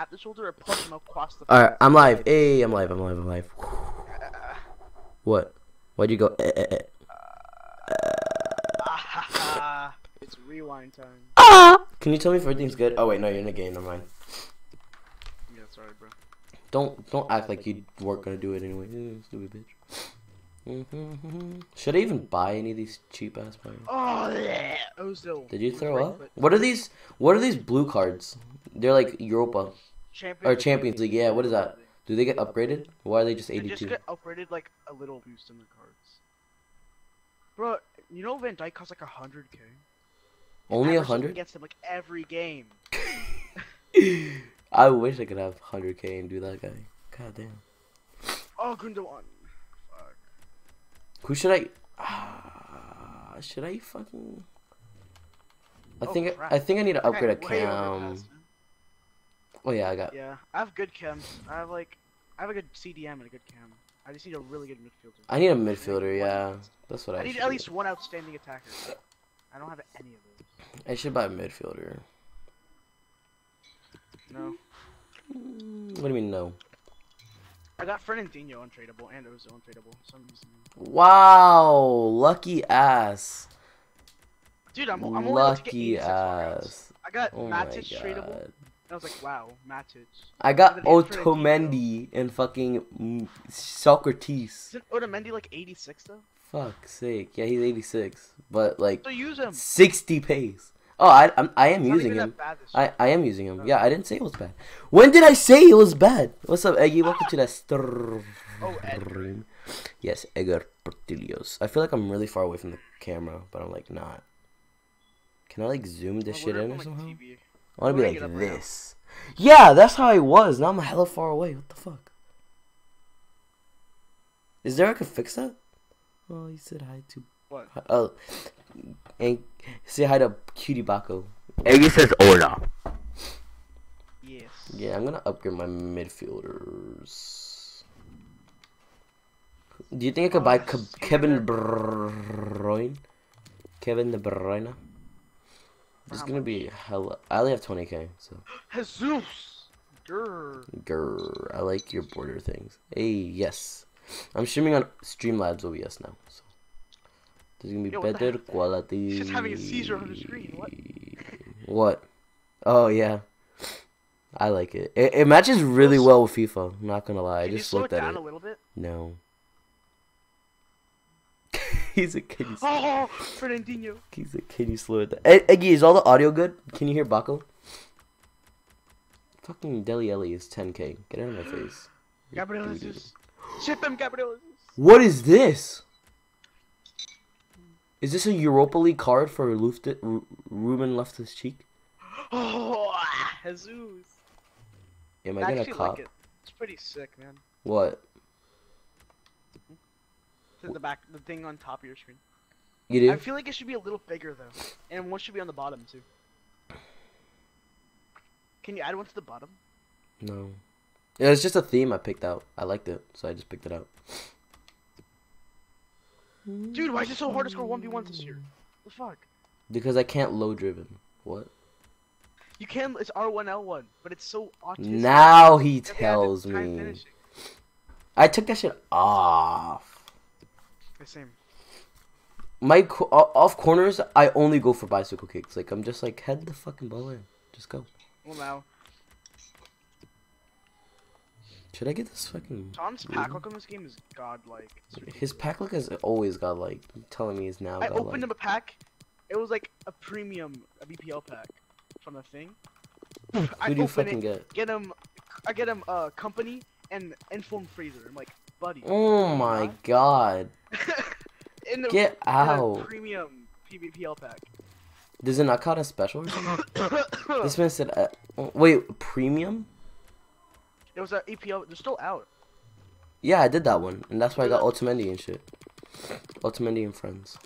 tap the shoulder or push him across the. Alright. I'm live. Hey, I'm live. I'm live. I'm live. What? Why'd you go? Eh, eh, eh? Ah, it's rewind time. Ah! Can you tell me if everything's good? Oh wait, no, you're in the game. Never mind. Yeah, sorry, bro. Don't don't act like you weren't gonna do it anyway. Stupid bitch. Should I even buy any of these cheap ass players? Oh yeah. Ozil. Did you throw up? What are these? What are these blue cards? They're like Europa Champions or Champions League. Yeah, what is that? Do they get upgraded? Why are they just They just 82? get upgraded like a little boost in the cards. Bro, you know Van Dijk costs like a hundred k. Only a hundred? Against him like every game. I wish I could have 100k and do that guy. God damn. Oh, Gundogan. Fuck. Who should I? Ah, should I fucking? I Oh, think crap. I think I need to upgrade a Okay, cam. Oh yeah, I got. Yeah, I have good chems. I have like, I have a good CDM and a good cam. I just need a really good midfielder. I need a midfielder. Yeah, that's what I. I need should at least one outstanding attacker. I don't have any of those. I should buy a midfielder. No. What do you mean no? I got Fernandinho untradeable and Ozil untradeable. So I'm using them. Wow, lucky ass. Dude, I'm, I'm only about to get Lucky 86 ass. I got Oh Matic tradeable. I was like, wow, Matic. I got And then Fernandinho. Otamendi and fucking mm, Socrates. Isn't Otamendi like 86 though? Fuck's sake. Yeah, he's 86, but like So use him. 60 pace. Oh, I I'm, I am using him. I. I am using him. Oh. Yeah, I didn't say it was bad. When did I say it was bad? What's up, Eggy? Welcome to the stream. Oh. Yes, Edgar Portillos. I feel like I'm really far away from the camera, but I'm like not. Can I like zoom this shit in or on, somehow? TV. I want to be like get right this. Yeah, that's how I was. Now I'm hella far away. What the fuck? Is there I could fix that? Oh, you said hi to. What? Oh, and say hi to Cutie Baco. Eggy says hola. Yes. Yeah, I'm gonna upgrade my midfielders. Do you think I could Oh, buy Ke- Kevin De good. Bruyne? Kevin De Bruyne? It's gonna be hella. I only have 20k, so. Jesus. Grr. Grr, I like your border things. Hey, yes. I'm streaming on Streamlabs OBS now, so. There's gonna be Yo, better quality. He's just having a seizure on the screen, what? What? Oh, yeah. I like it. It, it matches really well with FIFA. I'm not gonna lie. I Can you just looked at it. a little bit? No. he's a kid. He's, Oh, Fernandinho. he's a kid. You slow it down. Eggy, is all the audio good? Can you hear Baco? Fucking Dele Alli is 10k. Get out of my face. Gabriel Jesus. Ship him, Gabriel What is this? Is this a Europa League card for Ru- Ruben Loftus Cheek? Oh, Jesus. Am I I gonna cop? like it. It's pretty sick, man. What? To the back, the thing on top of your screen. You do? I feel like it should be a little bigger though, and one should be on the bottom too. Can you add one to the bottom? No. Yeah, it's just a theme I picked out. I liked it, so I just picked it out. Dude, why is it so hard to score one v one this year? The fuck? Because I can't low driven. What? You can. It's R one L one, but it's so autistic. Now he You have to add the tells me. finishing. I took that shit off. The same. My off corners, I only go for bicycle kicks. Like I'm just like head the fucking ball in. Just go. Well now, Should I get this fucking? Tom's pack look in this game is godlike. His pack look has always got like telling me he's now I got opened him a pack. It was like a premium a BPL pack from the thing. I Who do you fucking it, get? get him. I get him uh company and inform freezer. I'm like, buddy. Oh my god! in the, Get out! premium PBPL pack. Does it not count as special this man said, uh, "Wait, premium." it was a EPL. They're still out. Yeah, I did that one, and that's why I got Otamendi and shit. Otamendi and friends.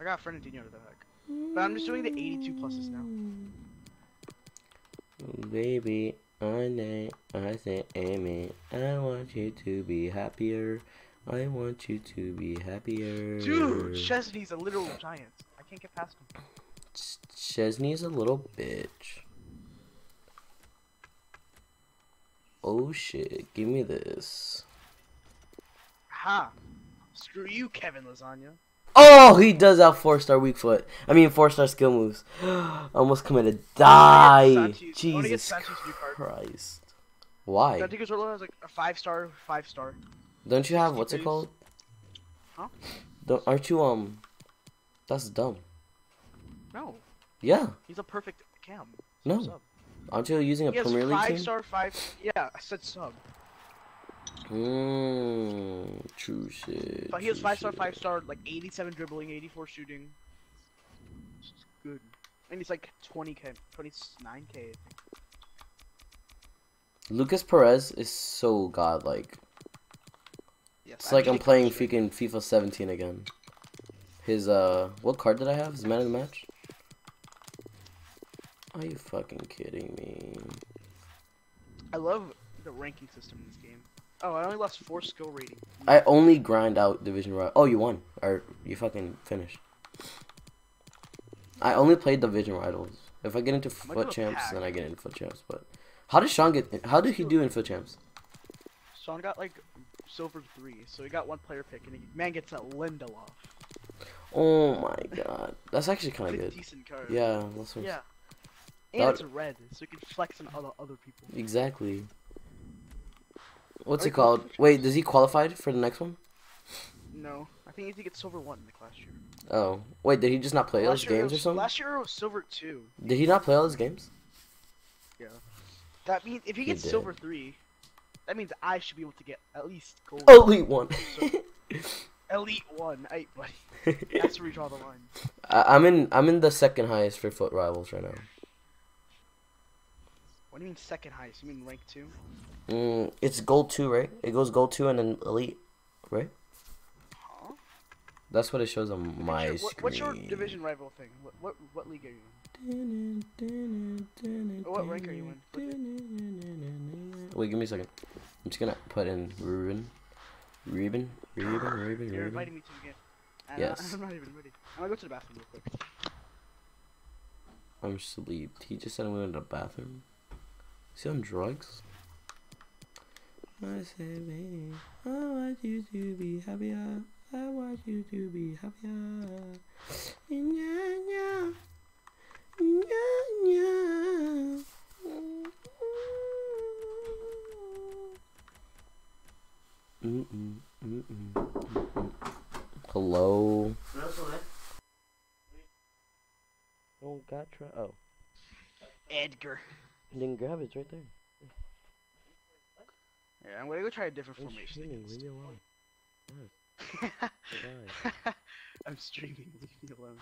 I got Fernandinho of the pack. But I'm just doing the 82 pluses now. Baby, I know, I say, Amy, I want you to be happier. I want you to be happier. Dude, Szczesny's a literal giant. I can't get past him. Ch- Szczesny's a little bitch. Oh shit, give me this. Ha! Screw you, Kevin Lasagna. Oh, he does have four star weak foot. I mean, four star skill moves. Almost committed. Die. Santos- I wanna get Jesus Santos' new card. Christ. Why? Santiago Zorlo has like a five star, five star. Don't you have what's it called? Huh? Don't, aren't you um? That's dumb. No, Yeah. he's a perfect cam. No. Aren't you using a He Premier League five team? star, five. Yeah, I said sub. Mmm. True shit. But he has five star, shit. five star, like 87 dribbling, 84 shooting. It's good. And he's like 20k, 29k. Lucas Perez is so godlike. Yes, It's like I'm playing freaking FIFA 17 again. His uh, what card did I have? His man of the match. Are you fucking kidding me? I love the ranking system in this game. Oh, I only lost four skill rating. I only grind out division rival. Oh, you won, or you fucking finished. I only played division rivals. If I get into FUT Champs, then I get into FUT Champs. But how did Sean get? How did he do in FUT Champs? Sean got like silver three, so he got one player pick, and he, man gets a Lindelof. Oh my god, that's actually kind of good. decent card. Yeah, that's what Yeah. And That- it's red, so you can flex on other other people. exactly. What's it called? Wait, does he qualified for the next one? No, I think he gets silver one like last year. Oh, wait, did he just not play all his games or something? Last year it was silver two. Did he not play all his games? Yeah. That means if he He gets did. silver three, that means I should be able to get at least gold. Elite one. Elite one, hey buddy. That's where we draw the line. I- I'm in. I'm in the second highest for FUT rivals right now. What do you mean second highest? You mean rank two? Mm, it's gold two, right? It goes gold two and then elite, right? Huh? That's what it shows on my What's your, what- what's your division rival thing? What what, what league are you in? What rank are you in? Wait, give me a second. I'm just gonna put in Ruben. Ruben? Ruben? Ruben? You're inviting me to again. And Yes. I'm not even ready. I'm gonna go to the bathroom real quick. I'm sleeped. He just said I'm going to the bathroom. Is he on drugs? I said, baby, I want you to be happier. I want you to be happier. Yeah, yeah. Yeah, yeah. Mm-mm, mm-mm, mm-mm. Hello. Oh, got try. Oh, Edgar. Then grab it. It's right there. Yeah, I'm gonna go try a different I'm formation. streaming. Leave against me alone. you. I'm streaming. Leave me alone.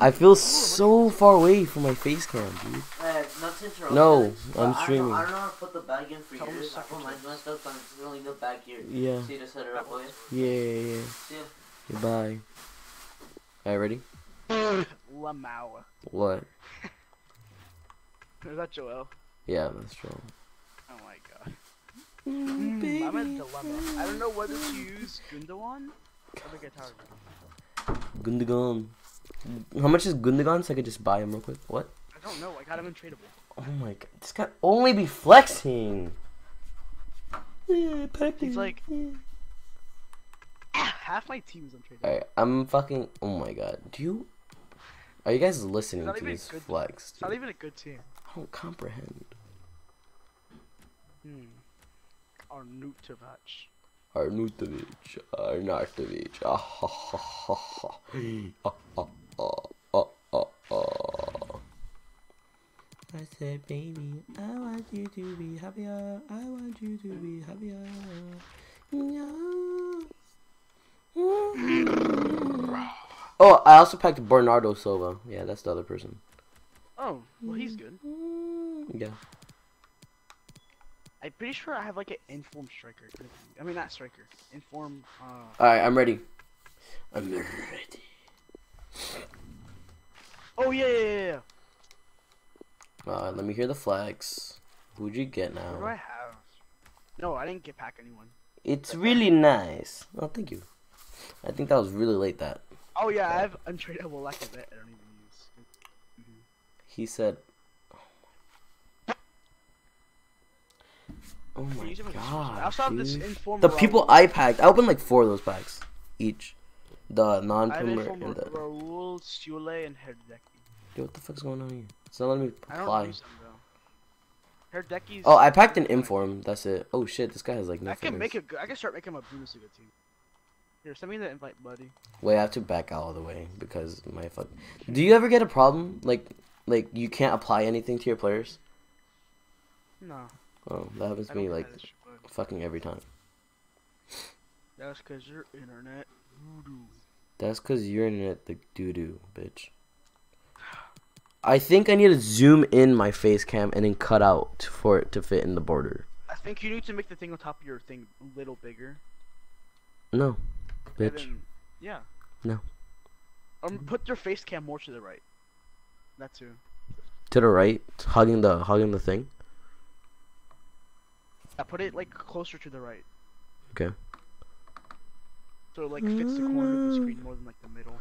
I feel so far away from my face cam, dude. Uh, not to interrupt. No, you, but I'm I don't, streaming. I don't know how to put the bag in for Tell 'em to yours. I suck put it, mine messed up, but it's only the back here. Yeah. See, just set it up, okay? Yeah, yeah, yeah. See ya. Goodbye. Alright, ready? Lamau. What? Is that Joel? Yeah, that's true. Oh my god. Mm, I'm in a dilemma. I don't know whether to use Gundawan or the guitar. Gundogan. How much is Gundogan so I could just buy him real quick? What? I don't know. I got him in tradable. Oh my god. This guy only be flexing. Yeah, He's like- Half my team is untradeable. Alright, I'm fucking. Oh my god. Do you. Are you guys listening to even this good- flex? It's not even a good team. I don't comprehend. Hmm. Arnautovic. Arnautovic, Arnautovic. Ah ha ha ha ha. Ah ah ah ah ah ah. I said, baby, I want you to be happier. I want you to be happier. Yeah. Oh, I also packed Bernardo Silva. Yeah, that's the other person. Oh, well he's good. Yeah. I'm pretty sure I have like an inform striker. I mean not striker. Inform. Uh. Alright, I'm ready. I'm ready. Oh yeah yeah yeah. yeah. Uh, let me hear the flex. Who'd you get What do now? I have? No, I didn't get pack anyone. It's really nice. Oh, thank you. I think that was really late. That Oh yeah, I have untradeable Lacazette. I don't even use. Mhm. he said. Oh my with- I god. also have this dude. informer. The people I packed, I opened like four of those packs each. The non-primer and the. Raul, Sule, and Hradecky. Dude, what the fuck's going on here? It's not letting me apply. Oh, I packed an inform. That's it. Oh shit, this guy has like no I can make a. I can start making a Bundesliga team. Here, send me the invite, buddy. Wait, I have to back out of the way because my fuck. Do you ever get a problem like like you can't apply anything to your players? No. Oh, that happens to me like but fucking every time. That's because your internet. voodoo. That's cause you're in it the doo doo, bitch. I think I need to zoom in my face cam and then cut out for it to fit in the border. I think you need to make the thing on top of your thing a little bigger. No, bitch. then- yeah. No. Um, put your face cam more to the right. That too. To the right, hugging the hugging the thing. I put it like closer to the right. Okay. So it like fits the corner of the screen more than like the middle.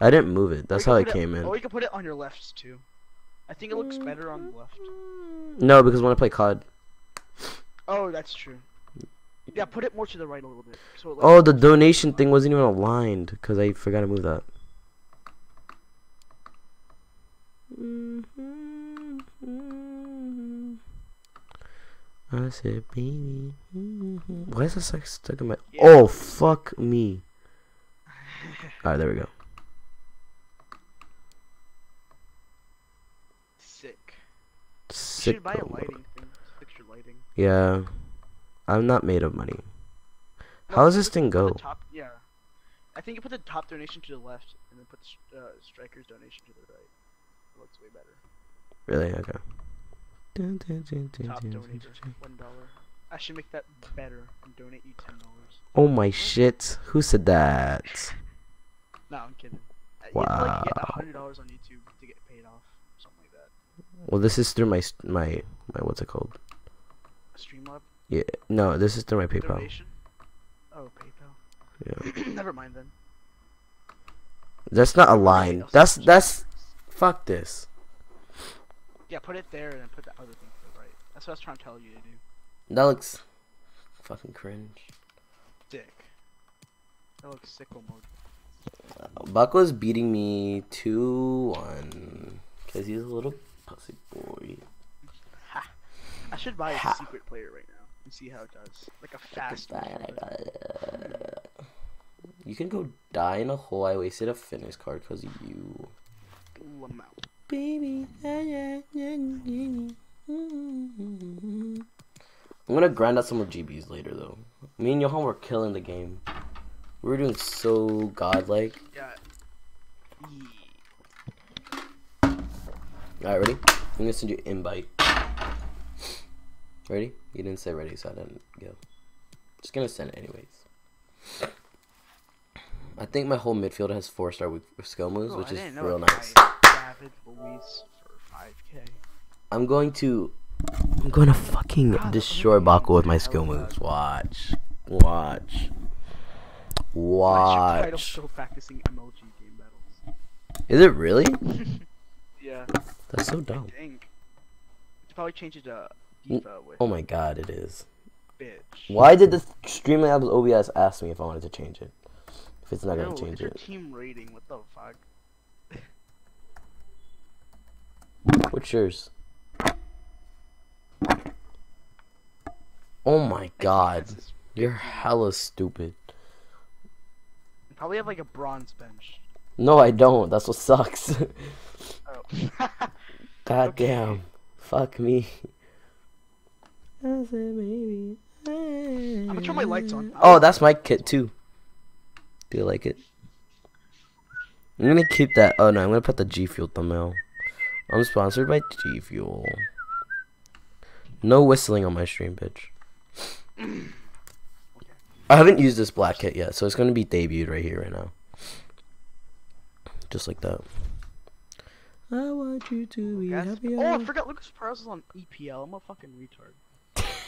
I didn't move it. That's how it came in. Or you can put it on your left too. I think it looks better on the left. No, because when I play COD. Oh, that's true. Yeah, put it more to the right a little bit. So it, oh, like, Oh, the donation thing wasn't even aligned because I forgot to move that. Mm-hmm. I said, baby. Mm-hmm. Why is this like stuck in my? Yeah. Oh, fuck me. Alright, there we go. Sick. You Sick. should buy a lighting thing. to Fix your lighting. Yeah, I'm not made of money. No, How does this thing go? Top, yeah. I think you put the top donation to the left, and then put uh, striker's donation to the right. It looks way better. Really? Okay. Top donator, one dollar. I should make that better and donate you ten dollars. Oh my shit! Who said that? No, I'm kidding. Uh, You have to like get Wow. hundred dollars on YouTube to get paid off, something like that. Well, this is through my my my what's it called? Yeah, no, this is through my PayPal. donation. Oh, PayPal. Yeah, Never mind then. that's not a line. That's that's fuck this. Yeah, put it there and then put the other thing to the right. That's what I was trying to tell you to do. That looks fucking cringe. Dick. That looks sicko mode. Bucko's beating me two one because he's a little pussy boy. Ha. I should buy a Ha. secret player right now and see how it does. Like a fast. You can go die in a hole. I wasted a fitness card because of you. Baby. I'm gonna grind out some more GBs later though. Me and Johan were killing the game. We were doing so godlike. Yeah. Alright, ready? I'm gonna send you an invite. Ready? You didn't say ready, so I didn't go. Just gonna send it anyways. I think my whole midfield has four star with skill moves, Oh, which is real nice. David Luiz for 5k. I'm going to I'm going to fucking God, destroy Baku with my skill moves. Watch. Watch. Why is your title Watch. practicing MLG game battles? Is it really? Yeah. That's so I dumb. think. You probably change it uh, to Mm, Oh my god, it is. bitch. Why did the Streamlabs OBS ask me if I wanted to change it? If it's not No, gonna change your it. team rating. What the fuck? What's yours? Oh my god. You're hella stupid. You probably have like a bronze bench. No, I don't. That's what sucks. Oh. God Okay. damn. Fuck me. I said, baby. I'm gonna turn my lights on. Oh, oh, that's my kit too. Do you like it? I'm gonna keep that. Oh no, I'm gonna put the G Fuel thumbnail. I'm sponsored by G Fuel. No whistling on my stream, bitch. I haven't used this black kit yet, so it's gonna be debuted right here, right now. Just like that. I want you to be Yes. happy. Oh, I forgot Lucas Perez is on EPL. I'm a fucking retard.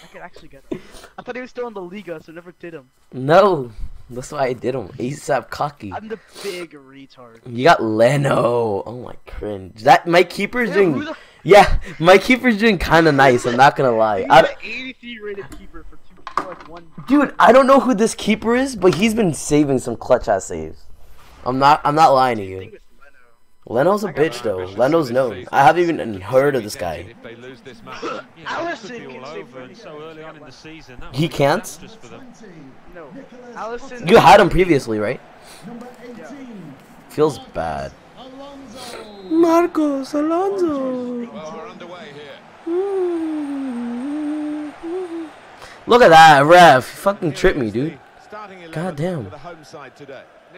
I could actually get him. I thought he was still in the Liga, so I never did him. No, that's why I did him. ASAP cocky. I'm the big retard. You got Leno. Oh my cringe. That my keeper's Yeah, doing. the Yeah, my keeper's doing kind of nice. I'm not gonna lie. He's I an 83 rated keeper for two, for like one. dude, I don't know who this keeper is, but he's been saving some clutch ass saves. I'm not. I'm not lying to you. With Leno's a bitch though. Leno's known. I haven't even heard of this guy. If they this match, You know, Alisson be can all over, and for so anything. early on in the season. He can't? disastrous for them. No, Alisson. You had him previously, right? Yeah. Feels bad. Marcos Alonso. well, we're underway here. Look at that ref. Fucking tripped me, dude. God damn.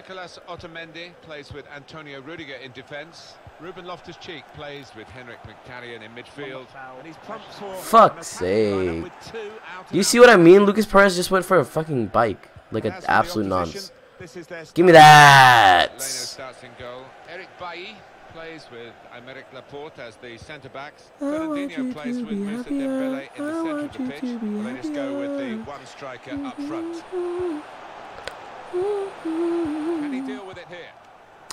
For the home side today. Nicolas Otamendi plays with Antonio Rudiger in defence. Ruben Loftus-Cheek plays with Henrik Mkhitaryan in midfield. Foul. And he's pumped for Fuck's an attacking lineup sake. with two out Do you see what I mean? Lucas Perez just went for a fucking bike. Like an As for the absolute opposition, nonce. This is their Give me that. Leno starts in goal. Eric Bailly plays with Aymeric Laporte as the centre backs. I want you Fernandinho plays to with be Musa happier. Dembele in the I centre of want the you pitch. to be Well, they just go with the one striker up front. Mm-hmm. Can he deal with it here?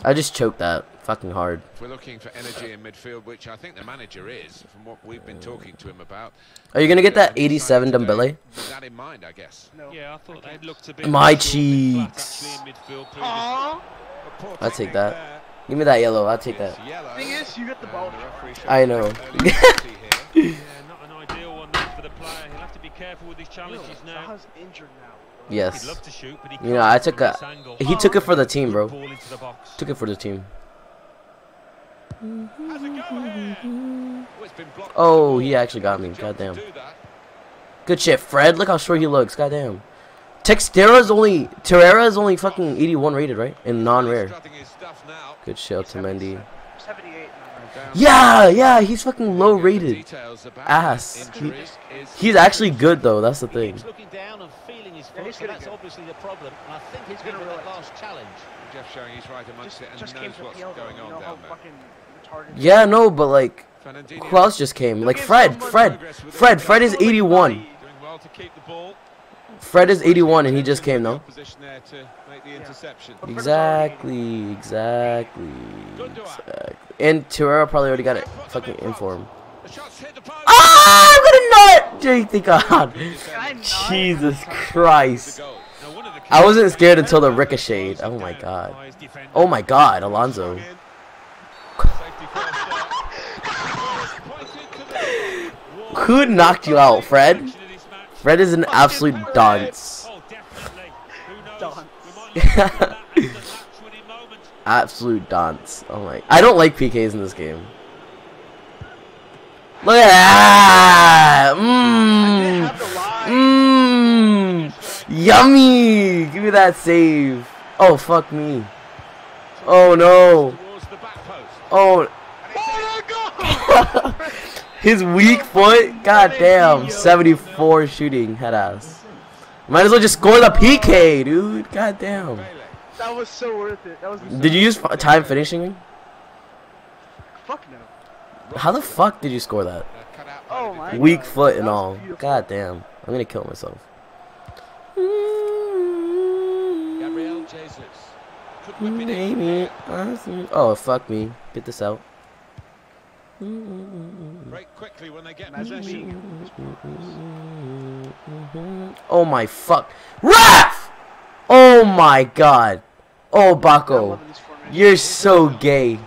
I just choked that fucking hard. If we're looking for energy in midfield, which I think the manager is, from what we've been talking to him about. Are you gonna get that 87 signed Dembele? That in mind, I guess. No. Yeah, I thought they'd looked a bit My short, flat cheeks. actually in midfield previously. Aww. But poor I'll take that. there. Give me that yellow. I'll take that. Yellow. Thing is, you get the ball. And the referee I know. early penalty here. Yeah, not an ideal one for the player. He'll have to be careful with his challenges now. Zaha's injured now. Yes. shoot, he You know, I took a. He took it for the team, bro. The. Took it for the team. Has a go here. Oh, it's been blocked by the he actually got me. Good job to Goddamn. Good shit, Fred. Look how short he looks. Goddamn. Textera's only. Terrera is only fucking 81 rated, right? In non-rare. Strutting his stuff now. Good shit, Otamendi. 78 Yeah, yeah, he's fucking low rated. Ass. is- He's actually good though. That's the thing. He's looking down and Yeah, he's so that's go. obviously the problem. And I think He's he's gonna going to that relax. last challenge. Jeff showing he's right amongst Just, it and just knows what's PL though. going You on know down there. Yeah, no, but like, Fernandinho who else just came? Like Fred, Fred, Fred. Fred is 81. doing well to keep the ball. Fred is 81 and he just came, The no? opposition there to make the interception. But Fred is already Exactly, exactly, exactly. And Terrera probably already got it fucking in for him. The shots hit the post. Ah, I'm gonna nut! Jay, thank God. I not? Jesus Christ. goal. Now, one of the I wasn't scared until the ricocheted. Oh my God. by. Oh my God, Alonso. Safety first there. Pointed to the Who knocked you out, Fred? Action in this match. Fred is an absolute dunce. Oh, definitely. Who knows? Dance. We might look at that as the match-winning moment. Absolute dunce. Oh my. I don't like PKs in this game. Look at that! Mmm. have the line. Mmm. Yummy. Give me that save. Oh fuck me. Oh no. towards the back post. Oh. His weak foot. God damn. 74 shooting head ass. Might as well just score the PK, dude. God damn. That was so worth it. That was. Did you use time finishing? Fuck no. How the fuck did you score that? Cut out by Oh my. Weak God, foot and all. God damn. I'm gonna kill myself. Gabriel Jesus. Could whip it in. Baby, I see- Oh fuck me. Get this out. Break quickly when they get possession. Oh my fuck. Ref! Oh my god. Oh Baco. loving this format. You're so gay.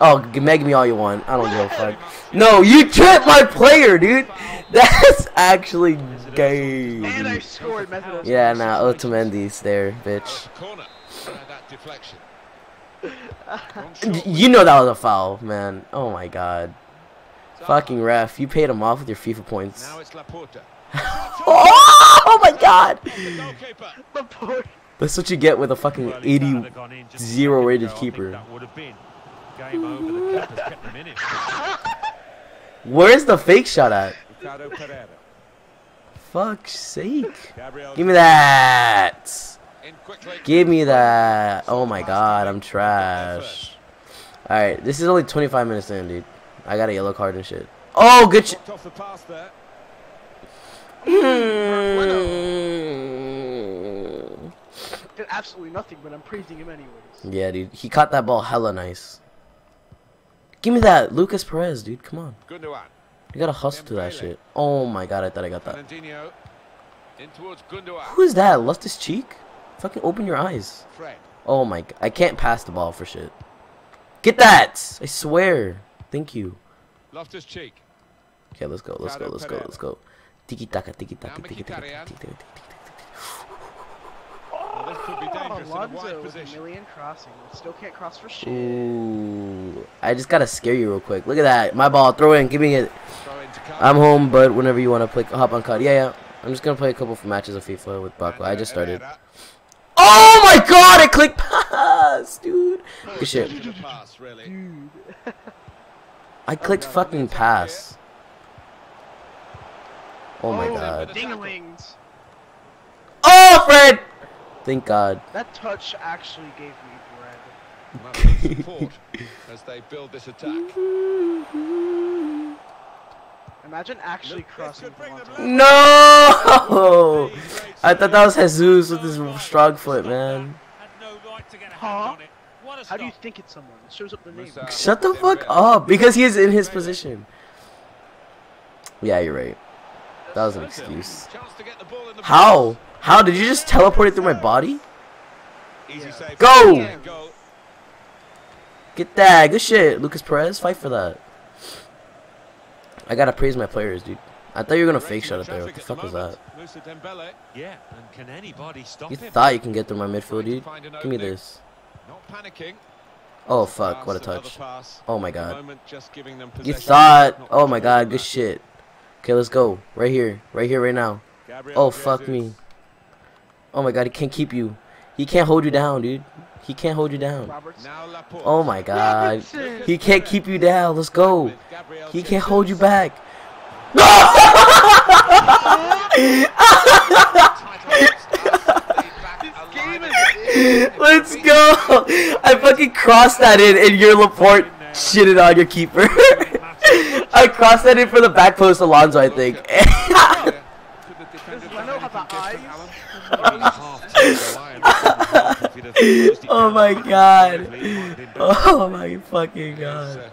Oh, g- meg me all you want. I don't give a fuck. No, you tripped my player, dude. That's actually gay. And I dude. scored. Yeah, nah, Otamendi's there, bitch. of the corner. That deflection. Wrong Y- shot. You know that was a foul, man. Oh my god. Fucking ref, you paid him off with your FIFA points. Now it's Laporte. Oh, oh my god! The goalkeeper. That's what you get with a fucking Well, if that 80. had gone in just a zero second rated ago, I think keeper. That would have been game over. The keeper's kept them in it. Where's the fake shot at? Ricardo Pereira. Fuck's sake. Gabriel Give me that. Give me that. Oh my god, I'm trash. Alright, this is only 25 minutes in, dude. I got a yellow card and shit. Oh, good shit. Blocked off the pass there. Hmm. Did absolutely nothing, but I'm praising him anyways. Yeah, dude. He caught that ball hella nice. Give me that, Lucas Perez, dude. Come on. You gotta hustle to that shit. Oh my god, I thought I got that. Fernandinho. In towards Gundogan. Who is that? Left his cheek? Fucking open your eyes. Oh my god. I can't pass the ball for shit. Get that! I swear. Thank you. Cheek. Okay, let's go, let's go, let's go, let's go. Tiki taka, tiki taka, tiki taka, tiki taka, tiki taka. Well, this could be dangerous in a wide with a position. million crossing. Still can't cross for shit. Ooh. I just gotta scare you real quick. Look at that. My ball. Throw in. Give me it. Throw in to come. I'm home, but whenever you want to play, hop on cut. Yeah, yeah. I'm just gonna play a couple of matches of FIFA with Baku. I just started. Oh my god! I clicked pass, dude. Good shit. To the pass, really. Dude. I clicked oh, fucking pass. Oh my Oh, god. Dinglings. Oh, Fred! Thank God. That touch actually gave me bread. Support as they build this attack. Imagine actually crossing could bring them Alonso. No! I thought that was Jesus with his strong foot, man. Had no right to get a Huh? hand on it. What a How do you think it's someone? It shows up the name. Shut the fuck up, because he is in his position. Yeah, you're right. That was an excuse. Chance to get the ball in the How? How did you just teleport it through my body? Easy. Go! Yeah, goal. Get that. Good shit, Lucas Perez. Fight for that. I gotta praise my players, dude. I thought you were gonna fake shot it there. What the fuck was that? Yeah, and can anybody stop You thought you can get through my midfield, dude? Give me this. Not panicking. Oh fuck, what a touch. Oh my god. moment, just giving them You thought. Oh my god, good shit. Okay, let's go. Right here. Right here, right now. Oh fuck me. Oh my god, he can't keep you. He can't hold you down, dude. He can't hold you down. Roberts. Now Laporte. Oh my god. He can't keep you down. Let's go. He can't hold you back. This game is Let's go. I fucking crossed that in, and your Laporte shitted on your keeper. I crossed that in for the back post Alonso, I think. oh my god. Oh my fucking god.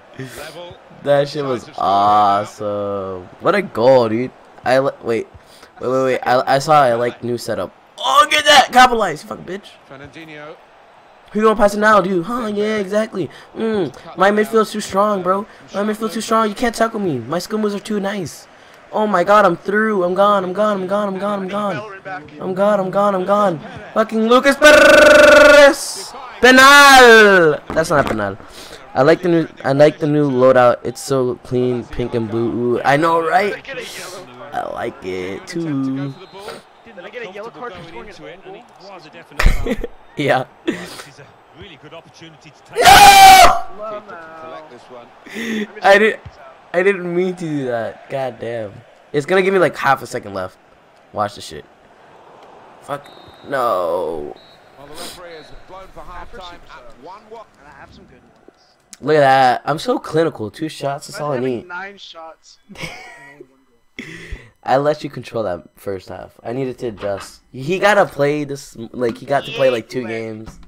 That shit was awesome. What a goal, dude. I wait, wait, wait, wait. I, I saw I like new setup. Oh, get that! Capitalize, fucking bitch. Who you gonna pass it now, dude? Huh? Yeah, exactly. Mm, my midfield's too strong, bro. My midfield's too strong. You can't tackle me. My skill moves are too nice. Oh my god, I'm through. I'm gone. I'm gone. I'm gone. I'm gone. I'm gone. I'm gone. I'm gone. I'm gone. Fucking Lucas Perez. Penal. That's not a penal. I like the new. I like the new loadout. It's so clean, pink and blue. Ooh, I know, right? Get a yellow. I like it Attempt to go too. for the ball. Didn't I get a yellow card for scoring into an it, own and goal? it was a definite foul. Yeah. This is a really good opportunity to take. No! Love Collect this one. I didn't. I didn't mean to do that. God damn. It's gonna give me like half a second left. Watch the shit. Fuck. No. Well, the referee has blown for half time at uh, 1 1. And I have some good ones. Look at that. I'm so clinical. Two shots. That's all I need. Nine shots. and only one goal. I let you control that first half. I needed to adjust. He gotta play this. Like he got to play like two games.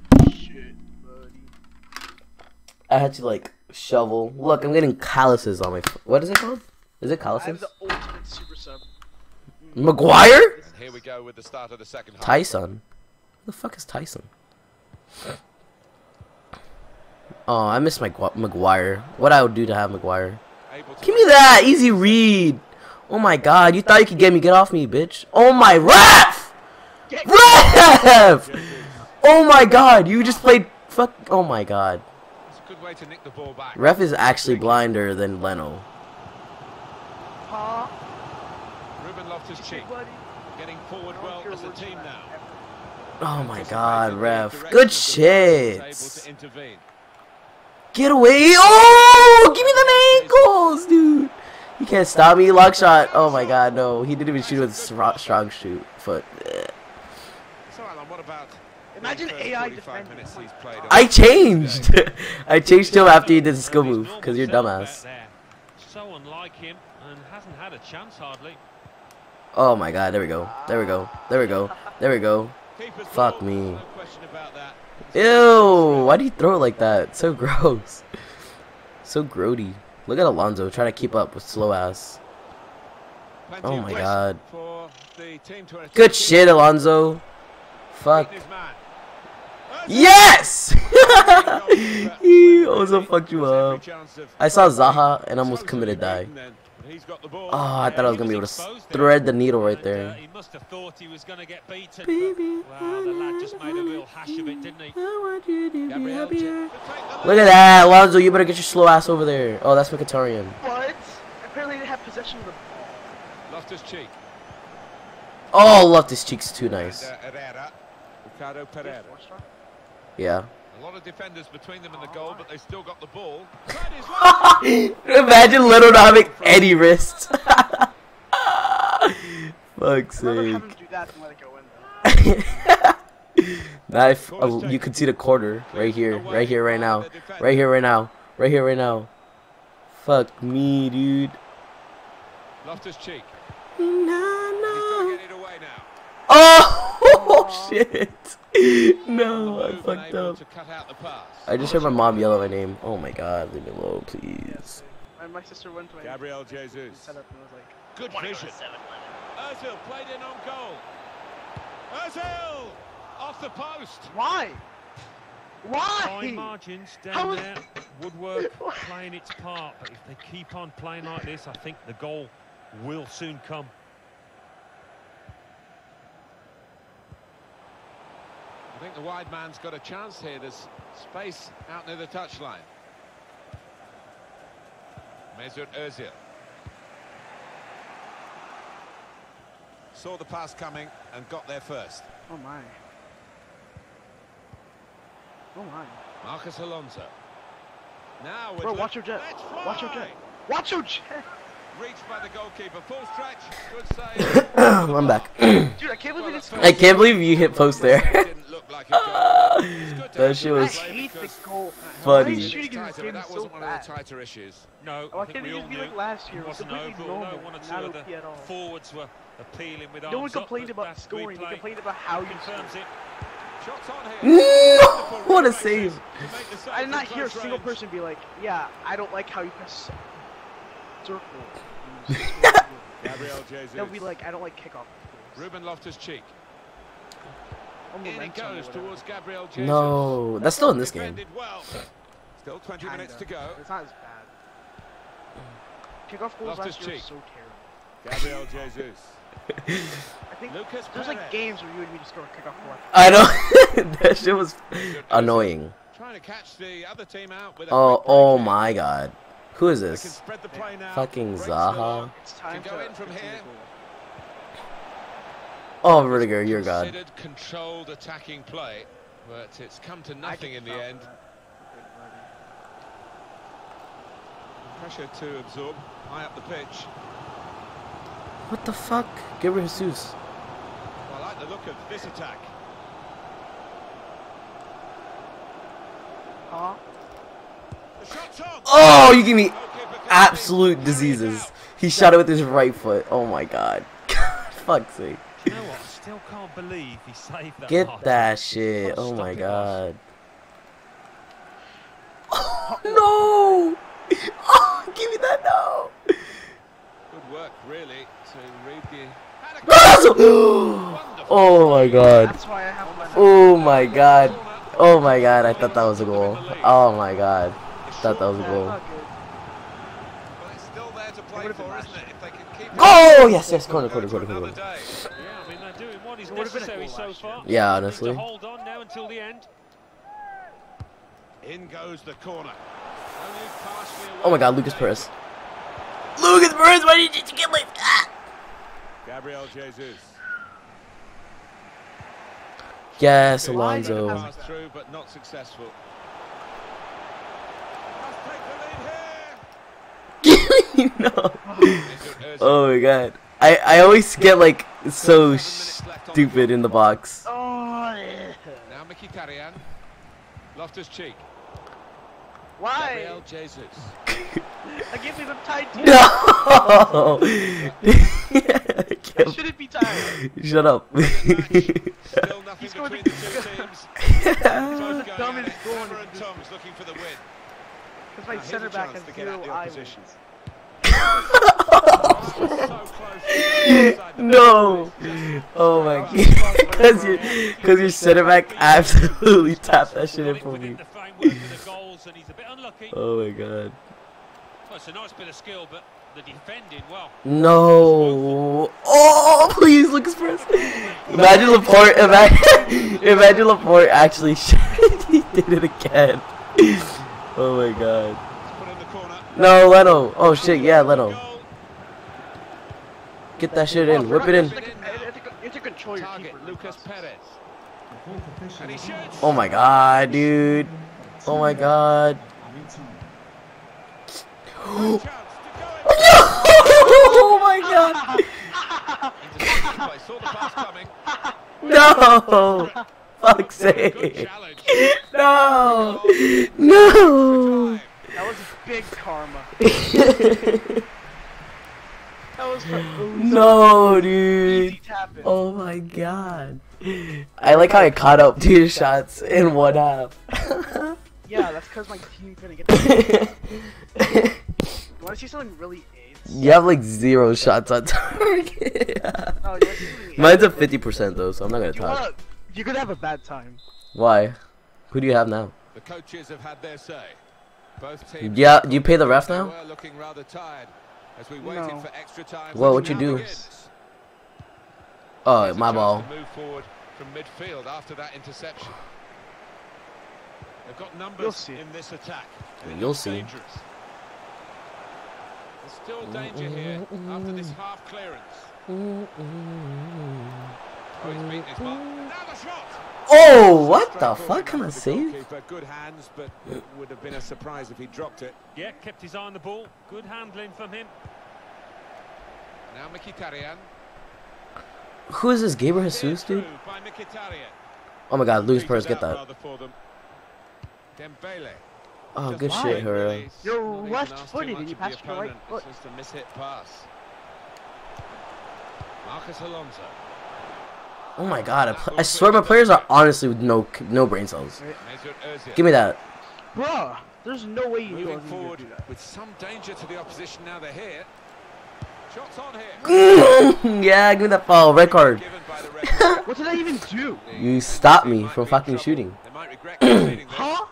I had to like shovel. Look, I'm getting calluses on my. F- what is it called? Is it I have calluses? the ultimate super sub. Maguire? Here we go with the start of the second half. Tyson. Who the fuck is Tyson? Oh, I miss my Maguire. What I would do to have Maguire? Give me that easy read. Oh my god, you thought you could get me? Get off me, bitch. Oh my ref! Ref! Oh my god, you just played fuck. Oh my god, It's a good way to nick the ball back. ref is actually blinder than Leno. Pa, Ruben Loftus Cheek getting forward well as a team now. Oh my god, ref. Good of the ball, is Able shit. Get away. Oh, give me the ankles, dude. You can't stop me. Lock shot. Oh my god, no. He didn't even shoot with strong, strong shoot foot. So, Alan, what about Imagine AI defending. minutes he's played I changed. I changed him after he did the skill move because you're dumbass. So unlike him, and hasn't had a chance hardly. Oh my god, there we go. There we go. There we go. There we go. Fuck me. No question about that. Ew, why do you throw it like that? So gross. So grody. Look at Alonso trying to keep up with slow ass. Oh my God. for the team to attack Good shit, Alonso. Fuck. Beaten his man. Yes! he also fucked you up. I saw Zaha and almost committed die. Oh, I thought I was gonna be able to thread the needle right there. he must have thought he was going to get beaten. Baby, but, the lad just made a real hash of it, didn't he? I want you to be Gabriel happier. Look Look at that, Alonso. You better get your slow ass over there. Oh, that's Mkhitaryan. What? Apparently they have possession of the ball. Loftus Cheek. Oh, Loftus Cheeks too nice. And, Herrera. Ricardo Pereira. Four star? Yeah. A lot of defenders between them and the goal, but they still got the ball. Tried his luck. Imagine Little not having any wrists. Fuck's sake. have him do that than let it go in though. Knife. Oh, you can see the corner right here, right here, right now, right here, right now, right here, right now. Fuck me, dude. Loftus Cheek. No, He's trying no. get it away now. Oh shit! No, I fucked up. to cut out the pass. I just heard my mom yell at my name. Oh my god, leave me alone, please. My, my sister went to my Gabriel Jesus. setup and was like, Good vision. Ozil played in on goal. Ozil off the post. Why? Fine Why? margins down is- there. Woodwork playing its part, but if they keep on playing like this, I think the goal will soon come. I think the wide man's got a chance here. There's space out near the touchline. Mesut Ozil. Saw the pass coming and got there first. Oh my. Oh my. Marcos Alonso. Now with Bro, watch your jet. Watch your jet. Watch your jet. Reached by the goalkeeper. Full stretch. Good save. I'm back. Dude, I can't believe it is. I can't believe you hit post there. Didn't look like a goal. It's good to That shit was I play hate the because goal. funny. Why shooting in this game so one of bad? the tighter issues. No, oh, Why I think can't we it all just be knew like last year? it It was completely normal. No, one or two not of the OP at all. forwards were appealing with No one complained about scoring. They complained about how you confirms scored. it. Shots on here. No! What a save. To make the save I did not hear a single person be like, "Yeah, I don't like how you press circle." Gabriel Jesus. They'll be like, "I don't like kickoff." Ruben Loftus-Cheek. Or In it momentum or goes whatever. towards Gabriel Jesus. No, that's still in this game. Defended well. Still 20 minutes to go. It's not as bad. Kickoff goals last year so terrible. Gabriel Jesus. I think Lucas there's Perez. like games where you and me just score a kickoff goal. I know. that shit was annoying. Trying to catch the other team out with a Oh, oh my god. Who is this? spread the play now. Fucking Zaha. lock. It's go to in from continue here. goal. Oh, Rudiger, you're god. Controlled attacking play, but it's come to nothing in the end. Pressure to absorb high up the pitch. What the fuck? Gabriel Jesus. Well, I like the look of this attack. Huh? The shot's on. Oh, you give me absolute diseases. He shot it with his right foot. Oh my god. Fuck's sake. You know what? I still can't believe he saved that. Get last that one. shit. Oh my stop it was. god. Oh, no! Oh, give me that no! Good work, really, to read the. Had a Wonderful. Oh my god. That's why I have my. Oh my god. Oh my god, I thought that was a goal. Oh my god. Thought that was a goal. not good. But it's still there to play would've been for, last isn't it? If they can keep. Oh, yes, yes, corner, corner, corner, corner. Yeah, I mean they're doing what is It would've been a necessary so far. Yeah, honestly. Hold on now until the end. In goes the corner. Only partially away Oh my god, Lucas. Perez. Lucas Perez, why did you get my... Ah! Gabriel Jesus. Yes, Good Alonso. Through, but not successful. Must take the no. Oh my god. I, I always get like so Seven minutes left on the stupid in the box. Oh, yeah. Now Mkhitaryan. Loftus Cheek. Why? Gabriel Jesus. I give me the tight. too. No! I I can't- shouldn't be tired. Shut up. Still nothing between the- the two teams. This was going at dumbest it. goal. in Hammer and history. Tongs looking for the win. Because my Now, center back has zero out the eye opposition. So close to inside the No. Oh my god. Cause your, cause your center back absolutely tapped that shit in for me. the framework of the goals, and he's a bit unlucky. Oh my god. Well, it's a nice bit of skill, but the defending, well, No. Oh, please, Lucas Perez. Imagine Laporte. Imagine, imagine Laporte actually. he did it again. Oh my god. It's put in. No, Leno. Oh shit, yeah, Leno. Goal. Get that shit in. Whip it in. You have to, you have to control your Target. Lucas Perez. And he shoots. Oh my god, dude. Oh my god. Chance to go oh my god. in. Into the play. Saw the pass coming. No. Fuck's Good sake. No. No. That was big karma. That was No, dude. Oh my god. I like how I caught up to your shots in one half. Yeah, that's because my team couldn't get that. You want to see something really AIDS? you have like zero shots on target. Oh, you want to see something AIDS? Mine's at 50% though, so I'm not gonna You talk. Wanna, you're have a bad time. Why? Who do you have now? The coaches have had their say. Both teams. Yeah, do you pay the ref now? Were looking rather tired as we waited No. for extra time. Well, what you do? begins. Oh, There's my ball. Move forward from midfield after that interception. They've got numbers You'll see. in this attack. and You'll see. Dangerous. There's still danger here after this half clearance. Oh, he's beaten his mark. Now the shot. Oh, what the fuck kind enough of for the save? Good hands, but it would have been a surprise if he dropped it. yeah, kept his eye on the ball. Good handling from him. Now Mkhitaryan. Who is this, Gabriel Steered Jesus, dude? through by Mkhitaryan. Oh my god, Luis Peters Perez, get that. rather for them. Dembele. Oh, Just good wide, shit, Herrera. really. You're Not left footed much and you of pass your right foot. It's just a mishit pass. Marcos Alonso. Oh my god, I, pl- I swear my players are honestly with no no brain cells. Give me that. Bruh, there's no way you Moving don't forward do that. with some danger to the opposition now they're here. Shots on here. yeah, give me that foul. Red card. Given by the referee. What did I even do? You stopped me from fucking shooting. They might regret conceding this. Huh?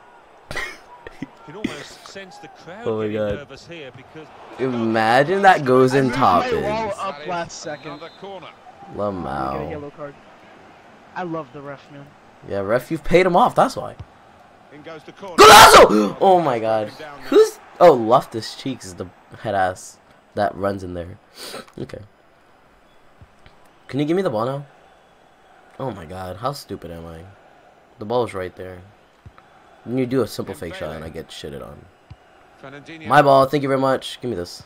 Can almost sense the crowd Oh my God. nervous here because Imagine that goes in top my wall ins. up last second. Another corner. We get a Lamau. Yellow card. I love the ref, man. Yeah, ref, you've paid him off. That's why. In goes the corner. Golazo! Oh my god. Who's. Oh, Loftus Cheeks is the head ass that runs in there. Okay. Can you give me the ball now? Oh my god, how stupid am I? The ball's right there. Then you do a simple fake shot and I get shitted on. My ball, thank you very much. Give me this.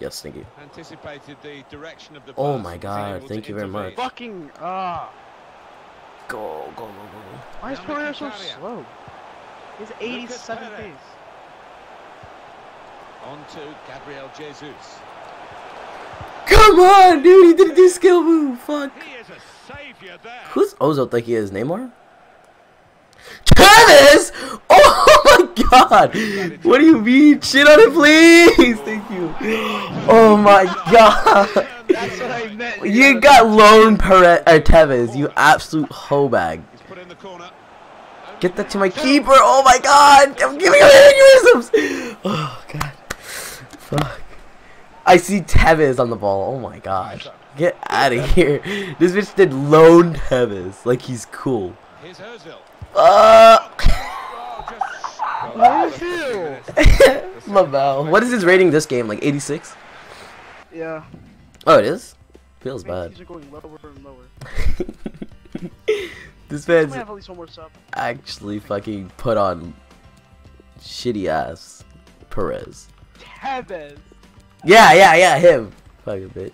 Yes, thank you. anticipated the direction of the Oh my God, thank you very much. Fucking ah. Go, go, go, go. Why is Now Pereira so slow? He's 87 Perez. pace. On to Gabriel Jesus. Come on, dude, he didn't do skill move. Fuck. He is a saviour there. Who's oh, Ozo think he is? Neymar? Travis! Oh my god! What do you mean? Shit on it, please! Thank you. Oh my god! That's what I meant. You got loaned Perez or Tevez, you absolute hoe bag. He's put in the corner. Get that to my keeper. Oh my god! I'm giving him aneurysms! Oh god. Fuck. I see Tevez on the ball. Oh my gosh. Get out of here. This bitch did loan Tevez. Like he's cool. Here's Ozil. Fuck. Just. Ozil! Lamel. What is his rating this game? Like 86? Yeah. Oh, it is? Feels bad. These are going lower and lower. this I man's have at least one more sub. actually fucking put on shitty ass Perez. Tevez. Yeah, yeah, yeah, him. Fucking bitch.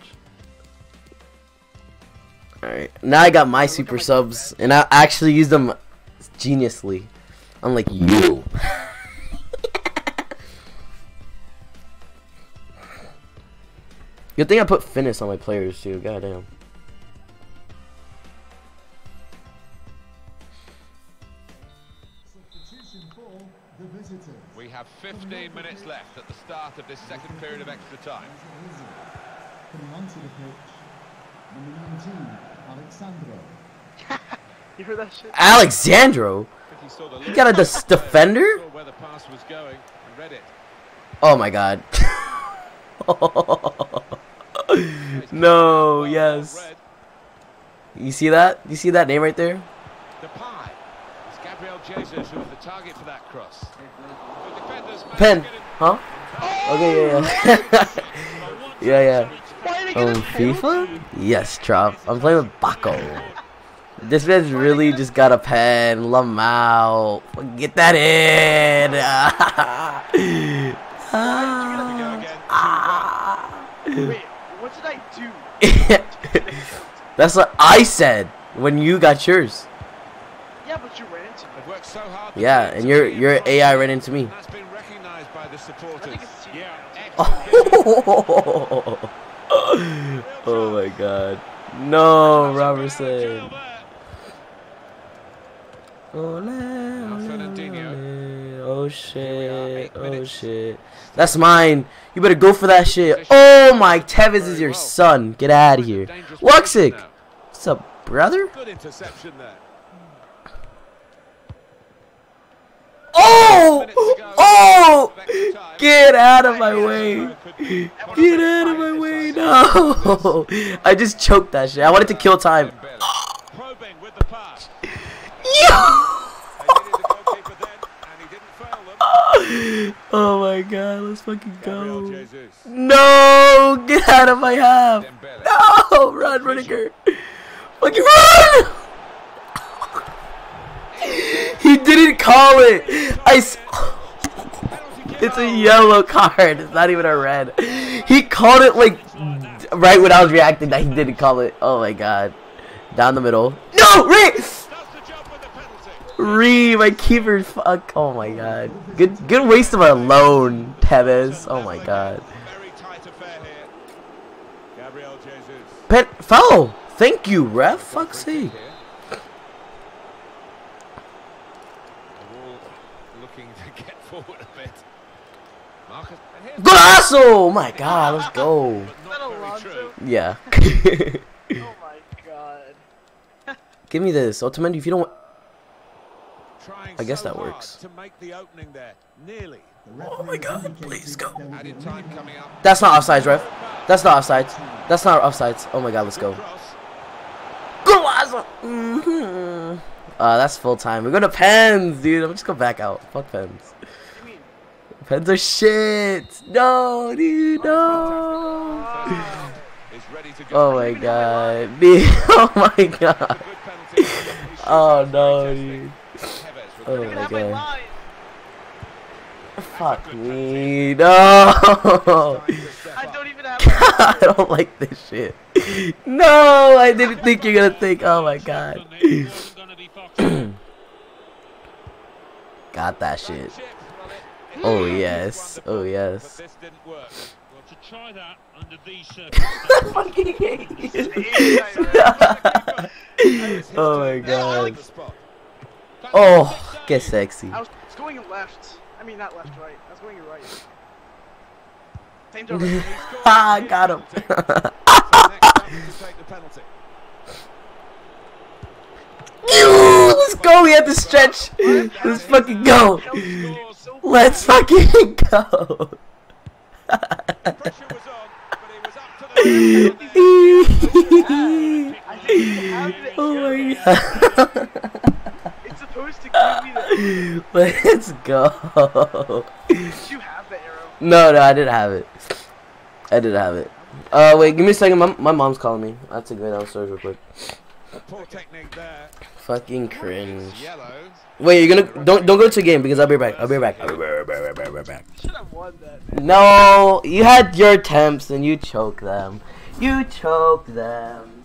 Alright, now I got my super subs, and I actually used them geniusly. Unlike you. Good thing I put Finesse on my players too, goddamn. We have 15 minutes left at the start of this second period of extra time. Coming onto the pitch, number 19, Alexandro. You heard that shit? Alexandro? He saw the He got a dis- defender? Where the pass was going and read it. Oh my god. no, yes. You see that? You see that name right there? Depay. It's Gabriel Jesus who was the target for that cross. The defenders managed Pen. to get it- Huh? Okay, yeah, yeah. yeah, yeah. Why did he get On a penalty? FIFA? Yes, Trop. I'm playing with Baco. This man's really just got a pen. Lamau. Get that in. Ah. Wait, what did I do? That's what I said when you got yours. Yeah, but you ran into me. They've worked so hard Yeah, and your your AI ran into me. That's been recognised by the supporters. Yeah, Oh, excellent. my god. No, Robertson. Ole, ole, ole. Oh shit. eight Oh minutes. shit. That's mine. You better go for that shit. Oh my Tevez is your son. Get out of here. Dangerous Waxic. position now. What's up, brother? Good interception there. Oh! Oh! Get out of my way. Get out of my way. No. I just choked that shit. I wanted to kill time. Dembele. Probing with the pass. Yo! They needed the goalkeeper then, and he didn't fail them. Oh my god, let's fucking go. No! Get out of my half! No! Run, Rudiger! Fucking run! He didn't call it! I s- It's a yellow card. It's not even a red. He called it like right when I was reacting that he didn't call it. Oh my god. Down the middle. No! Ray! Does the job with the Ree, my keeper. Fuck. Oh my god. Good good waste of a loan, Tevez. Oh my god. Very tight affair here. Gabriel Jesus. Pet foul. Thank you, ref. Fuck's sake. Here. They're all looking to get forward a bit. Marcos. Golazo! Oh my god, let's go. But Is that not very Alonso? true. Yeah. Oh my god. Give me this. Ultimate, if you don't I guess so that works. To make the opening there. Nearly. Oh my god, please go. Time up. That's not offsides, ref. That's not offsides. That's not offsides. Oh my god, let's go. Cross. Golazo! Mm-hmm. Uh, that's full time. We're going to pens, dude. I'm just going back out. Fuck pens. What do you mean? Pens are shit. No, dude, no. Is ready to go. Oh my god. Dude, oh my god. Good penalty. He should Oh no, dude. Testing. Tevez with Oh the You can my have my god. Fuck me. No. time to step I don't even have I don't like this shit. No, I didn't think you're gonna think. Oh my god. Got that shit. Chip, run it. Oh yes. Oh yes. this didn't work. Well, to try that under these circumstances. Fucking hate It's Oh my god. On the spot. Oh, get sexy. I was going left. I mean, not left, right. I was going right. Same direction. ah, got him. So next up to take the penalty. You, let's go. We have to stretch. Let's fucking go. Let's fucking go. Pressure was on, but he was up to the I think you have it. oh my god. It's supposed to give me the. Let's go. Did you have the arrow? No, no, I didn't have it. I didn't have it. Uh, wait, give me a second. My, my mom's calling me. I have to go downstairs real quick. Poor technique there. Fucking cringe. Yellow. Wait, you're gonna don't don't go to the game because I'll be back. I'll be back. I'll be back. I'll be back. I'll be back. Should have won that. No, you had your attempts and you choked them. You choked them.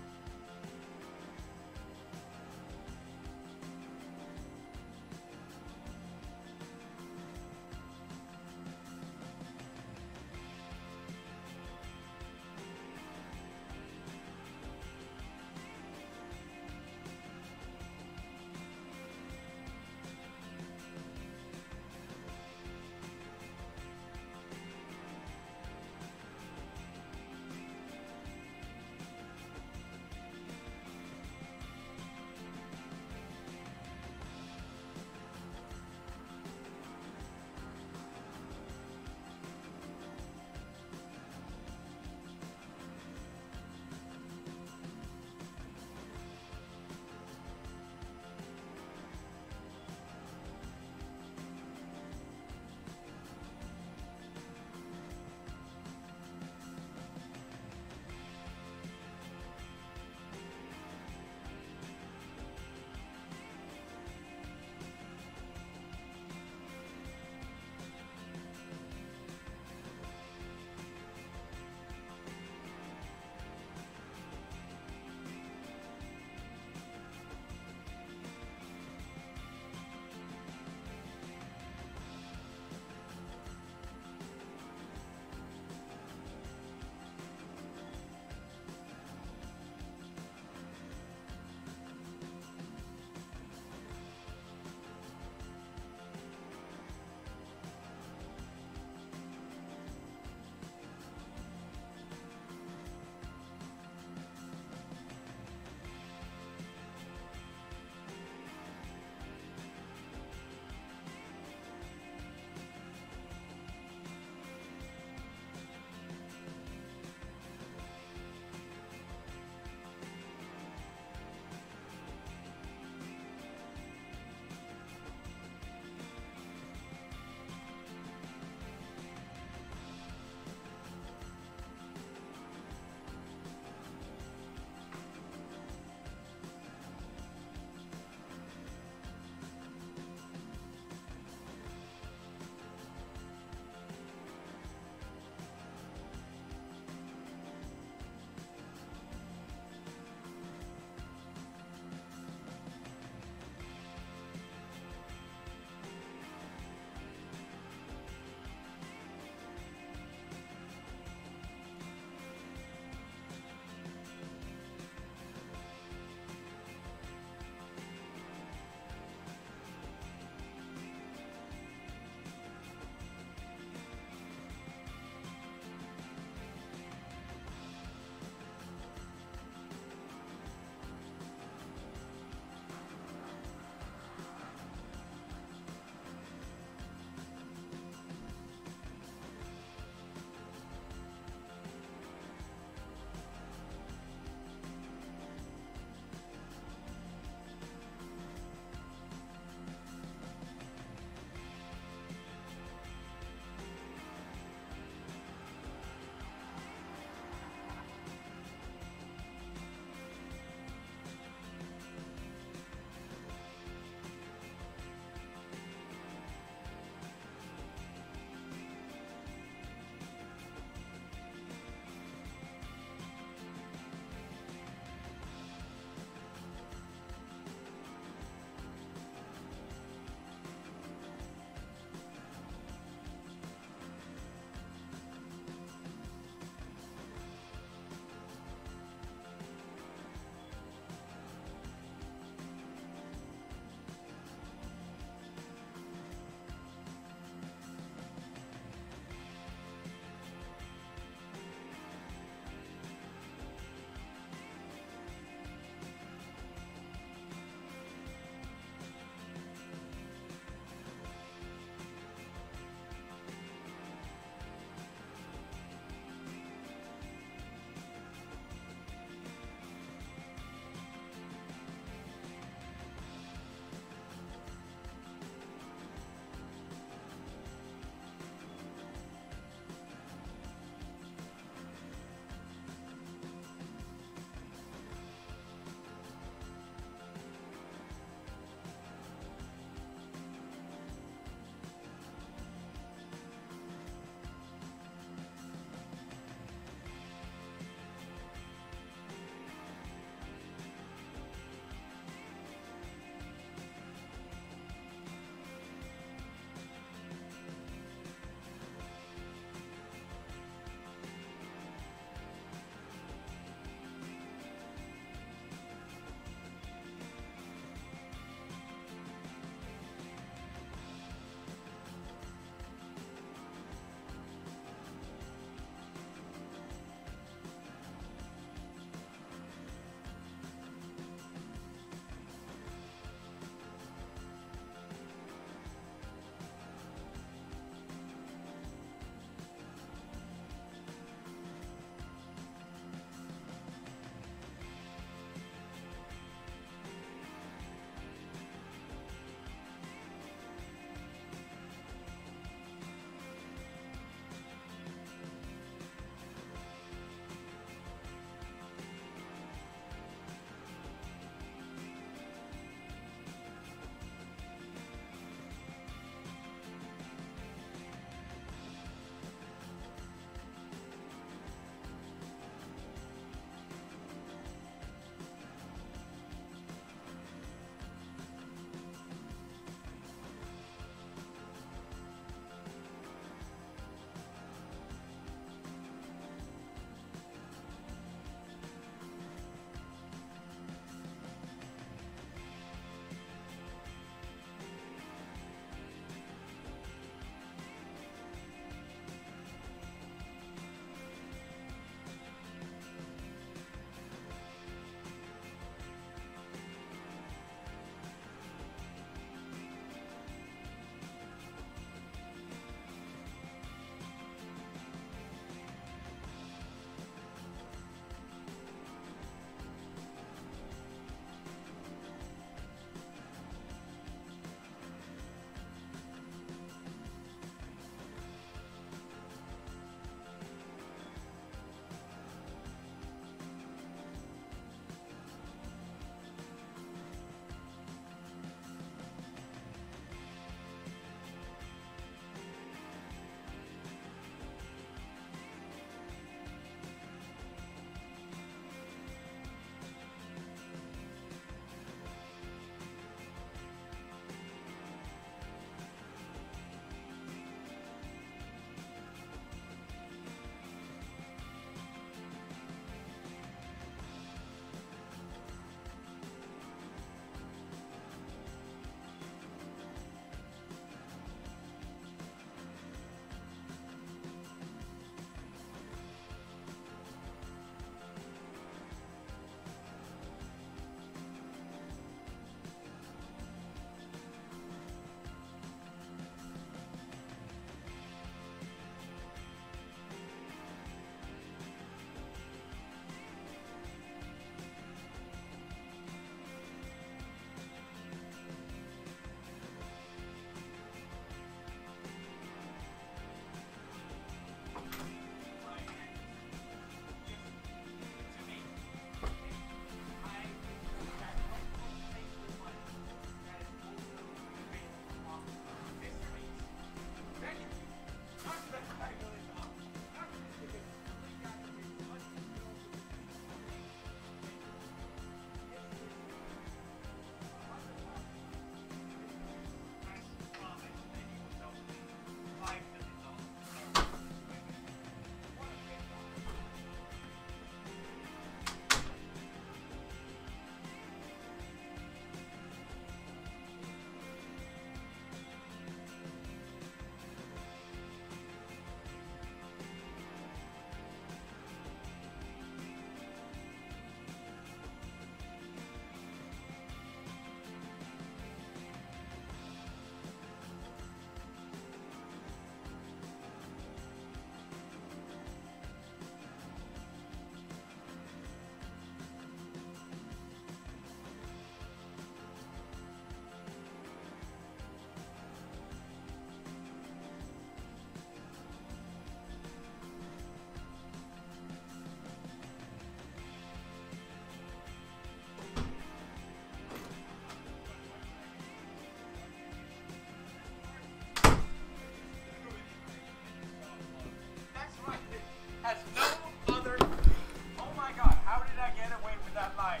Mother. Oh my god, how did I get away with that line?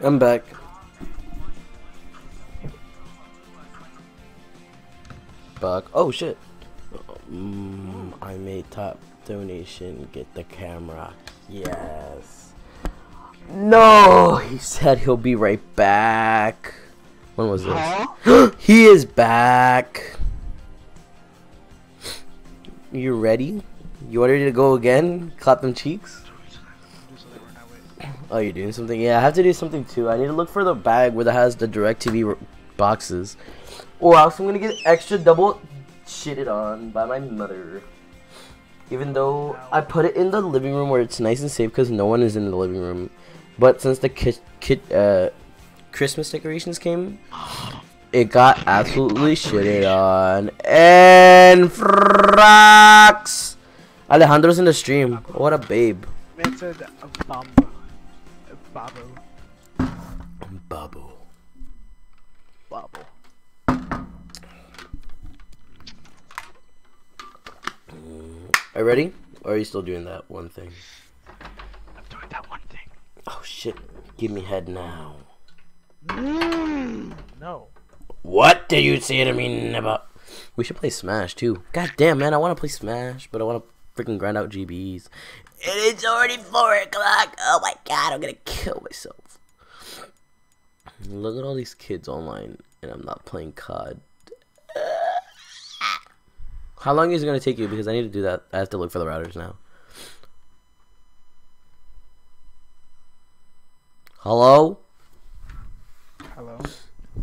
I'm back. Buck. Oh shit. Mm, I made top donation. Get the camera. Yes. No, he said he'll be right back. When was this? he is back. You ready? You want ready to go again? Clap them cheeks. Oh, you're doing something? Yeah, I have to do something too. I need to look for the bag where that has the DirecTV boxes. Or else I'm gonna get extra double shitted on by my mother. Even though I put it in the living room where it's nice and safe because no one is in the living room. But since the kid, kid, uh, Christmas decorations came, it got absolutely shitted on. And frocks! Alejandro's in the stream. What a babe. Man said a bamba. A babo. Bubble. Are you ready? Or are you still doing that one thing? I'm doing that one thing. Oh shit. Give me head now. Mm, no. What do you say to me about? We should play Smash too. God damn, man, I want to play Smash, but I want to freaking grind out GBs. And it's already 4 o'clock. Oh my god, I'm gonna kill myself. Look at all these kids online, and I'm not playing COD. How long is it gonna take you? Because I need to do that. I have to look for the routers now. Hello? Hello.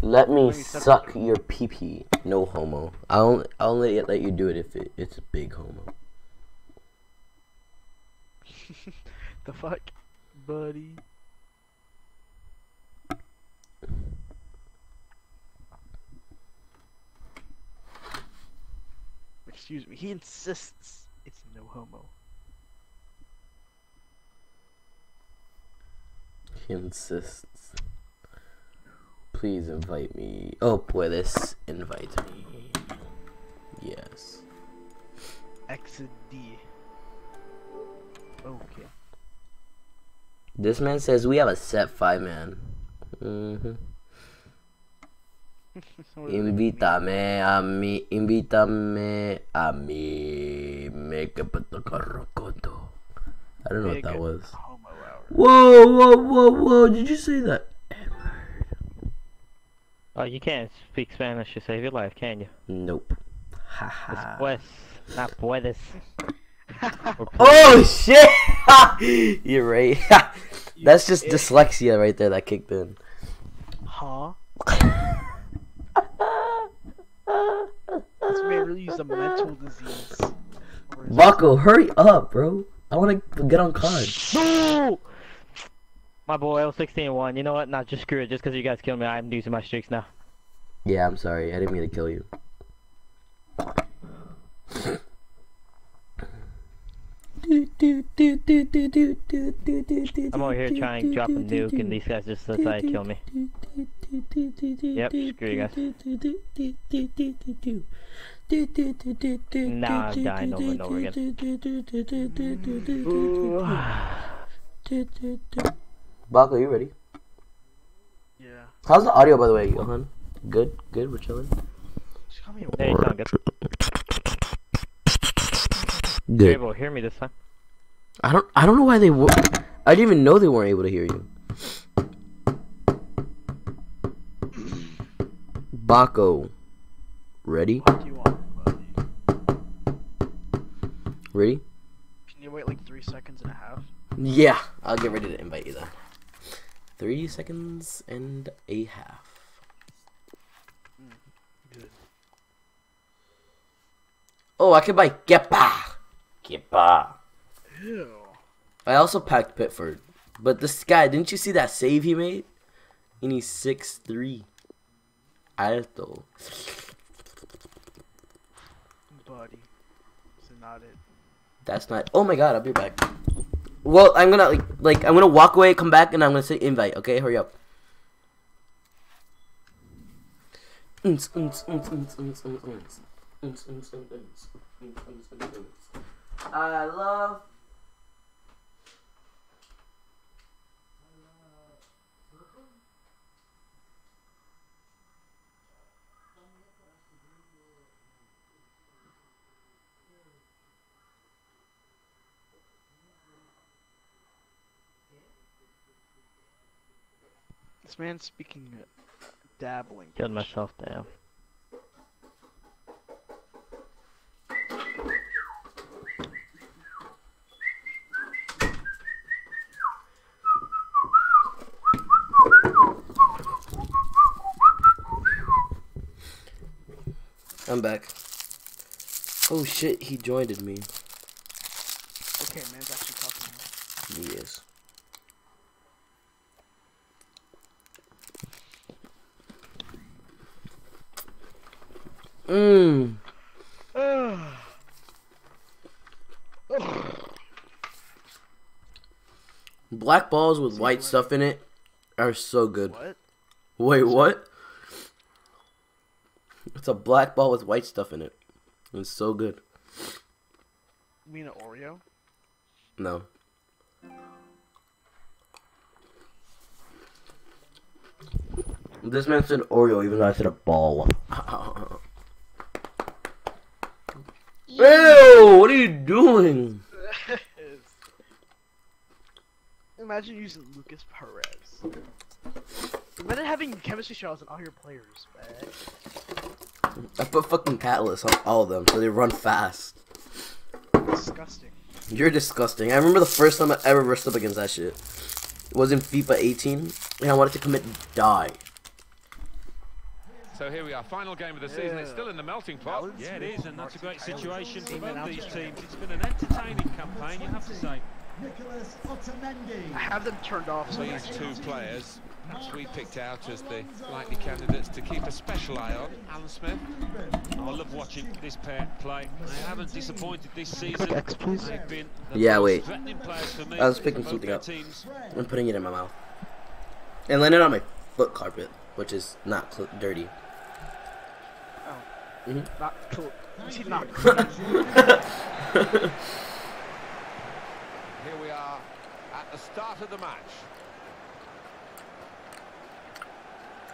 Let me suck your pee pee. No homo. I'll only, I'll only let you do it if it, it's a big homo. The fuck, buddy. Excuse me. He insists it's no homo. He insists. Please invite me. Oh, boy, this invite me. Yes. XD. Okay. This man says we have a set five man. Mm-hmm. What does that mean? Invítame a mí, invítame a mí. Make up the carrocoto. I don't know what that was. Homo hour. Whoa, whoa, whoa, whoa! Did you say that? Oh, you can't speak Spanish to save your life, can you? Nope. Haha. Después, not puedes. Or Oh shit! You're right. That's just dyslexia right there that kicked in. Huh? This man really used a mental disease. Or Baco, hurry up, bro. I want to get on COD. No! My boy, I was 16 and 1. You know what? Not just screw it. Just because you guys killed me, I'm losing my streaks now. Yeah, I'm sorry. I didn't mean to kill you. I'm over here trying to drop a nuke, and these guys just decide to kill me. Yep, screw you guys. Nah, I'm dying over and over again. Baco, you ready? Yeah. How's the audio, by the way, Johan? Good, good. We're chilling. Just call me Hey, a you sound good. You're Good. able to hear me this time. I don't. I don't know why they were. I didn't even know they weren't able to hear you. Baco, ready? What do you want, buddy? Ready? Can you wait like three seconds and a half? Yeah, I'll get ready to invite you then. Three seconds and a half. Mm, good. Oh, I can buy Kepa. Kepa. Ew. I also packed Pickford. But this guy, didn't you see that save he made? And he's 6'3. Alto. Buddy. Is it not it? That's not. Oh my god, I'll be back. Well, I'm gonna like, like I'm gonna walk away, come back, and I'm gonna say invite. Okay, hurry up. Unz, unz, unz, unz, unz, unz, unz. Unz, unz, unz, unz. Unz, unz, unz, unz. I love. This man's speaking uh, dabbling. Killed myself down. I'm back. Oh shit, he joined me. Okay, man's actually talking. now. He is. Mmm. Black balls with white stuff in it are so good. What? Wait, what? It's a black ball with white stuff in it. It's so good. You mean an Oreo? No. This man said Oreo even though I said a ball. Ew! What are you doing? Imagine using Lucas Perez. Imagine having chemistry shows on all your players, man. I put fucking Catalyst on all of them so they run fast. Disgusting. You're disgusting. I remember the first time I ever rushed up against that shit. It was in FIFA 18, and I wanted to commit die. So here we are, final game of the season. It's still in the melting pot. Yeah, it is, and that's a great situation for both these teams. It's been an entertaining campaign, you have to say. Nicholas Otamendi. I have them turned off so These two players, perhaps we picked out as the likely candidates to keep a special eye on. Alan Smith. I love watching this pair play. They haven't disappointed this season. X, please. Been the Yeah, wait. threatening players for me I was picking something up. Teams. I'm putting it in my mouth. And landed on my foot carpet, which is not Mm-hmm. cl- dirty. not cool. You see, not Here we are at the start of the match.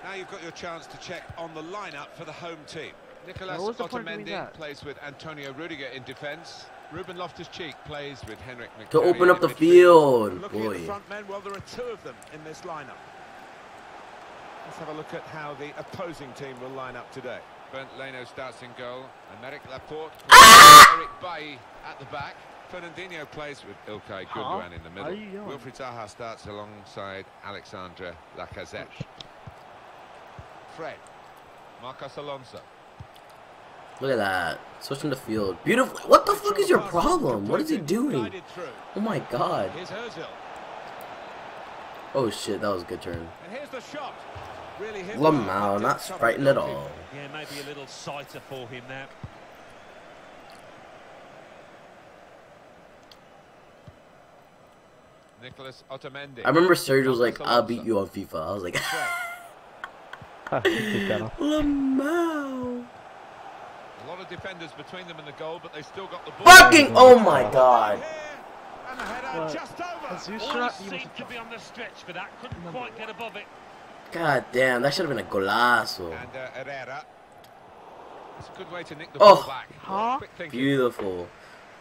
Now you've got your chance to check on the lineup for the home team. Nicolas Now, what's the point of doing Otamendi plays with Antonio Rudiger in defence. Ruben Loftus-Cheek plays with Henrikh Mkhitaryan To open up the field, Looking at the boy. front men, well, there are two of them in this lineup. Let's have a look at how the opposing team will line up today. Bernd Leno starts in goal. Aymeric Laporte ah! plays with Eric Bailly at the back. Fernandinho plays with Ilkay ah, Huh? Gundogan in the middle. you? Wilfried Zaha starts alongside Alexandre Lacazette. Fred. Marcos Alonso. Look at that. Switching the field. Beautiful. What the fuck is your problem? What is he doing? Oh my god. Oh shit, that was a good turn. And here's the shot. Really hit Lamau, well. not frightened at all. Yeah, maybe a little sighter for him now. Nicholas Otamendi. I remember Sergio was like, I'll beat you on FIFA. I was like, Fred. Ah, keep that off. Lamau. A lot of defenders between them and the goal, but they still got the ball. Fucking, oh my god. And the header What? just over. All seemed to be on the stretch for that, couldn't quite get above it. God damn, that should have been a golazo. And uh, Herrera. It's a good way to nick the Oh. ball back. Huh? Quick. Beautiful.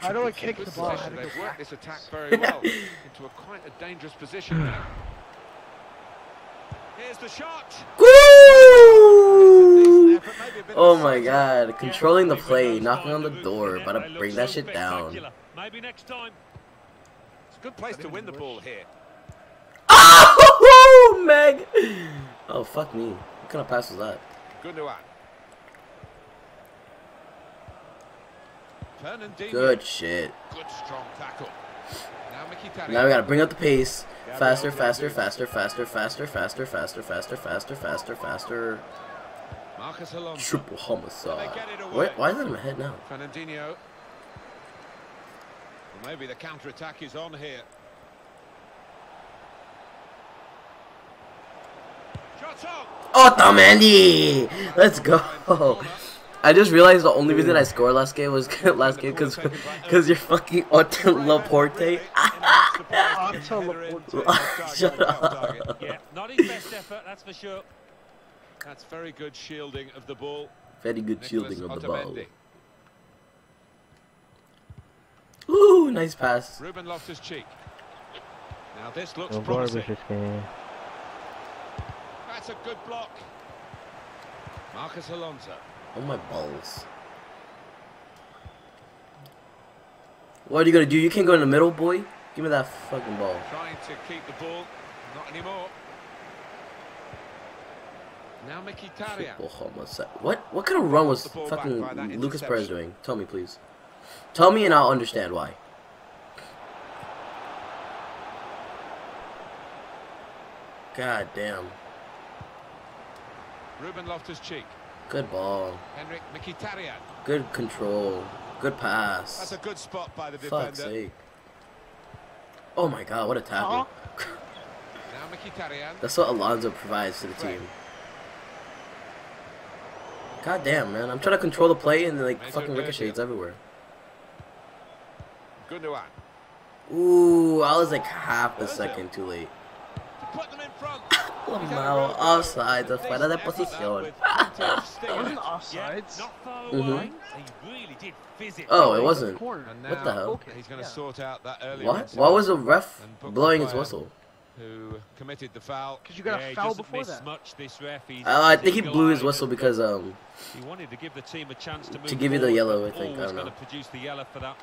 How do I kick the ball? How They've worked this attack very well into a quite a dangerous position now. Here's the shot. Woo! Decent effort, maybe a bit of Oh my god, controlling the play, those knocking on the door, about to bring that shit down. Maybe next time. It's a good place to win the ball here. Meg! Oh, fuck me. What kind of pass was that? Fernandinho. Good shit. Good strong tackle. Now Now we gotta bring up the pace. Faster, faster, faster, faster, faster, faster, faster, faster, faster, faster, faster. Triple homicide. They get it away. Wait, why is that in my head now? Fernandinho. Well, maybe the counter-attack is on here. Shot on. Oh, Otamendi! Let's go! I just realized the only reason I scored last game was last game because because you're fucking Otto Laporte. Shut up. Yeah, not his best effort, that's for sure. That's very good shielding of the ball. Very good shielding of the ball. Ooh, nice pass. Ruben Loftus-Cheek. Now this looks promising. Garbage this game. That's a good block. Marcos Alonso. Oh my balls. What are you gonna do? You can't go in the middle, boy. Give me that fucking ball. Trying to keep the ball. Not anymore. Now Mkhitaryan. What? What kind of run was The ball back fucking Lucas Perez doing? Tell me, please. Tell me, and I'll understand why. God damn. Ruben Loftus-Cheek. Good ball. Henrikh Mkhitaryan. Good control. Good pass. That's a good spot by the defender. Fuck's sake. Oh my god, what a tackle. Uh-huh. Now Mkhitaryan. That's what Alonso provides to the team. God damn, man. I'm trying to control the play and like Major fucking Virgil. ricochets everywhere. Gundogan. Ooh, I was like half a second too late. To put them in front. Offside, the fuera de posición. That wasn't Yeah, offsides. not far away. He really did fizz it. Oh, it wasn't. a corner. And What the hell? Okay, He's going to yeah. sort out that early What? Why was the ref and book the blowing his whistle? Who committed the foul? Because you got a foul before that. Much, this ref. Uh, I think he blew his whistle because um He wanted to give the team a chance to move To give you the yellow, I think, I don't know. gonna produce the yellow for that.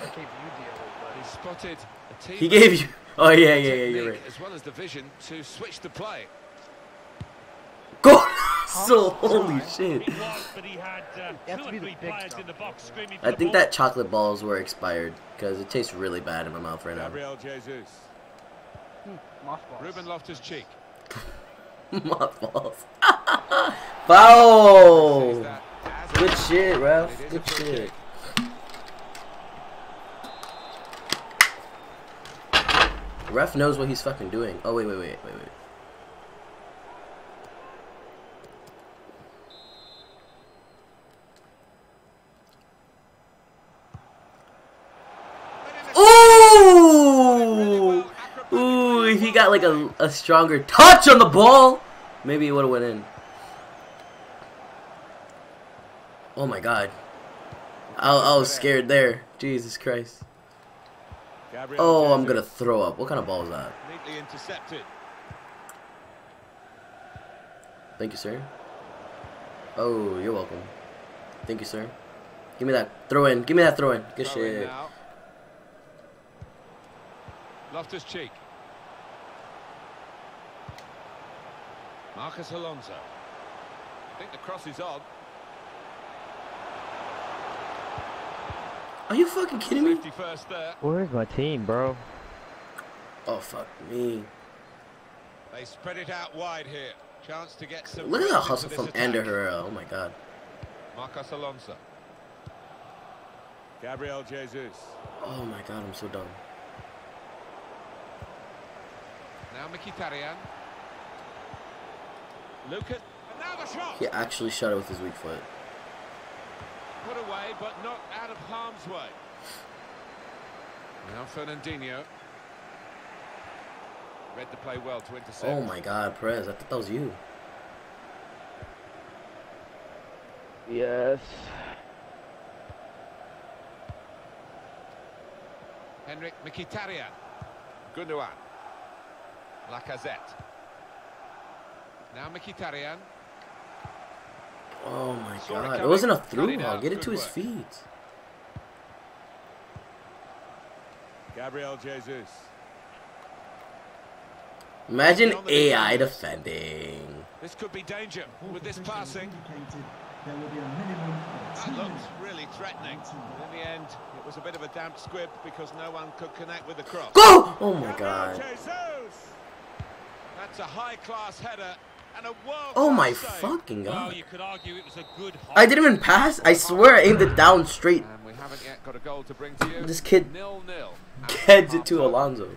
I gave you the yellow, He spotted a team he gave you. Oh yeah, yeah, yeah. You're right. as well as the vision to switch the play. Go. so holy shit. It was, but he had uh, You have two to or be the three big players stuff. in the box screaming for I think that chocolate balls were expired because it tastes really bad in my mouth right now. Gabriel Jesus. but. Ruben Loftus-Cheek. Mothballs. Sees Foul. that as a Good shit, and ref. it is a Good free shit. Ref knows what he's fucking doing. Oh wait, wait, wait, wait, wait. Ooh! Ooh, if he got like a, a stronger touch on the ball, maybe it would have went in. Oh my god. I, I was scared there. Jesus Christ. Oh, I'm gonna throw up. What kind of ball is that? Neatly intercepted. Thank you, sir. Oh, you're welcome. Thank you, sir. Give me that throw in. Give me that throw in. Good Throw shit. now. Loftus-Cheek. Marcos Alonso. I think the cross is on. Are you fucking kidding me? Safety first there. Where's my team, bro? Oh fuck me. They spread it out wide here. Chance to get some. Look at that hustle from attack. Ander Herrera. Oh my god. Marcos Alonso. Gabriel Jesus. Oh my god, I'm so dumb. Now Mkhitaryan. Lucas. And now the shot. He actually shot it with his weak foot. Put away, but not out of harm's way. Now Fernandinho. Read the play well to intercept. Oh my god, Perez. I thought that was you. Yes. Henrikh Mkhitaryan. Gundogan. Lacazette. Now Mkhitaryan. Oh my Saw god. It wasn't a through ball. Get it to his feet. Gabriel Jesus. Imagine AI defending. This could be danger with this passing. There will be a minimum of That looks really threatening. But in the end, it was a bit of a damp squib because no one could connect with the cross. Go! Oh my god. Jesus. That's a high-class header and a world. Oh my save. fucking Well, god. you could argue it was a good. I didn't even pass. I swear I aimed it down straight. And we haven't yet got a goal to bring to you. This kid nil nil. Heads it to Alonso.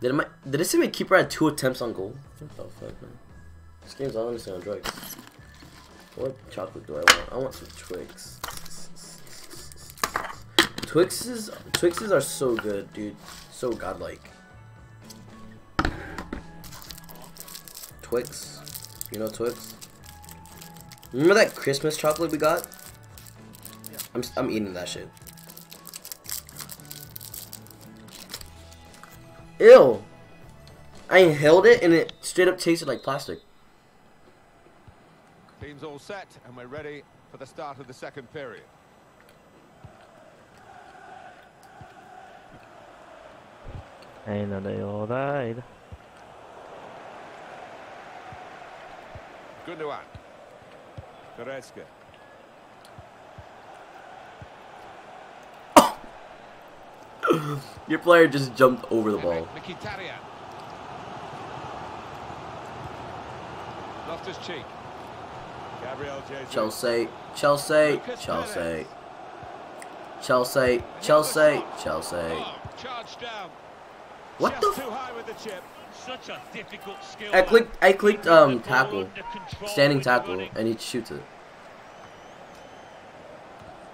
Did my did it say my keeper had two attempts on goal? What the fuck, man? This game's honestly on drugs. What chocolate do I want? I want some Twix. Twixes, Twixes are so good, dude. So godlike. Twix, you know Twix. Remember that Christmas chocolate we got? Yeah. I'm I'm eating that shit. Ew. I inhaled it and it straight up tasted like plastic. Team's all set, and we're ready for the start of the second period. Ain't no day alright. Gundogan. Goretzka. Your player just jumped over the ball. Mkhitaryan. Gabriel Jesus. Chelsea, Chelsea, Chelsea, Chelsea, Chelsea, Chelsea. Oh. What the? Too high with the chip. Such a difficult skill. I clicked, I clicked um Keeping the ball tackle, standing tackle, and he shoots it.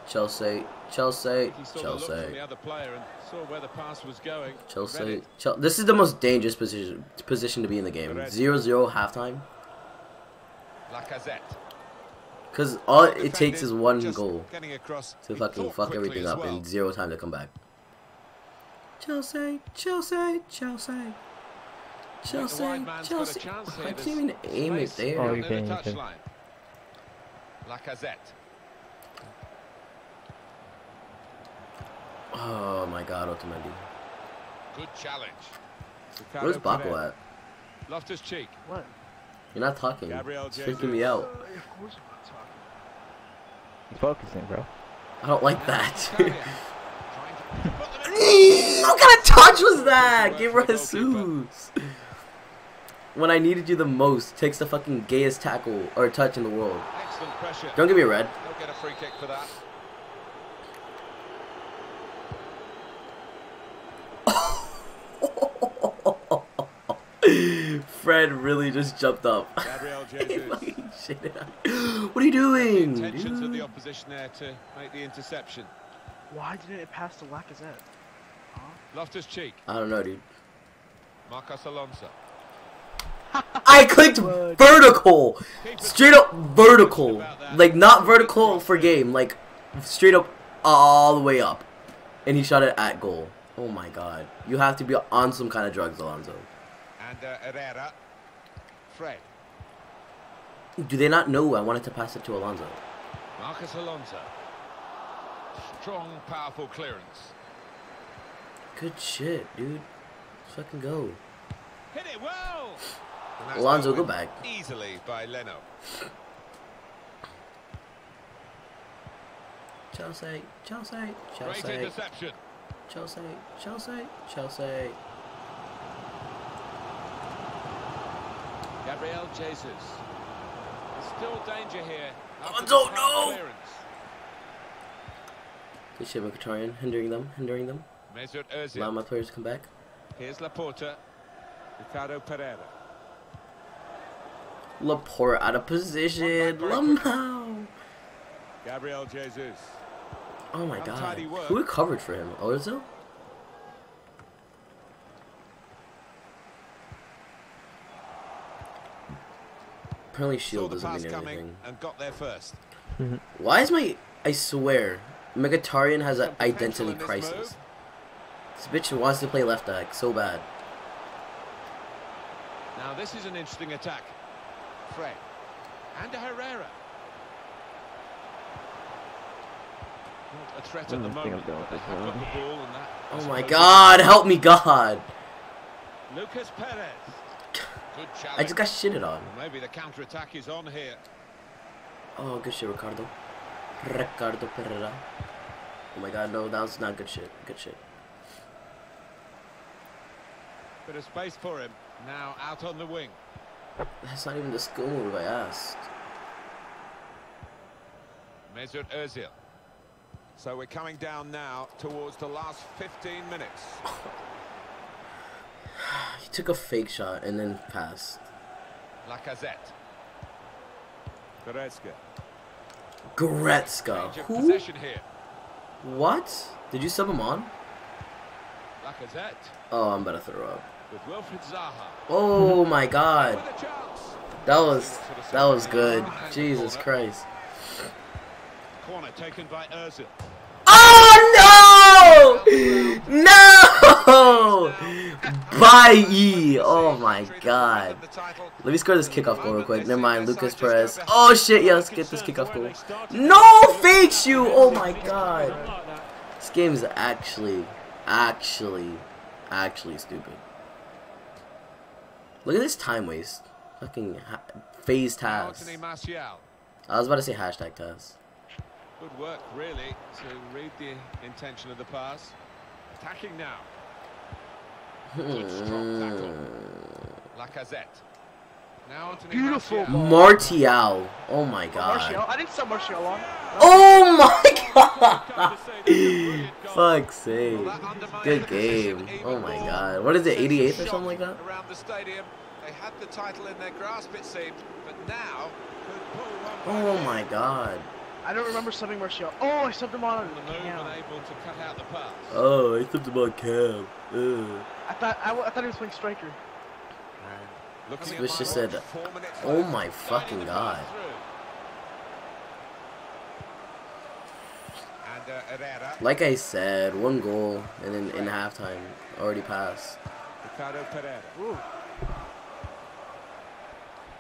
Chelsea, Chelsea, He saw the look from Chelsea, the other player and saw where the pass was going. Read Chelsea. this is the most dangerous position position to be in the game. Correct. 0-0 halftime. Lacazette. Because all it takes is one goal Getting across. to fucking fuck everything up well. in zero time to come back. Chelsea, Chelsea, Chelsea. Chelsea, wide man's got a Chelsea. I There's can't even aim it there. Oh, you can, the you can. Lacazette. Oh my god, Otamendi. Good challenge. Where's Ricardo Bako Pereira. at? Loftus Cheek. What? You're not talking. Gabriel It's freaking me out. Oh, of course I'm. He's focusing, bro. I don't like that. What kind of touch was that? Give work for the Jesus. When I needed you the most, takes the fucking gayest tackle or touch in the world. Excellent pressure. Don't give me a red. They'll get a free kick for that. Fred really just jumped up. Gabriel He Jesus. fucking shit it out. What are you doing? Intentions of the dude? opposition there to make the interception. Why didn't it pass to Lacazette? Loftus Cheek. I don't know, dude. Marcos Alonso. I clicked vertical. Straight up vertical. Like not vertical for game, like straight up all the way up. And he shot it at goal. Oh my god. You have to be on some kind of drugs, Alonso. And uh, Herrera. Fred. Do they not know I wanted to pass it to Alonso? Marcos Alonso. Strong, powerful clearance. Good shit, dude. Let's fucking go. Hit it well. And Alonso, go back. Easily by Leno. Chelsea, Chelsea, Chelsea. Great Chelsea, interception. Chelsea, Chelsea, Chelsea. Gabriel Jesus. There's still danger here. after Alonso, the no! clearance. Good shit, Mkhitaryan. Hindering them, hindering them. Mesut Allow Ozil. my players to come back. Here's Laporte. Ricardo Pereira. Laporte out of position. Lamau. Gabriel Jesus. Oh my god. Who recovered for him? Ozil? Apparently Saw shield the doesn't mean coming anything. and got there first. Mm-hmm. Why is my... I swear. Megatarian has an identity crisis. move. This bitch wants to play left back so bad. Now this is an interesting attack. Fred. And Herrera. Not a threat at Hmm, the I think I'm moment. going with They this have got the ball and that. Oh my god, help me god! Lucas Perez. Good challenge. I just got shitted on. Maybe the counter attack is on here. Oh, good shit, Ricardo. Ricardo Pereira. Oh my god, no, that was not good shit. Good shit. Bit of space for him. Now out on the wing. That's not even the skill move I asked. Mesut Ozil. So we're coming down now towards the last 15 minutes. He took a fake shot and then passed. Lacazette. Goretzka. Goretzka. Change Who? here. What? Did you sub him on? Lacazette Oh, I'm about to throw up. With Wilfried Zaha. Oh my god. With a chance. That was that was good. Jesus Christ. Corner taken by Ozil. Oh no! No! Bye! Oh my god. Let me score this kickoff goal real quick. Never mind, Lucas Perez. Oh shit, yeah, let's get this kickoff goal. No fake shoot! Oh my god. This game is actually, actually, actually stupid. Look at this time waste. Fucking ha phase Martial. I was about to say hashtag task. Good work, really, to read the intention of the pass. Attacking now. Good strong tackle. Hmm. Lacazette. Now Anthony Beautiful Martial. ball. Martial. Oh my Martial. god. I didn't sub Martial on. Oh my god. Fuck's sake. Well, that undermined Good game. Oh my god. What is it, Sense of 88th or something like that? Around the stadium, they had the title in their grasp, it seemed, but now could pull one back Oh my god. I don't remember subbing Martial. Oh, I subbed him on. On the move Yeah. and able to cut out the pass. Oh, I thought about Cam. Ugh. I thought I, w- I thought he was playing striker. At just said, "Oh my fucking God." pass through. And uh, Like I said, one goal and then in halftime already passed. Ricardo Pereira, Ooh.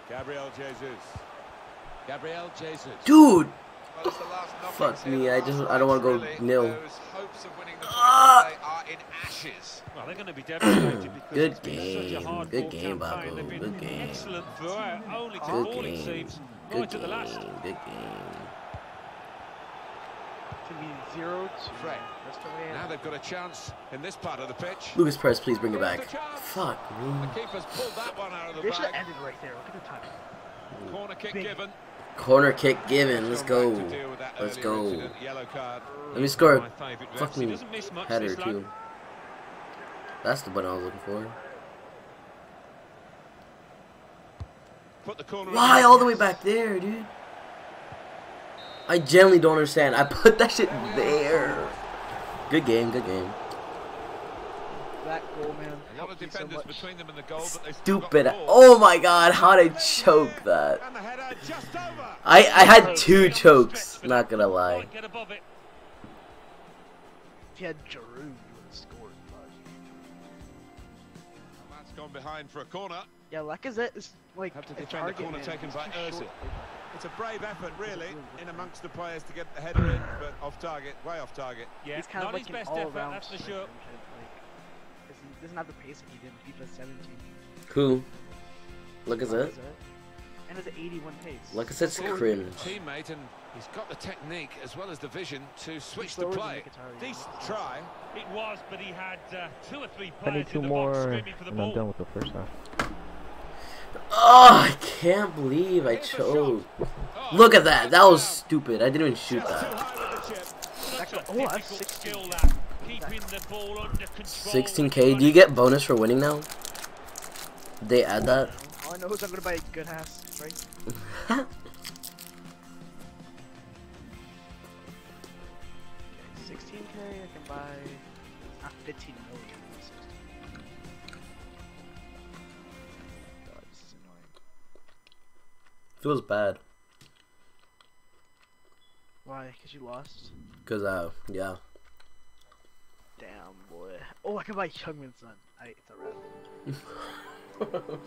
Gabriel Jesus, Gabriel Jesus. Dude! Well, it's the last knockouts Fuck me, I just- I don't wanna go nil. Those hopes of winning the tournament, they are. Well, they're going to be devastated Good it's been such a game. hard Good game, campaign. Babu. Good game. excellent throughout, only to Good fall, it game. seems, Good right at the last. game. Good game. To be zero Fred. rest of the way. Now they've got a chance in this part of the pitch. Lucas Perez, please bring it back. Fuck The keeper's pulled that one out of the They should have ended right there. Look at the time. Corner kick Big. given. Corner kick given. Let's go. back to deal with that Let's go. incident, Yellow card. Let me score My a favourite refs. He fucking doesn't miss much, header too. That's the button I was looking for. Put the corner. Why all the way back there, dude? I genuinely don't understand. I put that shit there. Good game, good game. That goal, man. A lot of helped me so between them and the goal, but they Stupid. the. Oh my god, how did I choke that? And the header just over. I, I had two chokes, not gonna lie. Right, get above it. If you had Giroud, you would have scored. But And That's gone behind for a corner. yeah, Lacazette is like Have to defend the corner man. taken by too Ozil. It's a brave effort, really, in amongst the players to get the header in, but off target, way off target. Yeah, He's kind not of like his best effort, that's for striker, sure. Like, 'cause doesn't have the pace that he did in FIFA 17. Who? Look at that. Lacazette. And has an 81 pace. Look at that Slower cringe. Teammate, and he's got the technique as well as the vision to switch the play. Decent try. It was, but he had uh, two or three I need two in the more, box and screaming for the I'm done with the first half. Oh, I can't believe I Here's the choked. shot. Oh, Look at that. That was stupid. I didn't even shoot that. high with the chip. Such That's a a- oh, that's difficult 16. skill, that. Keeping the ball under control. 16k. Do you get bonus for winning now? They add that? All I know is I'm gonna buy a good ass strike. Okay, 16k, I can buy. Ah, 15 million. God, this is annoying. Feels bad. Why? Cause you lost. Cause uh, yeah. Oh, I can buy Heung-min Son. I it's a red.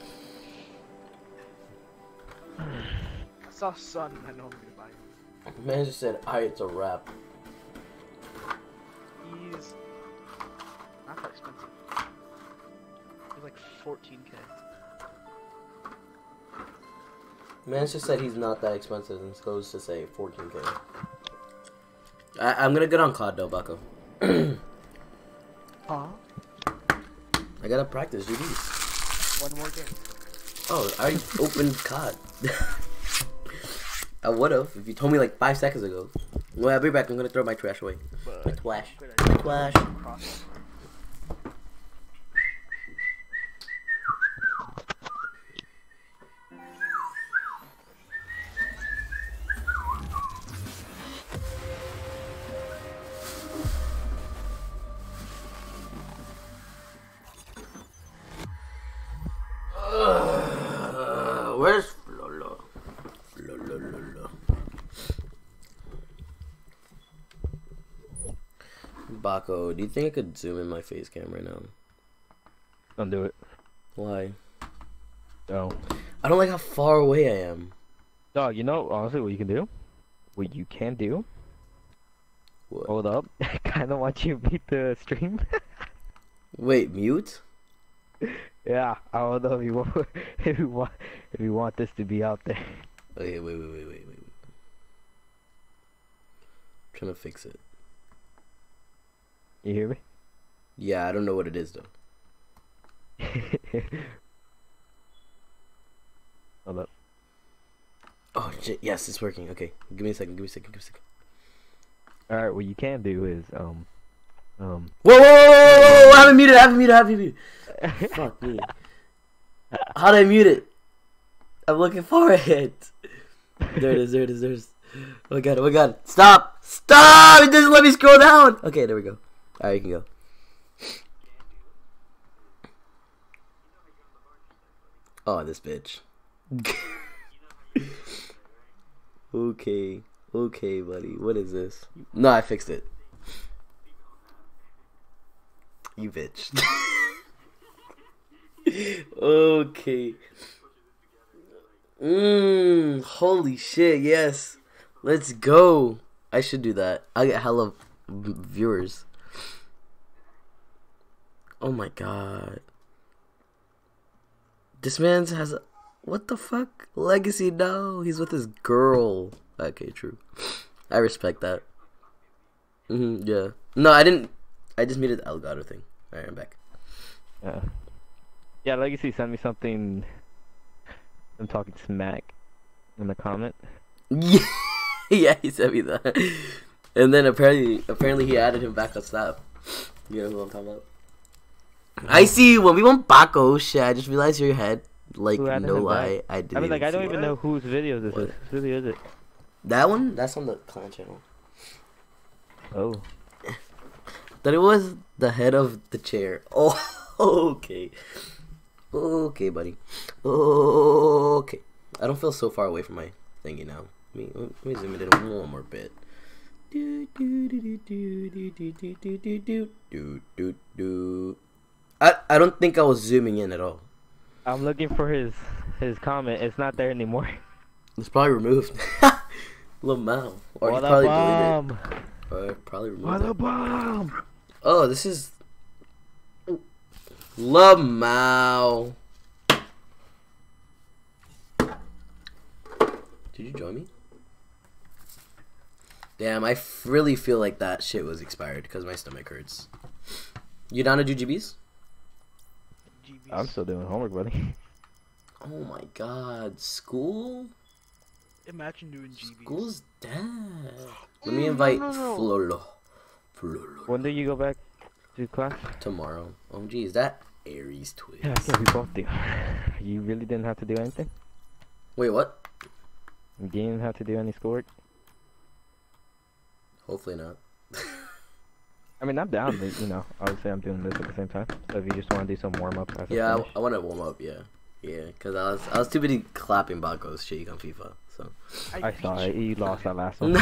I saw Sun. I know I'm gonna buy him. Man just said, "I it's a wrap." He's not that expensive. He's like 14k. Man just said he's not that expensive and goes to say 14k. I, I'm gonna get on COD though, Bucko. Huh? I gotta practice GBs. One more game. Oh, I already opened COD. I would've if you told me like five seconds ago. Well, I'll be back. I'm gonna throw my trash away. My But trash. good My trash. Cross. Where's Flolo? Flolo. Baco, do you think I could zoom in my face cam right now? Don't do it. Why? No. I don't like how far away I am. Dog, you know, honestly, what you can do? What you can do? What? Hold up. I kind of want you to beat the stream. Wait, mute? Yeah, I don't know if you want, if you want, if you want this to be out there. Okay, wait, wait, wait, wait, wait. wait. trying to fix it. You hear me? Yeah, I don't know what it is though. Hold up. Oh shit! Yes, it's working. Okay, give me a second. Give me a second. Give me a second. All right, what you can do is um, um. Whoa, whoa, whoa, whoa, whoa! I haven't muted. I haven't muted. I haven't muted. Fuck me. How do I mute it? I'm looking for it. There it is. There it is. There it is. Oh my god. Oh my god. Stop! Stop! It doesn't let me scroll down. Okay, there we go. All right, you can go. Oh, this bitch. okay. Okay, buddy. What is this? No, I fixed it. You bitch. okay. Mmm. Holy shit, yes. Let's go. I should do that. I get hella viewers. Oh my god. This man's has a, what the fuck? Legacy no, he's with his girl. Okay, true. I respect that. hmm yeah. No, I didn't I just muted the Elgato thing. Alright, I'm back. Yeah. Yeah, Legacy sent me something. I'm talking smack in the comment. Yeah, yeah, he sent me that. And then apparently apparently he added him back on Snap. You know who I'm talking about? I see when we went Baco oh shit, I just realized your head. Like no lie, back? I didn't. I mean, like, I don't even know whose video this What? is. Whose video is it? That one? That's on the clan channel. Oh. That it was the head of the chair. Oh, okay. Okay, buddy. Okay. I don't feel so far away from my thingy now. Let me, let me zoom it in one more bit. Do, do, do, do, do, do, do, do, do, do, do, do, do. I, I don't think I was zooming in at all. I'm looking for his his comment. It's not there anymore. It's probably removed. Lil Mao. Or What a probably deleted bomb! it. Or probably removed What a bomb! Oh, this is Love Mao. Did you join me? Damn, I really feel like that shit was expired because my stomach hurts. You down to do GBs? GBs. I'm still doing homework, buddy. Oh my god, school? Imagine doing GBs. School's dead. Let me Mm, no, invite no, no. Flolo. Flolo. When do you go back to class? Tomorrow. Oh, geez, that Aries twist. Yeah, I we both do. You really didn't have to do anything? Wait, what? You didn't have to do any schoolwork? Hopefully not. I mean, I'm down, but, you know, obviously I'm doing this at the same time. So if you just want to do some warm-ups after Yeah. I, I want to warm up. Yeah, yeah, because I was I was too busy clapping Baco's shake on FIFA. So I beat saw it. You lost that last one.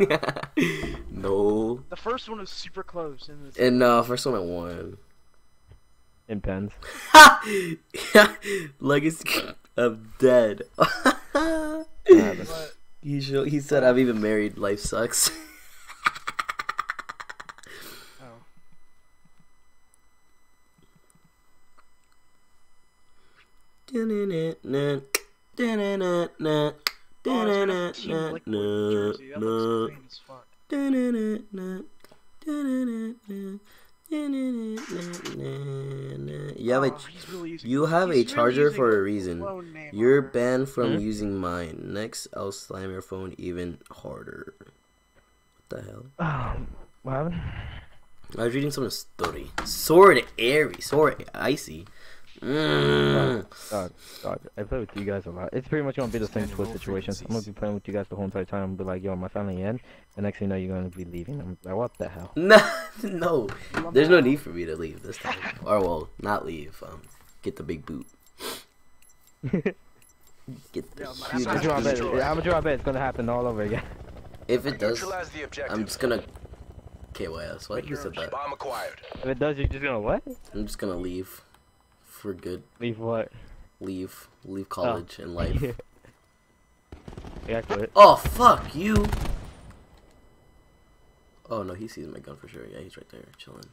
no, The first one was super close, and it's and uh, first one I won. In pens. Legacy, I'm dead. happened? he show, he said I'm even married. Life sucks. oh, oh, it's got a Team Liquid jersey. That looks clean as fuck. You have a Oh, he's really using- you have a he's really charger for a reason. You're banned from Hmm? using mine. Next, I'll slam your phone even harder. What the hell? Um, what happened? I was reading someone's story. Sword airy, sword icy. Mm. Dog, dog, I play with you guys a lot. It's pretty much gonna be the same Twitch situation. I'm gonna be playing with you guys the whole entire time. Be like, yo, my family finally in? And next thing you know, you're gonna be leaving. I'm like, what the hell? No, no. There's no need for me to leave this time. Or well, not leave. Um, get the big boot. Get the Yeah, my- huge I'm I'm sure I bet. beat. I'm sure I bet it's gonna happen all over again. If it does, Neutralize the objective. I'm just gonna KYS. Why you said that? Bomb acquired. If it does, you're just gonna what? I'm just gonna leave for good. Leave what? Leave, leave oh. college and life. Yeah, I quit. Oh fuck you! Oh no, he sees my gun for sure. Yeah, he's right there, chilling.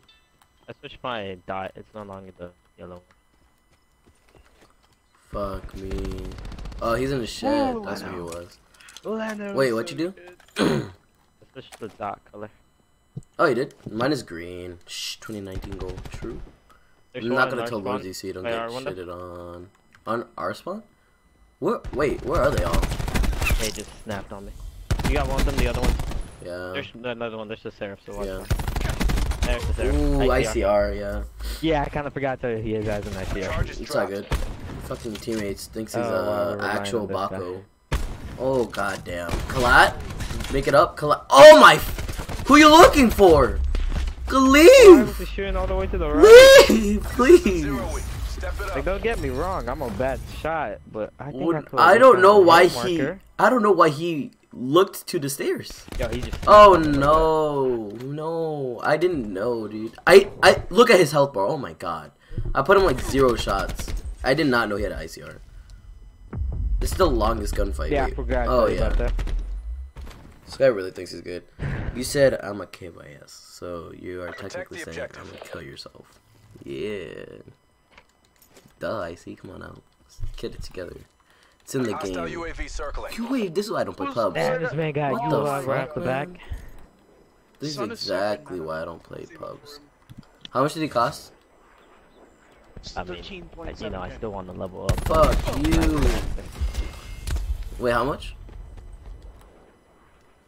I switched my dot. It's no longer the yellow. one. Fuck me. Oh, he's in the shed. Whoa, That's I where he was. Leno Wait, is what so you do? I switched the dot color. Oh, you did? Mine is green. Shh, 2019 goal. True. There's I'm not gonna tell spawn. Lindsay so you don't get our shitted on. On our spawn? What? Wait, where are they all? They just snapped on me. You got one of them, the other one. Yeah. There's another one. There's the seraph. So watch Yeah. out. There's the seraph. Ooh, ICR. ICR, yeah. Yeah, I kind of forgot to he has an ICR. Charge It's all good. Fucking teammates thinks he's Oh, wow, uh, we're relying actual on this guy. Baco. Oh goddamn. Kalat? Make it up, Kalat. Oh my! f- Who you looking for? Why was Leave! he shooting all the way to the right? Leave, please. Zero weak. Step it Like, don't get me wrong, I'm a bad shot, but I think I, Would- could I don't know why he. he. I don't know why he looked to the stairs. Yo, he just. Oh no, no! I didn't know, dude. I I look at his health bar. Oh my god, I put him like zero shots. I did not know he had an ICR. It's the longest gunfight. Yeah, I forgot Oh to tell you yeah, about that. this guy really thinks he's good. You said I'm a KYS, so you are Protect technically saying objective. I'm gonna kill yourself. Yeah. Duh, I see. Come on out. Let's get it together. It's in the Hostile game. UAV circling. You wait. This is why I don't play Who's- pubs. Damn, this man got What you the right fuck, off the back. This is Son is so exactly why. I don't play See pubs. How much did he cost? I mean, Thirteen I, point you know, I still want to level up. Fuck you. Wait, how much?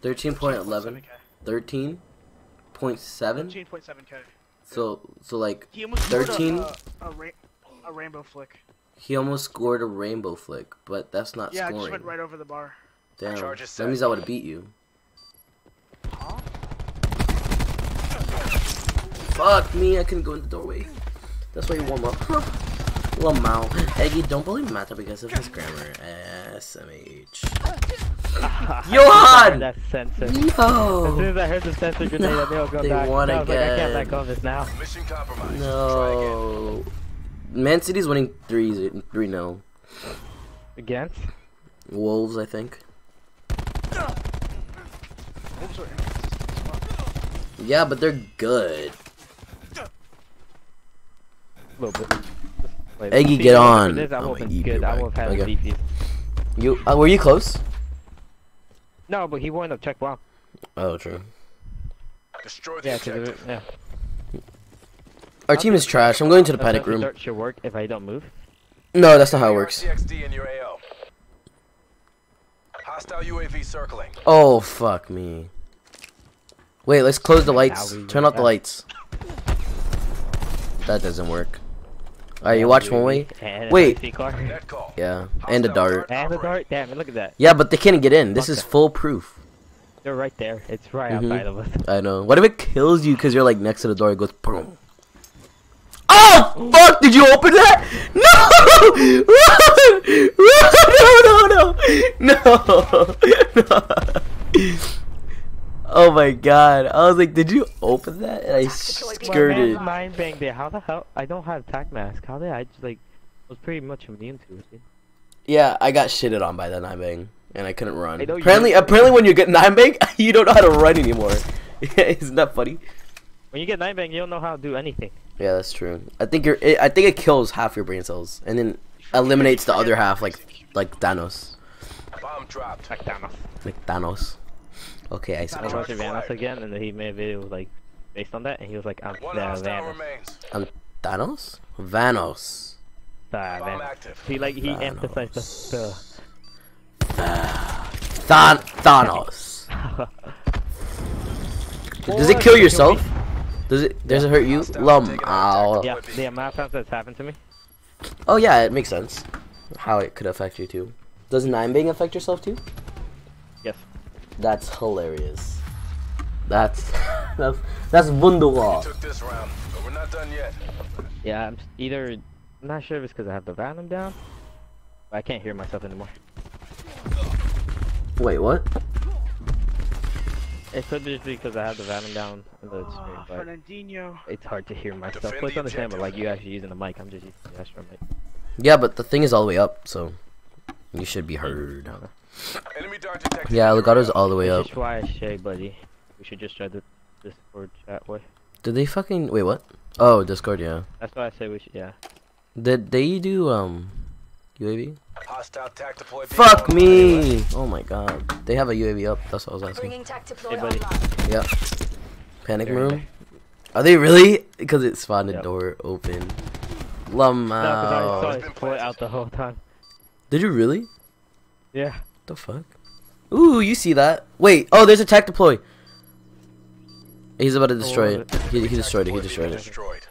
13.11? 13.7? Thirteen point seven k. So, so like, He almost scored 13? A, a, a, ra- a rainbow flick. he almost scored a rainbow flick, but that's not Yeah, I scoring. just went right over the bar. Damn, that set. means I would have beat you. Huh? Fuck me, I couldn't go in the doorway. That's why you warm up. Huh. Lamau. Eggy, don't bully Mata because of his grammar. SMH. Johan! That sensor. As soon as I heard the sensor grenade, I knew I was They going back. won I was like, I can't again. let go of this now. Mission compromised. No. Man City's winning 3 3 0. Against? Wolves, I think. Wolves are inconsistent as fuck. Yeah, but they're good. A little bit. Wait, Eggy, get on. This, I I'm would gonna have been your good. I would have had Okay. DPs. You uh, were you close? No, but he wouldn't have checked well. Oh, true. Destroy the Yeah, because objective. yeah. Our team is trash. I'm going to the panic room. dart should work if I don't move. No, that's not how it works. RCXD in your AO. Hostile UAV circling. Oh fuck me. Wait, let's close the lights. Turn off the lights. That doesn't work. Alright, you watch one way. And Wait. a car. Net call. Yeah, and a dart. And the dart. Damn it! Look at that. Yeah, but they can't get in. This is that. foolproof. They're right there. It's right Mhm. outside of us. I know. What if it kills you because you're like next to the door? It goes boom. Oh fuck! Did you open that? No! Run! Run! No! No! No! Oh my god! I was like, did you open that? And I skirted. My man, nine bang there. How the hell? I don't have tac mask. How did I just like? Was pretty much immune to it. Yeah, I got shitted on by that nine bang, and I couldn't run. I Apparently, apparently, when you get nine bang, you don't know how to run anymore. Isn't that funny? When you get nine bang, you don't know how to do anything. Yeah, that's true. I think you're. It, I think it kills half your brain cells, and then eliminates the other half, like like Thanos. Bomb dropped. Tac down. Like Thanos. Okay, I saw. I watched Charge Vanos again, and then he made a video like based on that, and he was like, "I'm One the hostile Vanos." remains. Thanos. Vanos. The Bomb Vanos. He like he Vanos. emphasized the. Than Thanos. Does it kill yourself? Does it? Does it hurt you? Lum. Ow. yeah, the amount of times that's happened to me. Oh yeah, it makes sense. How it could affect you too. Does nine bang affect yourself too? Yes. That's hilarious. That's that's that's wunderbar. Took this round, but we're not done yet. Yeah, I'm either. I'm not sure if it's because I have the Venom down, I can't hear myself anymore. Wait, what? It could be just because I have the volume down in the ah, screen, Oh, but Fernandinho. it's hard to hear myself. Defend But it's the understandable, like you actually using the mic. I'm just using the extra mic. Yeah, but the thing is all the way up, so you should be heard. Enemy dart. Yeah, in Elgato's all the way up. Which is why I say, buddy, we should just try the Discord chat way. Did they fucking wait? What? Oh, Discord. Yeah. That's why I say we should. Yeah. Did they do um UAV? Hostile tac deploy. Fuck me! Oh my god, they have a UAV up. That's what I was asking. Bringing tac deploy Hey, buddy. online. Yep. Panic There, room. Are they really? Because it spawned a door open. No, 'cause I Lamau. saw It's his been foot planted. out the whole time. Did you really? Yeah. The fuck? Ooh, you see that? Wait. Oh, there's a tech deploy. He's about to oh, destroy Oh, it. He, he destroyed it. He destroyed it. Destroyed.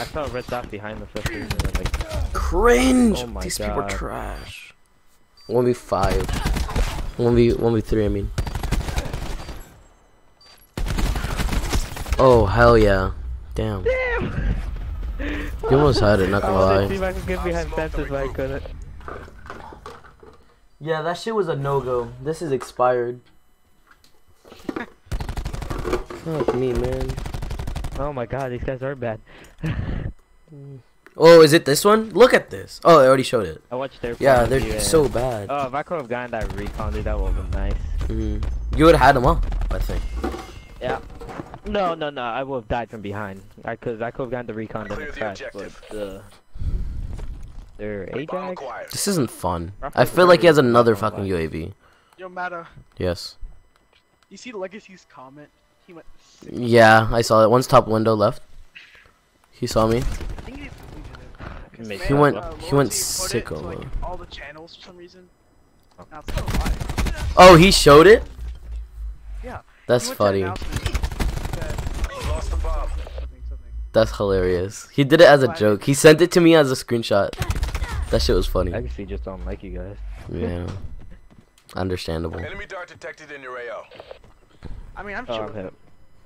I saw a red dot behind the first reason, and like, Cringe. Oh my These people are trash. One v five. One v one v three. I mean. Oh hell yeah! Damn. Damn! You almost had it. Not gonna I wanted to see lie. if I could get behind fences, but I couldn't. Yeah, that shit was a no go. This is expired. Fuck me, man. Oh my god, these guys are bad. Oh, is it this one? Look at this. Oh, I already showed it. I watched their. Yeah, they're view, and- so bad. Oh, if I could have gotten that recon, dude, that would have been nice. Mhm. You would have had them all, I think. Yeah. No, no, no. I would have died from behind. I could, I could have gotten the recon then Clear it the crashed, objective. but uh, their Bomb Ajax. This isn't fun. I feel like he has another fucking. UAV. Yo, Matta, Yes. you see Legacy's comment? He went. Sick. Yeah, I saw it. One's top window left. He saw me. He deleted it. 'Cause Make man, He went- uh, he went Loyalty put sicko, like, all the channels for some reason. Now it's not live. Oh, he showed it. Yeah. That's He went to funny. announcement, said, We lost the bomb. something, something. That's hilarious. He did it as a joke. He sent it to me as a screenshot. That shit was funny. Legacy just don't like you guys. Yeah. Understandable. Enemy dart detected in your AO. I mean, I'm Oh, chill I'm hit.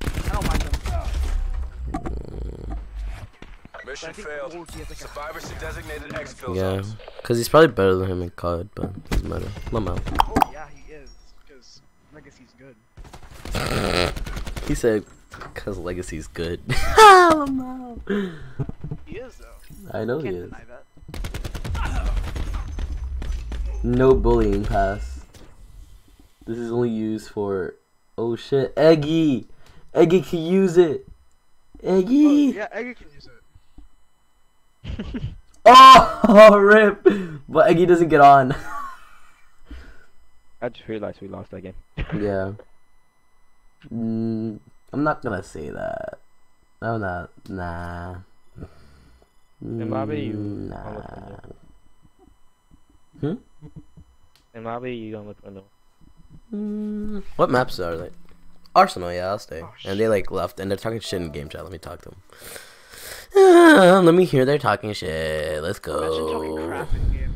I don't mind them. Mission But I think failed. Like Survivors to designated exfil Yeah. Cause he's probably better than him in COD, but it doesn't matter. Let him out. Oh yeah, he is, because Legacy's good. He said, "Cause Legacy's good." Let him out. He is though. I know he Can't is. Deny that. No bullying pass. This is only used for. Oh shit, Eggy. Eggy can use it. Oh, Eggy. yeah, Eggy can use it. Oh, rip. But Eggy doesn't get on. I just realized we lost that game. yeah. Mm, I'm not gonna say that. I'm not. Nah. In you Mm, gonna look Nah. Hmm? In lobby, you gonna look window. Mm, what maps are they? Arsenal, yeah, I'll stay. Oh, and they like left, and they're talking shit in game chat. Let me talk to them. Ah, let me hear they're talking shit. Let's go. crap in game.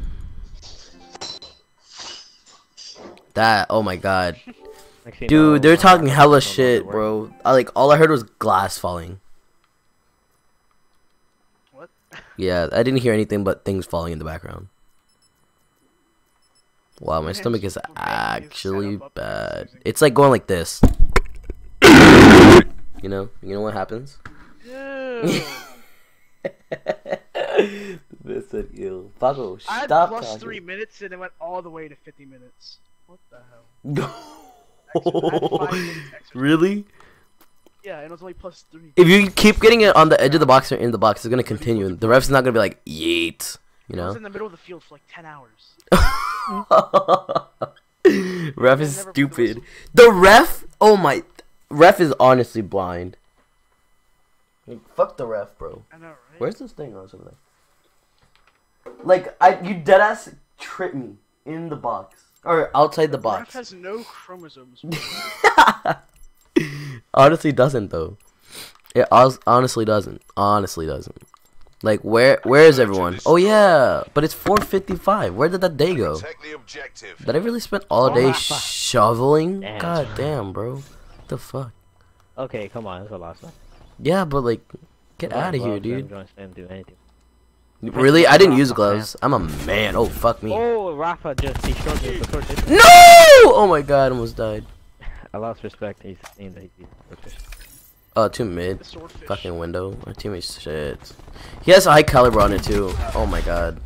That. Oh my god, Next thing you dude, they're uh, talking hella shit, bro. I, like all I heard was glass falling. What? Yeah, I didn't hear anything but things falling in the background. Wow, my stomach is actually bad. It's like going like this. You know, you know what happens? Ew. This said ill. Paco, I had plus talking. three minutes and it went all the way to 50 minutes. What the hell? Extra- I had five minutes extra. really? Yeah, and it was only plus three. If you keep getting it on the edge of the box or in the box, it's gonna continue. The ref's not gonna be like, yeet. You I was in the middle of the field for like 10 hours. ref is never put the stupid. The ref, oh my, ref is honestly blind. Like, fuck the ref, bro. I know, right? Where's this thing on something? Like, I you deadass tripped me in the box or outside the box. Ref has no chromosomes. honestly, doesn't though. It honestly doesn't. Honestly doesn't. Like where where is everyone? Oh yeah, but it's 4:55. Where did that day go? Protect the objective. Did I really spend all oh day shoveling? Damn. God damn, bro. What the fuck? Okay, come on, it's a lost one. Yeah, but like, get out of here, dude. trying to stand do anything. Really? I didn't use gloves. I'm a man. Oh fuck me. Oh, Rafa just he showed us the torch. No! Oh my god, almost died. I lost respect. He's saying that he's torch. Oh, two mid. Fucking window. My teammate's shit. He has a high caliber on it too. Oh my god.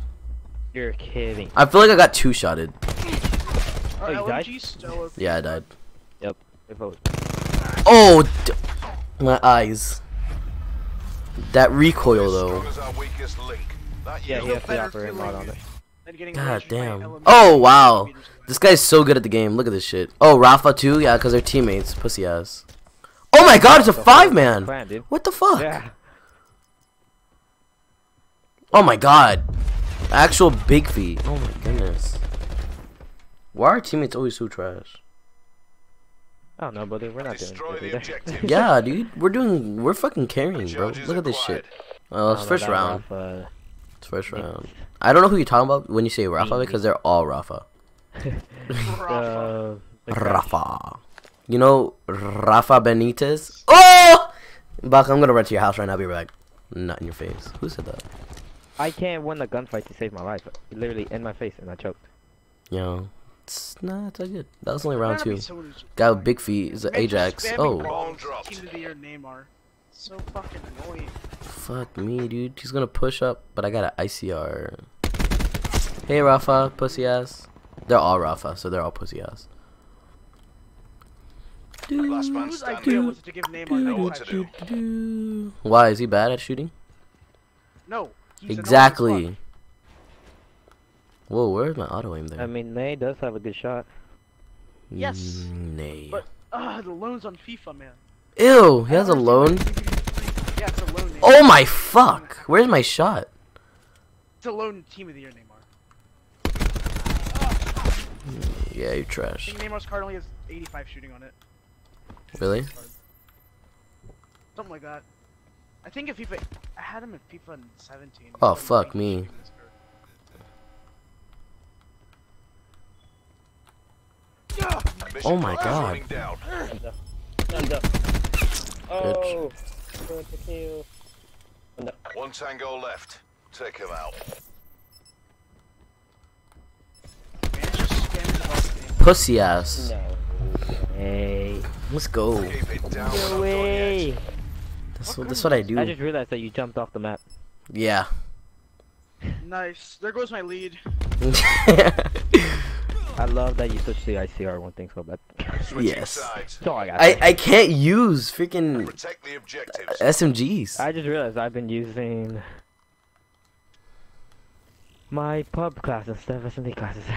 You're kidding. I feel like I got two shotted. Oh, you died? LMG still OP. Yeah, I died. Yep. If I was Oh, d- my eyes. That recoil though. Strong as our weakest link. That Yeah, you he has the mod on it. God damn. Oh wow. This guy's so good at the game. Look at this shit. Oh, Rafa too? Yeah, because they're teammates. Pussy ass. Oh my god, it's a five man. Plan. What the fuck? Yeah. Oh my god. Actual big feet. Oh my goodness. Why are teammates always so trash? I don't know, brother. We're not doing Destroy good the Yeah, dude. We're doing. We're fucking carrying, bro. Look at this shit. acquired. Oh, it's I don't know, first that round. Rafa- It's first round. I don't know who you're talking about when you say Rafa because they're all Rafa. Rafa. Uh, the Rafa. You know Rafa Benitez? Oh! Buck, I'm gonna run to your house right now. I'll Be right back. Not in your face. Who said that? I can't win the gunfight to save my life. Literally in my face, and I choked. Yo, it's nah, it's good. That was only round two. someone who's- Guy with big feet is an Ajax. Oh, balls, Bomb dropped. Team of the year Neymar. So fucking annoying. fuck me, dude. He's gonna push up, but I got an ICR. Hey, Rafa, pussy ass. They're all Rafa, so they're all pussy ass. Last man standing. idea was it to give Neymar know what 95 to do. Why is he bad at shooting? No. he's Exactly. fuck. Whoa, where's my auto aim there? I mean, May does have a good shot. Yes, Mm, Nay. But ah, the loans on FIFA, man. Ew, he has a loan. Yeah, it's a loan. Neymar. Oh my fuck! Where's my shot? It's a loan team of the year Neymar. Yeah, you I trash. think Neymar's card only has 85 shooting on it. Really? Something like that. I think if FIFA, I had him in FIFA in 17. Oh, He's fuck me. shooting this card. Oh my clock God. running down. Oh. One tango left. Take him out. Man, it's just spamming the ball with Neymar. Pussy ass. Hey. Let's go. Keep it down. No we're not done way. That's what, that's what I do. I just realized that you jumped off the map. Yeah. Nice. There goes my lead. I love that you switched the ICR one thing so bad. Switching Yes. sides. That's all I got. I I can't use freaking Protect the objectives. SMGs. I just realized I've been using my pub class instead of SMG classes.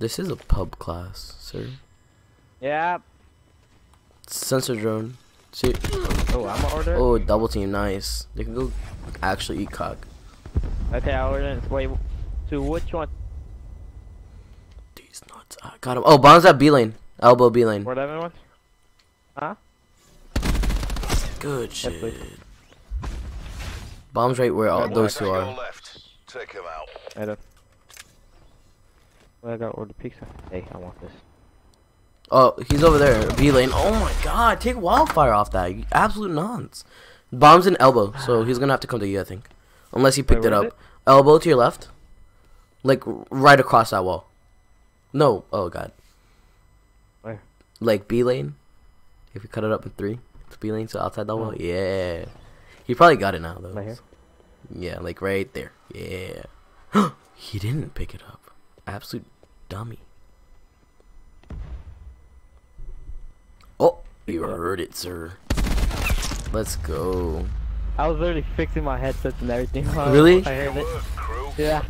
This is a pub class, sir. Yeah. Sensor drone. See? Oh, I'm gonna order. Oh, double team, nice. They can go actually eat cock. Okay, I'll order it. Wait, to which one? These nuts. I got him. Oh, bombs at B lane. Elbow B lane. Whatever one? Huh? Good Yes, shit. please. Bombs right where all those two are. left. Take him out. I don't. Well, I gotta order pizza. Hey, I want this. Oh, he's over there. B lane. Oh my god, take wildfire off that. You absolute nonce. Bombs in elbow, so he's gonna have to come to you, I think. Unless he picked Wait, it up. is Elbow to your left. Like right across that wall. No. Oh god. Where? Like B lane. If you cut it up in three, it's B lane, so outside that wall. Oh. Yeah. He probably got it now though. Oh. Right here? Yeah, like right there. Yeah. he didn't pick it up. Absolute dummy. Oh, you heard it, sir. Let's go. I was literally fixing my headsets and everything. Really? I heard it. Yeah.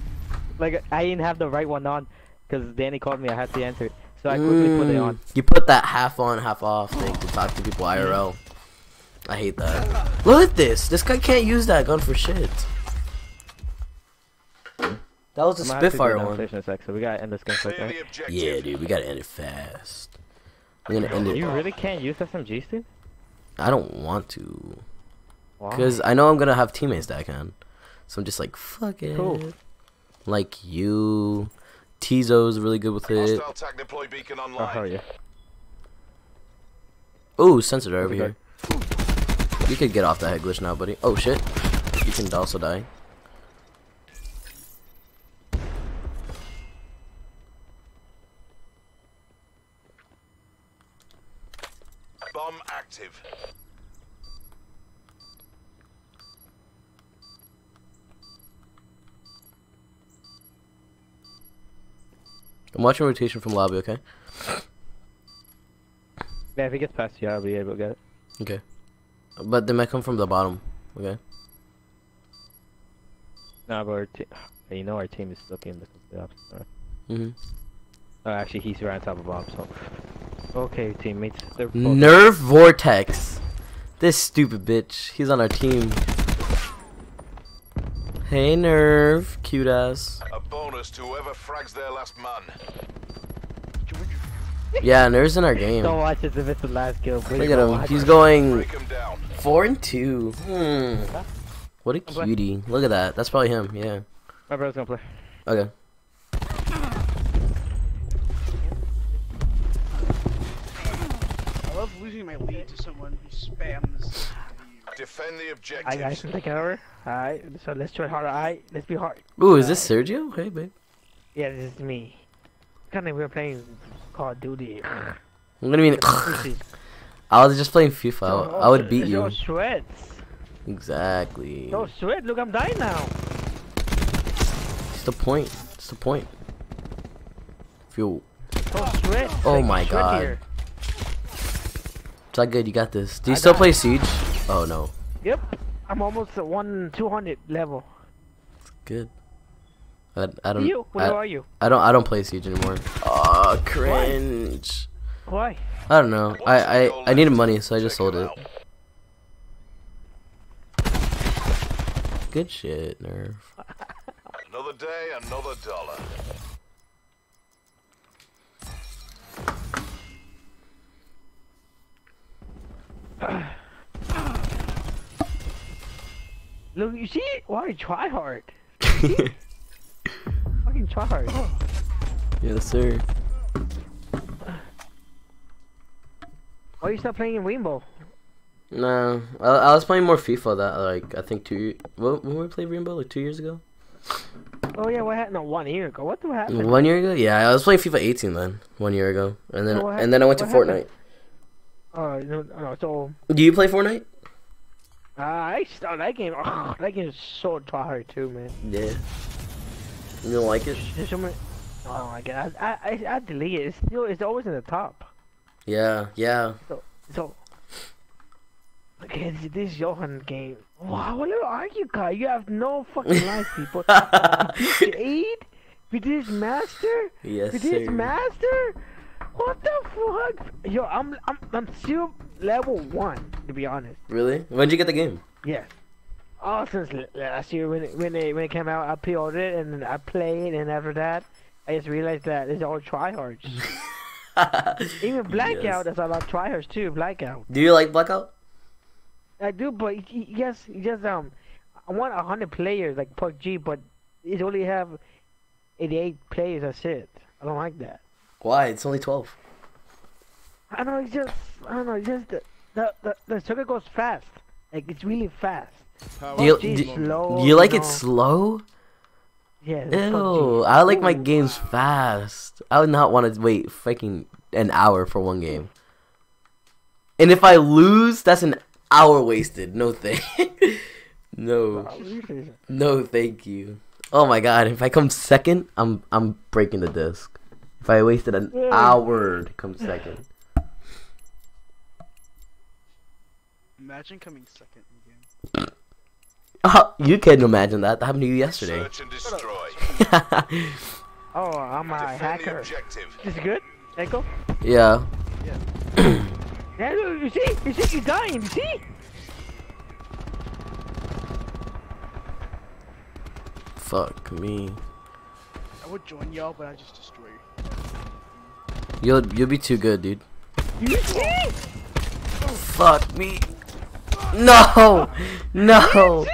Like I didn't have the right one on, cause Danny called me. I had to answer it, so I quickly put it Mm, on. You put that half on, half off thing to talk to people IRL. I hate that. Look at this. This guy can't use that gun for shit. That was a I'm gonna have to go Spitfire one. downstairs in a sec, so we gotta end this gunfight, Clear right? Yeah, dude, we gotta end it fast. We're gonna end it. You really can't use SMGs, dude? I don't want to. Why? Because I know I'm gonna have teammates that can. So I'm just like, fuck it. Cool. Like you. Tizo's really good with it. Hostile tac deploy beacon Oh, online. hell yeah. Ooh, sensor over Okay. here. You could get off that head glitch now, buddy. Oh shit. You can also die. I'm watching rotation from lobby, okay? Yeah, if he gets past you, I'll be able to get it. Okay. But they might come from the bottom, okay? Nah, but our you know our team is still in the opposite. Right? Mm-hmm. Oh, actually, he's right on top of Bob, so okay, teammates. They're Nerf Vortex. This stupid bitch. He's on our team. Hey Nerf, cute ass. A bonus to whoever frags their last man. Yeah, Nerf's in our game. Don't watch this if it's the last kill. Please Look at him. He's going Break 'em four and two. Hmm. What a play. cutie. Look at that. That's probably him. Yeah. My brother's gonna play. Okay. Losing my lead to someone who spams. Defend the Alright, guys, objectives. take it over. Alright, so let's try harder. Alright, let's be hard. Ooh, is uh, this Sergio? Hey, babe. Yeah, this is me. Kind of we were playing Call of Duty. What do you mean? I was just playing FIFA. I, I would beat Yo, you. sweats. Exactly. Yo, sweat. Look, I'm dying now. It's the point. It's the point. Fuel. Yo, sweat. Oh my sweat God. here. It's all good. You got this. Do you I still play it. Siege? Oh no. Yep. I'm almost at one 200 level. Good. I, I don't. You? Where I, are you? I don't. I don't play Siege anymore. Oh, cringe. Why? I don't know. I I I needed money, so I just sold it. Good shit, Nerf. Another day, another dollar. Look, you see? Why try hard? Fucking try hard. yes, sir. Why you stop playing in Rainbow? No, I, I was playing more FIFA. That like I think two. ye- What when we played Rainbow like two years ago? Oh yeah, what happened? No, one year ago. What the happened? One year ago? Yeah, I was playing FIFA 18 then. One year ago, and then So and then I went to hap- what Fortnite. Oh no, no. So Do you play Fortnite? uh, I started that game. Oh, that game is so hard too, man. Yeah. You don't like it? There's so many. Oh my god, I I I, I delete it. It's still it's always in the top. Yeah, yeah. So. so. Okay, this, this Johan game. Wow, what little are you guys? You have no fucking life, people. Jade? With this master? yes, With this sir. master? What the fuck? Yo, I'm I'm I'm still level one to be honest. Really? When'd you get the game? Yes. Oh, since last year when it, when it when it came out, I pre-ordered it and I played, and after that, I just realized that it's all tryhards. Even Blackout, Yes. that's a lot of tryhards too. Blackout. Do you like Blackout? I do, but yes, just um, I want a hundred players like PUBG, but it only have eighty-eight players. That's it. I don't like that. Why? It's only 12. I don't know. It's just I don't know. It's just the the the, the circuit goes fast. Like it's really fast. Do you, do, slow, you like you it slow? Yeah. Ew, I like my games fast. I would not want to wait freaking an hour for one game. And if I lose, that's an hour wasted. No thank. no. No, thank you. Oh my god, if I come second, I'm I'm breaking the disc. If I wasted an Yeah. hour to come second. Imagine coming second in the game. Oh, you can't imagine that. That happened to you yesterday. Search and destroy. Oh, I'm a Defend hacker. objective. This is good. Echo. yeah. Yeah, look, you see, you see, you dying. You see? Fuck me. I would join y'all, but I just destroy you. You'll you'll be too good, dude. Fuck me. No, no.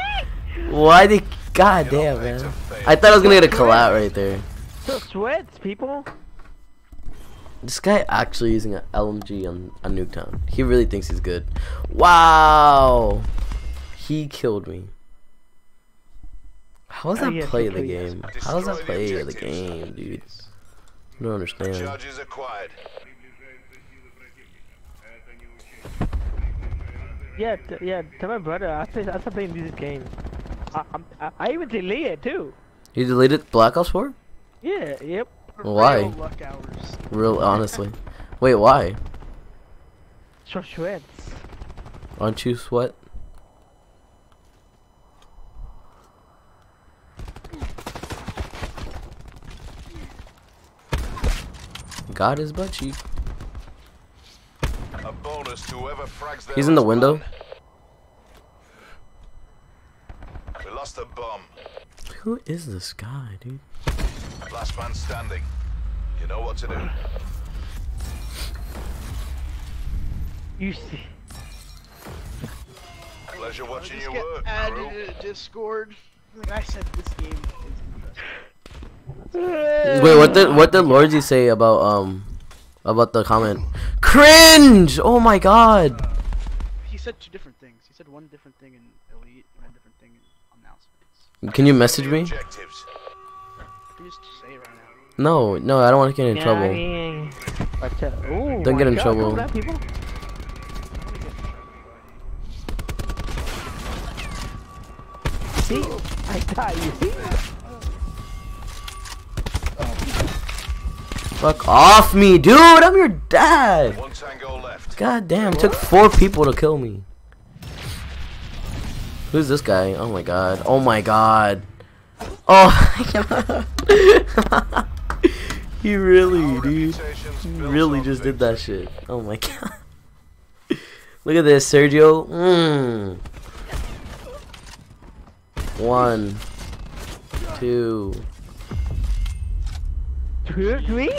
Why did? God damn, man. I thought I was gonna get a collat right there. So sweats, people. This guy actually using an LMG on, on Nuketown. He really thinks he's good. Wow. He killed me. How does Oh, that play the game? How does that play the game, dude? I don't understand. Charges acquired. Yeah, yeah. Tell my brother. I start, I start playing this game. I, I'm- I, I even delete it too. You deleted Black Ops 4? Yeah. Yep. Why? Real luck hours. Real honestly. Wait, why? So shreds. Aren't you sweat? Got his butt cheek. A bonus to whoever frags He's in the window. We lost a bomb. Who is this guy, dude? Last man standing. You know what to do. You see. Pleasure watching Just you get work, added crew. Discord. Like I said, this game is Wait, what did what did Lordsi say about um about the comment? Cringe! Oh my god! He said two different things. He said one different thing in Elite and a different thing in announcements. Can you message me? Objectives. Can you just say it right? No, no, I don't want to get in Yeah, I trouble. mean, uh, ooh, Don't get in God, trouble. look at that, people. See, I got you. Fuck off me, dude! I'm your dad! One tango left. God damn, it took four people to kill me. Who's this guy? Oh my god. Oh my god. Oh He really, dude. He really just did that shit. Oh my god. Look at this, Sergio. Mm. One. Two. Two, three?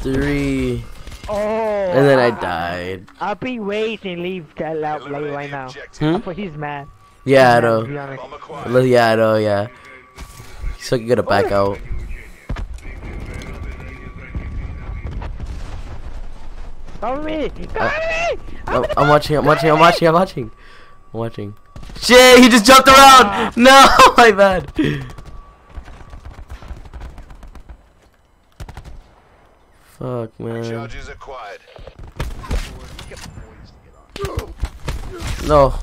Three. Oh. And then I ah. died. I'll be waiting. Leave that out like right the now. objective. Hmm? But he's mad. Yeah, I He's mad, to be know. honest. Bomb acquired. Look, Yeah, I know, yeah. So you gotta back out. Cover me! Cover uh, me! I'm, I'm watching, I'm watching, I'm watching, I'm watching. I'm watching. Shit, he just jumped around! Ah. No, my bad. Fuck, man. Charges acquired. No,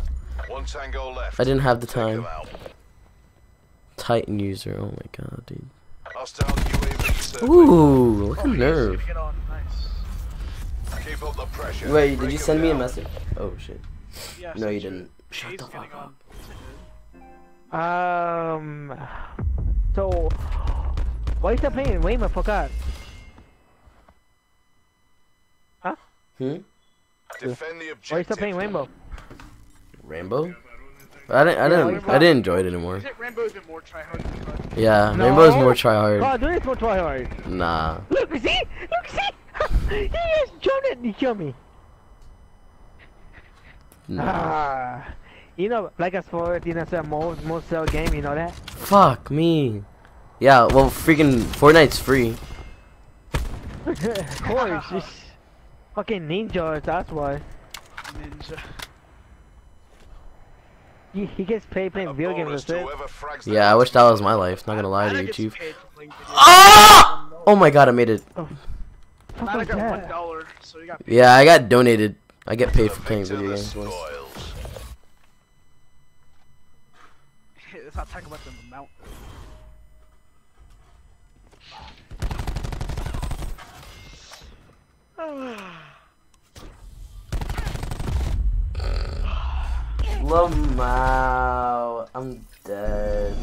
One tango left. I didn't have the time. Titan user, oh my god, dude. Hostile UAV survey. Ooh, look at nerve. gonna get on. Nice. Keep up the pressure. Wait, did you send me a message? Oh shit. Yeah, No, you didn't. Shut the fuck up. Um. So, why is that playing? Wait, I forgot. Hmm? Defend the Why is objective. that playing Rainbow? Rainbow? I didn't, I didn't, I didn't enjoy it anymore. Is it Rainbow's been more tryhard? Yeah, No. Rainbow's more try hard. Oh, do it for. Nah. Look, see? Look, see? he just jumped it and he killed me. nah. Ah. You know, like as for you know, it's a most most sell game. You know that? Fuck me. Yeah, well, freaking Fortnite's free. of course, it's fucking ninjas. That's why. Ninja. He, he gets paid A playing video games. bonus That's it. whoever frags their Yeah, I wish that was my life. Not gonna lie to you, Chief. paid for playing video Ah! Oh my god, I made it. Fuck Anna got one so you got. Yeah, I got donated. I get paid for playing video games. once. Let's not talk about the amount. Lamau, I'm dead.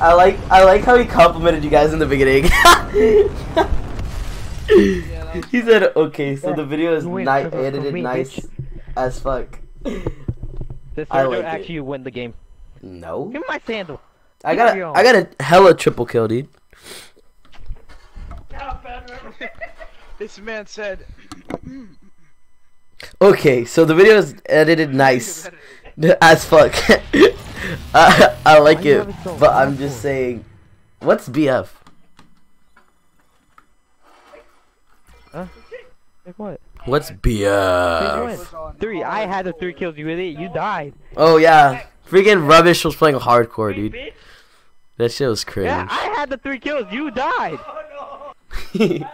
I like I like how he complimented you guys in the beginning. he said, "Okay, so the video is You ni- for- for edited me, nice bitch. as fuck." This I Sergio like it. actually win the game. No, Give me my sandal. I got a, I got a hella triple kill, dude. This man said. Okay, so the video is edited nice as fuck. I, I like Why it, so but I'm just for? saying, what's BF? Huh? Like what? What's Since BF? Three. I had the three kills. You idiot. You died. Oh yeah, freaking rubbish was playing hardcore, dude. That shit was crazy. Yeah, I had the three kills. You died.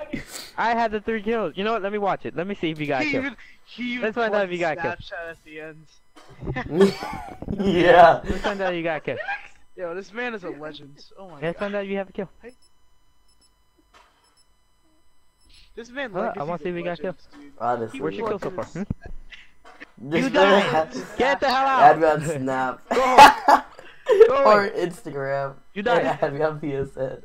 I had the three kills. You know what? Let me watch it. Let me see if you got he killed. Even, Let's find out if you got killed. Snapchat at the end. yeah. Let's find out if you got killed. Yo, this man is a legend. Oh my Let's god. Let's find out if you have a kill. Hey. This man. Huh, I want to see if we got killed. Honestly, where's your kill so far? Hmm? You died. Get the hell out. Admin snap. Go. or away. Instagram. You died. Add me on PSN.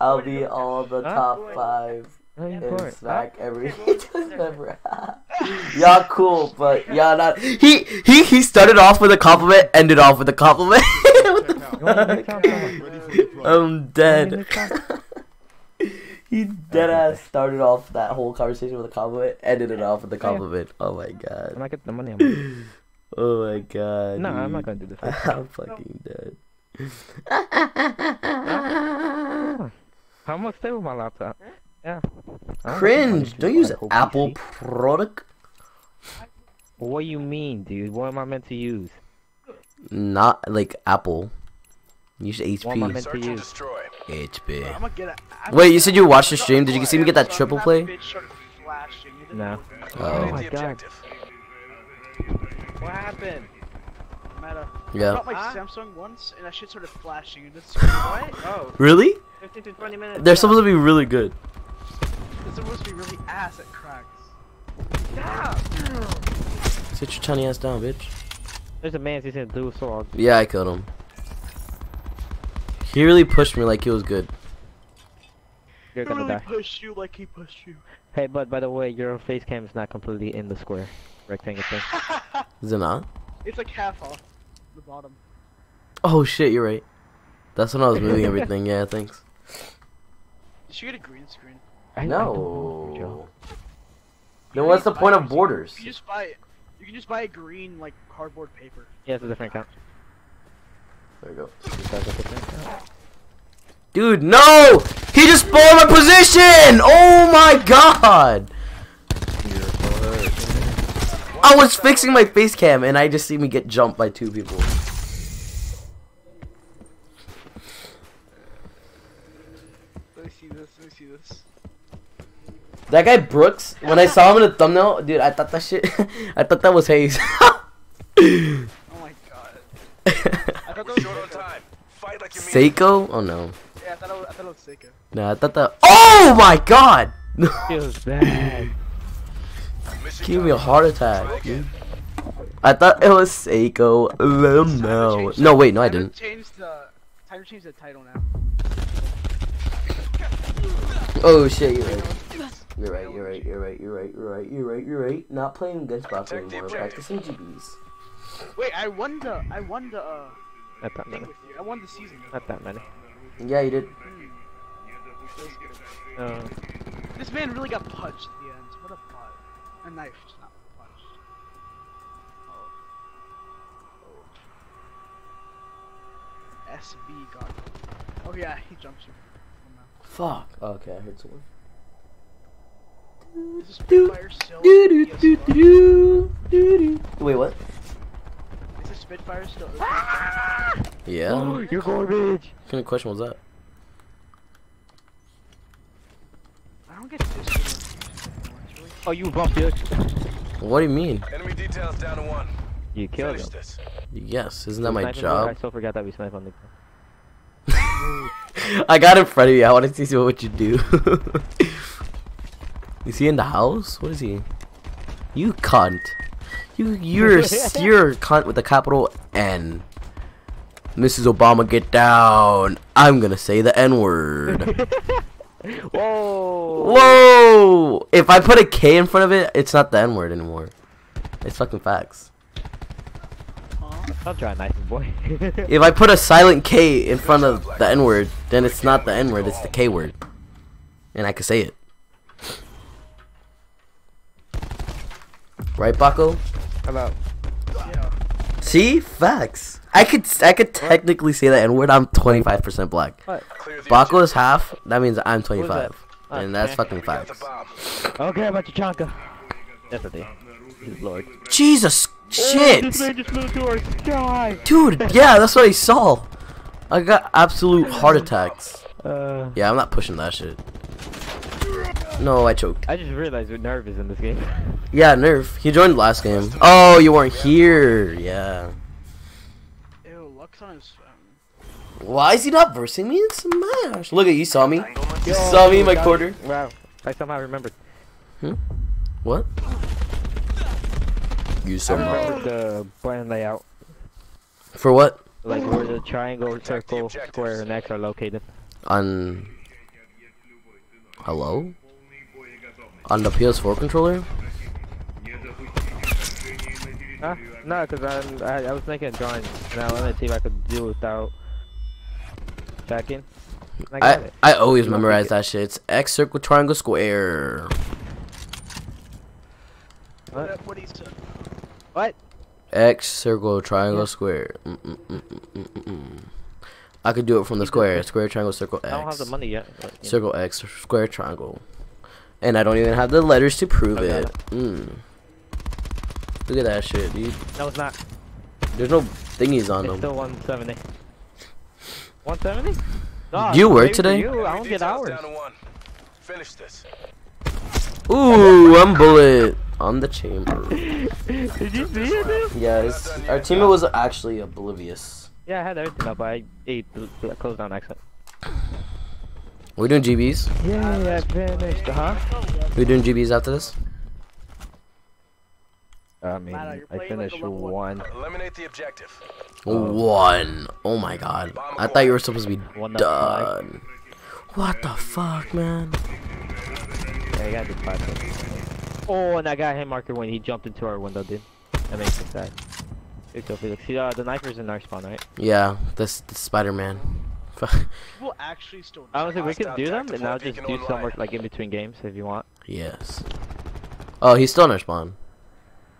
I'll be all the Huh? top five Very in important. Smack every just remember. y'all cool, but y'all not. He he he started off with a compliment, ended off with a compliment. what the You want me to fuck? make sound? Ready for the prize. I'm You want me dead. to make sound? he dead ass started off that whole conversation with a compliment, ended it off with a Oh, compliment. Oh my I'm god. Not getting the money. I'm Oh my god. no, I'm not gonna do this. I'm fucking dead. How much stay with my laptop? Yeah. I don't. Cringe. Don't use Apple product. What do you mean, dude? What am I meant to use? Not like Apple. Use HP. What am I HP. meant to use? HP. gonna get it. I'm Wait, you said you watched the stream? Did you see me get that triple play? bitch started flashing. It didn't No. work. Oh. My God. Objective. What happened? Meta. I Yeah. got my Huh? Samsung once, and that shit started flashing. And it's what? Oh, Really? 15 to 20 minutes. They're supposed to be really good. It's supposed to be really ass at cracks. Sit your tiny ass down, bitch. There's a man. He's in blue sword. Yeah, I killed him. He really pushed me like he was good. You're gonna really die. pushed you like he pushed you. Hey, bud, by the way, your face cam is not completely in the square rectangle thing. Is it not? It's like half off the bottom. Oh shit, you're right. That's when I was moving everything. Yeah, thanks. Did you get a green screen? I, I don't know, Joe. No. Then what's the point of borders? You can just buy it. You can just buy a green like cardboard paper. Yeah, it's a different account. There you go. It's a different account. Dude, no! He just spoiled my position! Oh my god! I was fixing my face cam and I just see me get jumped by two people. Let see this. Let see this. That guy Brooks, when I saw him in the thumbnail, dude, I thought that shit, I thought that was Hayes. Oh my god. I thought that was Short on time. Fight like you. Seiko? Oh no. Yeah, I thought was, I thought it was Seiko. No, I thought that. Oh my god! Feels bad. Mission Give me a heart attack, dude. I thought it was Seiko. Oh no. No, wait, no, I didn't. Change the. Time to change the title now. Oh shit, you're right. You're right, you're right, you're right, you're right, you're right, you're right, you're right. Not playing against bots Protect anymore, practicing GBs. Wait, I won the. I won the. Uh, Not that many. I won the season. Not that many. Yeah, you did. Hmm. Uh, This man really got punched A knife, just not punched. Oh. Oh. SB got. Oh yeah, he jumps you. Fuck. Oh, okay, I heard someone. no. Is this Spitfire still Do do PS4? do do do do. Wait, what? Is this Spitfire still Yeah. oh, you're garbage. kind of question was that? I don't get this one. It's really Oh, you bumped it. What do you mean? Enemy details down to one. You killed Finish him. this. Yes, isn't that my job? I still forgot that we snipe on the. I got in front of you. I wanted to see what you do. is he in the house? What is he? You cunt. You you're you're a cunt with a capital N. Mrs. Obama, get down. I'm gonna say the N word. Whoa. Whoa! If I put a K in front of it, it's not the N word anymore. It's fucking facts. Don't try knifing, boy. If I put a silent K in front of the N word, then it's not the N word, it's the K word. And I can say it. Right, Baco? Hello. Yeah. See? Facts. I could I could technically say that, N word. I'm 25% black. Clear Baco is half. That means I'm Who's that? 25. And that's Okay. fucking We got the facts. bomb. Okay, about Chonka. That's what they. Good lord. Jesus This shit! man just flew to our sky. Dude, yeah, that's what I saw. I got absolute heart attacks. Uh, Yeah, I'm not pushing that shit. No, I choked. I just realized we're nervous in this game. Yeah, Nerf. He joined last game. Oh, you weren't here. Yeah. Ew, Lux on his phone. Why is he not versing me in Smash? Look at you saw me. You saw me in my quarter. Wow. I somehow remembered. Hmm? What? You I somehow. remembered the button layout. For what? Like where the triangle, circle, square, and X are located. On. Hello? On the PS4 controller? Huh? No, because I, I was making a drawing. I wanted to see if I could do without checking. I got I, it. I always You memorize think that shit. It's X circle triangle square. What? What, what he said. What? X circle triangle Yeah. square. Mm -mm -mm -mm -mm -mm. I could do it from the square. Square triangle circle X. I don't have the money yet. but, you know. Circle X square triangle. And I don't even have the letters to prove I got it. Mm. Look at that shit, dude. No, it's not. There's no thingies on It's them. still 170. 170? No, you were today? You, I don't get Details hours. down to. Finish this. Ooh, one bullet on the chamber. Did you see it, dude? Yes, our teammate was actually oblivious. Yeah, I had everything up, but I ate the the closed down exit. We're doing GBs. Yeah, I finished, huh? We're doing GBs after this. I mean, Matt, I playing like finished one. one. Eliminate the objective. One. Oh my god. I thought you were supposed to be One done. What the fuck, man? Yeah, I gotta do Oh, and I got hit marker when he jumped into our window, dude. That makes me sad. Good job, Felix. See, uh, the knifer's in our spawn, right? Yeah, this, this Spider-Man. People actually still. I was like, we could Hostile do them, tactical and I'll just do some work like in between games if you want. yes. Oh, he's still in our spawn.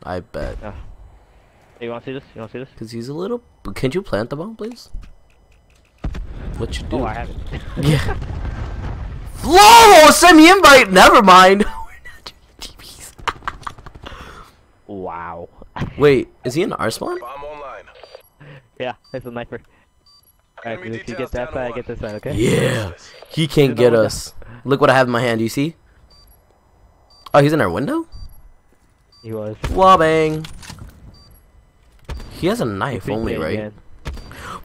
I bet. Ah. Hey, you wanna see this? You wanna see this? Cause he's a little. Can you plant the bomb, please? What you do? Oh, I have it. Yeah. Flo, send me invite. Never mind. We're not doing GBs. wow. Wait, is he in our spawn? Bomb online. Yeah, it's a knifer. Alright, Enemy if you get that side, I get this side, okay? Yeah. He can't get us. Look what I have in my hand. You see? Oh, he's in our window. He was. Wabang. He has a knife only, right? again.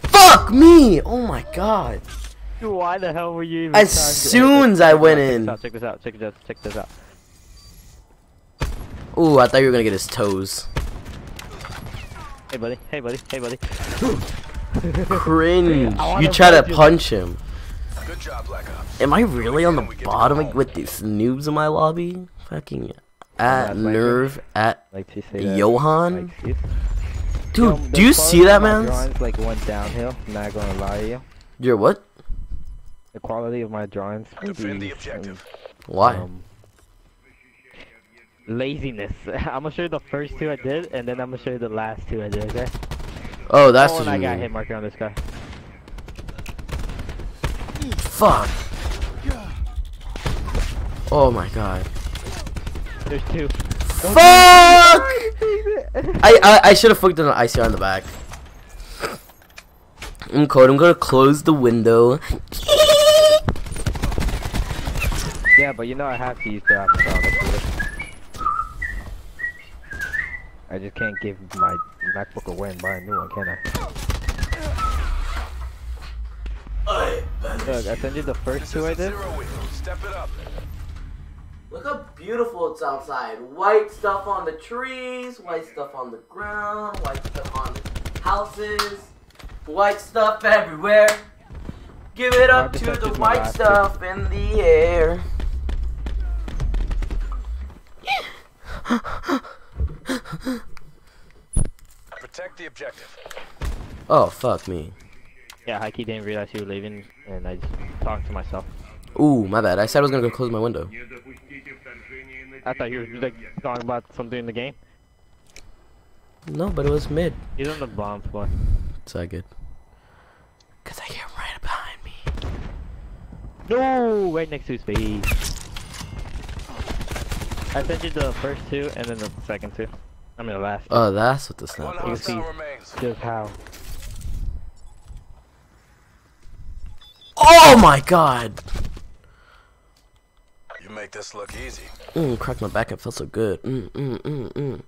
Fuck me! Oh my god. Why the hell were you even As trying to- soon as I went in. Check this out, check this out, check this out, check this out. Ooh, I thought you were gonna get his toes. Hey buddy, hey buddy, hey buddy. Cringe. I You try to punch him. Good job, Black Ops. Am I really on the We get to bottom go like, home. with these noobs in my lobby? Fucking at not nerve at Like to say. Johan. Like. Dude, Yo, do you see that, man? Drawings like went downhill. Not gonna lie to you. You're what? The quality of my drawings. Defend the maybe objective. Why? Um, laziness. I'm gonna show you the first two I did, and then I'm gonna show you the last two I did. Okay. oh, that's oh, what and I you got mean. hit marker on this guy. Fuck. Oh my god. There's two. Fuck! I I, I should have fucked an ICR on the back. I'm code. I'm gonna close the window. Yeah, but you know I have to use the after I just can't give my MacBook away and buy a new one, can I? Look, I sent you the first This two is I a did. Look how beautiful it's outside. White stuff on the trees, white stuff on the ground, white stuff on the houses, white stuff everywhere. Give it up to the white stuff in the air. Protect the objective. Oh, fuck me. Yeah, Heike didn't realize you were leaving, and I just talked to myself. Ooh, my bad. I said I was gonna go close my window. I thought you were like talking about something in the game. No, but it was mid. He's on the bomb floor. It's all good. Cause I hear him right behind me. No, right next to his face. I sent you the first two, and then the second two. I mean the last. two. Oh, that's what the One snap is. see. remains. Just how. Oh my god! You make this look easy. Mm, cracked my back. It felt so good. Mm, mm, mm, mm.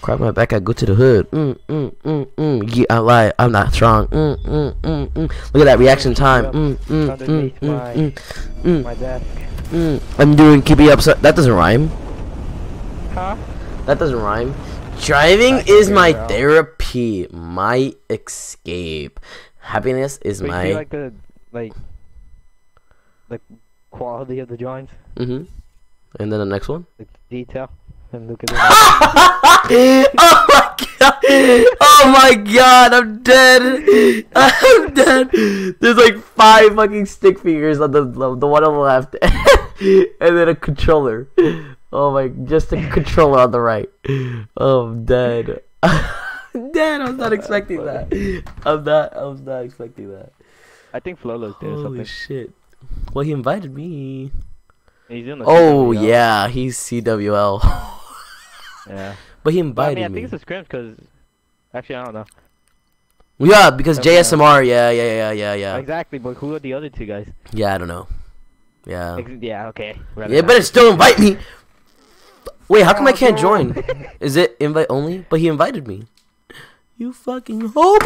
Crack my back, I go to the hood. Mm, mm, mm, mm. Yeah, I lie, I'm not strong. Mm, mm, mm, mm. Look at that reaction time. Mm, mm, mm, Underneath mm, my- mm, mm, My desk. mm. I'm doing keep you upset. That doesn't rhyme. Huh? That doesn't rhyme. Driving is my bro. therapy, my escape. Happiness is Wait, do my. you like the like the quality of the joints. mm-hmm. And then the next one. the detail, and look at it. oh my god! Oh my god! I'm dead. I'm dead. There's like five fucking stick figures on the the one on the left, and then a controller. Oh my! Just a controller on the right. Oh, I'm dead. I'm dead. I was not expecting that. I'm not. I was not expecting that. I think Flolo's doing Holy something. shit! Well, he invited me. He's doing the Oh CWL. yeah, he's CWL. yeah. but he But I invited mean, I me. think it's a scrims because actually I don't know Yeah, because Okay. JSMR. Yeah, yeah, yeah, yeah, yeah. exactly. But who are the other two guys? Yeah, I don't know. Yeah. Ex- yeah. Okay. rather Yeah, but it still invite me. Wait, how come I can't join? Is it invite only? But he invited me. You fucking homo!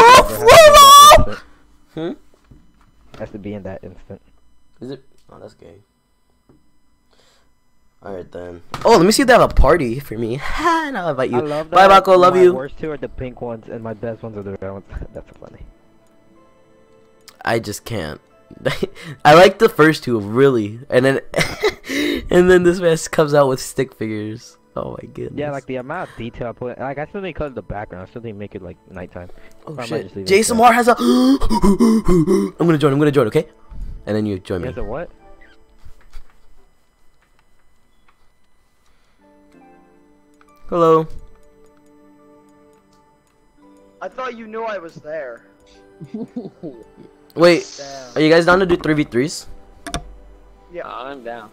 Hmm? Has to be in that instant. Is it? Oh, that's gay. Alright then. Oh, let me see if they have a party for me. and I'll invite you. I love Bye. Bako. Love my you. worst two are the pink ones, and my best ones are the red ones. That's funny. I just can't. I like the first two really, and then and then this mess comes out with stick figures. Oh my goodness. Yeah, like the amount of detail I put. Like I still need to color the background. I still need to make it like nighttime. Oh shit. just leave it Jason Moore has a. I'm gonna join. I'm gonna join. Okay. And then you join that. me. Yes, a what? Hello. I thought you knew I was there. Wait, Damn. are you guys down to do three v threes? Yeah. Uh, I'm down.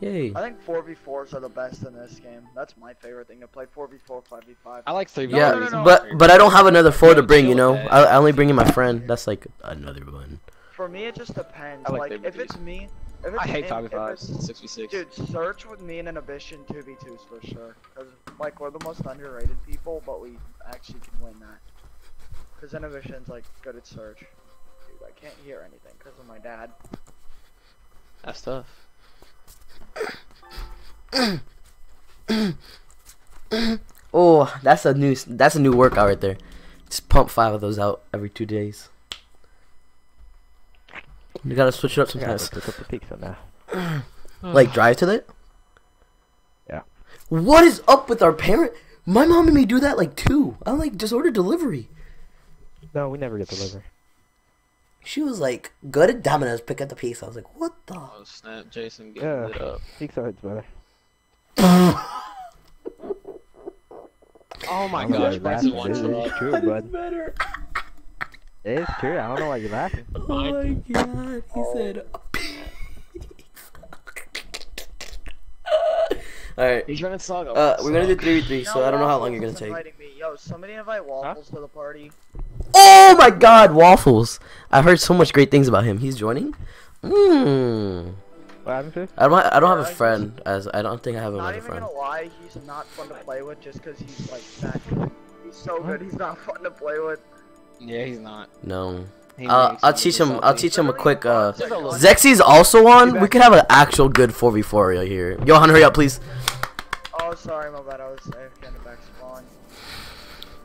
Yay. I think 4v4s are the best in this game. That's my favorite thing to play 4v4, 5v5. I like three. Yeah, no, no, no. but but I don't have another four to bring. You know. I, I only bring in my friend. That's like another one. For me, it just depends. I like Like, if it's me, if it's I hate in- five if v five. it's- Six v six. Dude, search with me and Inhibition 2v2s for sure. Cause like we're the most underrated people, but we actually can win that. Cause Inhibition's like good at search. Dude, I can't hear anything because of my dad. That's tough. Oh, that's a new that's a new workout right there. Just pump five of those out every two days. You gotta switch it up I gotta sometimes. look up the pizza now. Like drive to it. Yeah. What is up with our parent? My mom made me do that like two. I like just ordered delivery. No, we never get delivery. She was like, "Go to Domino's, pick up the pizza." I was like, "What the?" Oh snap, Jason getting Yeah, lit up. pizza hut's better. Oh my I'm gosh, sorry, Bryson one dude. shot. True, bud. better. It is true. I don't know why you're laughing. Oh my god, he said. Alright, He's running saga. uh, we're gonna do 3v3, so Yo, I don't know how long you're gonna take. inviting Me. Yo, somebody invite Waffles to the party. Oh my god, Waffles! I've heard so much great things about him. He's joining? Mmm. What happened to? I don't, I don't have a friend, as I don't think I have him Not as a even friend. gonna lie, he's not fun to play with just because he's like that. He's so good, he's not fun to play with. Yeah, he's not. No. He Uh, I'll teach do him. I'll teach him a quick. Uh, Just Zexy's also on. We could have an actual good 4v4 right here. Johan, hurry up, please. Oh, sorry, my bad. I was AFK in the back spawn.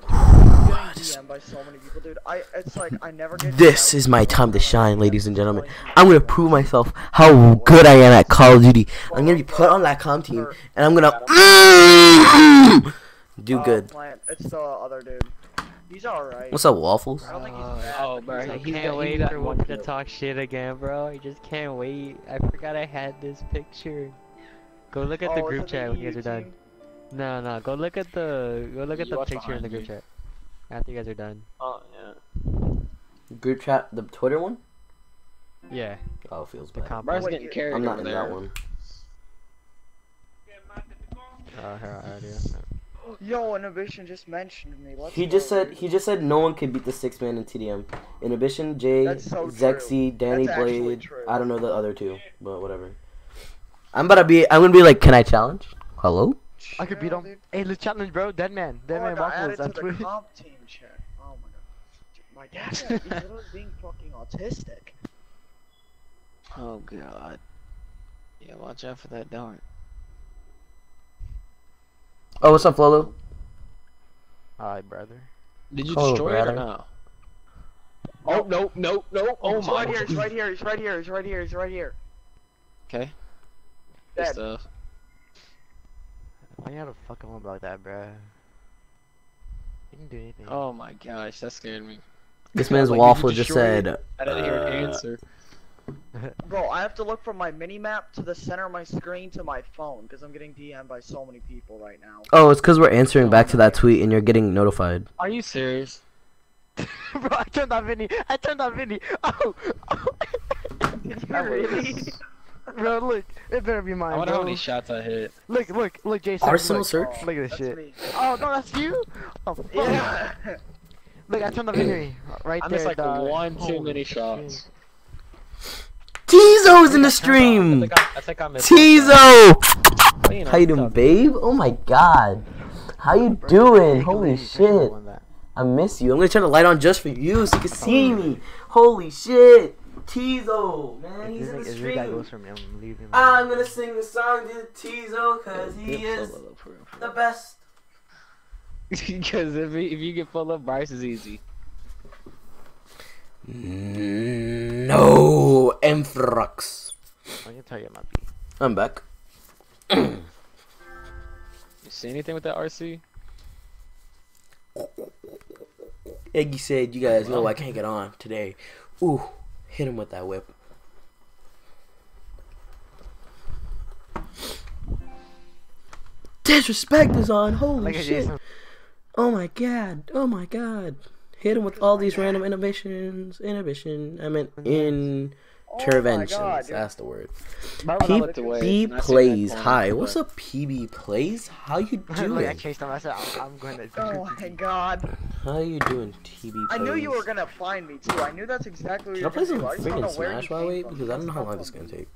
Getting DM'd by so many people, dude. I it's like I never get. This is my time to shine, ladies and gentlemen. I'm gonna prove myself how good I am at Call of Duty. I'm gonna be put on that com team, and I'm gonna mm, do Uh, good. Plant. It's the other dude. He's alright. What's up, Waffles? I don't think he's Uh, bad. oh, bro, he's, he he's can't wait for one to talk shit again, bro. I just can't wait. I forgot I had this picture. Go look at the Oh, is group chat when you guys are done. team? No, no, go look at the go look at You the picture in the group you. chat. After you guys are done. Oh yeah. Group chat, the Twitter one. Yeah, Oh, feels the bad. comp. Bry's getting carried I'm not over in there. that one. Oh, here, already. Yo, Inhibition just mentioned me. Let's He go, just said dude. he just said no one can beat the six man in TDM. Inhibition, Jay, so. Zexy, Danny That's Blade. I don't know the other two, but whatever. I'm about to be. I'm gonna be like, can I challenge? Hello? I could beat Chill, him. dude. Hey, let's challenge, bro. Dead man. Dead oh, I man waffles added on to the comp team chat. Oh my god. My dad, he's literally being fucking autistic. Oh god. Yeah, watch out for that dart. Oh, what's up, Flolo? Hi, brother. Did you Oh, destroy it or brother. no? Oh no no no! Oh he's my! right here, he's right here, he's right here, he's right here, he's right here. Okay. Good Dead. stuff. Why you gotta fuck him up like that, bro? You can do anything. Oh my gosh, that scared me. This man's Like, waffle just destroy it? said. I didn't hear an uh, answer. Bro, I have to look from my mini map to the center of my screen to my phone because I'm getting DM'd by so many people right now. Oh, it's because we're answering back to that tweet and you're getting notified. Are you serious? bro, I turned on Vinny. I turned on Vinny. Oh, oh. Did you really? bro, look. It better be mine, I wonder bro. how many shots I hit. Look, look, look, Jason. Arsenal look. search? Look at this That's shit. me. Oh no, that's you. Oh, fuck. Yeah. Look, I turned on Vinny. Right I there. missed like dog. one too Holy many shit. Shots. Tizo's in the I stream! think I, I, think I missed one shot. Tizo! Well, you know, How you doing, babe? Oh my god. How you doing? Holy shit. I miss you. I'm gonna turn the light on just for you so you can see me. Holy shit. Tizo, man, he's in the if this guy stream. goes for me, I'm. I'm gonna sing the song to Tizo cause he is full of for real, for the best. Because if, if you get full of Bryce is easy. No, Emfrux. I can tell you. I'm back. You see anything with that RC? Eggy said, "You guys know I can't get on today." Ooh, hit him with that whip. Disrespect is on. Holy shit! Oh my god! Oh my god! Hit him with all these random inhibitions. Inhibition. I meant oh interventions. God. That's the word. Why would I look away PB and I see that plays. Hi. but- What's up, PB plays? How you Look, I doing? chased him. I said, I'm, I'm going to. Oh my god. How you doing, TB plays? I knew you were gonna find me too. I knew that's exactly what you Can I were play gonna some do. I just don't know freaking where Smash you while I came wait? Because I don't know how long this is gonna funny. take.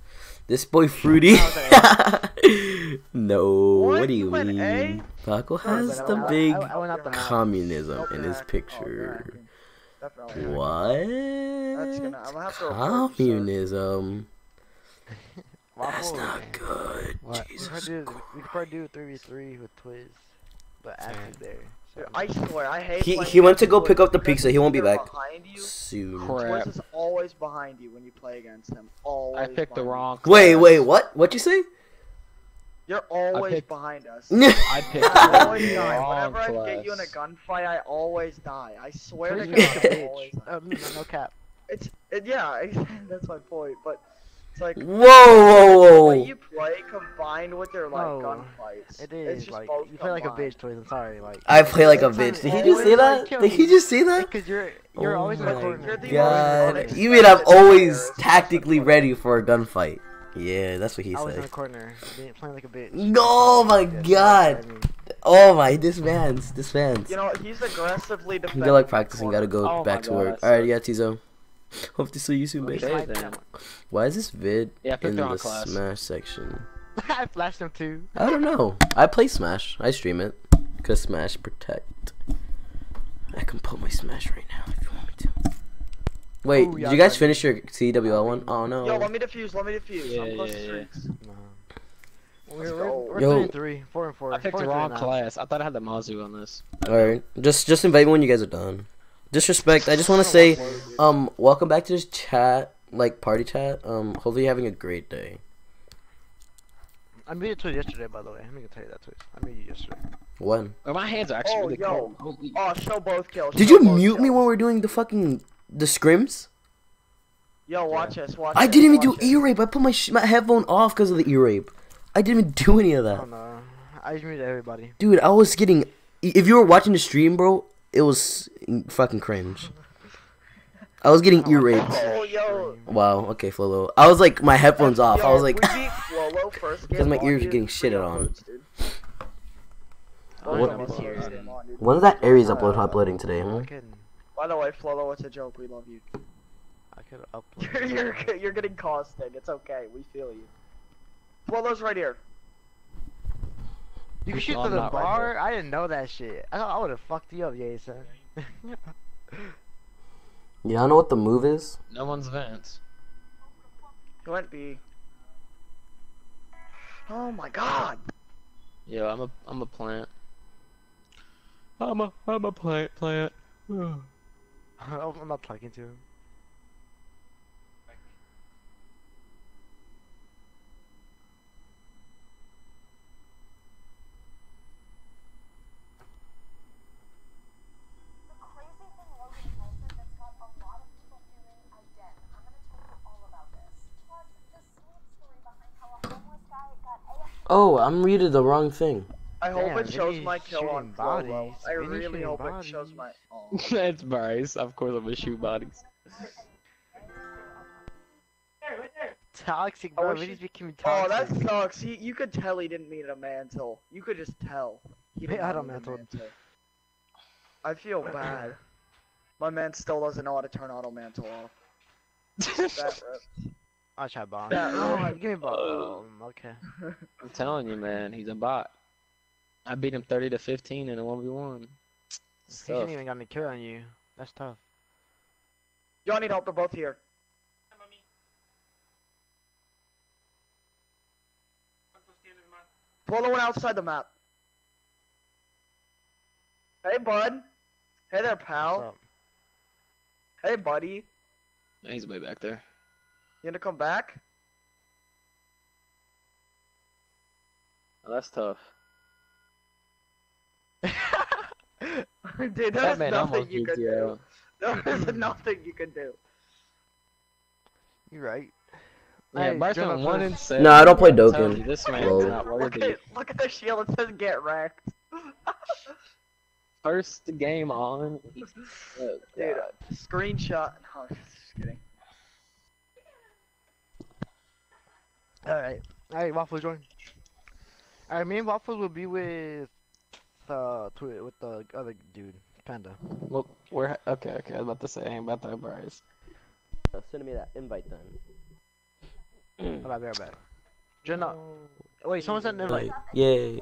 This boy Fruity. no, what, What? do you You mean? A? Paco has but the I- I- big I- I went out the map. communism in his hacking. Oh, you're picture. hacking. What? That's gonna. I'm gonna have to report you, sir. Communism. That's not good. What? We could Jesus probably do, we could probably do a three v three with Twizz, but after is there. Dude, I swear, I hate. He he went to go pick up the pizza. He won't be back you, soon. Crap. Twitch is always behind you when you play against him. Always. I picked the behind you. wrong. Wait, class. wait, what? What you say? You're always picked- behind us. I picked I always the die. wrong Whenever I get you in a gunfight, I always die. I swear to God, is like always bitch. die. No, no, no cap. It's it, yeah, that's my point. But it's like Whoa, whoa, the way whoa! you play combined with their like No, gunfights. It's like both you play like a bitch, Twizz. I'm sorry, like. I play like a bitch. Did he you just say that? Did he just say that? Because you're you're oh always in the my corner. You're the You're always in the God, you mean I'm always tactically ready for a gunfight? Yeah, that's what he Always in said. the corner, playing like a bitch. No, my Yeah, God. I mean. Oh my, this man's, this man's. You know, he's aggressively defending. Good luck practicing. Gotta go Oh back my to work. Alright, yeah, Tizo. Hope to see you soon, Okay. then. Why is this vid Yeah, in the class. Smash section? I flashed him too. I don't know. I play Smash. I stream it. Cause Smash Protect. I can put my Smash right now if you want me to. Wait, Ooh, did yeah, you guys I- finish your CWL one? Oh no. Yo, let me defuse. Let me defuse. Yeah, I'm close yeah, to yeah. streaks. No. We're, Let's we're, we're Yo. three and three, four and four. I picked four the wrong class. I thought I had the Mozu on this. Alright. Just just invite me when you guys are done. Disrespect, I just wanna say, um, welcome back to this chat, like party chat. Um, hopefully you're having a great day. I made it to yesterday, by the way. I'm gonna tell you that too. I made it yesterday. When? Oh, my hands are actually Oh, really yo. cold. Holy- Oh, show both kills. Did show you both mute me when we are doing the fucking the scrims? Yo, watch us. Watch I didn't even do watch this. ear rape. I put my sh- my headphone off because of the ear rape. I didn't even do any of that. don't know. I just muted everybody. Dude, I was getting. If you were watching the stream, bro, it was fucking cringe. I was getting ear raped. Oh. Wow. Okay, Flolo. I was like, my headphones off. I was like, we beat first because my ears on, are getting dude. shitted on. uploads. What- That was first game on, dude. When's that Ares upload uploading today? Huh? By the way, Flolo, it's a joke. We love you. I could You're upload. you're, you're getting caustic. It's okay. We feel you. Flolo's right here. You can shoot through the not right bar? I didn't know that shit. I thought I would have fucked you up, Jason. Y'all know what the move is? No one's Vance. He went B. Oh my god! Yo, I'm a I'm a plant. I'm a I'm a plant plant. I'm not talking to him. Oh, I'm reading the wrong thing. I hope it shows my kill on shooting Flolo. bodies. I really hope bodies. it shows my. Oh. That's Bryce. Of course I'm gonna shoot bodies. Toxic, I bro. wish Vinny's you- becoming Oh, that sucks. He, you could tell he didn't mean a mantle. You could just tell. He did Yeah, I don't mean a mantle. mantle. I feel bad. My man still doesn't know how to turn auto mantle off. that rip. I'll try bomb. That Oh, give me bomb. Um, okay. I'm telling you, man, he's a bot. I beat him 30 to 15 in a 1v1. It's He tough. didn't even got me kill on you. That's tough. Y'all need help. They're both here. Polo one outside the map. Hey, bud. Hey there, pal. What's up? Hey, buddy. He's way back there. You gonna come back? Oh, that's tough. Dude, there's man nothing you beat can you do. There's nothing you can do. You're right. Yeah, Hey, Bryce one please. and seven. No, I don't play I'm telling Dokkan. you, This man's Whoa. not Look worthy. at, look at the shield. It says get wrecked. First game on. Oh, Dude, screenshot. Oh, just kidding. Alright. Alright, Waffles join. Alright, me and Waffles will be with uh twi- with the other dude, Panda. Well, we're okay. Okay, I was about to say, I ain't about to Bryce. Send me that invite then. Alright, be right back. Jenna. Wait, someone sent an invite. Like, yay.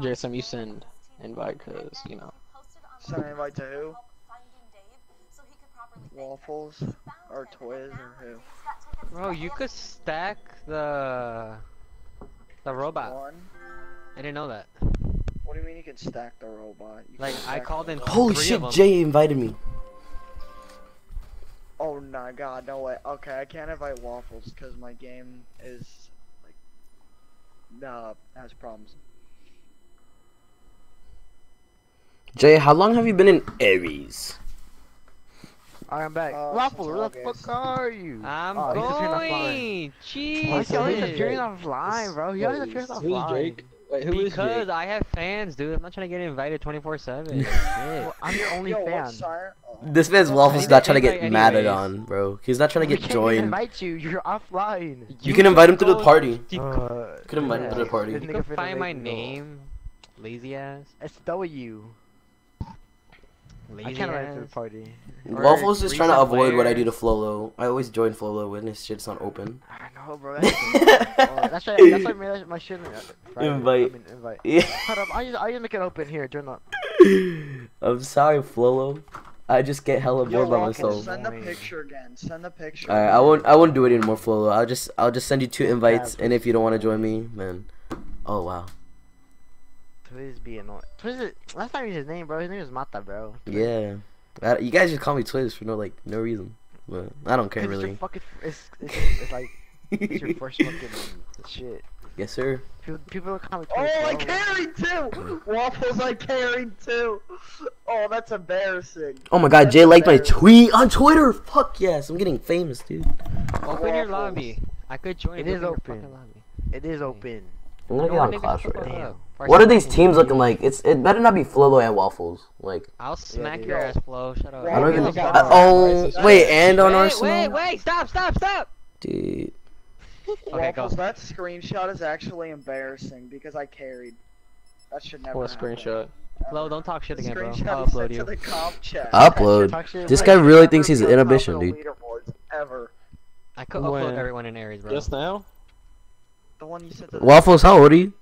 Jason, you send invite because you know. Send invite to who? Waffles or toys or who? Bro, you could stack the the robot. One. I didn't know that. What do you mean you can stack the robot? You Like I called in. Holy three shit, of 'em. Jay invited me. Oh my god, no way. Okay, I can't invite Waffles because my game is like, nah, has problems. Jay, how long have you been in Ares? Alright, I'm back. Uh, Waffles, since where the fuck are you? I'm Oh, he's appearing offline. going. Why is he always Jesus. appearing offline, bro? He always appears Who's offline. Jake? Wait, who is Because Jake? I have fans, dude. I'm not trying to get invited 24/7. Well, I'm your only Yo, fan. Oh. This man's Waffles not trying to get invite mad at on, bro. He's not trying to We get can't joined. invite you. You're offline. You can invite him to the go- party. You Uh, Could invite him to the party. You can find my make me go. name, lazy ass. It's W. Lazy I can't invite him to the party. Or Waffles is trying to recent avoid what I do to Flolo. I always join Flolo when his shit's not open. I know, bro. That's, oh, that's why. That's why I made my shit. private. Invite. I mean, invite. Yeah. Hold up. I just, I just make it open here. Turn up. I'm sorry, Flolo. I just get hella bored by Waffles, myself. send the picture again. Send the picture. Alright, I won't. I won't do it anymore, Flolo. I'll just. I'll just send you two invites, and if you don't want to join me, then. Oh wow. Twizz be annoying. Twizz is. Last time he used his name, bro. His name is Matta, bro. Yeah. I, you guys just call me Twizz for no like no reason, but I don't care Cause it's really. fucking. It's, it's, it's like it's your first fucking shit. yes, sir. People, people call me Oh, I carried too. Waffles, I carried too. Oh, that's embarrassing. Oh my God, That's Jay liked my tweet on Twitter. Fuck yes, I'm getting famous, dude. Open your lobby. I could join. It is open your open. fucking lobby. It is open. I'm gonna get on niggas Clash right now. Damn. What are these teams looking like? It's it better not be Flolo and Waffles. Like I'll smack dude. your ass, Flo. Shut up. I I don't don't even. give a Uh, fuck. oh wait, and on wait, Arsenal, wait, wait! Stop, stop, stop! dude. Okay, go. That screenshot is actually embarrassing because I carried. That should never What happen. screenshot? Flo, don't talk shit again, bro. I'll upload you. to the comp chat. Upload. This guy really thinks he's goes up inhibition, dude. Ever. I could When? upload everyone in Ares, bro. Just now? The one you said. that- Waffles, how old are you?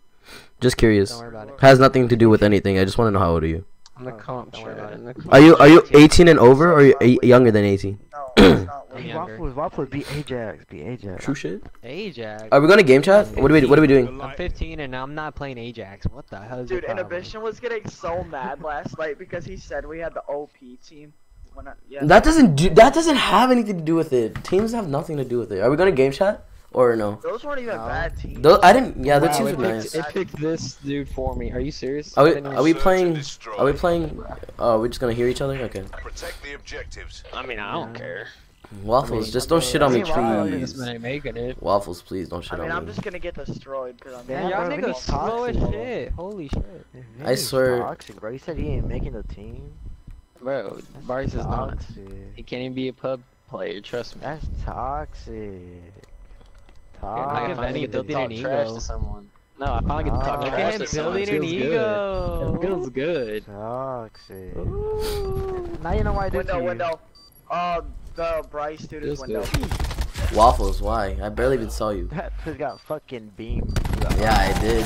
Just curious. Don't worry about it. Has nothing to do with anything. I just want to know how old are you. In the comp don't worry about in the comp Are you are you 18 and over, or are you younger than 18? No, it's not I'm legal. younger. Waffles, Waffles, be Ajax, be Ajax. True shit. Ajax. Are we going to game chat? What are we What are we doing? I'm 15 and I'm not playing Ajax. What the hell is Dude, your? Inhibition was getting so mad last night because he said we had the OP team. When I, yeah. That doesn't do. That doesn't have anything to do with it. Teams have nothing to do with it. Are we going to game chat or no? Those weren't even No. bad teams. Those, I didn't. Yeah, those Wow, teams it were picked, nice. it picked this dude for me. Are you serious? Are we Are we playing? Are we playing? Oh, we're just gonna hear each other. Okay. Protect the objectives. I mean, I don't care. Waffles, mean, just don't shit on me, I mean, Waffles please. This man ain't making it. Waffles, please don't I shit mean, on I'm me. just gonna get destroyed because I'm. Yeah, y'all niggas Vinny's slow as toxic. shit. Holy shit. I swear- Toxic, bro. He said he ain't making the team. Bro, Bryce is not. Toxic. He can't even be a pub player, trust me. That's toxic. I Toxic. can finally get to building talk an trash ego. to someone. No, I finally get to talk. Look trash at to him building It an feels ego. good. It feels good. Toxic. Now you know why I did to Window, you. window. Uh, the Bryce dude is Feels window. good. Waffles, why? I barely even saw you. That just got fucking beamed. Yeah, I did.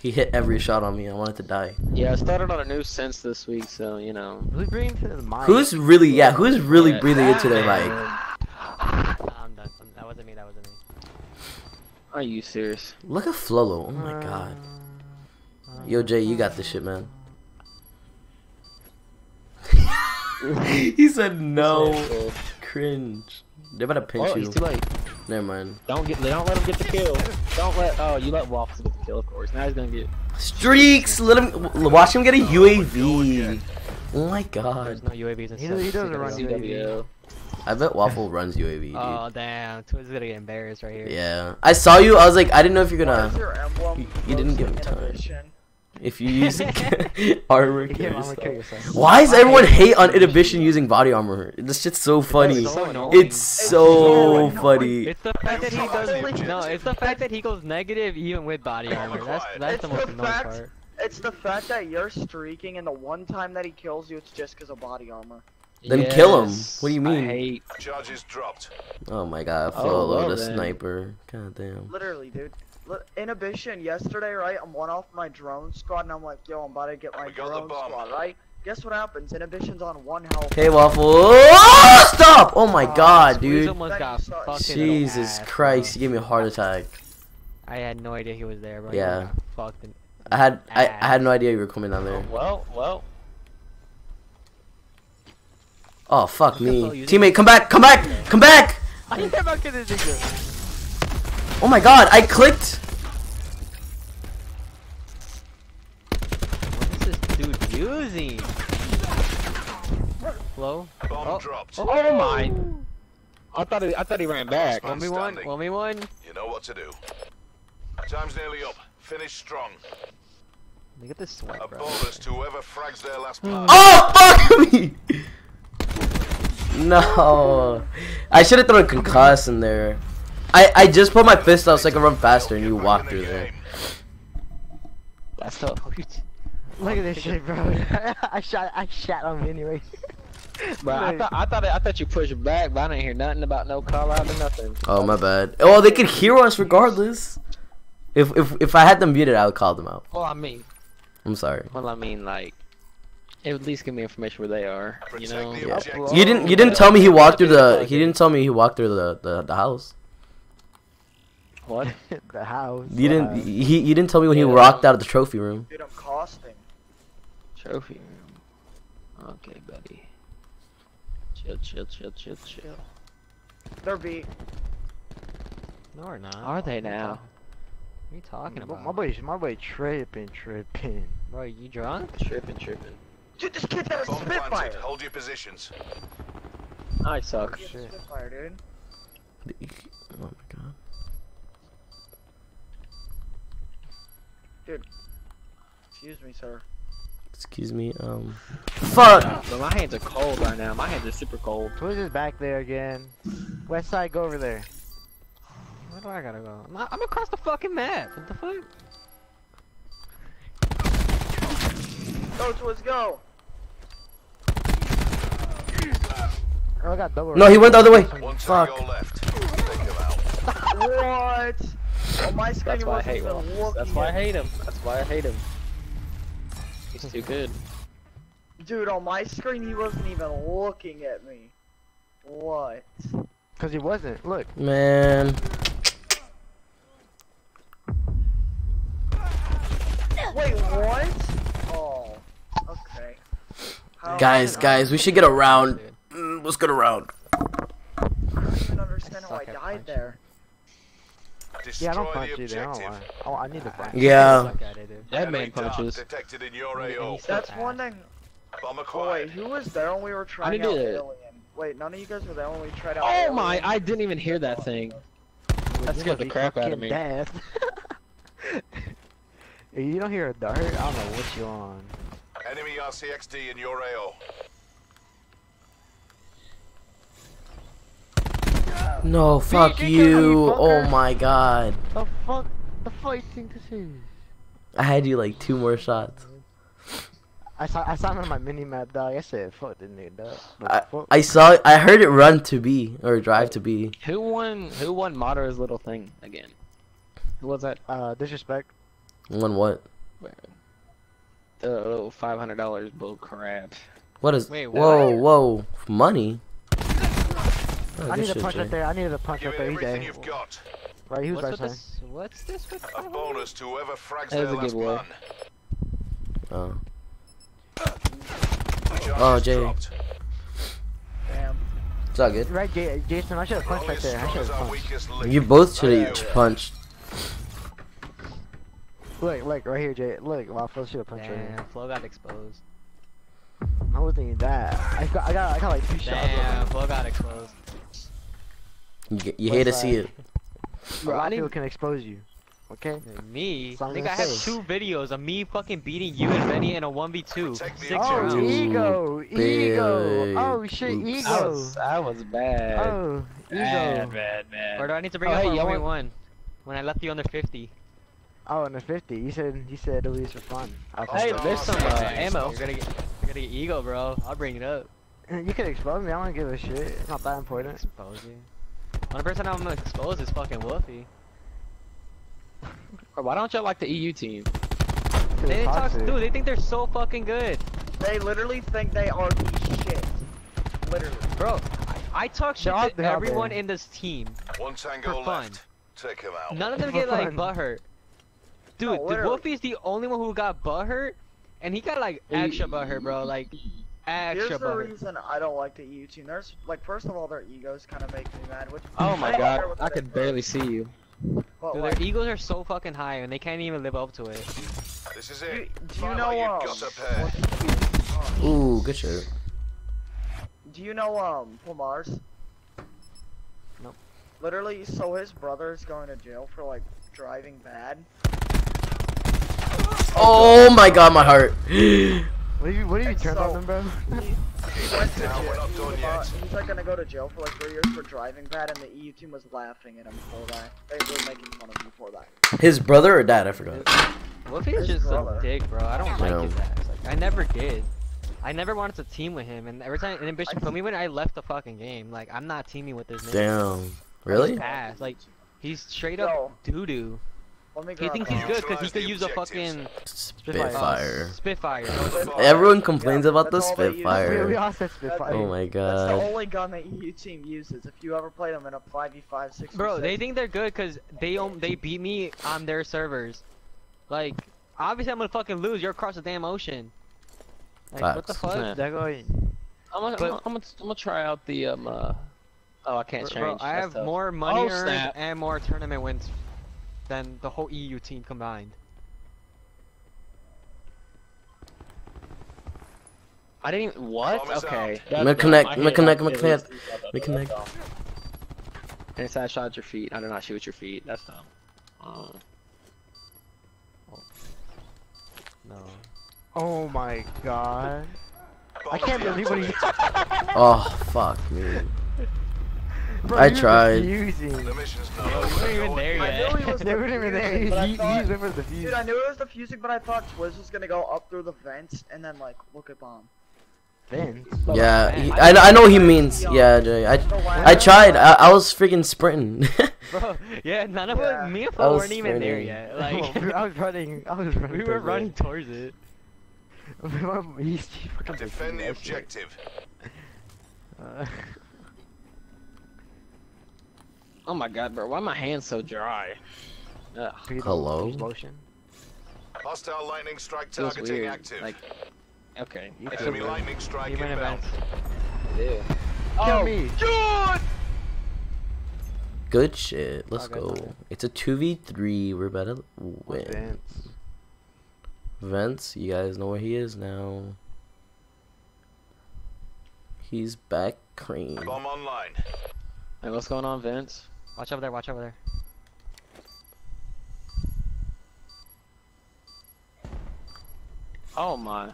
He hit every shot on me. I wanted to die. Yeah, I started on a new sense this week, so you know. Who's bringing to the mic? Who's really? Yeah, who's really Yeah. breathing into their mic? Are you serious? Look at Flolo. Oh my uh, god. Yo, Jay, you got this shit, man. he said no. Cringe. They're about to pinch Oh, you. he's too late. Never mind. Don't get. Don't let him get the kill. Don't let. Oh, you let Waffles get the kill, of course. Now he's gonna get. Streaks. Let him. Watch him get a UAV. Oh my god. There's no UAVs in He does- he doesn't CWL. run CWO. I bet Waffle runs UAV, dude. Oh damn, Twins gonna get embarrassed right here. Yeah. I saw you. I was like, I didn't know if you're gonna. your emblem You- you didn't give him time. If you use armor Yeah, carry I'm gonna stuff. kill yourself. Why does everyone hate on inhibition using body armor? This shit's so funny. so. It's so funny. It's the fact that he It's does no. It's the fact that he goes negative even with body oh armor. That's that's It's the most the annoying fact- part. It's the fact that you're streaking and the one time that he kills you, it's just because of body armor. Then kill him. What do you I mean? hate. Charges dropped. Oh my god, Oh, Flolo well the then. sniper. God damn. Literally, dude. Li- Inhibition yesterday, right? I'm one off my drone squad, and I'm like, yo, I'm about to get my We got the drone bomb. squad, right? Guess what happens? Inhibition's on one health. Hey Waffle. Oh, stop! Oh my Oh, god, Squeeze dude. almost got Thank you, fucking Jesus ass, Christ, bro. you gave me a heart attack. I had no idea he was there, bro. Yeah. He got Fucked. in- I had I, I had no idea you were coming down there. Well, well. Oh fuck me. hell, you didn't- Teammate, come back, come back, come back! I never get this nigga. Oh my god, I clicked! What is this dude using? Low. Bomb Oh. dropped. Oh, oh my! I thought he, I thought he ran back. Last man One v one. standing. One v one. You know what to do. Time's nearly up. Finish strong. Look at this sweat, A bro. bonus to whoever frags their last hmm. part. Oh fuck me! No. I should have thrown a concuss in there. I, I just put my fist out so I can run faster and you Get walk through there. game. That's tough. Look at this shit, bro. I shot, I shot on him anyway. Bro, I thought I thought I thought you pushed back, but I didn't hear nothing about no call out or nothing. Oh my bad. Oh, they could hear us regardless. If if if I had them muted, I would call them out. Well, I mean, I'm sorry. well, I mean, like, at least give me information where they are. You know. Yeah. You didn't you didn't tell me he walked through the he didn't tell me he walked through the the, the house. What? the house. You didn't wow. he you didn't tell me when he walked out of the trophy room. Dude, I'm costing. Trophy room. Okay, buddy. Chill, chill, chill, chill, chill. They're beat. No, we're not. Are they now? What are you talking about? My boy, my boy tripping, tripping. Bro, you drunk? Tripping, tripping. Dude, this kid had a Bomb Spitfire. planted. Hold your positions. I suck. He had Spitfire, dude. Oh my god. Dude. Excuse me, sir. Excuse me. Um. Fuck. But my hands are cold right now. My hands are super cold. Who's this back there again? West side, go over there. Where do I gotta go? I'm, I'm across the fucking map. What the fuck? Go, Twizz, go. Oh, I got double. No, he went the other way. One Fuck. left. What? On my screen, That's he why I wasn't hate even Waffles. looking That's why I hate him. That's why I hate him. He's too good. Dude, on my screen, he wasn't even looking at me. What? Cause he wasn't. Look. Man. Wait, what? Oh, okay. How- Guys, guys, we should get a round. Mm, Let's get a round. I don't even understand how I suck at died there. Yeah, I don't punch the either. I don't objective. Oh, I need to punch. Yeah. Suck at it, dude. Dead man punches. detected in your AO. That's one thing. Bomb Oh wait, who was there when we were trying out to- Alien? Wait, none of you guys were there when we tried out Oh Alien? my! I didn't even hear that thing. That You scared the crap out of me. Death. You don't hear a dart, I don't know what you on. Enemy RCXD in your AO. No, fuck you. you Oh my god. The fuck? The fuck thing to say? I had you like two more shots. I saw I saw him on my mini map, dog. I said, "Fuck this nigga, dog." The I, fuck? I saw I heard it run to B or drive to B. Who won? Who won Matta's little thing again? Who was that? Uh, disrespect. One what? The little five hundred dollars bull crap. What is Wait, Whoa, whoa. Money? Oh, I need a punch Jay. right there. I needed a punch Give right there. everything EJ. you've got. Right, he was What's right with side. this? What's this with? A bonus to whoever frags That their was a last giveaway. man. Oh. Oh, Jay. Damn. It's all good. Right, J Jason. I should have punched right there. I should have punched. You both should have Yeah. punched. Look, look, right here, Jay. Look, Waffle should have punched right here. Damn, Flo got exposed. I wasn't even that. I got, I got, I got like two shots. Damn, Flo got exposed. You, you hate to see it. Bro, Bro, I I need- people can expose you. Okay. Me? I think I have two videos of me fucking beating you and Benny in a 1v2. Take Six Oh, rounds. Ooh, ego, ego. Oh shit, oops. That ego. was that was bad. Oh, bad, ego. bad, bad. Or do I need to bring Oh, up hey, our y'all want- 1v1? When I left you under 50. Oh, under 50. You said, you said it was for fun. I Hey, there's some uh, ammo. You're gonna get, you're gonna get ego, bro. I'll bring it up. You can expose me. I don't give a shit. It's not that important. Expose you. One person I'm gonna expose is fucking Wolfie. Bro, Why don't y'all like the EU team? Dude, They talk, toxic. dude, they think they're so fucking good. They literally think they are the shit. Literally. Bro, I, I talk shit Shout to to everyone in this team. One tango For fun. left. Take him out. None of them get like fun. butthurt. Dude, No, the literally. Wolfie's the only one who got butthurt, and he got like extra butthurt, bro. Like extra Here's the butthurt. reason I don't like the EU team. There's like, first of all, their egos kind of make me mad. Which Oh my I god, I they could barely see you. But Dude, like, their egos are so fucking high, and they can't even live up to it. This is it. you- do you Finally, know you've um? got a pair. what- Ooh, good shit. Do you know um Pomars? Nope. Literally, so his brother is going to jail for like driving bad. Oh my god, my heart. What do you, what do you And turn so- on them, bro? He went to Down, jail. we're not done yet. he's like gonna go to jail for like three years for driving bad, and the EU team was laughing at him for that. They were making fun of him for that. His brother or dad? I forgot. Wolfie's His just brother. a dick, bro. I don't I like know. his ass. Like, I never did. I never wanted to team with him, and every time an ambition put me when I left the fucking game. Like, I'm not teaming with this nigga. Damn. Really? Ass. Like, he's straight up Yo, doo doo. Let me He thinks he's good because he Utilize could the use a fucking Spitfire. Spitfire. Everyone complains Yeah, about the that's all they use. we, we Spitfire. all said Spitfire. Oh my god. That's the only gun the EU team uses. If you ever played them in a 5v5, 6 Bro, they think they're good because they um, they beat me on their servers. Like, obviously I'm gonna fucking lose. You're across the damn ocean. Like, what the fuck? Yeah. They're going. I'm gonna, But- I'm, gonna, I'm, gonna, I'm gonna try out the um. Uh... Oh, I can't Bro, change. I have tough. more money Oh, earned and more tournament wins than the whole EU team combined. I didn't even. What? Okay. out. That's Me dumb. connect, I me hate- connect, I me hate connect, these stuff. me That's connect. Inside shot at your feet. I do not shoot at your feet. That's dumb. Uh, No. Oh my god. I can't believe what he. Oh fuck me. Bro, I tried. Confusing. The mission's not over. you weren't even there I yet. knew he was They weren't even there. He's, But he, thought- he's over the fuse. Dude, I knew it was defusing, but I thought Twizz was gonna go up through the vents and then like look at bomb. Vents. Yeah, he, I, I know what he means. Yeah, Jay. I, I tried. I, I was freaking sprinting. Bro, yeah, none of Yeah. us, me and I Flo was weren't even there yet. Like, I was running. I was running. we were towards it. running towards it. He's- fucking Defend the objective. Uh, Oh my god, bro, why are my hands so dry? Ugh, Speed Hello? Motion. Hostile lightning strike feels targeting weird. active. Like, okay. You If feel Enemy it- lightning strike He went inbound. events. yeah. Kill Oh, me. Good shit. Let's oh, Okay, go. okay. It's a 2v3. We're about to win. Vince. Vince, you guys know where he is now. He's back cream. Bomb online. Hey, what's going on, Vince? Watch over there, watch over there. Oh my.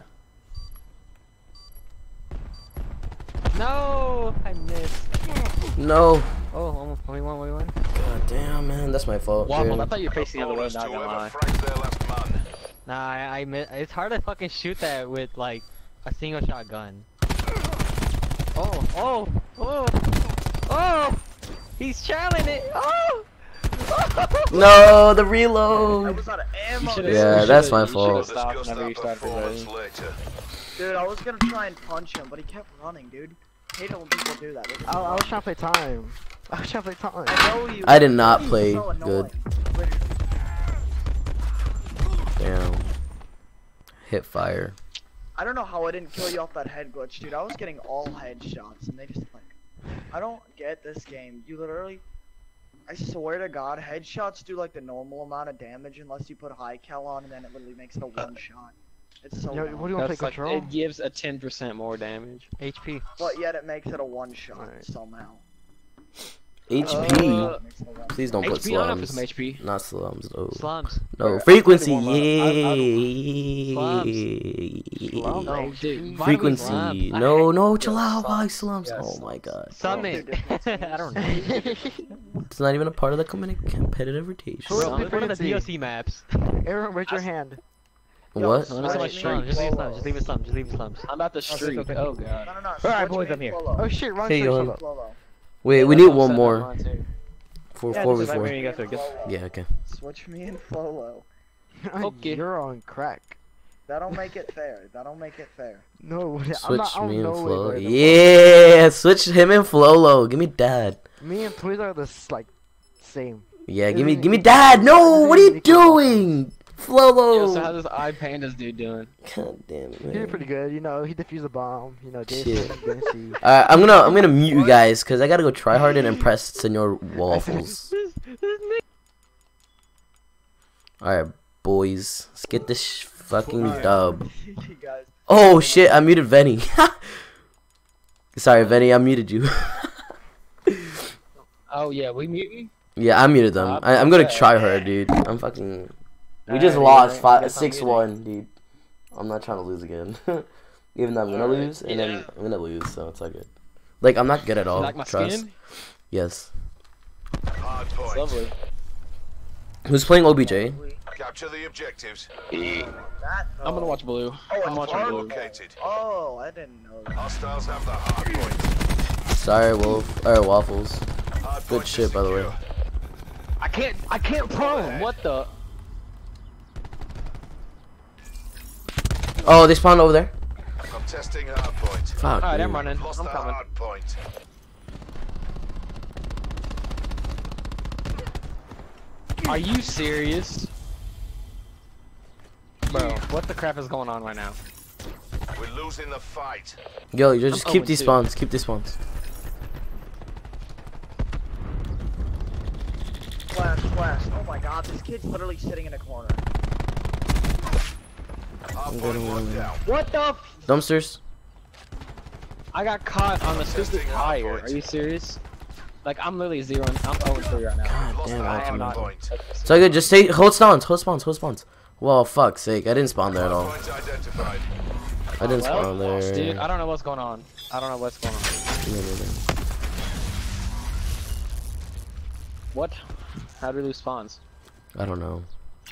No, I missed. No. Oh, almost, we won, we won. God damn, man. That's my fault. Waffle, I dude. thought you were facing the other way, not gonna lie. frags their last man. Nah, I, I mi- It's hard to fucking shoot that with like a single shot gun. Oh, oh, oh, oh! He's channeling it. Oh! No, the I reload. was out of ammo. Yeah, you that's my fault. should've stopped Discuss whenever you that started performance reloading. later. Dude, I was gonna try and punch him, but he kept running, dude. hate it when people do that. I, I was trying to play time. I was trying to play time. I know you. I did not play so good. annoying. Damn. Hit fire. I don't know how I didn't kill you off that head glitch, dude. I was getting all headshots, and they just like, I don't get this game. You literally, I swear to God, headshots do like the normal amount of damage unless you put high cal on, and then it literally makes it a uh, one shot. It's so. Yo, what do you want to That's play like, control? it gives a 10% more damage. HP. But yet it makes it a one shot Alright. somehow. HP. Uh, makes it a one- Please don't put HP, I don't know if it's slums. some HP. Not slums. No. Slums. No Alright, frequency. I'll play the warm-up. Yeah. No, dude. Why Frequency. No, no, chill out. slums. Why slums? Yeah, Oh my god. Summit. I don't know. It's not even a part of the competitive rotation. Who is Bro, pick one of the frequency? DLC maps. Aaron, raise your hand. What? Let me see my streak. Just leave slums, just leave it slums, just leave it slums. I'm about to streak. Oh god. No, no, no. Alright, boys, I'm here. Oh shit, run Hey, straight Yohan. solo. Flolo. Wait, we need one more mine too. for Yeah, four just before. me- you guys are good. Yeah, okay. Switch me and Flolo. Okay. You're on crack. That'll make it fair. That'll make it fair. No, I'm Switch not, I'm me and no way Flo. better Yeah, switch him and Flolo. Give me dad. Me and Twizz are the like same. Yeah, give me, give me dad. No, what are you equal? Doing, Yo, so how this does I Pandas dude doing? God damn it, He did pretty good. You know, he defused a bomb. You know, Jason Shit. Alright, I'm gonna, I'm gonna mute you guys because I gotta go try hard and impress Senor Waffles. Alright, boys, let's get this sh- fucking Alright. dub. Oh shit, I muted Venny. Sorry, Venny, I muted you. Oh yeah, we mute you? yeah, I muted them. Uh, I, I'm gonna try hard, dude. I'm fucking. We just Alright, lost I five, I'm six muting. one, dude. I'm not trying to lose again. Even though I'm gonna Alright, lose, and then. I'm gonna lose, so it's all good. Like I'm not good at You all. like my trust. skin? Yes. Hard It's lovely. Who's playing OBJ? Capture the objectives. That, I'm gonna watch blue. Oh, I'm watching blue. Located. Oh, I didn't know that. Hostiles have the hard point. Sorry, Wolf or Waffles. Hard Good shit, by the way. I can't. I can't prone. What the? Oh, they spawned over there. Contesting hard point. Fuck. Alright, I'm dude. running. Lost I'm coming. hard point. Are you serious? Bro, what the crap is going on right now? We're losing the fight. Yo, you just I'm keep these spawns. Keep these spawns. Flash, flash. Oh my god, this kid's literally sitting in a corner. Hard point one down. What the? F Dumpsters. I got caught on the stupid Testing tire. Are you serious? Like I'm literally zero. and- I'm 0 3 right now. God damn, the I I am not. hard point. It's good. Just stay. Hold spawns. Hold spawns. Hold spawns. Well, fuck's sake, I didn't spawn there at all. Hard point identified. I didn't Well, spawn there. Dude, I don't know what's going on. I don't know what's going on. No, no, no. What? How do we lose spawns? I don't know.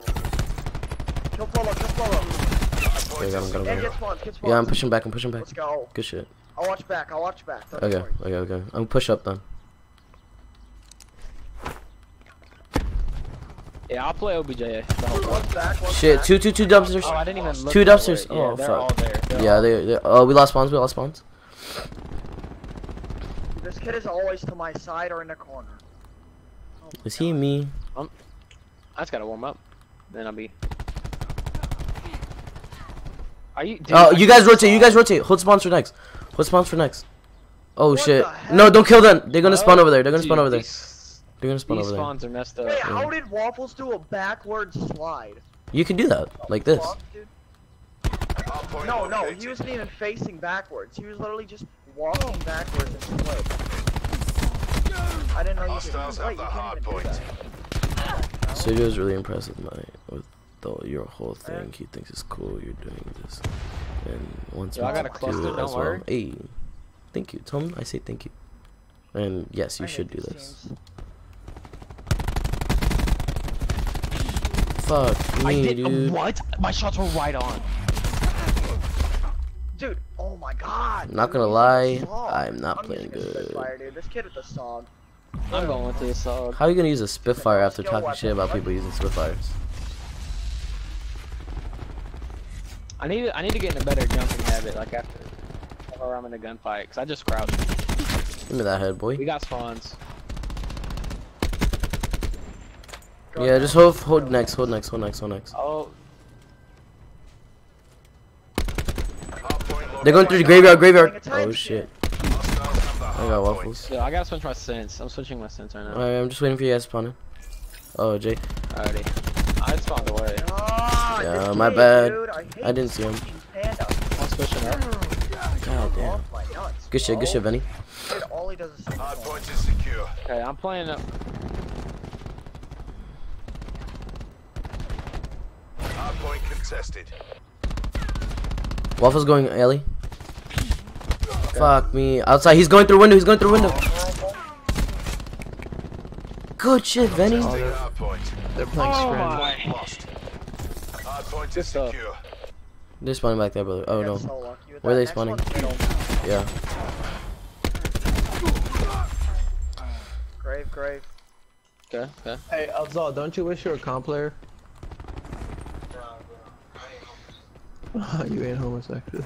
Kill Flolo, kill Flolo. Hard point Okay, got him, is got him, got him. get spawns, get spawns. Yeah, I'm pushing back. I'm pushing back. Let's go. Good shit. I'll watch back, I'll watch back. Don't Okay, worry. okay, okay. I'm push up then. Yeah, I'll play OBJ the whole time. One's back, one's Shit, back. two, two, two dumpsters. Oh, I didn't even look Two dumpsters. Yeah, Oh, they're fuck. all there. They're Yeah, they, they. Oh, we lost spawns. We lost spawns. This kid is always to my side or in the corner. Oh my Is he God. me? I just gotta warm up. Then I'll be. Are you? Oh, I you guys rotate. You guys rotate. Hold spawns for next. Hold spawns for next. Oh What shit! No, don't kill them. They're gonna spawn over there. They're gonna spawn dude, over there. They're gonna spawn these over there. spawns are messed up. Wait, how did Waffles do a backward slide? You can do that like this. Fuck, dude. Hardpoint No, no, he wasn't even facing backwards. He was literally just walking backwards and slid. I didn't know you could. Hostiles Wait, have you the can't hard even do point. that. Sergio is really impressed with my with the, your whole thing. He thinks it's cool you're doing this, and once Yo, me I got a to cluster, do it don't as well. worry. Hey, thank you. Tell him I say thank you. And yes, you I should do this. teams. Fuck I me, did dude. what? My shots were right on. Dude, oh my god. Not dude, gonna lie. I'm not I'm playing good. Spitfire, dude. This kid with the SOG. I'm going to the side. How are you gonna use a Spitfire after talking shit about people using Spitfires? I need to, I need to get in a better jumping habit, like after whenever I'm in a gunfight, cause I just crouch. Give me that head, boy. We got spawns. Go Yeah, down. just hold, hold next, hold next, hold next, hold next. Oh, They're going through the graveyard, graveyard. Oh shit, Hostiles have the I got waffles. yeah, I gotta switch my sense. I'm switching my sense right now. Alright, I'm just waiting for you guys to spawn. Oh, Jay. Alrighty. I spawned away. Ah, Yeah, my kid, bad. Dude, I, I didn't see him. fucking Panda. I'm switching up. God damn. Nuts, Good shit, good shit, Benny. Dude, all he does is sit Hardpoint is secure. Okay, I'm playing up. Hardpoint contested. Waffles going alley. Fuck me. Outside, he's going through window, he's going through window. Good shit, Benny. Contesting hardpoint. They're playing Oh Scram. my. Lost. Hardpoint Good is stuff. secure. They're spawning back there, brother. Oh I no. so lucky with Where are they spawning? Next one's middle. Yeah. Grave, grave. Okay, okay. Hey, Abzal, don't you wish you were a comp player? you ain't homosexual.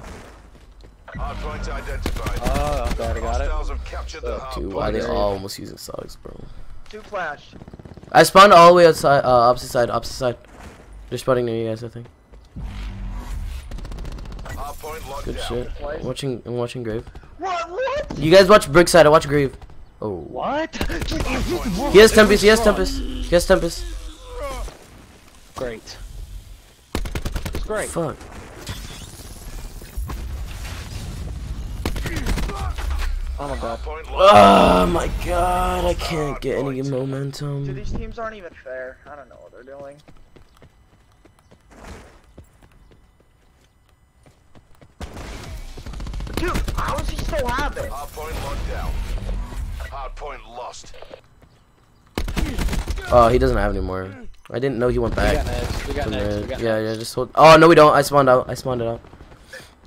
Hardpoint identified. Oh, I got it. Hostiles have captured Dude, why are they all almost using sogs, bro? Two flash. I spawned all the way outside, uh, opposite side, opposite side. They're spawning near you guys, I think. Good down. shit. I'm watching, I'm watching Grave. What? What? You guys watch Brickside, I watch Grave. Oh. What? He has Tempest, he has Tempest. He has Tempest. Great. It's great. Fuck. Oh my god. Oh my god, I can't get any momentum. Dude, momentum. these teams aren't even fair. I don't know what they're doing. Dude, how does he still have it? Hardpoint locked down. Hardpoint lost. Oh, he doesn't have any more. I didn't know he went We got back. next. We got next. We got Yeah, next. yeah, just hold. Oh, no, we don't. I spawned out. I spawned it out.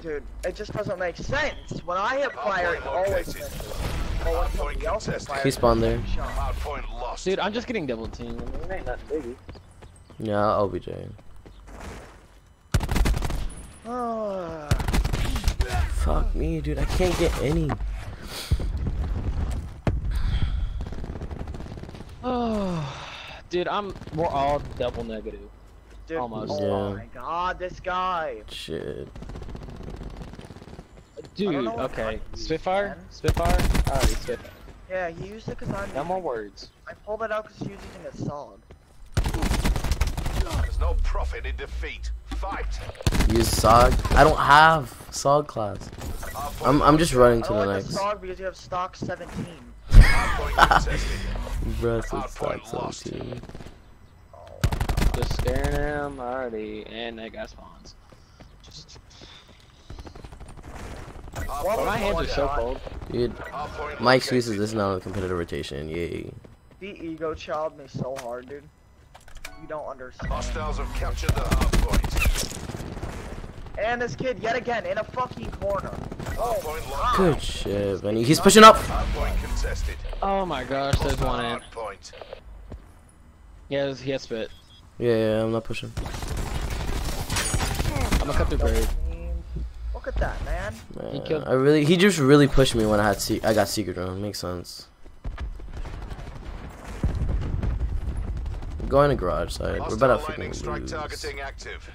Dude, it just doesn't make sense. When I have fire, it always misses. But when somebody else has contested. fire, He spawned there. it's a shot. Hardpoint lost. Dude, I'm just getting double teamed. I mean, it ain't nothing biggie. Yeah, I'll OBJ. Ah, Fuck me, dude. I can't get any. Oh, dude, I'm. We're all double negative. Dude, Almost. oh Yeah. my god, this guy. Shit. Dude, okay. Spitfire? man. Spitfire? Alright, Spitfire. Yeah, he used it because I'm. No more words. I pulled it out because he was using a song. There's no profit in defeat. Fight. Use SOG. I don't have SOG class. I'm, I'm just running to don't the like next. song because you have stock 17. Hardpoint contested. Bruh, it's lost. 17. Just scaring him already, and they got spawns. Just, Hardpoint my hands are so cold. Dude, Hardpoint my excuse is this is not a competitive rotation. Yay. The ego child me so hard, dude. You don't understand. Hostiles have captured the hardpoint. And this kid, yet again, in a fucking corner. Oh, Hardpoint locked. Good shit, Benny. He's pushing up. Oh my gosh, there's one in. Hardpoint. Yeah, he has spit. Yeah, yeah, I'm not pushing. I'm gonna cut through bird. Look at that, man. He killed- I really, he just really pushed me when I had, se I got secret drone. Makes sense. Going to garage side. We're about to Hostile lightning strike freaking targeting lose. active.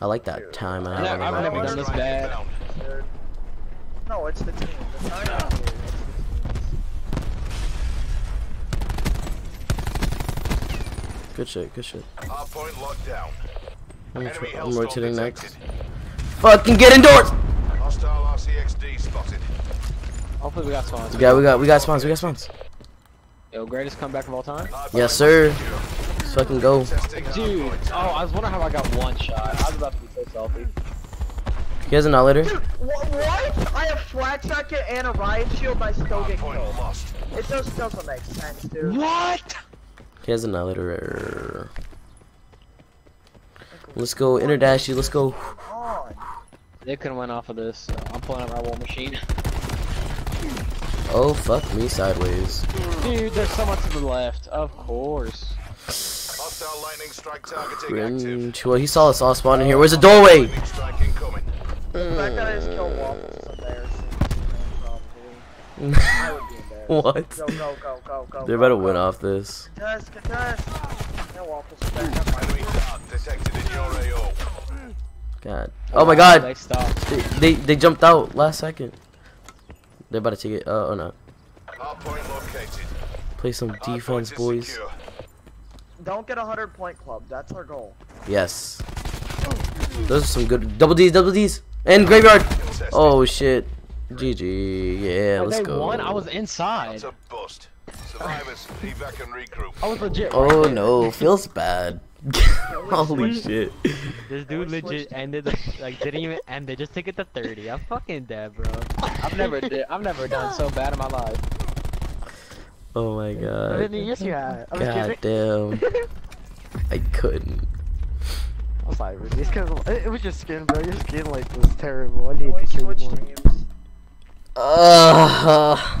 I like that time I I've have never, I've the never done this bad. No, it's the team. The time out here, it's the team. Good shit, good shit. Hard point locked down. I'm, Enemy tr- I'm hellstorm rotating next. Detected. Fucking get indoors! Hostile RCXD spotted. Hopefully we got spawns. Yeah, we got, we got spawns, we got spawns. Yo, greatest comeback of all time. Yes, sir. Let's fucking go. Dude, oh, I was wondering how I got one shot. I was about to be so selfie. He has an outlater. What? what? I have flat second and a riot shield, by I still get killed. It just doesn't make sense, dude. What? He has an outlater. Let's go, Interdashy, let's go. They couldn't win off of this. So I'm pulling out my war machine. Oh, fuck me sideways. Dude, there's someone to the left. Of course. Hostile lightning strike targeting active. Well, he saw us all spawn in here. Where's the doorway? Lightning. The fact that I just killed Waffles is embarrassing. Probably. I would be embarrassed. What? Go, go, go, go, go. They're go, about to go. win off this. Contest, contest. Yeah, Waffles back up. Enemy dart detected in your AO. God. Oh my They god. stopped. They, they they jumped out last second. They're about to take it. Uh, oh no. Hard. Play some Hard defense, boys. secure. Don't get a 100 point club. That's our goal. Yes. Those are some good double D's, double D's, and graveyard. Oh shit. GG. Yeah, When let's they go. One, I was inside. That's a bust. Survivors, evac and regroup. I was legit. Oh, right Oh there. no, feels bad. Holy shit. This dude legit ended the, like didn't even end it. Just take it to 30. I'm fucking dead, bro. I've never did. I've never done so bad in my life. Oh my god. yes, you have. Oh, I'm just God kidding. damn. I couldn't. I'm sorry, bro. It's cause it, it was your skin, bro. Your skin like was terrible. I need to kill you more. Teams. Uh,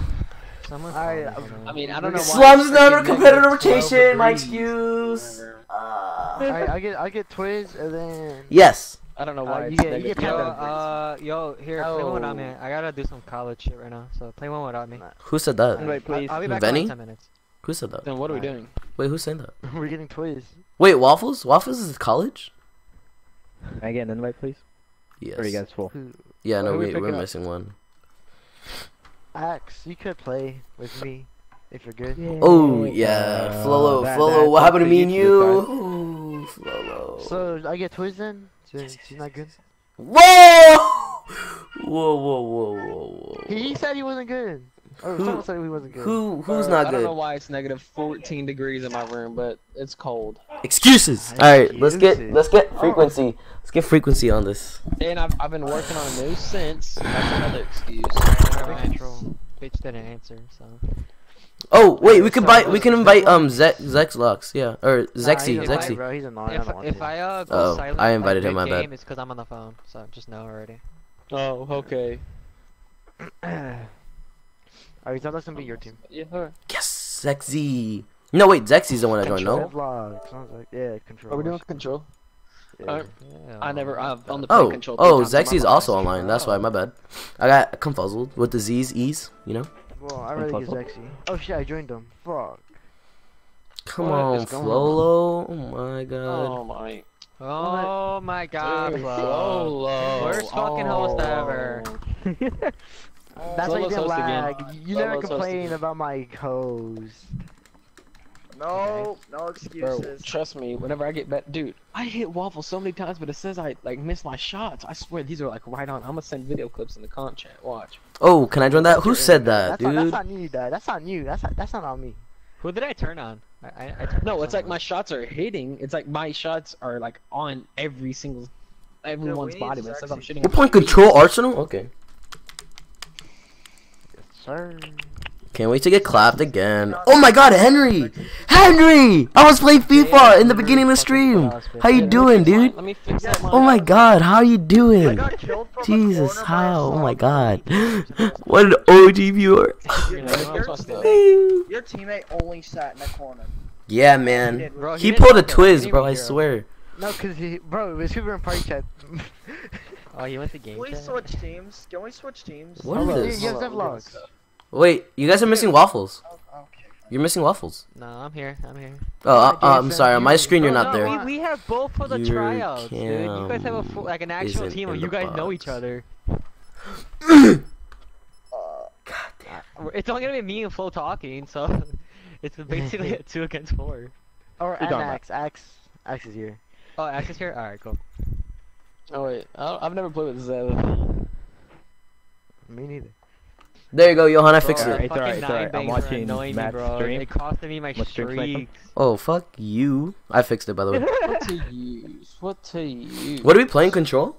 Someone I- call me, hold I mean, I don't know why. Slums it's never freaking competitive negative 12 rotation. My degrees. excuse. I, I get I get Twizz and then Yes. I don't know Uh, why. you get- you get Yo, uh, yo, here, play one without me. Oh. I gotta do some college shit right now, so play one without me. Who said that? Wait, please. I'll, I'll be back in like 10 minutes. Who said that? Then what are we doing? Wait, who's saying that? we're getting Twizz. Wait, Waffles? Waffles is college? Can I get an invite, please? Yes. Or are you guys full? Yeah, no, we we, we're up? missing one. Axe, you could play with me if you're good. Oh, yeah. Uh, Flolo, that- Flolo, what happened to me and you? Ooh, Flolo. So I get Twizz then. Since he's not good. Whoa! Whoa, whoa, whoa, whoa, whoa. He said he wasn't good. Or Who- someone said he wasn't good. Who, who's Uh, not I don't know why it's negative 14 degrees in my room, but it's cold. Excuses. All right, let's get let's get frequency. Let's get frequency on this. And I've, I've been working on a new sense. That's another excuse. Alright, control. Bitch didn't answer, so. Oh wait, we can buy we can invite um Ze- Zex Lux, yeah, or Zexy, he's annoying, Zexy. bro. He's annoying. If, don't if. I uh, go Oh, silent, I invited him, my bad. mid-game, It's because I'm on the phone, so just know already. Oh, okay. Alright, so that's gonna be your team. Yeah. Yes, Zexy. No wait, Zexy's the one that joined. Control No. like yeah, control. Are we doing control? Yeah. Alright. Yeah. I never. I've on the Oh, control. oh, three times in my Zexy's life. also online. That's why. My bad. I got confuzzled with the Z's, E's. You know. Well, I really get Zexy. Oh shit, I joined them. Fuck. Come What on, is going Flolo. Oh my god. Oh my. Oh my god, Flolo. Worst fucking host ever. Oh. That's why you Flolo's didn't lag. again. You never Flolo's complain about my host. No, no Bro, excuses. trust me. Whenever I get back, dude, I hit waffle so many times, but it says I like miss my shots. I swear these are like right on. I'm gonna send video clips in the con chat. Watch. Oh, can I join that? Who said that, That's not, that's dude? not you, Dad. That's not you. That's not, that's not on me. Who did I turn on? I, I, I turned No, it's like someone. my shots are hitting. It's like my shots are like on every single everyone's need body, but it says I'm sexy. shooting. You're playing Control Arsenal? Okay. Yes, sir. Can't wait to get clapped again. Oh my god, Henry! Henry! I was playing FIFA in the beginning of the stream. How you doing, let me fix my- dude? Let me fix that. Oh my god, how you doing? got killed from Jesus, a corner by a how? Oh my god. What an OG viewer. You know, that's my stuff. Your teammate only sat in a corner. Yeah, man. Bro, He pulled a fucking twist, leave bro. I swear. No, cause he, bro, it was super in party chat. Oh, you went to game Can we switch teams? Can we switch teams? What Hold is on, this? You guys have logs. Wait, you guys are missing waffles. Oh. You're missing waffles. No, I'm here. I'm here. Oh, uh, uh, I'm sorry. On my screen, you're no, not no, there. I- We, we have both for the Your tryouts, dude. You guys have a full, like an actual team, in and you the guys know each other. Uh, Uh, It's only gonna be me and Flo talking, so it's basically a two against four. Or Who talking about? Axe, Axe, Axe is here. Oh, Axe is here. All right, cool. Oh wait, I I've never played with Zev. Me neither. There you go, Johan. I fixed it. It's alright, it's alright. I'm watching annoying me, stream. It costed me my My stream sniper. streaks. Oh, fuck you. I fixed it, by the way. What to use? What to use? What are we playing? Control?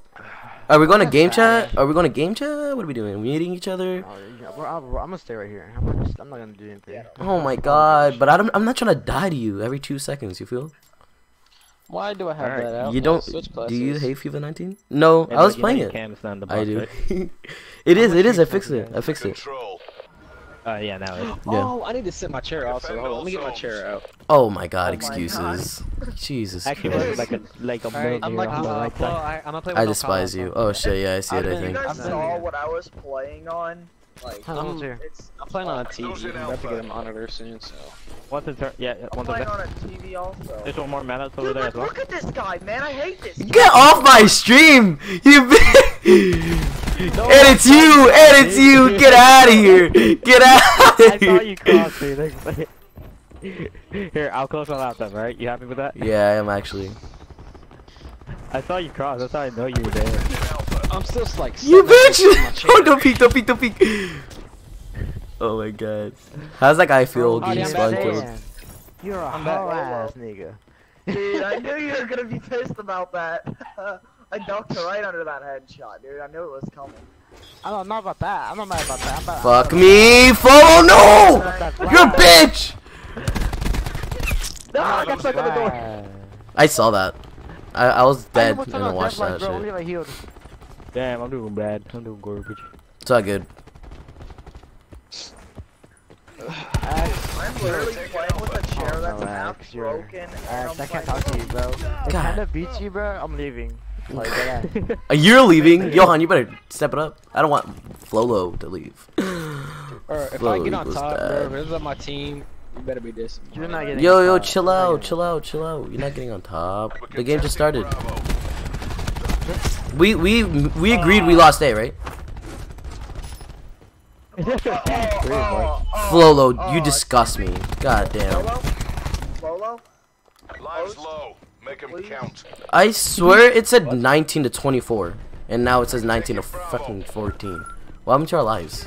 Are we going to game chat? Are we going to game chat? What are we doing? We meeting each other? Oh, yeah, bro, I'm, I'm gonna stay right here. I'm, just, I'm not gonna do anything. Oh my god! But I don't. I'm not trying to die to you every two seconds. You feel? Why do I have Alright, that out? You don't. Do you hate FIFA 19? No, Hey, I was but you know playing it. Can't stand the I box, do. right? it is. It much is. I fixed it. I fixed it. Control. Uh, yeah, now it. Yeah. Oh, I need to set my chair out. So hold on, let me get my chair out. Oh my god! Oh my Excuses. Jesus Actually, Christ. like a like a Alright, millimeter I'm like, uh, right Flo, side. I, I'm gonna play with I despise combo. you. Oh shit! Yeah, I see it. I I've You think. guys I've saw been- what I was playing on? Like, I'm Um, here. it's I'm playing on a TV. I'm about to get a monitor soon, so. Once it's her, yeah, I'm playing on a TV also. There's one more man that's over Dude, there look, as well. look at this guy, man. I hate this. guy. Get off my stream! You. and it's you! And it's you! Get out of here! Get out I of saw you cross me. Here, I'll close my laptop, right? You happy with that? Yeah, I am actually. I saw you cross. That's how I know you were there. I'm still like. You bitch! Oh, chair. don't peek! Don't peek! Don't peek! Oh my god. How's that guy feel Oh, getting yeah, spawn man. killed? You're a I'm back. hoe ass nigga. Dude, I knew you were gonna be pissed about that. I ducked right under that headshot, dude. I knew it was coming. I'm not, not about that. I'm not mad about that. I'm about, Fuck me! Follow! No! You're a bitch! No, I got stuck on the door. Ah. I saw that. I, I was dead almost and I on watched death that bro, shit. Damn, I'm doing bad. I'm doing garbage. It's all good. I'm literally playing with a chair Oh, that's half Alex, you're- broken. and I'm I can't playing talk to you, bro. If kind of beats you, bro, I'm leaving. Like that. Uh, You're leaving? Johan, you better step it up. I don't want Flolo to leave. Or if Flo I get on equals top, bro, bad. if it's on my team, you better be this. You're not getting. Yo, on yo, top. chill out, chill out, chill out. You're not getting on top. The game just contesting started. Bravo. We we we agreed we lost A, right? Oh, oh, oh, Flolo, oh, you disgust me. God damn. Lolo? Lolo? Lives low. Make 'em Please. count. I swear it said 19 to 24, and now it says 19 to fucking 14. What happened to our lives?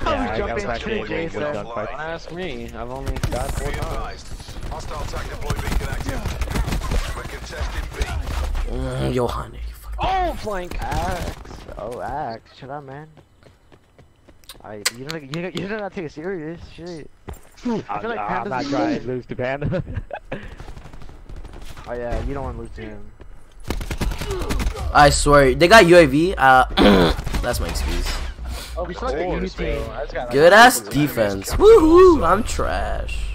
Yeah, I, I was actually to doing Jason. good Don't gunfight. ask me. I've only died four times. Hostile tank deploy beacon active. We're contesting B. Mm, Johan, you fuck- Oh, flank. Axe. Oh, Axe. Shut up, man. I, you don't, you, don't, you don't take it serious. Shit. I'm, feel like I'm not trying to lose to Panda. Oh yeah, you don't want to lose to him. I swear they got UAV. Uh, that's my excuse. Of We suck at course, you, bro. I just got Good ass defense. Woohoo! I'm trash.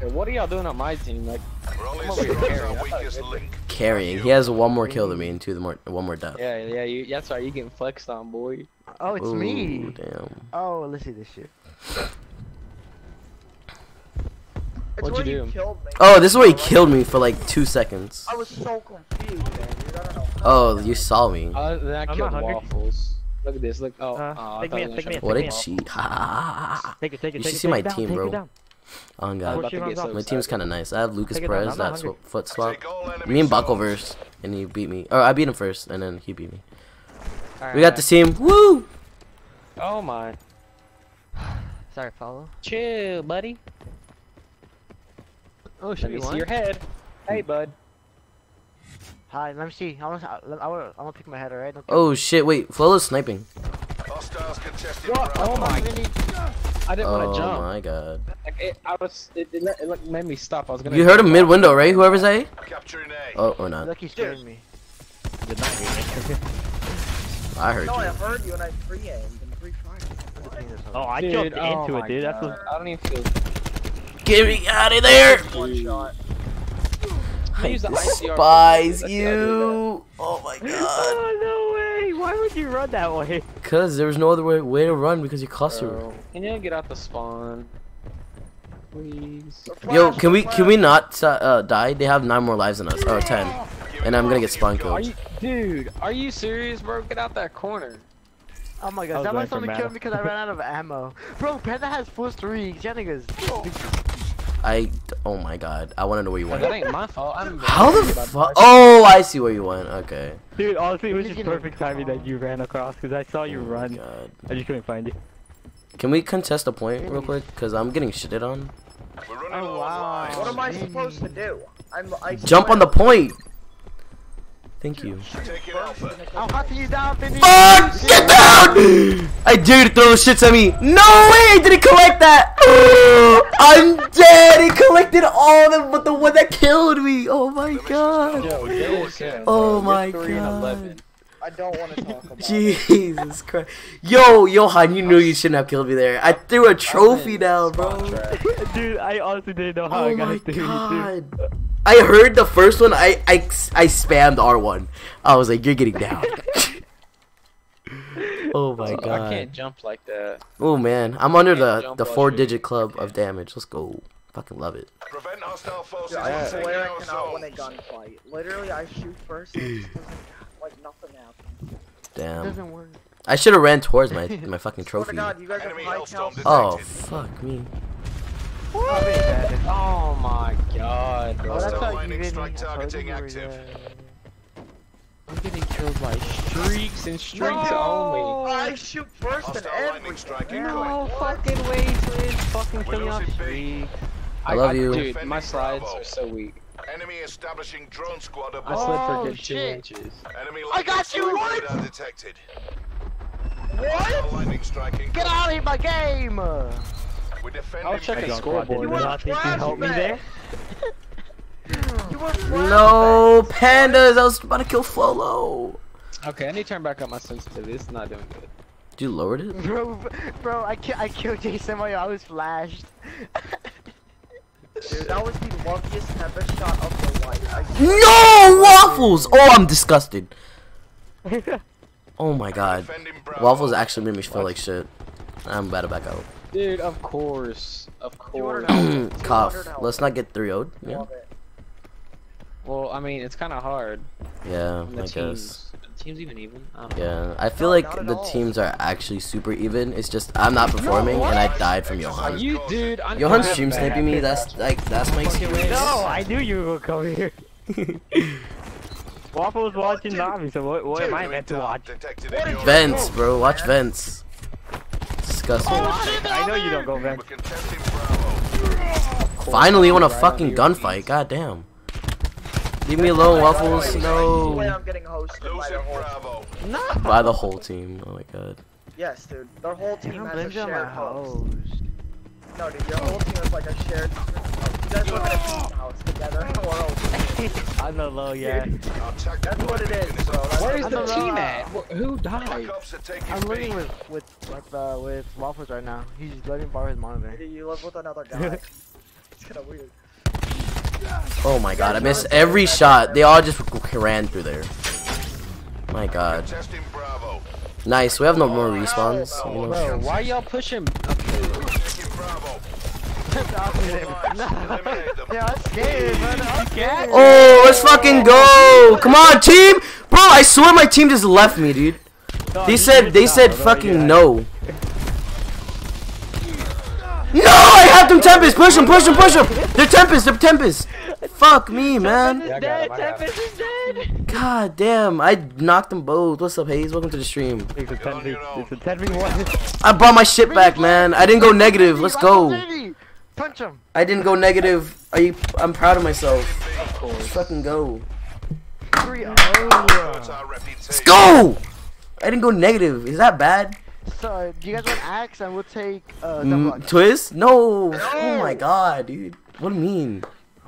Hey, What are y'all doing on my team? Like, I'm over here carrying. our I thought weakest it- link. Carrying. He has one more kill than me and two the more one more death. yeah, yeah, you, that's right. You getting flexed on, boy. Oh, it's Ooh, me. Damn. Oh, let's see this shit. It's What'd where you do? me. Oh, this is where he killed me for like two seconds. I was so confused, man. Dude, don't know. Oh, you saw me. Uh, then I I'm killed waffles. Look at this. Look. Oh, Uh, oh I take thought me you in, take me trying in, What a Take cheat. Ha, ha, ha, ha. Take it, take it, You take should it, see take my it down, team, take bro. It down. God. about to get so My team's kind of nice. I have Lucas Take it down, Perez, I'm that sw- foot swap. Take all enemy Me and souls. Buckoverse, and he beat me. Or I beat him first, and then he beat me. Alright, We got the team. Woo! Oh my. Sorry, follow. Chill, buddy. Oh, Let should me see your head. Hey, bud. Hi, let me see. I want to. I want. I want to pick my head. Alright. Don't Oh shit! Wait, Flolo's sniping. Hostiles contesting What? Oh my. I didn't want Oh to jump. my god. Like, it, I was. It, it, it like, made me stop. I was gonna. You heard him mid window, right? Whoever's A. Capturing A. Oh, or not. Lucky scared me. Did not hear me. I heard No, I you. heard you and I pre-aimed and pre-fired. Oh, I Dude, jumped oh into it, dude. That's God. what. I don't even feel. Get me out of there! One shot. I Use the despise That's you! Oh my god. Oh no way! Why would you run that way? Cause there was no other way, way to run because you cluster. Bro, Can you get out the spawn? Please. Yo, can we can we not uh, die? They have nine more lives than us, or ten, and I'm gonna get spawn Are killed. you, dude? Are you serious, bro? Get out that corner. Oh my god, that going was only battle. killed me because I ran out of ammo. Bro, Panda has full streaks. Yeah, niggas. I oh my god, I want to know where you went. That went. ain't my fault. I'm How the worried fuck? Oh, I see where you went. Okay. Dude, honestly, it was just perfect timing that you ran across because I saw you Oh run. god. I just couldn't find you. Can we contest a point real quick? Cause I'm getting shitted on. We're running Oh, wow. What am I supposed to do? I'm. I Jump on the point. Thank you. I'm hunting you down, Vinny. Fuck! Get down! I dare to throw shits at me. No way! I didn't collect that. I'm dead. It collected all of them, but the one that killed me. Oh my god. Yo, this, yeah, Oh my you're three and God. I don't want to talk about it. Jesus Christ. Yo, Johan, you knew you shouldn't have killed me there. I threw a trophy down, bro. Dude, I honestly didn't know how Oh I got my it through you, god. I heard the first one, I, I, I spammed R1. I was like, you're getting down. oh my god. I can't jump like that. Oh man, I'm under the, the four shooting. digit club of damage. Let's go. Fucking love it. Prevent hostile forces Dude, from I taking swear I cannot win a gunfight. Literally, I shoot first and it just doesn't, like nothing happens. Damn. doesn't work. I should have ran towards my my fucking Swear to trophy. God, you guys have Enemy high hellstorm counts. Oh fuck me. Oh my god, bro. Oh, that's how you lightning Vinny. strike targeting active. I'm getting killed by streaks and streaks only. I shoot first and Hostile everything. strike man. No fucking way, Twitch. Fucking We're killing off losing B. streak. I love you. Dude, my slides Bravo. are so weak. Enemy establishing drone squad I slid for Oh, good two inches. Enemy I got you, what? strike detected. What? Hostile lightning strike Get out of my game! We're defending I'll check B. the scoreboard. You want think you helped me there? You were No pandas. I was about to kill Flolo. Okay, I need to turn back up my sensitivity. It's not doing good. Did You lowered it? Bro, bro, I, ki I killed Jason while I was flashed. Dude, that was the luckiest ever shot of the life. No waffles. Oh, I'm disgusted. Oh my god. Waffles actually made me feel like shit. I'm about to back out. Dude, of course. Of course. Cough. Let's not get 3 0'd. Yeah. Well, I mean, it's kind of hard. Yeah, when the I guess. teams, the teams even even. I don't know. Yeah, I feel No, like the all. teams are actually super even. It's just I'm not performing and I died from Johan. You, dude. I'm Johan stream sniping me. That's like that's my excuse. No, I knew you were gonna come here. Waffle was watching Navi, so what, what am I meant to watch? Detected Vents, bro. Watch vents. Disgusting. Oh, I know you don't go We're vent. contesting Bravo. Finally, want a fucking gunfight. God damn. Leave me alone, Waffles. No. I'm getting hosted by the whole. Bravo. By the whole team. Oh my god. Yes, dude. Their whole team has a it on my shared host. Host. No, dude, your whole team is like a shared. You guys live in a team house together. Or On the low, yeah. Our tactical That's what it beacon is, bro. That's Where's what the it is. team at? Who died? Black Ops are taking I'm B. living with with with, uh, with Waffles right now. He's letting me borrow his monitor. Dude, You live with another guy. it's kind of weird. Oh my god. I missed every shot. They all just ran through there. My god. Nice. We have no more respawns. Bro, why y'all pushing? Eliminate them. Yeah. I'm scared. Oh, let's fucking go! Come on, team! Bro, I swear my team just left me, dude. They said they said fucking no. No, I have them Tempest. Push them, push them, push them. They're Tempest. They're Tempest. Fuck me, man. Yeah, I got him, I got him. Tempest is dead. God damn, I knocked them both. What's up, Hayes? Welcome to the stream. It's a Get 10 your own. It's a 10 v 1. I brought my shit back, man. I didn't go negative. Let's go. Punch him. I didn't go negative. Are you? I'm proud of myself. Let's fucking go. Three Hurts oh. our reputation. Let's go. I didn't go negative. Is that bad? So, do you guys want axe? And we'll take uh, double Mm, axe. twist? No. Oh my god, dude. What do you mean?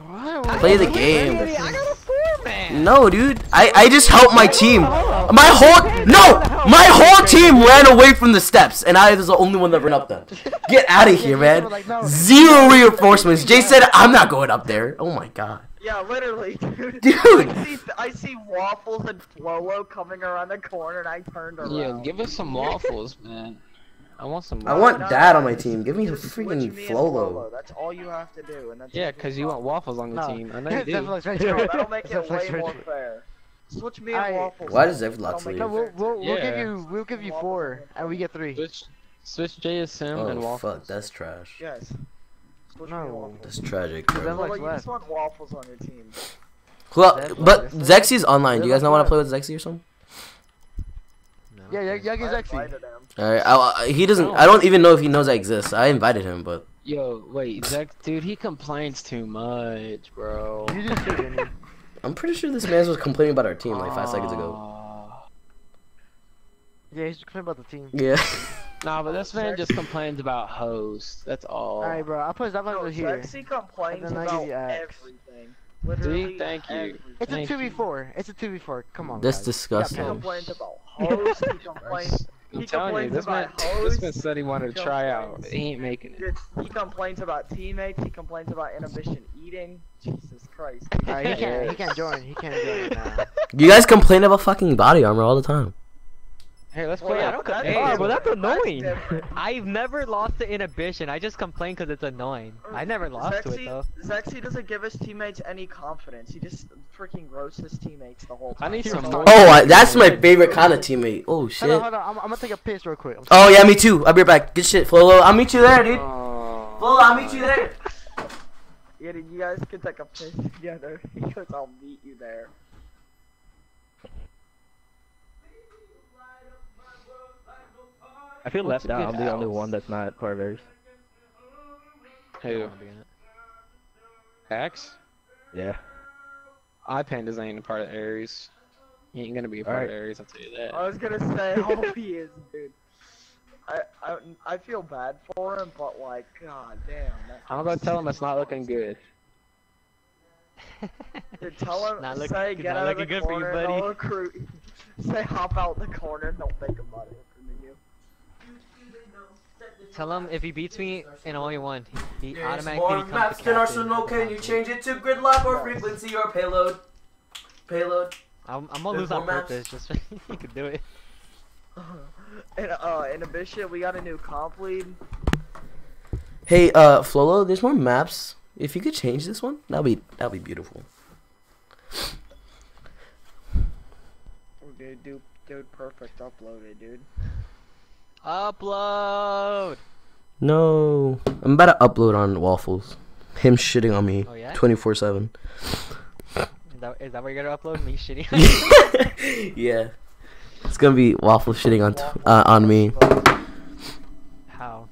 What? Play the game. I got a four man. No, dude. I I just helped my team. my whole no, my whole team ran away from the steps, and I was the only one that ran up them. Get out of here, man. Zero reinforcements. Jay said I'm not going up there. Oh my god. Yeah, literally, dude. Dude. I see, I see waffles and Flolo coming around the corner, and I turned around. Yeah, give us some waffles, man. I want some. I want no, dad on my team. Give me some freaking me and Flolo. That's all you have to do, and that's Yeah, cause you want waffles on your No. team. I know you do. Definitely No, me. that'll make it way more fair. Switch me and Alright. waffles. Why does That'll Everlock make leave? No, we'll, we'll, too. we'll give you we'll give you Waffles four, and and we get three. Switch, switch JSM and waffles. Oh fuck, that's trash. Yes. Switch me and No. That's tragic. Bro. I'm Well, like you just want waffles on your team. Well, but like- Zexy's online. Do you guys That's not want to play with Zexy or something? Yeah, yeah, yeah, get Zexy. Alright, I, I- he doesn't. I don't even know if he knows I exist. I invited him, but Yo, wait, Zach, dude, he complains too much, bro. You just. I'm pretty sure this man was complaining about our team like five seconds ago. Yeah, he's complaining about the team. Yeah. Nah, but this man just complains about host. That's all. Alright, bro. I'll put that No, one here. Zexy complains And then I give about everything. Literally thank you. everything. It's a two v you. four. It's a two v four. Come on. That's guys. He complains about host. He complains. I'm He telling you, complains this man, about this host. man said he wanted to He try out. complains. He ain't making it. He complains about teammates. He complains about inhibition eating. Jesus Christ. Alright, he can't. He can't join. He can't join now. You guys complain about fucking body armor all the time. Hey, let's Well, play. yeah, I don't that's Hey, Oh, but that's annoying. different. I've never lost to inhibition. I just complain because it's annoying. I never lost to it though. Zexy doesn't give his teammates any confidence. He just freaking roasts his teammates the whole time. I time. need some Oh. Oh, I, that's my favorite kind of teammate. Oh shit. Hold shit. on, hold on. I'm, I'm gonna take a piss real quick. Oh yeah, me too. I'll be right back. Good shit, Flolo. I'll meet you there, dude. Oh. Flolo, I'll meet you there. Yeah, dude, you guys can take a piss together. He goes, I'll meet you there. I feel What's left out. I'm the only one that's not part of theirs. Who? Axe? Yeah. iPandas ain't a part of Ares. He ain't gonna be a part of Alright. Ares, I'll tell you that. I was gonna say, I hope he is, dude. I, I, I feel bad for him, but like, god damn. That I'm gonna tell him it's not looking good. Dude, tell him, Not look- say, get not out of the looking good for you, corner, buddy. recruit. say, hop out the corner, and they'll think about it for you. Tell him if he beats me in only one, he, he automatically becomes the captain. Can you change it to gridlock or frequency or payload? Payload. I'm, I'm gonna There's lose on maps? purpose just so he could do it. And, uh, inhibition, we got a new comp lead. Hey, uh, Flolo, there's more maps. If you could change this one, that'd be that'd be beautiful. Dude, dude, dude, perfect uploaded, dude. Upload. No, I'm about to upload on Waffles. Him shitting on me, Oh, yeah? 24 seven. Is that, is that where you're gonna upload me shitty? yeah, it's gonna be Waffles shitting on t- uh, on me. How?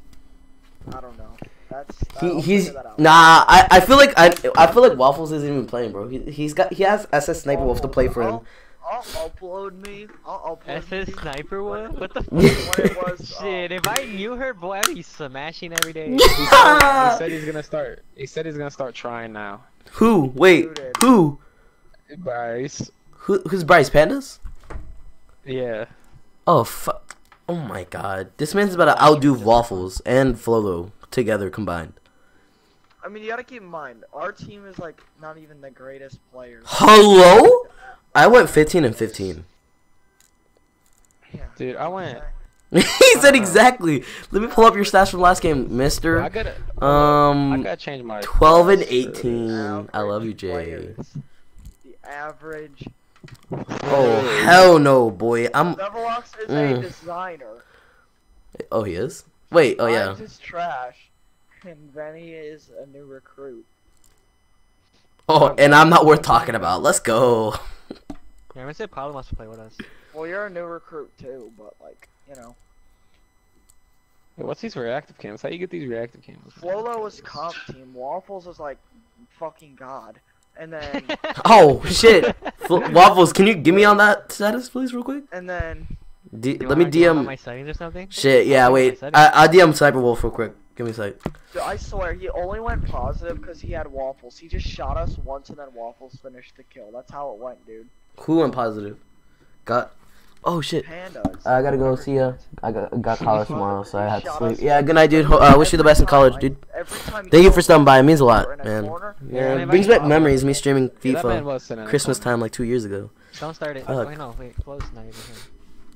I don't know. That's, He, he's figure that out. nah. I, I feel like I I feel like Waffles isn't even playing, bro. He he's got he has SS Sniper Wolf to play for him. I'll, I'll upload me. I'll upload SS me. Sniper one? What the fuck? was, Shit, um, if I knew her, boy, I'd be smashing every day. He said, he said he's gonna start. He said he's gonna start trying now. Who? Wait, who? Bryce. Who? Who's Bryce Pandas? Yeah. Oh fuck! Oh my god, this man's about to outdo Waffles and Flolo together combined. I mean, you gotta keep in mind, our team is like not even the greatest players. Hello? I went 15 and 15. Dude, I went. he said exactly. Let me pull up your stats from last game, Mister. I gotta. Um, I gotta change my. 12 and 18. I love you, Jay. Players. The average. Oh hell no, boy. I'm. Devilox is a Mm. designer. Oh, he is. Wait. Oh yeah. Mine's just trash. And Benny is a new recruit. Oh, and I'm not worth talking about. Let's go. Yeah, I'm gonna say Paolo wants to play with us. Well, you're a new recruit too, but like, you know. Wait, what's these reactive cams? How you get these reactive cams? Flolo was comp team. Waffles was like fucking god. And then Oh shit. Fl- Waffles, can you give me on that status, please, real quick? and then D- You let me wanna- you wanna DM. my settings or something? Shit. Yeah. I'll give you Wait. my. I I DM Sniper Wolf real quick. Give me a sec. dude, I swear he only went positive because he had waffles. He just shot us once and then waffles finished the kill. That's how it went, dude. Who went positive? Got. Oh shit. Pandas. I gotta go see ya. I got got college tomorrow, so I have to sleep. Yeah, good night, dude. Ho- Uh, wish you the best in college, dude. Every time Thank you for stopping by. It means a lot, in a man. Yeah, Yeah, it brings back memories. Me streaming Yeah, that man FIFA was sitting in a Christmas corner. time like two years ago. Don't start it. Fuck. Wait, no, wait. Flo's not even.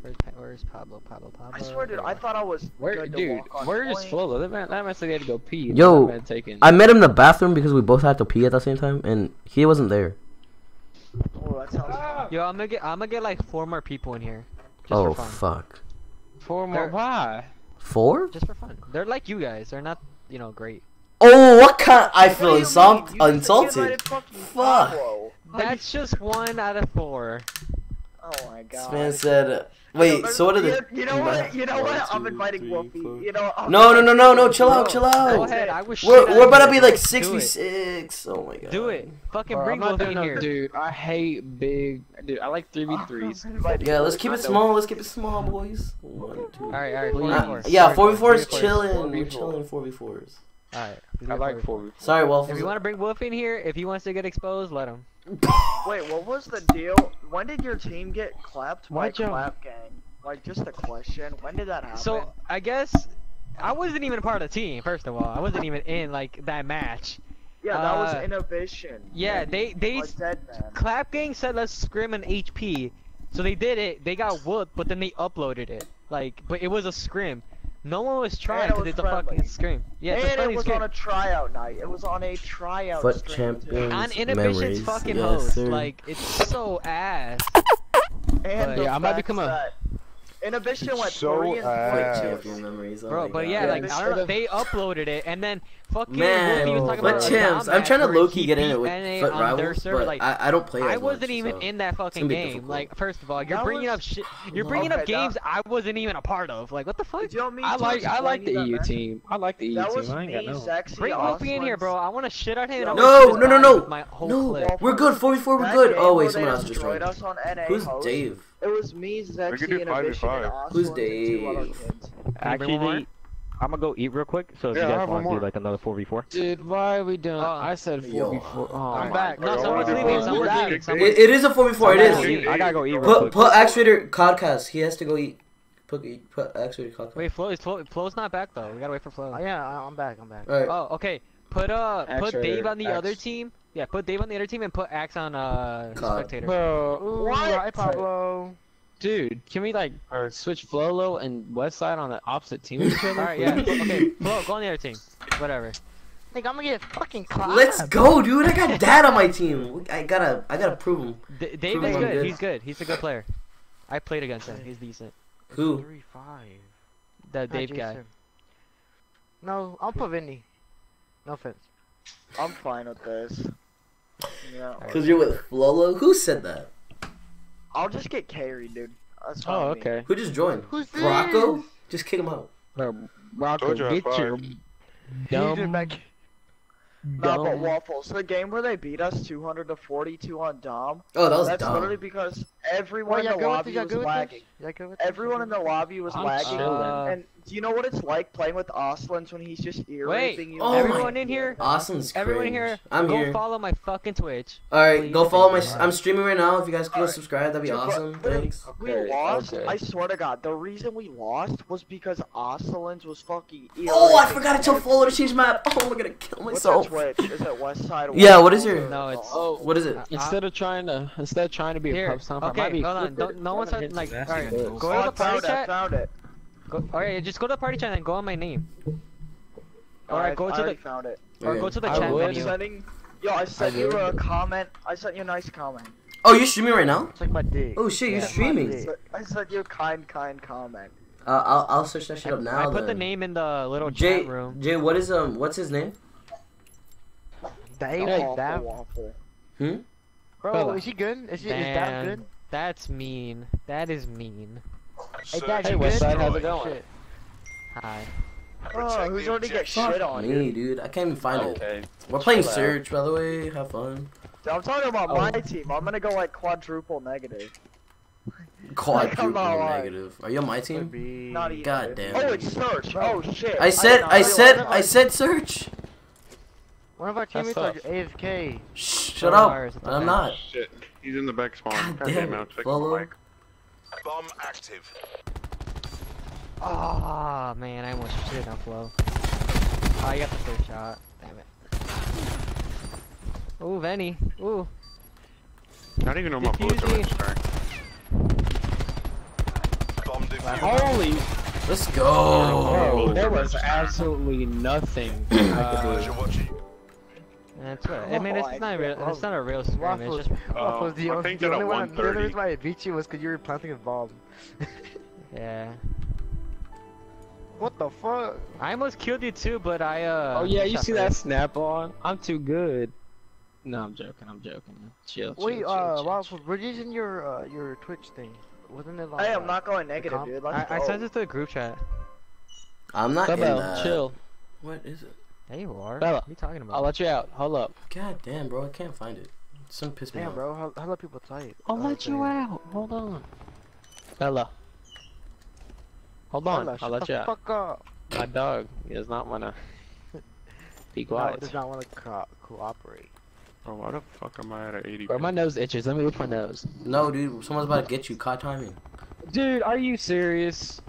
Where's, Pa- where's Pablo? Pablo, Pablo. I swear, dude, I thought I was Where, good to dude? walk on Where is point. Flo? That man, that man said he had to go pee. Yo, man taking. I met him in the bathroom because we both had to pee at the same time, and he wasn't there. Oh, that sounds. Ah! Yo, I'm gonna get, I'm gonna get like four more people in here. Just oh for fun. fuck. Four more. They're- Why? Four? Just for fun. They're like you guys. They're not, you know, great. Oh, what kind? I What feel do you insult- mean? You just insulted. Fuck. That's just one out of four. Oh my god. This man said. Wait, so what are the? You, you know what? You know One, what? I'm inviting Wolfie. four. You know. I'm No, no, no, no, no. Chill out, chill out. Go ahead. I wish. We're we're about to be like Do six v it. six. Oh my god. Do it. Fucking Bro, bring I'm Wolfie in here. dude. I hate big. Dude, I like three v threes. Yeah, let's keep it small. Let's keep it small, boys. One, two. All right, all right. Four Uh, v four. yeah, four v four is Three v fours. chilling. We're 4v4. chilling four v fours. All right. I like four v Sorry, If you want to bring Wolfie in here, if he wants to get exposed, let him. Wait, what was the deal? When did your team get clapped by Why'd you- Clap Gang? Like, just a question. When did that happen? So I guess I wasn't even a part of the team. First of all, I wasn't even in like that match. yeah, that was uh, innovation. Yeah, Like, they they like Dead Man. Clap Gang said let's scrim an HP, so they did it. They got whooped, but then they uploaded it. Like, but it was a scrim. No one was trying And it because was it's a fucking scrim. Yeah, it's a and it was scrim. on a tryout night. It was on a tryout Foot stream, champions. On Inhibition's memories. fucking yes, host. sir. Like, it's so ass. And But- the Yeah, I might become a- that Inhibition went So three and three. memories. Oh Bro, but God. yeah, Yeah, like I don't know, they uploaded it and then fucking Man, Wolfie was talking about a champs. I'm trying to low key get in it with NA foot rivals, but like, I, I don't play. I wasn't much, even so in that fucking game. difficult. Like, first of all, you're That bringing was- up shit. You're bringing Okay, up games I wasn't even a part of. Like, what the fuck? Do you want I like I like the EU team. I like the EU That team. was I ain't got me, no. Zexy, Bring Wolfie in here, bro. I want to shit on him. No, wanna shoot his no, no, no. with My whole No, we're good. 44, we're good. Oh wait, someone else just destroyed joined. us on Who's Dave? It was me, could Zexy, do and five v and five. Oslands Who's and two other Dave? Actually, I'm gonna go eat real quick. So if Yeah, you guys want to do like another 4v4. Dude, why are we doing? Oh. I said Yo. four before. Oh, I'm my back. No, someone's leaving. Someone's we're leaving. It, it is a 4v4. It I gotta go eat- I gotta go eat real Put quick. put Actuator Codcast. He has to go eat. Put put Actuator Codcast. Wait, Flo is Flo, Flo's not back though. We gotta wait for Flo. Oh, yeah, I- I'm back. I'm back. All right. Oh, okay. Put uh, put Dave on the Axe. other team. Yeah, put Dave on the other team and put Axe on uh God. spectator. Bro, Ooh, What? hi Pablo. dude, can we like switch Flolo and Westside on the opposite team of each other? All right, yeah. okay, Flo, go on the other team. Whatever. Think I'm gonna get fucking clapped. Let's go, dude. I got dad on my team. I gotta I gotta prove him. D- Dave Prove is good. good. He's good. He's a good player. I played against him. He's decent. Who? Three five. The Dave guy. No, I'll put Vinny. No offense. I'm fine with this. Yeah, Cause you're with Flolo. Who said that? I'll just get carried, dude. That's oh, fine Oh, with me. okay. Who just joined? Who's this? Rocco? Just kick him out. Bro, Rocco, Told you get had your five. Dumb. dumb. back. Nah, but Waffles, the game where they beat us 200 to 42 on Dom, Oh, that was that's dumb. literally because Everyone in the lobby was good lagging. this? Y'all good with this? Everyone in the lobby was I'm lagging. Uh, And do you know what it's like playing with Oslands when he's just ear-raping you? Oh everyone my- in here, Awesome's everyone cringe. here, I'm go here. follow my fucking Twitch. All right, Please, go follow my. I'm streaming right now. If you guys could go Alright. subscribe, that'd be Dude, awesome. we- Thanks. We Okay, lost. okay. I swear to God, the reason we lost was because Oslands was fucking. ear Oh, I forgot to tell every- Flolo to change map. Oh, I'm gonna kill What's myself. Twitch? Is it West Side? Yeah, what is your- No, it's- Oh, What is it? Instead of trying to instead of trying to be a Here, pub stomper, I might okay, be hold on. Don't, no one Seven like. All right, go good. to the party found it. I chat. found it. All right, just go to the party chat and go on my name. Alright, go I to already the found it. or go to the I chat would. menu. Sending. Yo, I sent I you would. a comment. I sent you a nice comment. Oh, you're streaming right now? It's like my dick. Oh shit, you're streaming. I sent you a kind, kind comment. Uh, I'll I'll search that shit up now. I now. put the name in the little Jay, chat room. Jay, what is um, what's his name? Dave, Waffle, that waffle. Hmm. bro, Fella. is he good? Is he is that Damn, good? That's mean. That is mean. Hey, Dad, Hey, you Westside, how's it going? Shit. Hi. Oh, who's already get shit on? Me, dude. I can't even find it. Okay. We're playing Chill out. Search, by the way. Have fun. I'm talking about Oh. my team. I'm gonna go like quadruple negative. Quadruple not negative. Are you on my team? Not even. God damn. Oh, it's search. Oh shit. I said, not I said. I said search. One of our teammates are. AFK. Shh, shut up. I'm not. Shit, he's in the back spawn. God God damn damn it, it, check Flolo. Bomb active. Oh man, I almost shit on flow. Oh, I got the first shot. Damn it. Ooh, Venny. Ooh. I don't even know my bullets are Diffusing. registering. Holy Let's go. bullets There was absolutely nothing I That's what. I mean, it's Oh, not I real. It's not a real scrim. It's Waffles, just. Waffles, the, only- the only one, the only reason why I beat you was because you were planting a bomb. Yeah. What the fuck? I almost killed you too, but I uh. Oh yeah, you shot see that snap on? I'm too good. No, I'm joking. I'm joking. Chill. chill Wait, chill, uh, chill, Waffles, we're using your uh, your Twitch thing. Wasn't it like? Hey, I'm uh, not going negative, dude. Let's I, I sent it to the group chat. I'm not chill. in Bell, that. chill. What is it? Yeah, you are. Bella, what are you talking about? I'll let you out. Hold up. God damn, bro, I can't find it. Some piss me Damn, off. bro, how, how let people type? I'll Uh, let you out. Hold on. Bella. Hold on. Bella, I'll shut let you out. fuck up. My dog does not wanna be No, quiet. does not want to co- cooperate. Bro, why the fuck am I at a 80? Bro, my nose itches. Let me look my nose. No, dude, someone's about to get you. Caught timing. Dude, are you serious?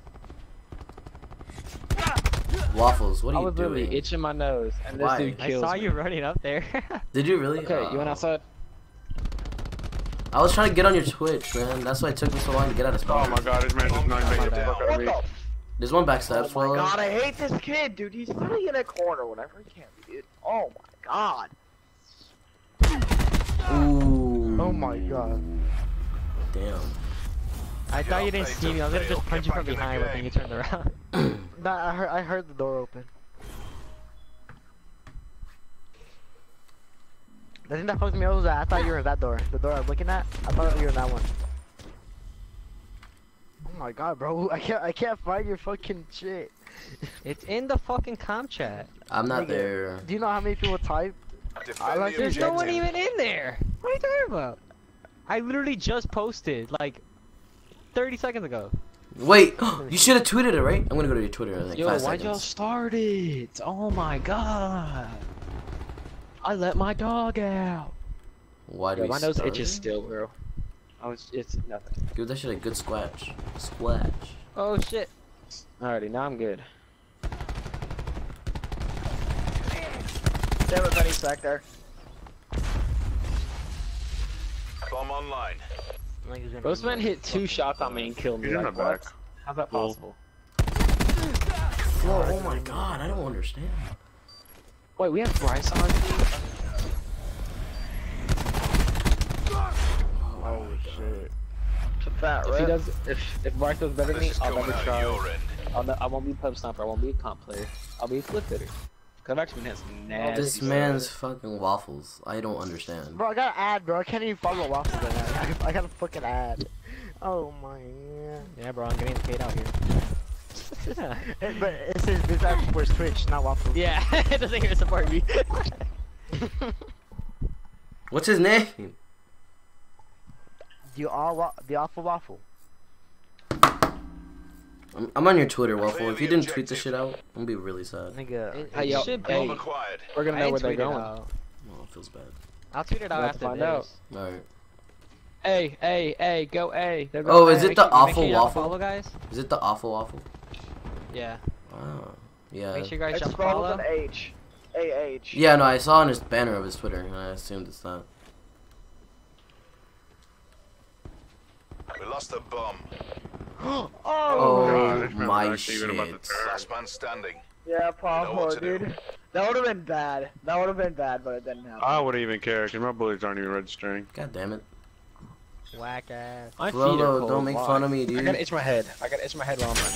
Waffles, what are you was literally doing? itching my nose, and this Why? dude I saw me. you running up there. Did you really? Okay, you went Oh. outside? I was trying to get on your Twitch, man. That's why it took me so long to get out of spawn. Oh my god, this man just knocked me the fuck out of me. There's one backstab, Oh my god, I hate this kid, dude. He's literally in a corner whenever he can dude. Oh my god. Ooh. Oh my god. Damn. I thought you didn't see me. I was gonna just punch you from back in the behind, but then you turned around. Nah, I heard, I heard the door open. The thing that fucked me up was that I thought you were in that door. The door I'm looking at, I thought you were in that one. Oh my god, bro! I can't, I can't find your fucking shit. it's in the fucking com chat. I'm not Nigga, there. Do you know how many people type? Defend like There's no one even in there. What are you talking about? I literally just posted like 30 seconds ago. Wait, you should have tweeted it, right? I'm gonna go to your Twitter in like Yo, five why'd y'all seconds. start it? Oh my god. I let my dog out. Why do Yo, we my nose start itches it? still, bro. Oh, I was, it's nothing. Give that shit a good squatch. Squatch. Oh shit. Alrighty, now I'm good. Damn it, Benny's back there. Bomb online. This man hit two shots on me and killed me. He's in Like, the what? back. How's that possible? Whoa, oh my god, I don't understand. Wait, we have Bryce on team? Oh shit. It's a fat If he does, if if Bryce does better than me, I'll never try. I'll, I won't be a pub sniper. I won't be a comp player. I'll be a flip hitter. Cause I've actually been hitting some oh, nasty. This man's fucking waffles. I don't understand. Bro, I got an ad, bro. I can't even follow waffles right now. I got- I got a fucking ad. Oh my god. Yeah, bro, I'm getting paid out here. It- but it says this ad supports Twitch, not waffles. yeah, it doesn't even support me. What's his name? The all wa- the awful waffle. I'm, I'm on your Twitter, Waffle. If you didn't tweet the objective. shit out, I'm gonna be really sad. Nigga. It, Hey, it yo, should be. Bomb acquired. We're gonna know where they're going. out. Oh, it feels bad. I'll tweet it out We'll have after to find this. out. Alright. Hey, hey, hey, go A. They're Oh, is A. it the sure- awful sure you have a waffle? Follow, guys. Is it the awful waffle? Yeah. Wow. Yeah. Make sure you guys It's jump spelled follow. an H. A-H. Yeah, no, I saw on his banner of his Twitter, and I assumed it's that. We lost the bomb. oh, Oh, God, my was actually even about to shit. Last man standing. yeah, You know Pablo, what to do. dude. That would have been bad. That would have been bad, but it didn't happen. I wouldn't even care because my bullets aren't even registering. God damn it. Whack ass. My feet are cold. don't make Why? fun of me, dude. I dude. gotta itch my head. I gotta itch my head while I'm running.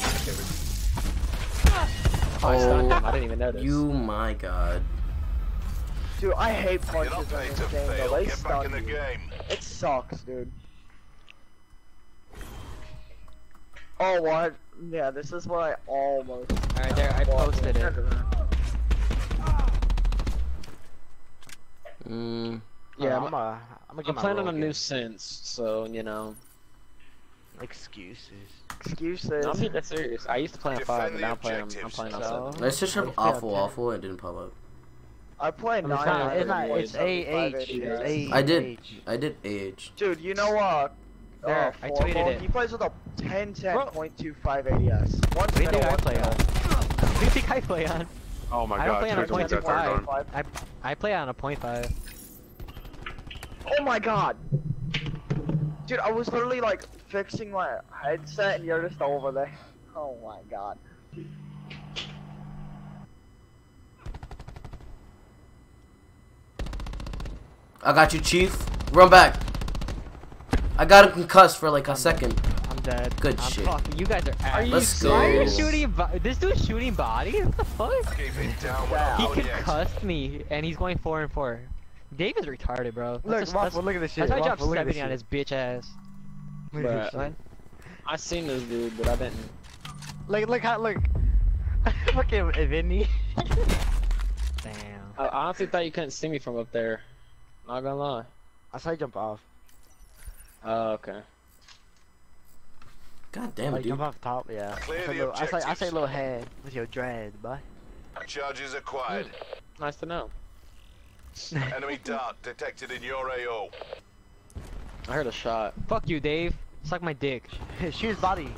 Oh, I stunned him. I didn't even notice. You, my god. Dude, I hate punches in this game, fail. though. They Get stun the you. game. It sucks, dude. Oh, what? Yeah, this is what I almost. Alright, there, I posted it. Mm, Yeah, I'm, I'm, uh, I'm gonna get I'm planning on a new sense, so you know. excuses. Excuses. No, I'm being serious. I used to play on five, but now I'm playing. I'm playing on So? seven. I searched I up just played awful on 10. waffle and it didn't pop up. I play nine. trying Nah, to it's not. avoid It's A H. It's A. I did. H. I did AH. Dude, you know uh, There, uh, I formal. tweeted it. He plays with a 1010.25 ADS. One's What do you middle, think I play on? What do you think I play on? Oh my god, I don't play on a Twitch point got two turned five. on. I I play on a point five. Oh my god! Dude, I was literally like fixing my headset and you're just over there. Oh my god. I got you, Chief. Run back. I got him concussed for like a second. I'm dead. Good I'm shit. fucking- you guys are. Are you Let's serious? Why are you shooting? This dude's shooting body. What the fuck? Down. We're Yeah. not He done yet. concussed me, and he's going four and four. Dave is retarded, bro. Look, just- Waffle, that's- look at this shit. That's why I dropped Waffle, look at this 70 on his bitch ass. Look at this Bruh. shit. I seen this dude, but I didn't. Look, look how, look. Fucking Vinny. Damn. I honestly thought you couldn't see me from up there. Not gonna lie. I saw you jump off. Oh, okay. God damn Like it, dude. jump off top, yeah. Clear I say the little- I say, I say objectives. little head with your dread, boy. Charges acquired. Hmm. Nice to know. Enemy dart detected in your AO. I heard a shot. Fuck you, Dave. Suck my dick. Shoot his body.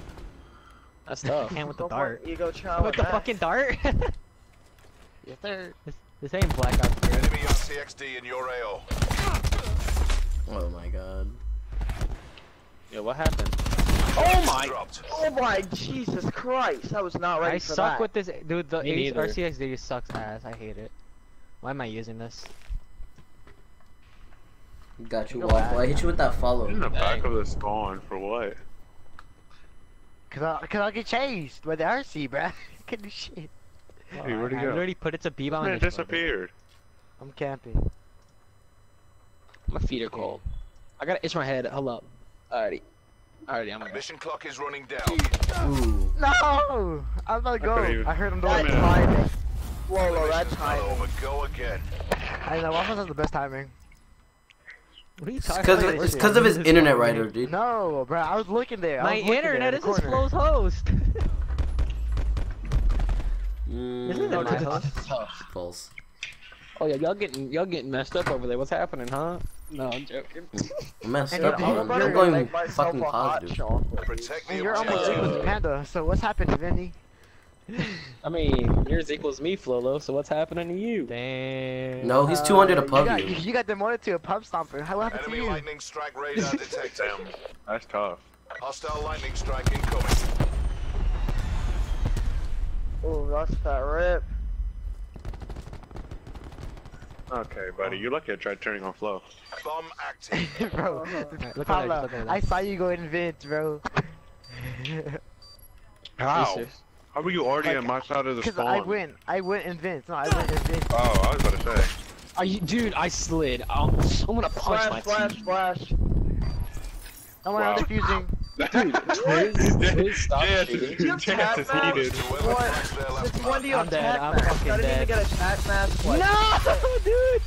That's tough. Can't with the Go dart. it, Ego challenge. With the fucking dart? Yes, sir. this, this ain't Black Ops 3. Enemy RCXD in your AO. Oh my god. Yeah, what happened? Oh my! Dropped. Oh my Jesus Christ! I was not ready I for suck that. with this, dude. The Me Ace neither. RCXD sucks ass. I hate it. Why am I using this? Got you, Go Waffle. I hit you with that follow. In the back Dang. of the spawn for what? Cause I, cause I'll get chased by the RC, bruh. Can't do shit. Hey, where'd he I go? literally put it to B bomb. And it exploded. disappeared. I'm camping. My feet are cold. I gotta itch my head. Hold up. Alrighty. Alrighty, I'm Mission clock is running down. Ooh. No! I'm about to go. couldn't even- I heard him That doing it. timing. Lolo, that Mission's timing. over. Go again. I know, Waffles has the best timing. What are you It's talking because about? of, it's 'cause of his internet writer, dude. No, bro, I was looking there. I My was looking there internet in is the his corner. Flo's host. Mm, isn't my host. tough. False. Oh yeah, y'all getting y'all getting messed up over there. What's happening, huh? No, I'm joking. I'm messed And up, you're- man. you're I'm gonna going make myself fucking positive. chocolate. Protect the And you're almost objective. equal to Panda, so what's happening, Vinny? I mean, yours equals me, Flolo. So what's happening to you? Damn. No, he's 200 Uh, above you. Got, you. you got demoted to a pub stomper. How happened to Enemy you? lightning strike radar detected. That's tough. Hostile lightning strike incoming. Oh, that's that rip. Okay, buddy, um, you're lucky I tried turning on flow. Bomb active. bro, look at that, look at that. I saw you go invent, bro. How? How were you already Like, on my side of the Cause spawn? I went, I went invent. No, I went invent. Oh, I was about to say. Are you, dude? I slid. I'm, I'm gonna punch my Flash, flash, teeth. flash. Oh my Wow. god, defusing. Dude, Twizz, Twizz, stop Yes, shooting. You Chance tap is mask? heated. What? flashed their left It's mark. one to your I'm dead, attack I'm mask. fucking I didn't even get a attack mask. Like, No, dude!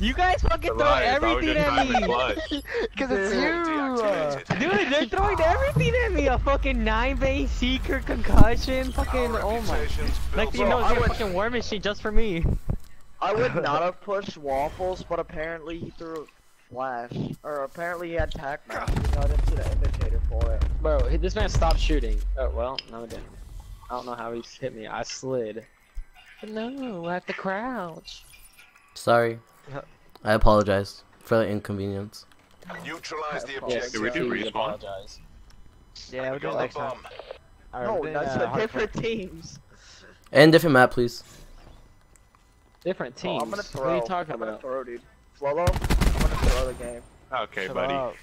You guys fucking throw Elias, I was everything at me! Cause it's you. Dude, they're throwing everything at me! A fucking 9 base seeker concussion, fucking, oh my. reputation's Next built thing you know, on it's gonna fucking war machine just for me. I would not have pushed waffles, but apparently he threw flash. Or apparently he had tac mask. You know, I the indicator for it. Bro, this man stopped shooting. Oh well, no, it didn't. I don't know how he hit me. I slid. No, I have to crouch. Sorry. I apologize for the inconvenience. Neutralize the Yeah, objective. Did we do respawn? apologize. Yeah, We we're doing next time. bomb. No, that's uh, different teams. And different map, please. Different Oh, teams. I'm gonna throw. What are you talking I'm gonna about? throw, dude. Flolo, I'm gonna throw the game. Okay, Shut buddy. up.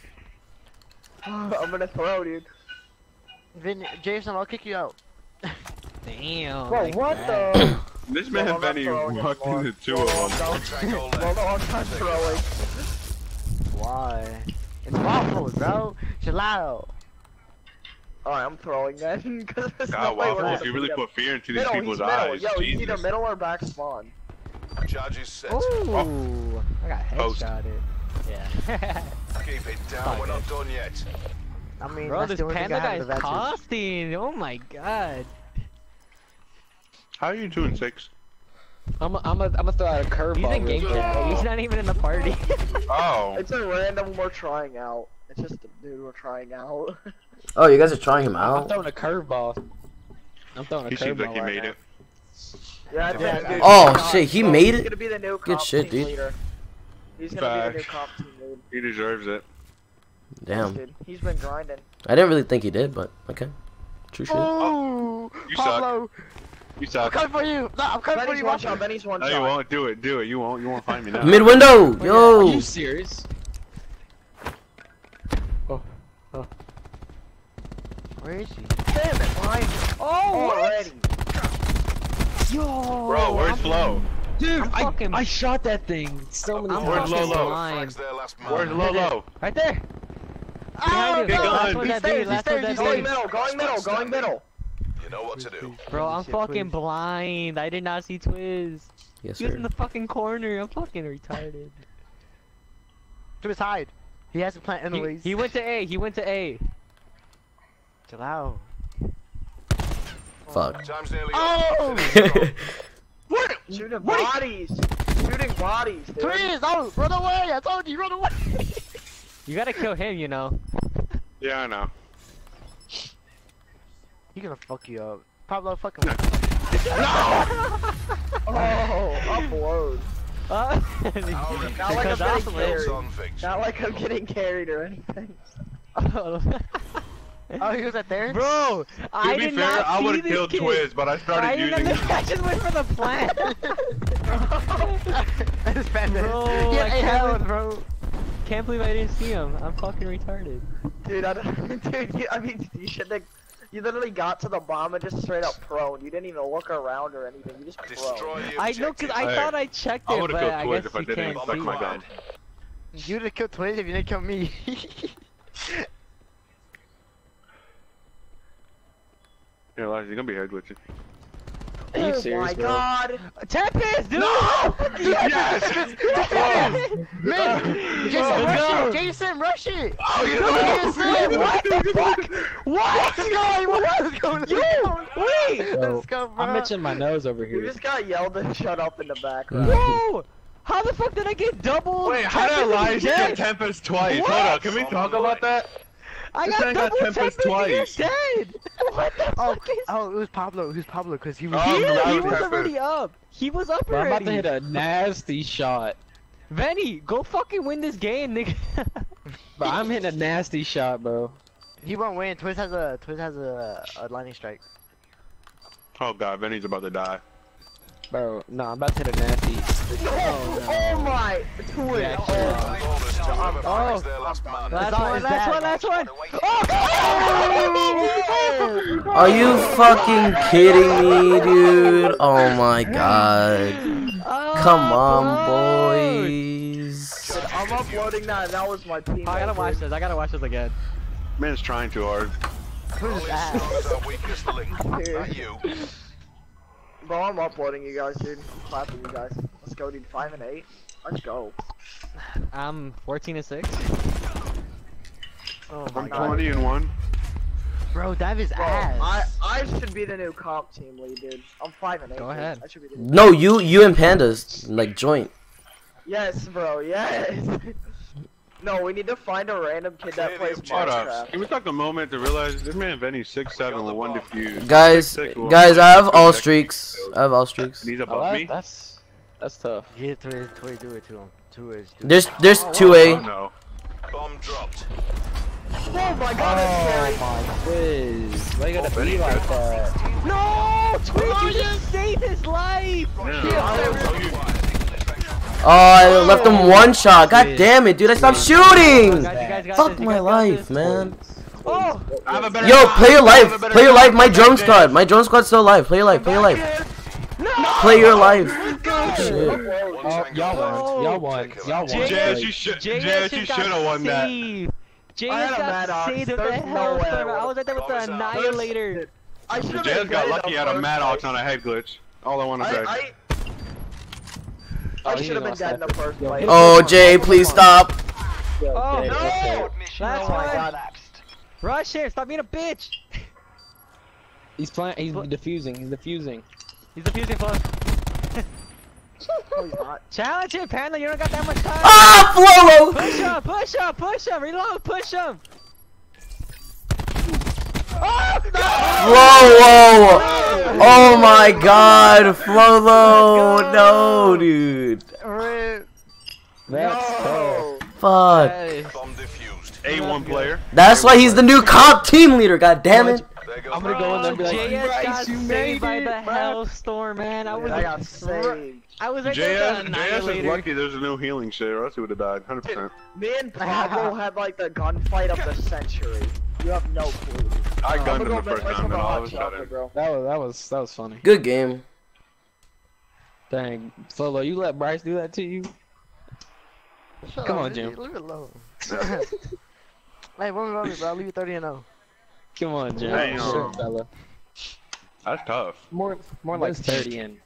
I'm gonna throw, dude. Vin, Jason, I'll kick you out. Damn. Bro, like what that. the? This man I'm Benny walked into two of I'm them. not- Triangle No, left. I'm not throwing. Why? It's waffles, bro. Chill out. Alright, I'm throwing then. Cause there's no God, Waffles, you really him. put fear into these Middle, people's he's middle. eyes. Yo, he's either middle or back spawn. Charges set. Ooh, oh. I got Post. headshotted. Yeah. Keep it down. We're not done yet. I mean, Bro, this the only panda I have guy's costing. Oh my god. How are you doing six? I'm i I'm i I'm gonna throw out a curveball. He's in real game quick. chat. He's not even in the party. Oh, It's a random we're trying out. It's just a dude we're trying out. Oh, you guys are trying him out. I'm throwing a curveball. I'm throwing a curveball. He seems curveball like he right made now. it. yeah, I think, dude, Oh, shit, he made he's it? gonna be the new Good shit, dude. Leader. He's gonna be the new Facts. comp team lead. He deserves it. Damn. Dude, he's been grinding. I didn't really think he did, but okay. True shit. Oh, You Pablo, You I'm suck. coming for you. No, I'm coming for you. one Pablo. shot. Benny's one No, you won't. Do it. Do it. You won't. You won't find me now. Mid window, Yo. Are you serious? Oh, oh. Where is he? Damn it, Ryan. Oh, oh Already. Yo. Bro, where's Low? Dude, I'm I, fucking- I shot that thing so many I'm Where's times. fucking Lolo? blind. Flags their last man. Where's Lolo? Right there. Oh, Behind you. Get Last going. He that stays, dude. he Last one stays, that he's going dude. middle, going middle, going middle. You know what to do. Bro, I'm fucking blind. I did not see Twizz. Yes, He was in the fucking corner. I'm fucking retarded. To his hide. He has to plant He, enemies. he went to A. He went to A. Chill out. Fuck. Oh! up. What? Shooting What? bodies. Shooting bodies, dude. Please, oh, run away! I told you, run away! You gotta kill him, you know. Yeah, I know. He gonna fuck you up. Pablo, fuck him. Oh, upload. Uh, Not like I'm getting carried. Not like I'm getting carried or anything. Oh, Oh, he was at there? Bro, I to be did fair, not I would have killed kid. Twizz, but I started I, using didn't, I just went for the plant. That's bad, man. Bro, yeah, I can't Helen, bro. Can't believe I didn't see him. I'm fucking retarded. Dude, I don't, dude, you, I mean, you should have, you literally got to the bomb and just straight up prone. You didn't even look around or anything. You just prone. Destroy I know, cause I Hey, thought I checked it, would've but I guess if I you didn't can't fuck see. my gun. You'd have killed Twizz if you didn't kill me. Yeah, Elijah, you're gonna be head glitching. Are you oh serious, my bro? god! Tempest, dude! Yes! Man, Jason, Let's rush go. it! Jason, rush it! Oh, you Jason, what the fuck? What? Let's go! Let's go! Let's go! Wait! Bro, Let's go, bro! I'm itching my nose over We here. just got yelled and shut up in the background. Whoa! How the fuck did I get double? Wait, how did Tempest Elijah again? get Tempest twice? What? Hold on, can we talk about that? I got man got double Tempest Tempest, and you're twice. dead! What the Oh, fuck is... oh, it was Pablo. It was Pablo because he was. Oh, Yeah, that he was was already up. He was up Bro, I'm about to hit a nasty shot. Venny, go fucking win this game, nigga. Bro, I'm hitting a nasty shot, bro. He won't win. Twizz has a Twizz has a, a lightning strike. Oh god, Benny's about to die. Bro, no, I'm about to hit a nasty. Oh, oh my! Twin! Yeah, oh, Flawless to Oh. finds last man. last one, his last one, last one. oh! Are you fucking kidding me, dude? Oh my god. Oh, Come on, bro. boys. Dude, I'm uploading that that was my team. Oh, I gotta watch this. I gotta watch this again. Man, Man's trying too hard. Who's that? strong as our weakest link. Not you. Bro, I'm uploading you guys, dude. I'm clapping you guys. Let's go, dude. 5 and 8. Let's go. I'm 14 and 6. Oh I'm god. 20 and 1. Bro, that is Bro, ass. I, I should be the new comp team lead, dude. I'm 5 and 8. Go dude. ahead. I should be the new No, you, you and Pandas like joint. Yes, bro, yes. no, we need to find a random kid that plays Hold. Minecraft. Can we take a moment to realize this man Benny's 6'7 with one defuse. Guys, 6'6" with guys, one I have all streaks. I have all streaks. And he's Oh, above that- me? that's that's tough. Yeah, Twizz, Twizz, do it to him. Twizz, do There's, it. there's Oh, two A. Oh, no. Bomb dropped. Oh my god, that's oh scary. my quiz. Why you gotta be like that? No! Twitch, you just saved his life! Oh, I left him one shot. God damn it, dude. I stopped shooting. Guys, you guys got Fuck my life, man. Oh! I have a better Yo, play your I have a life. Play your life. My drone squad. My drone squad's still alive. Play your life. Play your life. Play your life. Shit. Oh, y'all won. Y'all won. Y'all won. Jay- Jazz, you should, JS you should have won that. saved. JS I had a got Maddox. saved with There's the no hell way I server. I would've- was right there with the Annihilator. I Jazz got lucky he had a Maddox on a head glitch. All I want to say. I, Oh, I should have been dead in the first place. Oh, Jay, please stop. Oh, Okay, no! okay. Last oh my one. Rush him. Stop being a bitch. He's playing. He's defusing. He's defusing. He's defusing close. No, he's not. Challenge him, Panda. You don't got that much time. Ah, Flolo! Push him, push him, push him. Reload, push him. Whoa, whoa! Oh my god, Flolo! No, dude. That's No. Fuck. Bomb defused. A1 player. That's why he's the new cop team leader, god damn it. There goes I'm gonna go in there and be like, JS got Bryce, you saved made by it, the bro. hellstorm, man. I was, I got saved. I was right there JS, with the JS is annihilator. lucky there's a new healing shit, or else he would have died. 100%. Me and Pablo had like the gunfight of the century. You have no clue. I uh, I'm gunned him the first time, some and all of a sudden. bro. That was that was that was funny. Good game. Dang, Solo, you let Bryce do that to you? Shut Come up, on, Jim. Leave it alone. hey, run me, run me, bro. I'll leave you 30 and oh. 0. Come on, Jim. Damn. Sure, fella. That's tough. More more like 30 and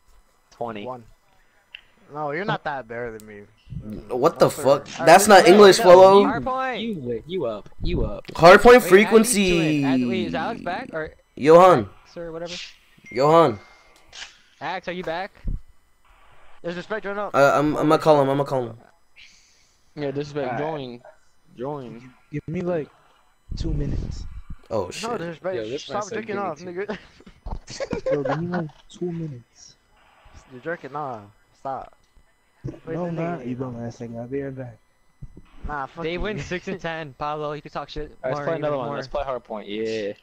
20. One. No, you're not that better than me. What the One fuck? third. That's not English, No, Flolo. Hard. You you up, you up. Hardpoint Wait, add these to frequency. it. Add- Wait, is Alex back or Johan. sir, whatever? Johan. Alex, are you back? There's respect right now. Uh, I'm, I'm gonna call him. I'm gonna call him. Yeah, disrespect. Alright. Join, join. Give me like two minutes. Oh No, shit. disrespect. Yo, this Stop said jerking off, nigga. Yo, give me like two minutes. You're jerking off. Stop. Wait, no, the I'm nigga- not. You don't last thing. I'll be right back. Nah, fuck They you. win six and ten. Pablo, you can talk shit. Alright, let's play another one. more. Let's play hardpoint. Yeah.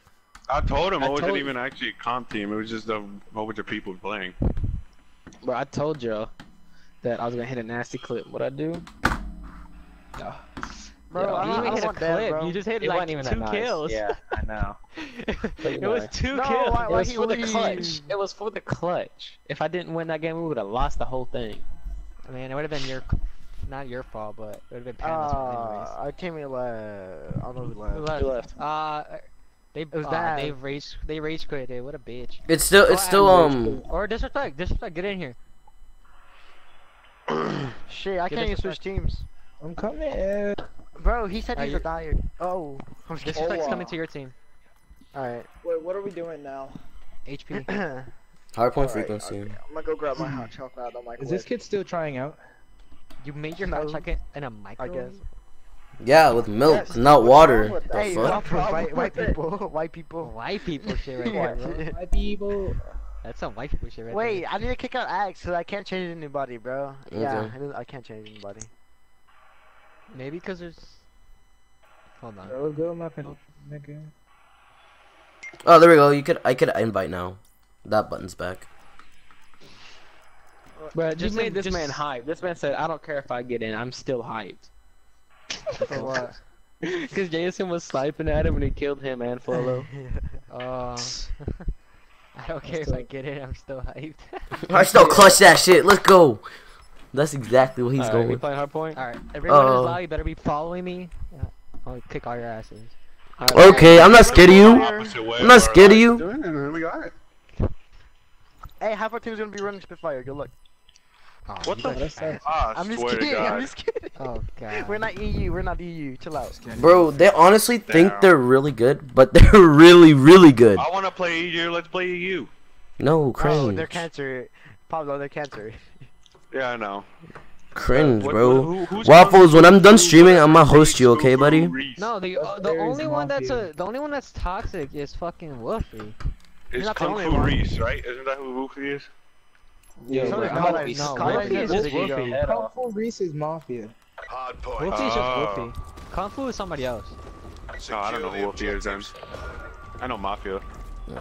I told him I I wasn't told- even actually a comp team. It was just a whole bunch of people playing. Bro, I told y'all that I was gonna hit a nasty clip. What I do? No. Bro, Yeah, I You don't, didn't I hit a want that, clip. bro. You just hit It like wasn't even two nice. kills. Yeah, I know. it you was two No, kills. why- It was he for the clutch. It was for the clutch. If I didn't win that game, we would have lost the whole thing. Man, it would have been your, not your fault, but it would have been Panda's fault anyways. Uh, I came in left. I don't know who left. Who left? Who left? Uh, they was uh, that. they rage they rage quitted. What a bitch. It's still. It's Oh, still. Um. Or disrespect, disrespect. Get in here. Shit, I Get can't even switch teams. I'm coming. Bro, he said Uh, he's a you're- dired. Oh. I'm Disrespect's Oh, coming uh, to your team. Alright. Wait, what are we doing now? HP. Hardpoint Alright, frequency. okay, I'm gonna go grab my hot chocolate out of the Is this kid still trying out? you made your No. hot chocolate in a I microwave. guess. Yeah, with milk, Yes, not what's water. wrong with The? Hey, fuck? white, What's white, wrong white people. White people. White people shit right there, bro. My people. That's some white people shit right Wait, there. I need to kick out Axe because I can't change anybody, bro. Yeah, I I can't change anybody. Maybe because there's. Hold on. Oh, go my pen, nigga. Oh, there we go. You could. I could invite now. That button's back. But Just just made this just- man hype. This man said, "I don't care if I get in. I'm still hyped." For what? Because Jason was sniping at him and he killed him and Flolo. oh. I don't care if I get in. I'm still hyped. I still clutch that shit. Let's go. That's exactly what he's Alright, going we with. playing hardpoint. All right, everyone Uh, is loud. You better be following me. I'll kick all your asses. Alright, Okay, I'm not scared of you. I'm not of scared of our you. lives doing it, and we got it. Hey, half our team's gonna be running Spitfire. Good luck. Oh, What the better- That's Ah, I I'm just swear to kidding. I'm just kidding. Oh god. We're not EU. We're not EU. Chill out. Bro, they honestly think they're really good, but they're really, really good. I want to play EU. Let's play EU. No, Oh, cringe. they're cancer. Pablo, they're cancer. Yeah, I know. Cringe, What- bro. what- who- Waffles, when I'm done streaming, I'm gonna host you, okay, buddy? No, the uh, the only one that's a the only one that's toxic is fucking Woofy. It's Kung Fu one. Reese, right? Isn't that who Woofy is? Yeah, So bro, is I Colin. hope he No, is just Woofy Woofy. Kung off. Fu Reese's Mafia. Hard point. Woofy is just Oh. Woofy. Kung Fu is somebody else. No, I don't know who Woofy is then. I know Mafia.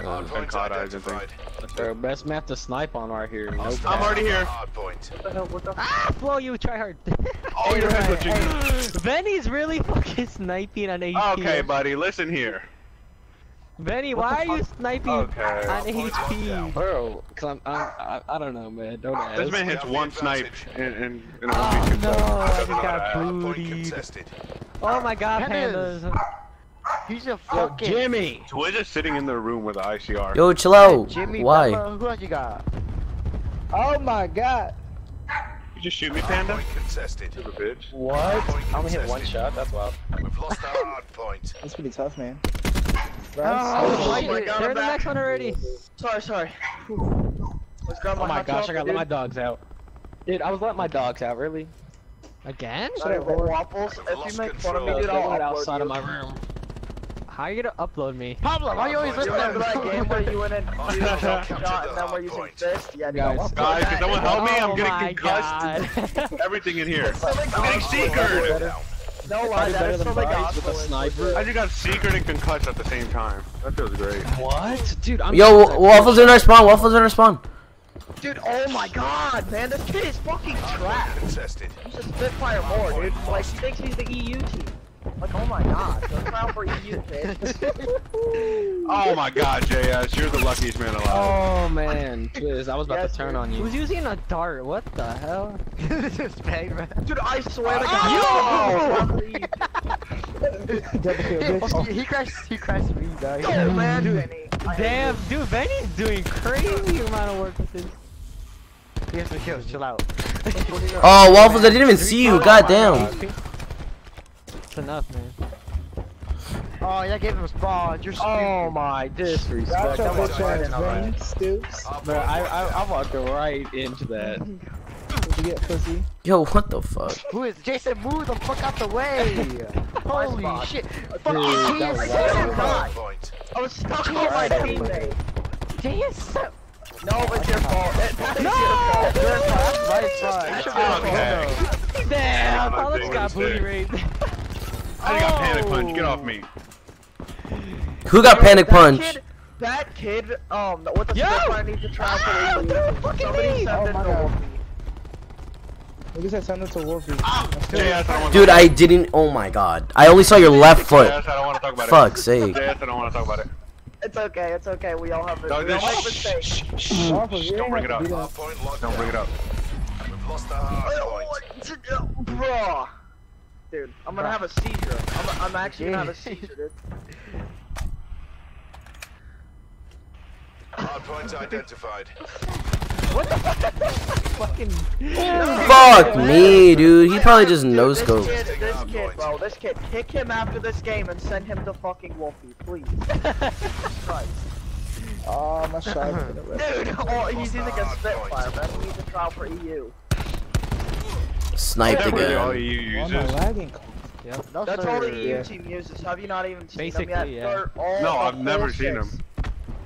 Hard And point Cloud Eyes and identified. Bro, best map to snipe on right here. No I'm already here. Hard point. Ah, Flo, you try hard. Oh, your head glitching. Benny's really fucking sniping on HP. Okay, buddy, listen here. Benny, why are you sniping Okay. on HP? Bro, cause I'm, I'm I, I don't know, man. Don't ask. This man hits have one snipe and, in, in, in Oh 1v2 no. I just got Hard point bootied. contested. Oh my god, Pandas. pandas. He's a Yo, fucking Jimmy. So we're just sitting in the room with the ICR. Yo, chill out. Jimmy Why? Butler, Who else you got? Oh my god. You just shoot me, Panda? point contested. You bitch. What? Hard I'm gonna hit one shot. That's wild. We've lost our hard point. That's pretty tough, man. Oh, Oh Shit, my God, They're I'm the back. next one already. Sorry, sorry. Let's grab Oh my hot gosh, I gotta let my dogs out. Dude, I was letting my dogs out, really. Again? Alright, well, waffles. If you make fun of me, dude, I'll outside you. of my room. How are you gonna upload me? Pablo, why you always listening remember that game where you went in, you Capture shot, and then we're using fist? Yeah, dude, Guys. I'll Guys, can someone help me? I'm oh getting concussed. Everything in here. I'm getting secret. No lie, that is still the gospel. with a sniper. I just got secret and concussed at the same time. That feels great. What? Dude, I'm Yo, waffles in our spawn. Waffles in our spawn. Dude, oh my god, man, this kid is fucking trash. Contested. He's a Spitfire more, dude. Like, he thinks he's the EU team. Like, oh my god, go try out for EU, kid. Oh my god, JS, you're the luckiest man alive. Oh man, Twizz, I was about Yes, to turn dude. on you. Who's using a dart? What the hell? this is bang, man. Dude, I swear to Oh! god. Oh! Double kill. Oh, he crashed. He crashed me, dog. Oh, man, Benny. Damn, dude, Benny's doing crazy amount of work with this. He has to kills. Chill out. Oh, waffles! I didn't even see you. Oh god damn. It's enough, man. Oh, yeah, gave him a spawn. You're oh stupid. Oh my disrespect. Got I walked bitch right ass, into that. Benny. Oh, bro, I, I, I walked right into that. Did you get pussy? Yo, what the fuck? Who is Jason? Move the fuck out the way. Holy spot. shit. Dude, Fucking that was Jason. God. Point. I was stuck on my teammate. Jason. No, it's your fault. That, that is No! your fault. That's my fault. That should be Okay. Damn, I'm Paulus got booty raped. I got panic punch. Get off me. Who got panic That punch? Kid, that kid, um, what the Yo! Spitfire needs to try Ah, for they're fucking Somebody me. Oh my to God. Wolfie. Look at that, send it to Wolfie. JS, I Dude, I didn't. Oh my god. I only saw your left foot. JS, I don't want to talk about Fuck's it. sake. JS, I don't want to talk about it. It's okay, it's okay. We all have, Dog, we all have shh, mistakes. shh, shh, Waffles, shh, you Don't bring it up. do Hard point locked Don't bring it up. We've lost the hard point. Bruh. Dude, I'm gonna have a seizure. I'm, I'm actually gonna have a seizure, dude. Hard point identified. Fucking. Fuck me, dude. He probably just no This scope. kid, this kid, bro, this kid, kick him after this game and send him to fucking Wolfie, please. Christ. Oh, my shot's gonna rip. Dude, oh, he's using a Spitfire, man. He needs to trial for EU. Sniped That's really all again. you Why am I uses. lagging? Yep. No, That's sir. all the EU Yeah. team uses. Have you not even seen Basically, them yet? yeah. They're all No, the I've never whole seen them.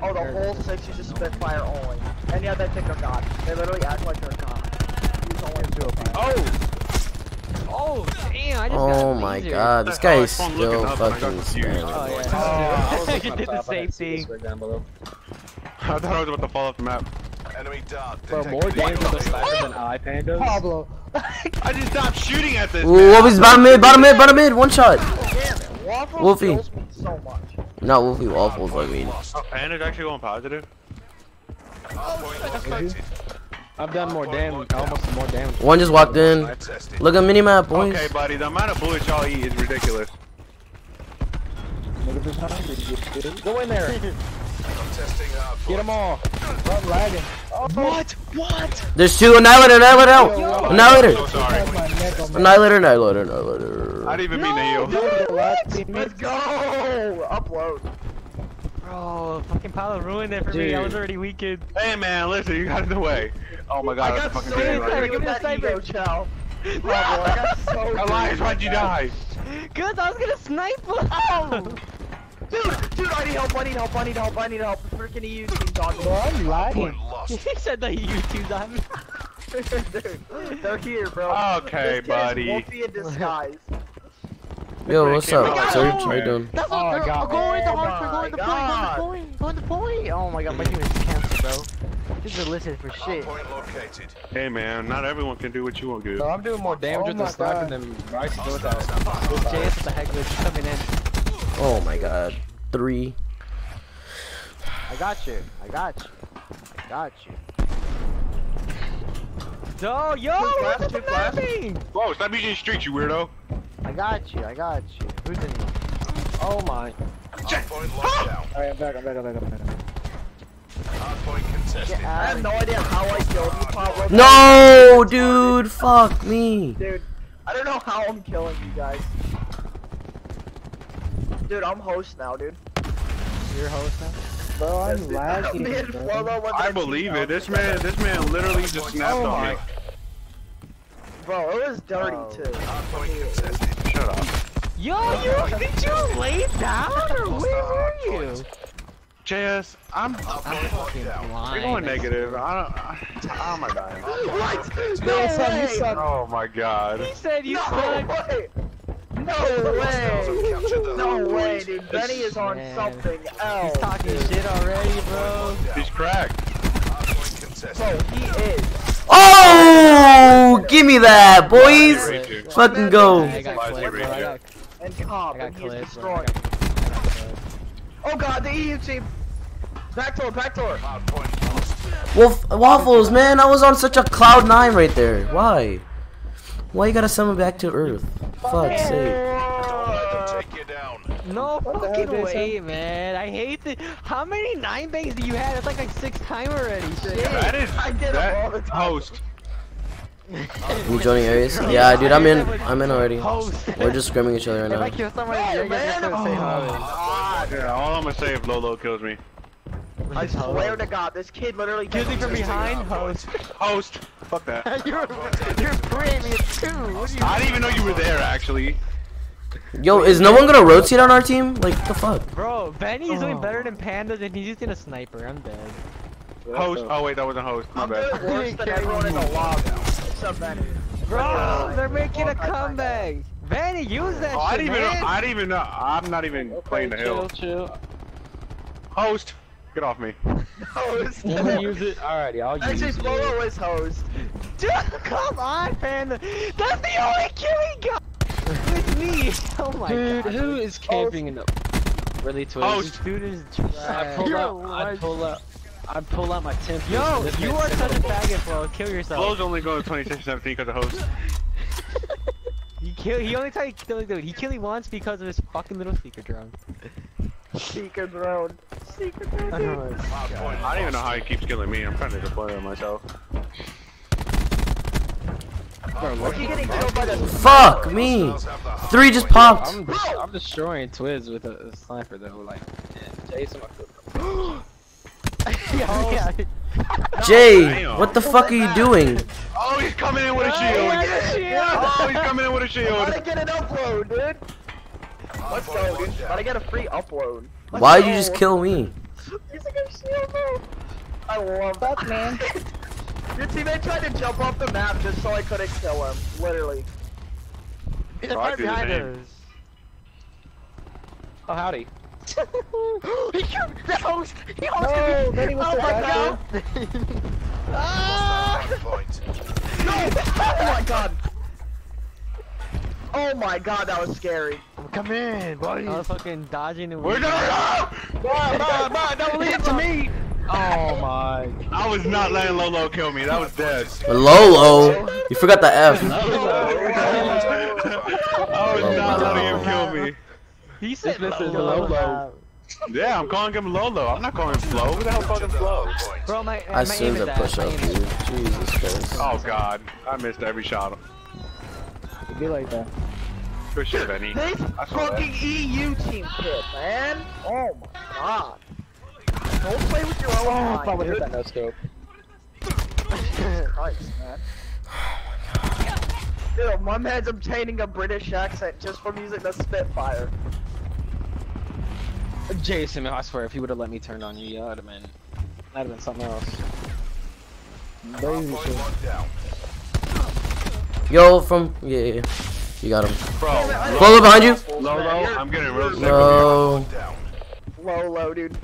Oh, the whole six uses Spitfire only. And yeah, they think they're God. They literally act like they're God. Use only two of them. Oh! Oh, damn, I just got Oh my laser. god, this Oh, guy is still up and I got fucking confused. spamming. Oh, yeah. Oh, I was You did the same had to see this thing. right down below. I thought I was about to fall off the map. Enemy dart. Bro, more damage with a sniper than I pandas. Pablo. I just stopped shooting at this. Ooh, man. Wolfie's bottom mid, bottom mid, bottom mid, one shot. Damn it. Waffle Wolfie. so much. Not Wolfie, Waffles, I oh, mean. Oh, Panda's actually going positive? Hard point located. I've done more damage, almost more damage. One just walked in. Look at minimap, boys. Okay, buddy, the amount of bullets y'all eat is ridiculous. Niggas is hungry. Go in there. Contesting hard point. Get them all. I'm lagging. What? What? There's two. Annihilator, Annihilator out. Annihilator. So sorry. Had my neck on my- Annihilator, Annihilator, Annihilator. I didn't even mean to heal. The last teammate. Let's go! Upload. Bro, fucking Paolo ruined it for me. I was already weakened. Hey man, listen, you got in the way. Oh my god, I got a so fucking thing scared. right Give me with the that sniper. ego chow. Pablo, I got so Elias, why'd you die? Cause I was gonna snipe him. Dude, dude, I need help, I need help, I need help, I need help. The freaking EU team's on me. Bro, I'm lagging. He said that YouTube on me. Dude, they're here, bro. Okay, this kid buddy. Is Wolfie in disguise. Yo, what's up, Serge? How you doing? That's Oh, what I got we're going to Oh hard for going to my point, God. going to point, going to point. Oh my god, my team is canceled, bro. This is listen for shit. point located. Hey man, not everyone can do what you want to do. Bro, I'm doing more oh damage Oh with the my sniper God. than Bryce is doing with that. JS with the heck glitch coming in. Oh my god. Three. I got you. I got you. I got you. Yo, yo, Two what's flash, the two Whoa, stop using streets, you weirdo. I got you. I got you. Who's in? Oh my. Hard point locked down. Alright, I'm back, I'm back, I'm back, I'm back. Hard point contested. I have no idea how I killed you, Pablo. No, dude. Fuck me. Dude, I don't know how I'm killing you guys. Dude, I'm host now, dude. Your host now. Bro, I'm Me lagging. and bro. Flolo went I believe team it. This man, this man literally just oh snapped Oh on me. Bro, it was dirty Oh. too. Hardpoint. Shut up. Yo, you did you lay down or where were you? JS, I'm, Hardpoint locked down. you're going negative. I don't, I, how am I dying? What? Yo, No son, you way! suck. Oh my god. He said you No suck. way! No Hostiles way! No way, dude. Benny is on Man. something else. He's talking dude. shit already, bro. He's cracked. Hardpoint. Bro, he is. Oh, give me that, boys. Me. Fucking go. I got Lies clipped, right bro. I there. got, And Cobb, and he is clipped, bro. I destroying. got, I got clipped. Oh god, the EU team. Back door, back door. Wolf waffles, man. I was on such a cloud nine right there. Why? Why you gotta send me back to Earth? Fuck's sake. Don't let them take you down. No What fucking Jason? way, man. I hate it. How many nine bangs do you have? That's like like six time already. Shit. That is, I did it all the that time. host. You joining Ares? Yeah, dude. I'm in. I'm in already. We're just scrimming each other If I right now. kill somebody, you're man. gonna say host. Oh yeah, all I'm gonna say if Lolo kills me. I swear to God, this kid literally Kills me from behind, host. Host. Fuck that. you're you're premium too. What do you? I didn't even know you were there actually. Yo, is no one gonna rotate on our team? Like, the fuck? Bro, Benny is doing Oh. better than Pandas, and he's using a sniper. I'm dead. Host. Oh wait, that wasn't host. My I'm bad. doing worse than everyone in the lobby. Except Benny. Bro, they're making a comeback. Benny, use that Oh, I shit, didn't even. man. Know, I didn't even know. I'm not even playing the hill. chill. Host. Get off me. Host. You wanna use it? Alrighty, I'll use Actually, it. Spolo is host. Dude, come on, Panda. That's the only kill he got. With me. Oh my Dude, god. who is camping in the... Really, Twitch? Host. Dude is I trash. pull You're out, a I pull out, I pull out my 10 piece Yo, you are such a faggot, bro. Kill yourself. Flo's only going 26 17 because of host. He kill. He only tried to kill. Dude, he killed me once because of his fucking little speaker drone. Secret drone. Secret drone. dude. Hardpoint I don't even know how he keeps killing me. I'm trying to deploy on myself. Look, he getting killed by the. Fuck me. The Three just popped. I'm, I'm destroying Twizz with a, a sniper though. Like, yeah, Jason, yeah, yeah. Jay, Damn. what the fuck are you doing? Oh, he's coming in with a Oh, shield. Oh, he's coming in with a Gotta shield. get an upload, dude. Let's go, dude. Gotta get a free upload. Let's Why'd you just kill me? He's like a shield, bro. I love that, man. Your teammate tried to jump off the map just so I couldn't kill him. Literally. He's Oh, I do the behind us. Oh, howdy. he killed the host. He No, hosted me. Benny was oh so my bad, god. ah! No! Oh my god. Oh my god, that was scary. Come in, buddy. I was fucking dodging and. We're gonna go! Bye, bye, bye. Don't leave it to me. Oh my. I was not letting Lolo kill me. That was dead. Lolo, you forgot the F. I was oh not letting him kill me. He said This is Lolo. Lolo. Yeah, I'm calling him Lolo. I'm not calling him Flo. Who the hell called him Flo? Bro, my, I my assumed aim the push up, dude. Jesus Christ. Oh god, I missed every shot. It'd be like that. Good shit, Benny. This I saw fucking EU team kid, man. Oh my god. Don't play with your own Oh, if I mind, would hit that no scope. Jesus Christ, man. Dude, my man's obtaining a British accent just from using the Spitfire. Jason, I swear, if he would have let me turn on you, yeah, that'd have been, that'd have been something else. Crazy Hardpoint down. Yo, from yeah, yeah, yeah. you got him. Bro, Lolo behind you. Lolo, I'm getting real sick of No. Locked down. Lolo, dude.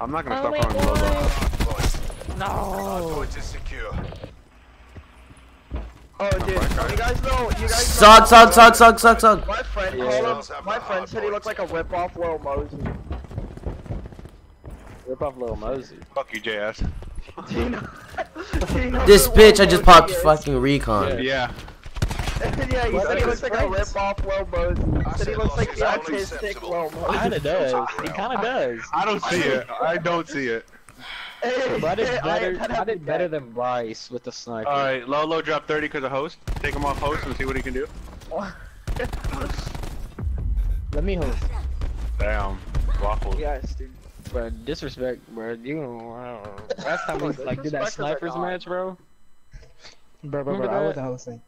I'm not gonna oh, stop calling him Lolo. No. Hardpoint secure. Oh, dude, you guys know, you guys Suck, know. suck, suck, suck, suck, suck. My friend Yeah. called him, my friend said he looked like a rip-off Lil Mosey. Rip off Lil Mosey. Fuck you, JS. Do you know? do you know This bitch, I just popped is? fucking recon. Yeah. yeah, he said he looks like a rip-off Lil Mosey. He said said he looks like Mosey's the only autistic acceptable. Lil Mosey. Kinda does. He kinda does. I don't see it. I don't see it. But I did I- better. I did better than Bryce with the sniper. Alright, Lolo dropped 30 because of host. Take him off host and see what he can do. Let me host. Damn. Waffles. Yes, dude. Bro, disrespect, bro. You uh, last time we like did that Disrespect is a snipers god. match, bro. Bro, bro, bro, Remember I that? wasn't hosting.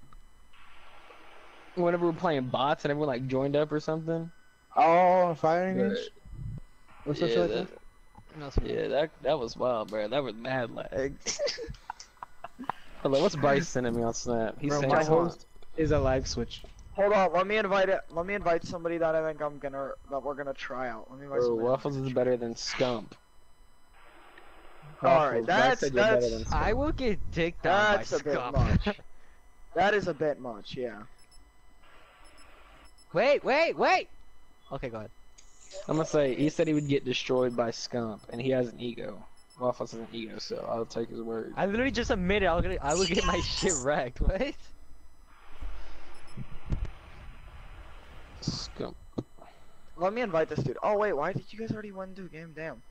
Whenever we were playing bots and everyone like joined up or something. Oh, fire engine? Right. What's up, yeah, Shaka? that, yeah, that that was wild, bro. That was mad lag. Hello, what's Bryce sending me on Snap? He's Bro, saying my something. host is a lag switch. Hold on, let me invite it. Let me invite somebody that I think I'm gonna that we're gonna try out. Let me invite Bro, somebody. Waffles is better than Scump. Alright, that's said that's. I will get dicked down that's by a bit Scump. much. That is a bit much, yeah. wait, wait, wait. Okay, go ahead. I'm gonna say he said he would get destroyed by Scump, and he has an ego. Waffles has an ego, so I'll take his word. I literally just admitted I will gonna, I would get my shit wrecked. What? Scump. Let me invite this dude. Oh wait, why did you guys already win into a game? Damn.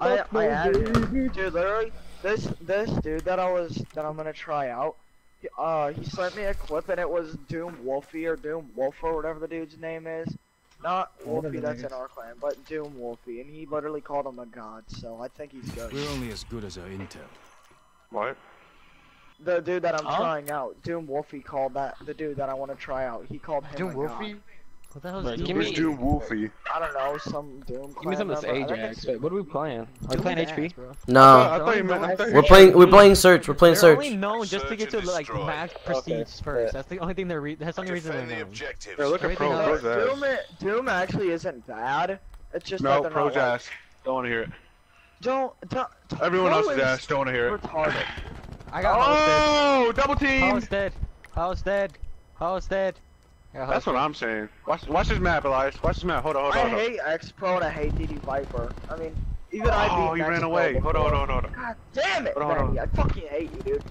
I Fuck I added baby. dude literally this this dude that I was that I'm gonna try out. he- Uh, he sent me a clip and it was Doom Wolfie or Doom Wolf or whatever the dude's name is. Not Wolfie that's name in our clan, but Doom Wolfie, and he literally called him a god. So I think he's good. We're only as good as our intel. What? The dude that I'm Huh? trying out, Doom Wolfie called that the dude that I want to try out. He called him Doom a Wolfie? god. What the hell is give Doom me- Who's Doom Wolfie? I don't know, some Doom. Give me some of this clan member. I think Ajax. Wait, what are we playing? Are we Doom playing Ajax, HP? bro. Nah, I thought you meant. I thought we're were playing. We're playing search. We're playing They're search. only known just to get to like max prestige Okay, first. bet. That's the only thing they're. Re- that's the only reason they're the known. objectives. Yeah, look at Everything Pro else- Pro's ass. Doom, Doom actually isn't bad. It's just that No, they're not, like, ass. Don't want to hear it. Don't, don't. Everyone Pro else's is ass. Don't want to hear it. Retarded. I got Oh, double hosted. team. Hosted. Hosted. Hosted. I got That's what. I'm saying. Watch, watch this map, Elias. Watch this map. Hold on, hold on. I hold on. hate X Pro and I hate DD Viper. I mean, even I oh, beat Oh, he X ran Pro away. Hold on, hold on, hold on. God damn it, Hold on, hold Benny. I fucking hate you, dude.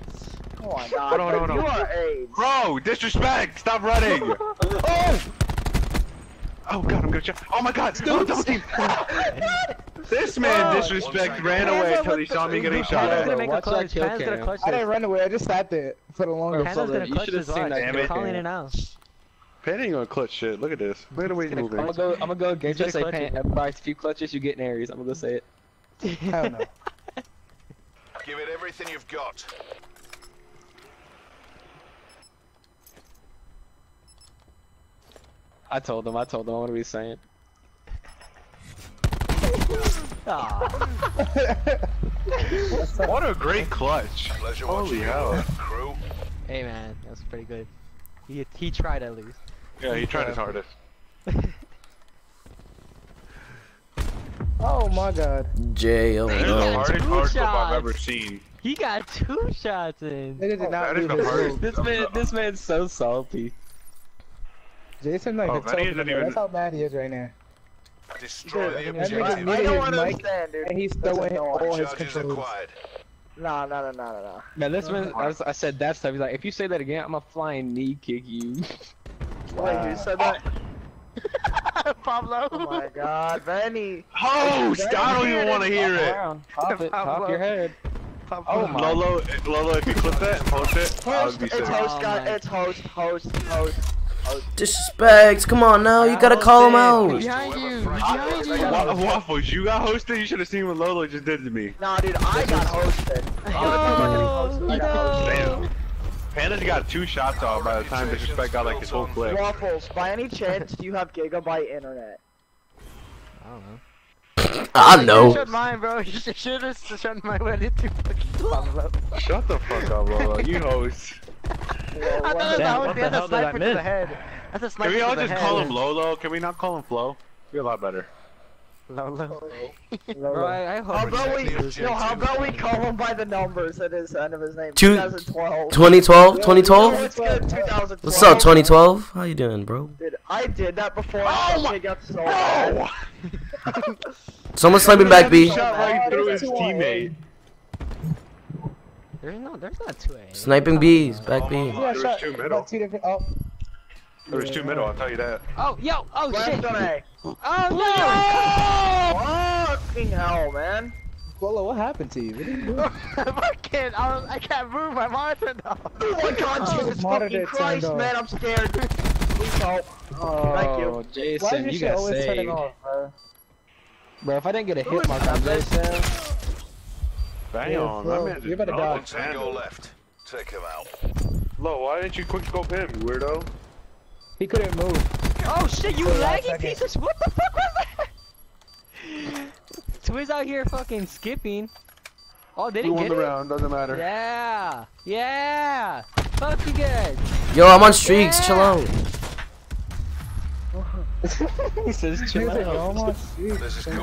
Come on, God. Hold on, hold on, you hold on. are AIDS. Bro, disrespect! Stop running! oh! Oh god, I'm gonna check. Oh my god! Oh, double team! this man disrespect ran away until he saw me getting shot at. gonna make a clutch. kill gonna clutch I didn't run away. I just sat there for the longest. Panda's gonna you clutch should've this. seen that I'm kill calling it now. Pan ain't gonna clutch shit. Look at this. Look at the way he's moving. I'm gonna go. I'm gonna go against you. gonna Say, clutch Pan, it. everybody, if you clutches, you get an Ares. I'm gonna go say it. Hell no. Give it everything you've got. I told them. I told them. What are we saying? Ah. What a great clutch. Pleasure Holy hell. crew. Hey man, that's pretty good. He he tried at least. Yeah, he tried his hardest. Oh my god. J O That is the hardest two I've ever shots. seen. He got two shots in. Nigga did not That is do the hardest. This man. This man's so salty. Jason like Oh, a Manny token, isn't bro. even- That's how mad he is right now. Destroy the Dude, That nigga I, objectives. muted I don't understand, dude. and he's throwing all his controls. Nah, nah, nah, nah, nah, nah. Man, this man. I, was, I said that stuff. He's like, if you say that again, I'm a flying knee kick you. Wait, who said that? Pablo. Oh my god, Benny. Host! I don't even want to hear it. Pop it. Pop your head. Oh my. Lolo, Lolo, if you clip that and post it, I Host, be it's so. host, Oh guy, my- it's host, host, host, host. Disrespect. Come on now. You gotta call him out. Behind you. Behind Behind you. Wa- Waffles, you got hosted. You should have seen what Lolo just did to me. Nah, dude, I got hosted. Oh, I got hosted. Damn. Panda's got two shots off by the time Disrespect got like his whole clip. Waffles, by any chance, do you have gigabyte internet? I don't know. I You know. shut mine, bro. You should have shut my way to fucking Pablo. Shut the fuck up, Lolo. You host. I thought that Damn, was what the the end of hell did I sniper to the miss? head. That's a Can we all just head. call him Lolo? Can we not call him Flo? Be a lot better. Lolo. Oh, bro, I, I hope. How about we, Protect the yo, how about we call him by the numbers at his end of his name? Two- 2012. 2012. No, 2012. it's good, 2012. What's up, 2012? How you doing, bro? Dude, I did that before. Oh my- it got so bad. Someone sniping back B. Shot right through his teammate. There's no, there's not two A. Sniping B's. Back B. Yeah, There shot. two about middle. Two different. Oh, There was two middle, I'll tell you that. Oh, yo, oh shit. Left on A. Oh Fucking hell, man. Lola, what happened to you? What you do? no! I can't, I, was, I can't move my monitor now. Oh my god, Oh, Jesus monitor fucking Christ, off. man, I'm scared. Please help. Thank you. Oh, Why is Jason, your you shit got always turning saved. off, bro? Bro, if I didn't get a hit mark on Jason, Bang Yeah, on, Flo, my man you better just dodge. One tango left. Take him out. Lo, why didn't you quick scope him, weirdo? He couldn't move. Oh shit, you For the last laggy second. piece what the fuck was that? Twizz out here fucking skipping. Oh, they We didn't won the it? round, doesn't matter. Yeah, yeah. Fuck you guys. Yo, I'm on streaks. Chill out. he says chill out. "Oh, my shit." This out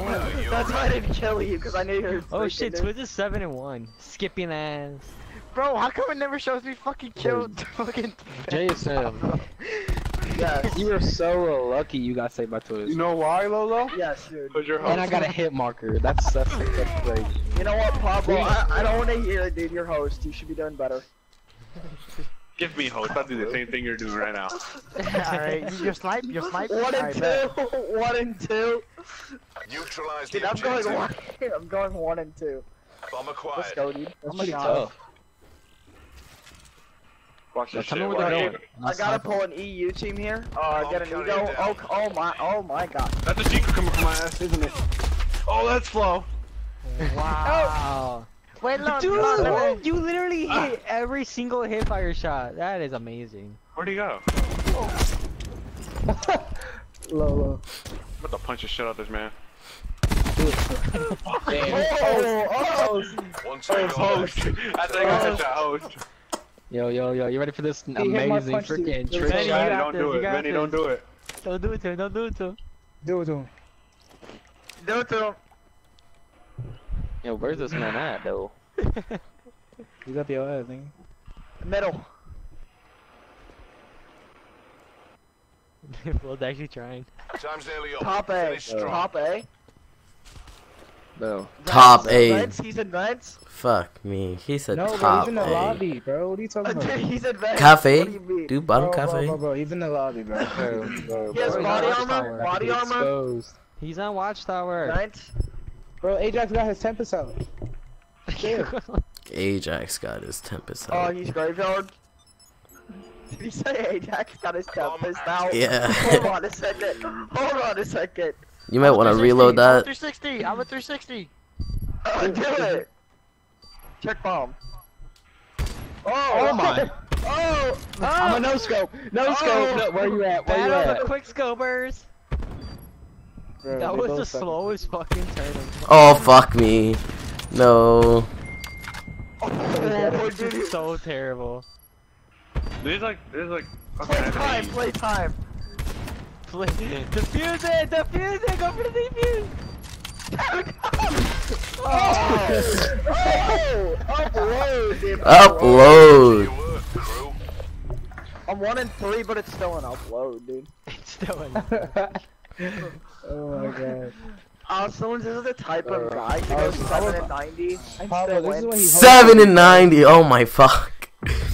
That's why I range. didn't kill you, because I knew you were Oh shit, it. Twizz is seven and one. Skipping ass. Bro, how come it never shows me fucking killed fucking JSM, Yes. you were so lucky you got saved by Twizz. You know why, Lolo? Yes, dude. Cause you're And I got a hit marker. That's that's that's crazy. You know what, Pablo? I, I don't want to hear it, dude. You're host. You should be doing better. Give me host. I'll do the same thing you're doing right now. Alright, you just snipe, you're snipe. One and Alright, bet. two. One and two. Neutralize Dude, the I'm going one. I'm going one and two. Bomb Let's go, dude. That's oh I'm gonna tough. Watch this Tell shit. me where they're watch going. I gotta pull an EU team here. Uh, Bomb get an ego. Oh, oh my, oh my god. That's a secret coming from my ass, isn't it? Oh, that's flow. Wow. Wait, no, Dude, no, no, you literally hit every single hit fire shot. That is amazing. Where'd he go? Low, low. I'm about to punch the shit out of this man. Oh, oh, One team Host. I think I hit that host. Yo, yo, yo, you ready for this hit amazing freaking trick Benny, you shot? don't this, do it. Benny, this. don't do it. Don't do it to him, don't do it to him. Do it to him. do it to him. Yo, where's this man at though? He's up your ass, nigga. Middle. Flo's actually trying. Time's nearly up. Top A. Finish strong. Top A. No. Top Vents, A. Vents, He's in vents. Fuck me. He said No, bro, top he's in the A. lobby, bro. What are you talking about? he's in vents. Cafe? What do you? Dude, bottom bro, cafe. Bro, bro, bro, he's in the lobby, bro. Bro, bro, He has bro. body He's armor. Watchtower. Body armor. Exposed. He's on Watchtower. Vents. Bro, Ajax got his tempest out. Chill. Ajax got his tempest oh, out. Oh, he's graveyard. Did he say Ajax got his tempest out? Yeah. Hold on a second. Hold on a second. You might want to reload that. 360, I'm a 360. Uh, do it. Check bomb. Oh, Oh my. Oh, I'm a no scope. No Oh. scope. No, where you at? Where you Battle at? the quick scopers. Bro, That was both the suck. slowest fucking turn. Oh, fuck me. No. oh, dude. so terrible. There's like, there's like. fucking Play time, play time. Play- Defuse it! Defuse it! Go for the defuse! Oh, oh, upload. Upload. Good work, crew. I'm one and three, but it's still an upload, dude. It's still in. oh my god. Uh, someone this is the type of Uh, guy who goes was- I was- seven and ninety and Pablo, still this is what he Seven and ninety. Oh my fuck.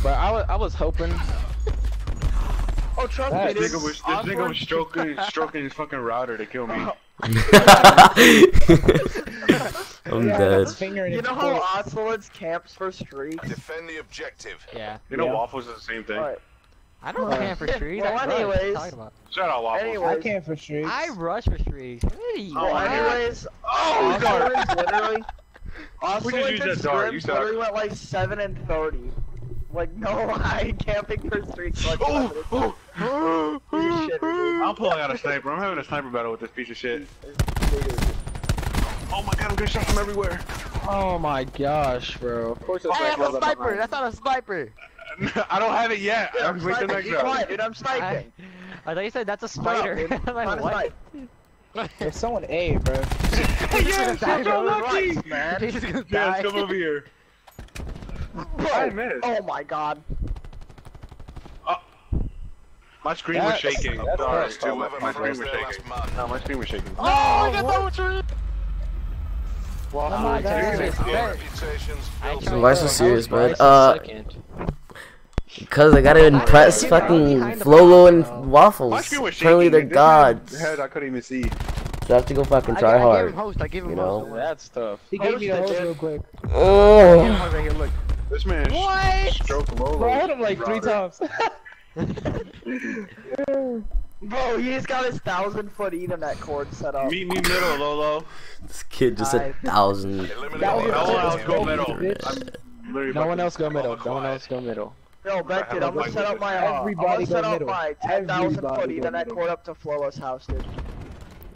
But I was, I was hoping. Oh, trust That me, This nigga was, this nigga was stroking, stroking his fucking router to kill me. I'm Yeah, dead. his finger in You know how foot. Oscillants camps for streaks? Defend the objective. Yeah. You know, Yeah. waffles is the same thing. Alright. I don't Uh, camp for streaks. well, I rush. What are you anyways- talking about? Shout out waffles. Anyway. I can't for streaks. I rush for streaks. Hey, Oh, anyways, Oh, sorry. Oscillants literally. We just used Oscillants and dart, you scrims suck. literally went like seven and thirty. Like no lie, camping for streaks like Oh, seven oh, and thirty. Shit. I'm pulling out a sniper. I'm having a sniper battle with this piece of shit. Oh my god, I'm getting shots from everywhere. Oh my gosh, bro. Of course it's I have a sniper. That's not a sniper. I don't have it yet. Dude, I'm I'm waiting next round. quiet, dude. I'm sniping. I thought you said that's a Shut up, spider. dude. I'm like, what? There's someone A, bro. yes, I'm so lucky. Right, man. He's gonna Yes, come over here. Bro, missed. oh my god. My screen was shaking. that's Sorry, first. oh, my, my screen was shaking. No, my screen was shaking. Oh, I got double tree. Well, Oh my god. serious. Your Bet. reputation's I built tried- Why so serious, bud? Uh, cause I gotta impress fucking behind Flolo and Waffles. screen was shaking. Apparently they're gods. Head, I couldn't even see. So I have to go fucking I, try I gave him hard. host. I gave him You host. know? That's tough. He gave me the Host real quick. Oh. host right here. Look. This man What? stroke low. Bro, I hit him like three times. Bro, he's got his thousand foot Ethernet cord set up. Meet me middle, Lolo. This kid just said thousand. Eliminate That was the a No one objective. else go middle. bitch. I'm- literally No one else go middle. No one else go middle. Yo, Beck, dude, I I'm gonna set up my, uh, I'm Everybody gonna go set up middle. my 10,000 Everybody foot go Ethernet cord up to Flowless house, dude.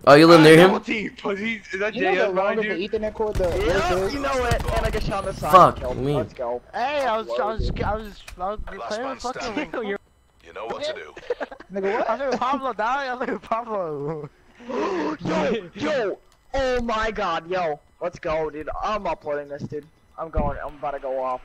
Oh, you live near him? team. Is that You know the JS behind longer the? Ethernet cord, the Yeah, you know it, and I get shot on the side. Fuck me. Let's go. Hey, I was, I was, I was, I was playing man with fucking. standing. You're, know what to do. Nigga, what? I was with Pablo, dog. I was with Pablo. yo, yo, oh my god, yo. Let's go, dude. I'm uploading this, dude. I'm going, I'm about to go off.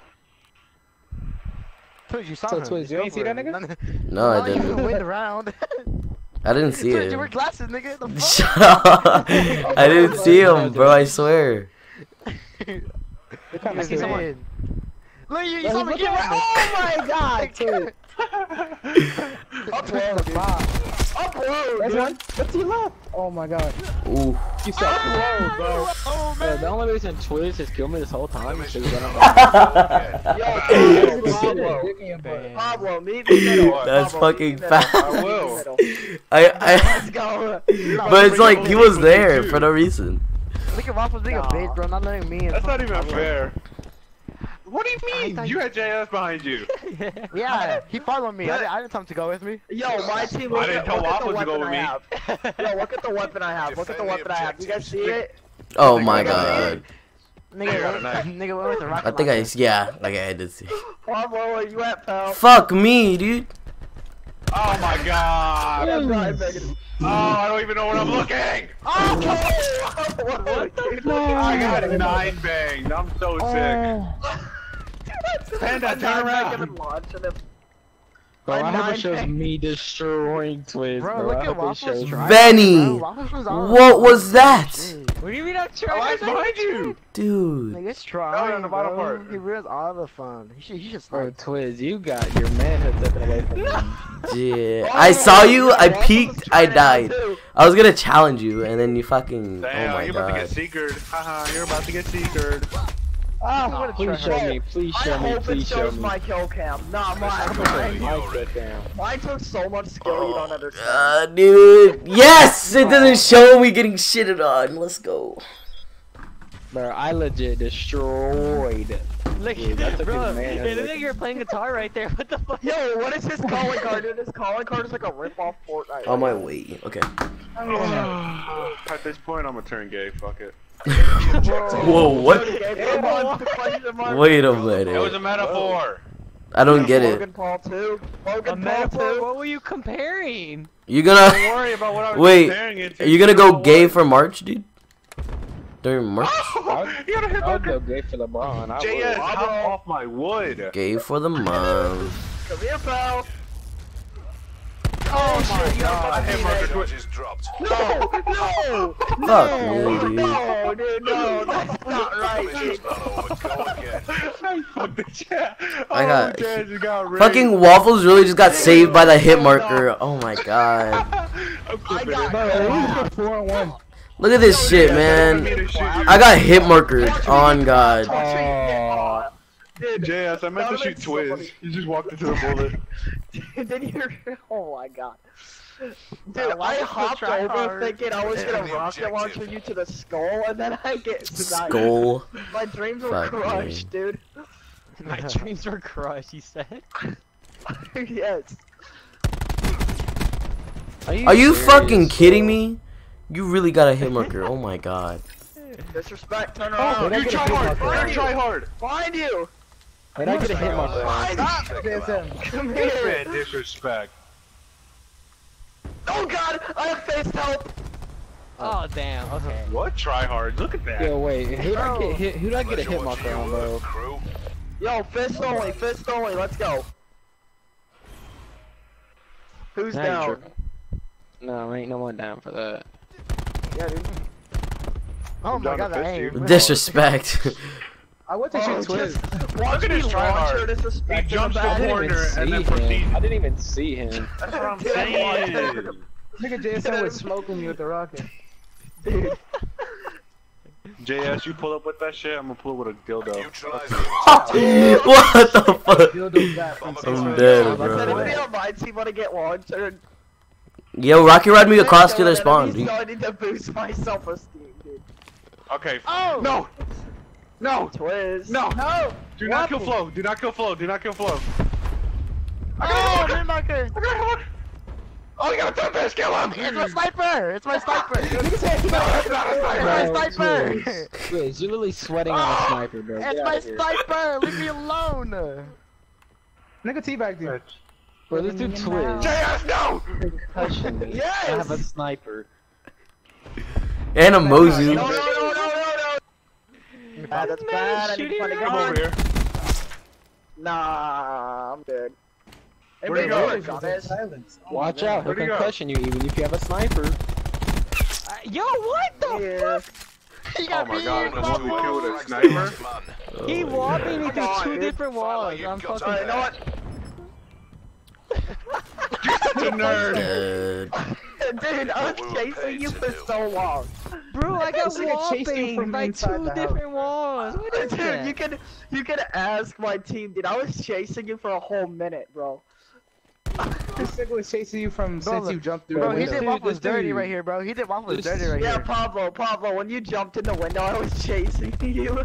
Twizz, you saw So, him. Twizz, It's you ain't see that nigga? No, I you even didn't. win the round. I didn't see Twizz, it. you wear glasses, nigga. The fuck? Shut up. I didn't oh see him, bro. I swear. You're see someone. Look, you, you saw he's me get at. Oh my god, Dude, Upload, dude. Upload, That's dude. one. What's he left? Oh my god. Ooh. You suck. Upload, bro. Oh, Bro, man. the only reason Twizz has killed me this whole time is because I don't Yo, Pablo, Pablo, Dick in your butt. Pablo, meet me middle. That's Pablo, fucking meet me middle. fast. I will. middle. I, Let's I, go. but it's like he was there for no reason. Look at Waffles being a bitch, bro. Not letting me in. That's not even fair. What do you mean? thought You had JS behind you. Yeah, he followed me. I, didn't- I didn't tell him to go with me. Yo, my team. I Look didn't at, tell look at the to go with me. Yo, look at the weapon I have. Look at the weapon I have. You guys see it? Oh my god. Nigga, I got a went- knife. nigga went with the rocket I think I, yeah, like I did see. Pablo, where you at, pal? Fuck me, dude. Oh my god. I'm not. Oh, I don't even know what I'm looking. Oh, what, what, dude? I got a nine banged. I'm so sick. Oh. Panda, I'm turn not around. launching him. Bro, I My hope nine it shows bang. me destroying Twizz, Bro, bro. look I at hope it Waffles shows trying. Benny! Bro, Waffles was. What was that? What do you mean I'm Oh, trying? it's behind you. Dude. Nigga, it's Oh, trying, on the bottom bro. part. He ruins all the fun. He should, he should Bro. Twizz, you got your manhood taken away from you. Yeah. I saw you, I peeked, I died. I was gonna challenge you, and then you fucking. Damn, Oh my you're about to god. get seekered. Haha, you're about to get seekered. Ah, Please show me, please I show me, hope it please show shows me. my kill cam, not mine. I Mine, sit down. mine took so much skill you don't understand. Uh, dude. Yes! It doesn't show me getting shitted on. Let's go. Bro, I legit destroyed. Look, Dude, that took bro, his man hey, out look of like you're playing guitar right there. What the fuck? Yo, what is his calling card, dude? His calling card is like a rip-off Fortnite. On my way. Okay. At this point, I'm gonna turn gay. Fuck it. Whoa, what? Game on, question mark. Wait a minute. It was a metaphor. I don't get it. Logan Paul 2. A Logan Paul metaphor? 2. What were you comparing? You Don't gonna. worry about what I was Wait. comparing it to. Are you gonna go gay for March, dude? During March? you gotta hit I would go gay for LeBron. I JS, would. hop off my wood. Gay for the month. Come here, pal. Oh, oh my god. Hit marker. Is dropped. No, no, Fuck no, me, dude. no, dude, no, that's not right, Mission's dude. not over. Go again. Fuck the chat. I Oh, got- got. Fucking Waffles really just got saved by the hit marker. Oh my god. I'm I got it. Bro, four and one. Look at this shit, man. I got hit markered. On God. Oh, dude, JS, I meant to shoot makes so funny. Twizz. You just walked into the bullet. Did you? Oh my god. Dude, Bro, I hopped over hard? thinking I was gonna rocket objective. launcher you to the skull, and then I get sniped. Skull. My dreams were Fuck me. crushed, dude. My dreams were crushed, he said. yes. Are you, Are you fucking kidding me? You really got a hit marker. Oh my god. Disrespect, turn Oh, around. you try hard. You're try hard. Find you. And I get a hit marker. Find Check him out. JSM. Come Man, here. disrespect. Oh god, I have face help. Oh damn, oh, okay. What try hard? Look at that. Yo, wait, who did I get hit? Who did I get a hit marker on, work, bro? crew. Yo, fist only, fist only. Let's go. Who's Now down? No, ain't no one down for that. Yeah, dude. Oh I'm my god, that fist ain't Disrespect. I went to Oh, shoot Twizz. just watch at his try hard. He in jumps the didn't corner even and see then him. proceeds. I didn't even see him. That's what I'm Dude, saying. Nigga JSM was smoking me with the rocket. Dude. JS, you pull up with that shit, I'm gonna pull up with a dildo. What the fuck? Dildo's I'm Six dead, Does bro. anybody on my team want to get launched? Yo, Rocky ride me across to their spawn. So dude. I need to boost my self-esteem, dude. Okay. Oh! No! No! Twizz. No! No! Do not kill Flo. Do not kill Flo. Do not kill Flo. Oh, mid marker! Oh, you got a third base. Kill him! It's my sniper! It's my sniper! No, it's not a It's my sniper. sniper! Wiz, you're literally sweating on a sniper, bro. Get It's out my of here. sniper! Leave me alone! Nigga teabag dude. Bro, this dude Twizz. JS, no! Concussion me. Yes! I have a sniper. And a Mozu. No, no, no, no, no, no! Ah, that's bad. I need to find a Come over here. Nah, I'm good. Where'd he Anybody go? know where gun? Watch out, he'll Where'd go? concussion you even if you have a sniper. Uh, yo, what the Yeah. fuck? He Oh my god, in that's what we the killed a sniper. He whopping me Come through two dude. different walls. I'm fucking. Alright, you know what? You're such a nerd. Good. Dude, I was What we were chasing you to for so long. Bro, I got This nigga chased you whopping from by two the different walls. What is Dude, that? you could you could ask my team, dude. I was chasing you for a whole minute, bro. This nigga was chasing you from Bro, since you jumped through Bro, the window. Bro, he window. did waffles this dirty right here, bro. He did waffles this- dirty right Yeah, here. Yeah, Pablo, Pablo, when you jumped in the window, I was chasing you.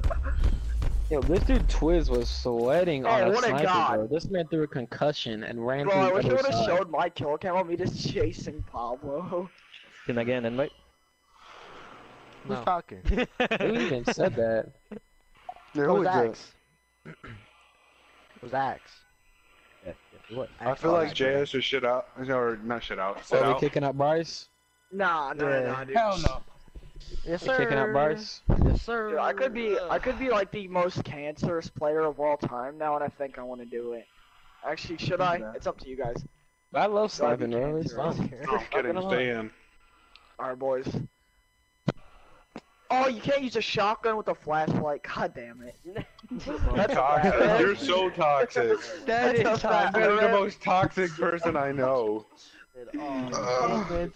Yo, this dude Twizz was sweating on Oh, a what a sniper, god. bro. This man threw a concussion and ran Bro, I through wish the I other would have side. showed my kill cam of me just chasing Pablo. Can I get an invite? Who's No. talking? Who even said that? Yeah, Who's was Axe? Who's Axe? Yeah, yeah, what? I feel like JS should shit out. Or not shit out. Sit Are we out. kicking out Bryce? Nah, nah, Yeah. nah, dude. Hell no. Yes, sir. kicking out Bryce? Yes, sir. Dude, I could be, I could be like the most cancerous player of all time now, and I think I want to do it. Actually, should I? Yeah. It's up to you guys. I love Gotta be sniping, bro. It's cancerous. fun. No, I'm kidding. Stay in. Alright, boys. Oh, you can't use a shotgun with a flashlight. God damn it. That's Toxic. bad. You're so toxic. That is You're the most toxic person I know. Oh, uh,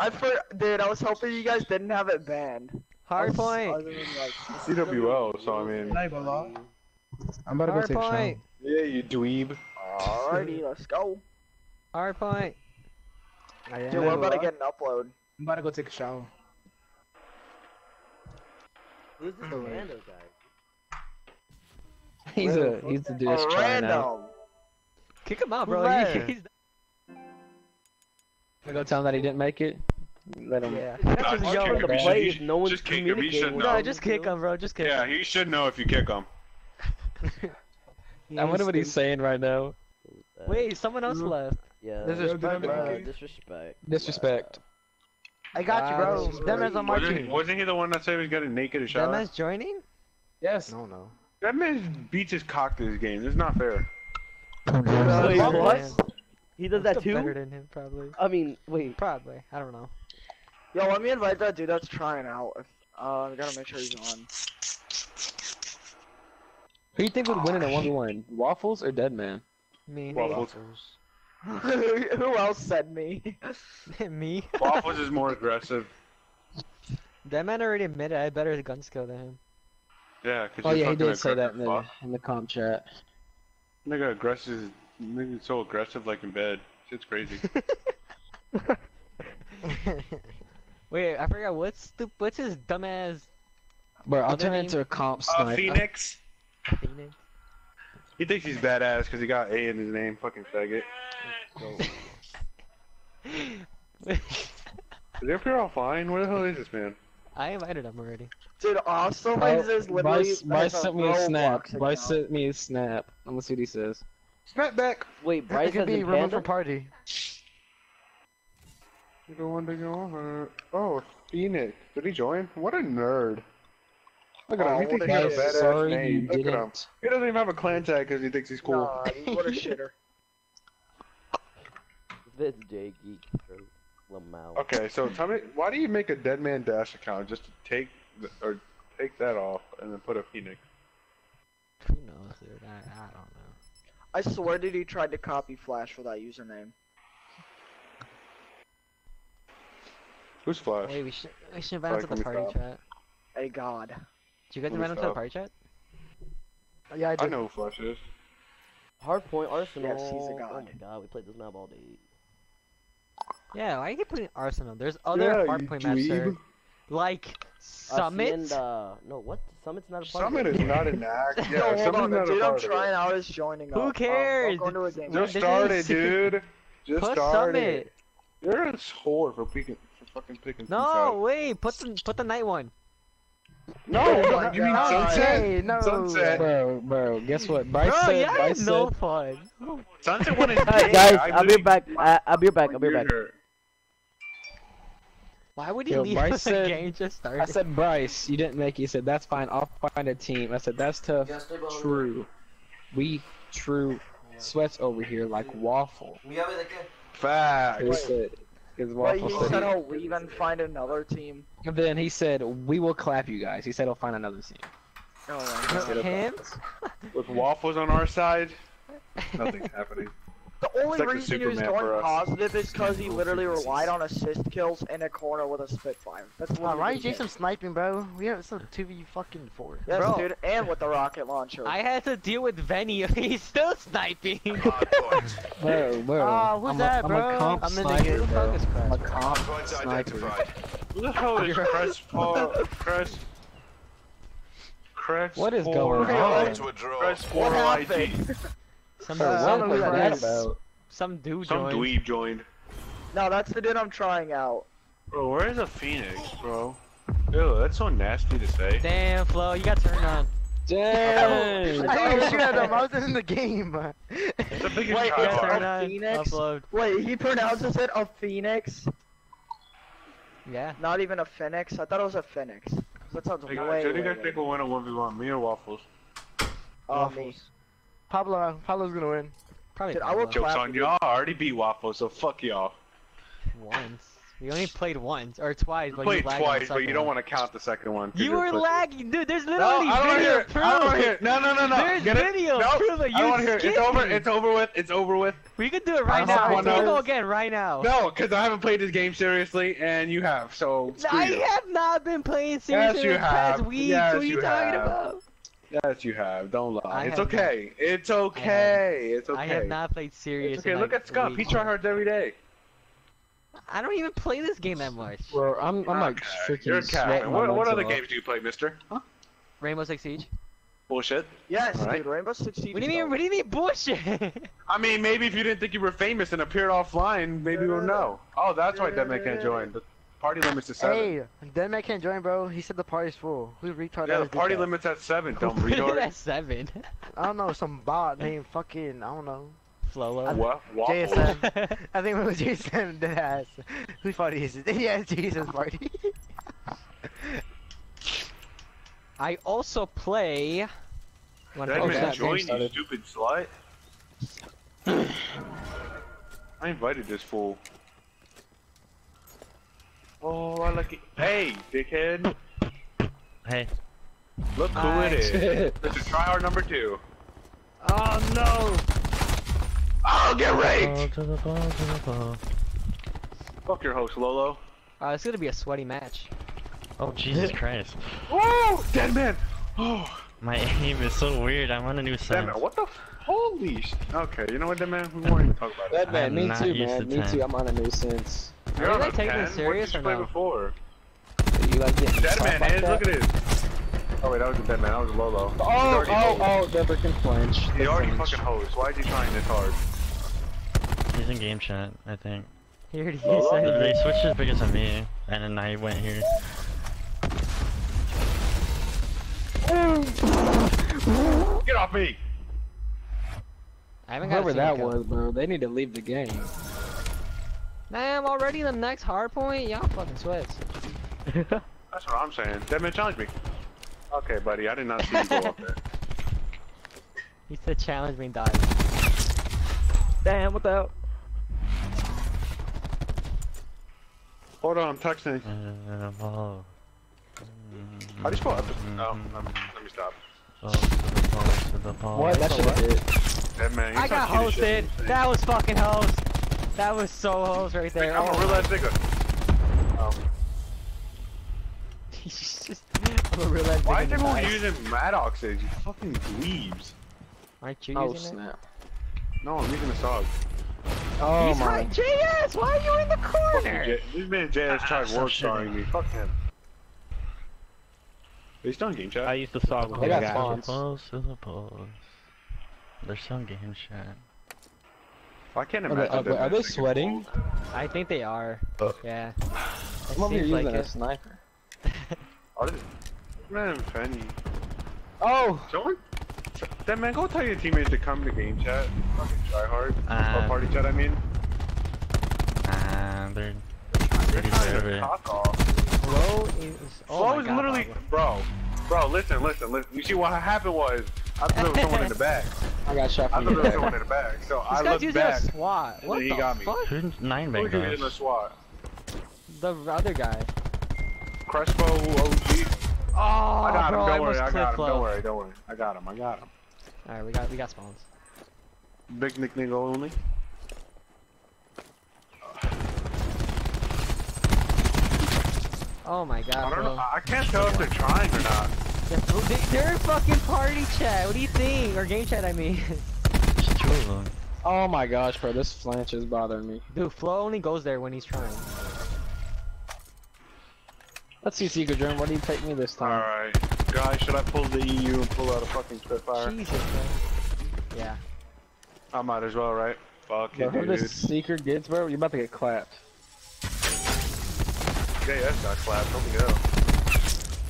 I for, dude, I was hoping you guys didn't have it banned. Hard Other- point. other than, like, CWO, so I mean. Not even law. I'm about to go Hard take a shower. point. Yeah, you dweeb. Alrighty, let's go. Hard point. Dude, we're about to get an upload. I'm about to go take a shower. Who's this random guy? He's a he's the dude that's trying out. random. Kick him out, bro. He- he's- I go tell him that he didn't make it. Let him. yeah. Nah, Just just yell in the him. Should- play he if should- no one's Just kick him. He should communicating. know. No, just kick him, bro. Just kick Yeah, him. he should know if you kick him. I wonder what he's saying right now. Wait, someone else left. Yeah. Disrespect, uh, bro. disrespect. Disrespect. I got you, bro. this is Them on my Wasn't, team. wasn't he the one that said he was getting naked in the That man's joining? Yes. No, no. That man beats his cock to this game. It's not fair. Wait, Yeah. what? He does that I'm still Better too? than him, probably. I mean, wait. Probably. I don't know. Yo, let me invite that dude that's trying out. If, uh, I gotta make sure he's on. Who do you think would win in a one v one? Waffles or Deadman? Me. Waffles. Who else said me? Me. Waffles is more aggressive. That man already admitted I had better gun skill than him. Yeah, cause Oh you're yeah, he did say that in the in the comp chat. Nigga aggressive. Nigga so aggressive like in bed. Shit's crazy. Wait, I forgot what's the what's his dumbass Bro, I'll What's her turn name? into a comp uh, sniper. Phoenix. Phoenix? He thinks he's badass because he got A in his name. Fucking faggot. Is everything all fine? Where the hell is this man? I invited him already. Dude, awesome Bryce, is literally. Bryce, Bryce sent me a snap. Roblox Bryce sent me a snap. I'm gonna see what he says. Snap back. Wait, It Bryce could has be in removed Panda? from party. You don't want to go over. Oh, Phoenix. Did he join? What a nerd. Look at Oh, him. He thinks a he has a badass Sorry name. you Look at him. He doesn't even have a clan tag because he thinks he's cool. Nah, dude, what a shitter. This J Geek or Lamau. Okay, so tell me, why do you make a Dead Man Dash account just to take the, or take that off and then put a Phoenix? Who knows, dude? I, I don't know. I swear, dude, he tried to copy Flash for that username. Who's Flash? Wait, we should we should invite him to the party stop? chat. Hey God. Did you guys Can we invite him to the party chat? Yeah, I did. I know who Flash is. Hardpoint Arsenal. Yes, he's a Oh my god, we played this map all day. Yeah, why you keep putting Arsenal? There's other Yeah, hardpoint maps there. Dweeb. Like Summit? Hacienda. No, what? Summit's not a part Summit of it. is not an act. Yo, Yeah, hold Summit's on, the not a dude I'm of trying it. out is joining Who up. Um, cares? I'll go into a game. Just started, is- dude. Just Put started. Summit. You're a whore for picking for fucking picking. No, wait. Put the put the night one. No, Oh you mean God. sunset? Hey, no. Sunset. Bro, bro, guess what? Bryce Bro, said, yeah, I Bryce no said, fun. Sunset one is Alright, guys, I I'll be back. I'll be back. I'll be back. You're- Why would he Yo, leave Bryce when said- the game just started? I said, Bryce, you didn't make it. He said, that's fine. I'll find a team. I said, that's tough. Yeah, stay below. True. We true sweats over here like waffle. We have it like He Facts. said, his Wait, waffle he said, said he'll leave and find another team. and then he said, we will clap you guys. He said he'll find another team. Oh He my said he'll Him? clap us. With waffles on our side, nothing's happening. The only like reason he was going positive is because he literally relied on assist kills in a corner with a Spitfire. That's Uh, literally Ryan. Jason sniping, bro. We have some 2v fucking 4. Yes, Bro. dude, and with the rocket launcher. I had to deal with Venny. He's still sniping. Bro, bro. Ah, who's I'm that, a, I'm bro? a comp I'm in the sniper, game. bro. Focus I'm a comp sniper. Who the hell is Crest Paul? Crest. Crest. What is going on? to a What happened? Some, Uh, I what don't know who the that about? some dude Some joined. dweeb joined. No, that's the dude I'm trying out. Bro, where is a phoenix, bro? Ew, that's so nasty to say. Damn, Flo, you got turned on. Damn! I didn't even shoot at him. I was in the game. It's the biggest Wait, You got turned a on. Phoenix? Upload. Wait, he pronounces it a phoenix, Yeah. not even a phoenix. I thought it was a phoenix. That sounds Hey way, guys, who do you way, guys think will win a 1v1? Me or Waffles? uh, me. Pablo, Pablo's gonna win. Probably Dude, I will Joke's on you. y'all. I already beat Waffles, so fuck y'all. once. We only played once or twice. But Played you lagged on the twice, but you don't one. want to count the second one. 'cause You were a lagging, dude. There's No, literally I don't video hear it. I don't want to hear it. No, no, no, no. There's Get it? video no, proof that I don't you want to hear it. It's over. It's over with. It's over with. We could do it right don't now. want We can go again right now. No, because I haven't played this game seriously, and you have. So screw I you. have not been playing Yes, seriously you this past have. week. Yes, what are you, you talking have. about? Yes, you have. Don't lie. I it's have okay. It's okay. It's okay. I have not played serious. It's okay. Look like, at Scott. a He week. try hard every day. I don't even play this game that much. Bro, I'm, I'm like freaking You're a cat. sweating What, what other off. games do you play, Mister? Huh? Rainbow Six Siege. Bullshit. Yes, Alright. dude, Rainbow Six Siege. What do you is mean? dope. What do you mean bullshit? I mean, maybe if you didn't think you were famous and appeared offline, maybe you would know. Oh, that's why Deadman can't join. The party limit's at seven. Hey, Dead Man can't join, bro. He said the party's full. Who retarded? yeah, the party limit's at seven. Dumb Put it retard. at seven. I don't know, some bot named fucking, I don't know. Flolo. What? Waffle. JSM. I think it was JSM dead ass. Whose party is it? Yeah, it's Jason's party. I also play. Wanna play Deadman, that that? game join you stupid slut. I invited this fool. Oh, I like it. Hey, dickhead. Hey. Look who Hi. it is. This is tryhard number two. Oh no! I'll get Ball raped! to the ball to the ball. Fuck your host, Lolo. Uh, it's gonna be a sweaty match. Oh Jesus Christ. Woo! Dead man! Oh, My aim is so weird. I'm on a new dead sense. man, what the f- Holy sh- Okay, you know what, dead man? We won't even talk about it. Dead man, me too, man. Me 10. too. I'm on a nuisance. You're Are they taking 10? it serious what did or you play no? before? You like getting Dead soft man, like hands, look at this. Oh wait, that was a dead man, that was a Lolo. He's oh, oh, oh, hosed. oh, never can flinch. He The already flinch. fucking hosed. Why is he trying this hard? He's in game chat, I think. Here he Lolo? is. Oh, they switched his biggest on me, and then I went here. Get off me! I haven't got Whoever a that was, bro, they need to leave the game. Damn, already the next hard point? Y'all fucking sweats. That's what I'm saying. Dead man, challenge me. Okay, buddy, I did not see you go up there. He said challenge me and died. Damn, what the hell? Hold on, I'm texting. Uh, ball. How do you spell episode? No, let me, let me stop. Ball to the ball to the. What? That shit hit. Dead man, I got sound shit. hosted. That was fucking host. That was so host right there. I'm a Oh, real ass nigga. Oh. he's just I'm a real ass Why nigga is everyone died. using Maddoxes? You fucking dweebs. Aren't you Oh, using it? snap. No, I'm using the SOG. Oh, oh, He's my. high. JS, why are you in the corner? J- this man JS ah, tried so work shitty. starring me. Fuck him. Are you still on game chat? I used to song with They the got guy. spawns. Suppose, suppose. There's some game chat. I can't Are they, imagine. are, that are they messing is sweating? I think they are. Uh. Yeah. I'm over here seems using like a sniper. Are they? Man, Fanny. Oh! Someone? Then man, go tell your teammates to come to game chat. Fucking try hard. Uh, or party chat, I mean. Ah, they're They're pretty trying cock off. Flo is. Oh Flo is God, literally, bro, bro. Listen, listen, listen. You see what happened was I thought there was someone in the back. I got shot from I from thought there was the someone in the back. So This I looked using back. a SWAT. and What he the got me. fuck? Who's nine Who's bang using a guys? SWAT? The other guy. Crespo OG. Oh, I got bro, him. I Don't worry. almost I got him. Flo. Don't worry. Don't worry. I got him. I got him. All right, we got we got spawns. Big Nick nigga only. Oh my god, I god, don't bro. know. I can't tell if they're trying or not. Yeah, bro, they, they're fucking party chat. What do you think? Or game chat, I mean. There's two of them. Oh my gosh, bro, this flanch is bothering me. Dude, Flo only goes there when he's trying. Let's see, Secret Germ, what do you take me this time? Alright. Guys, should I pull the EU and pull out a fucking Spitfire? Jesus, man. Yeah. I might as well, right? Fuck Bro, it, who dude. this secret gets, bro? You're about to get clapped. JS got clapped. Holy hell.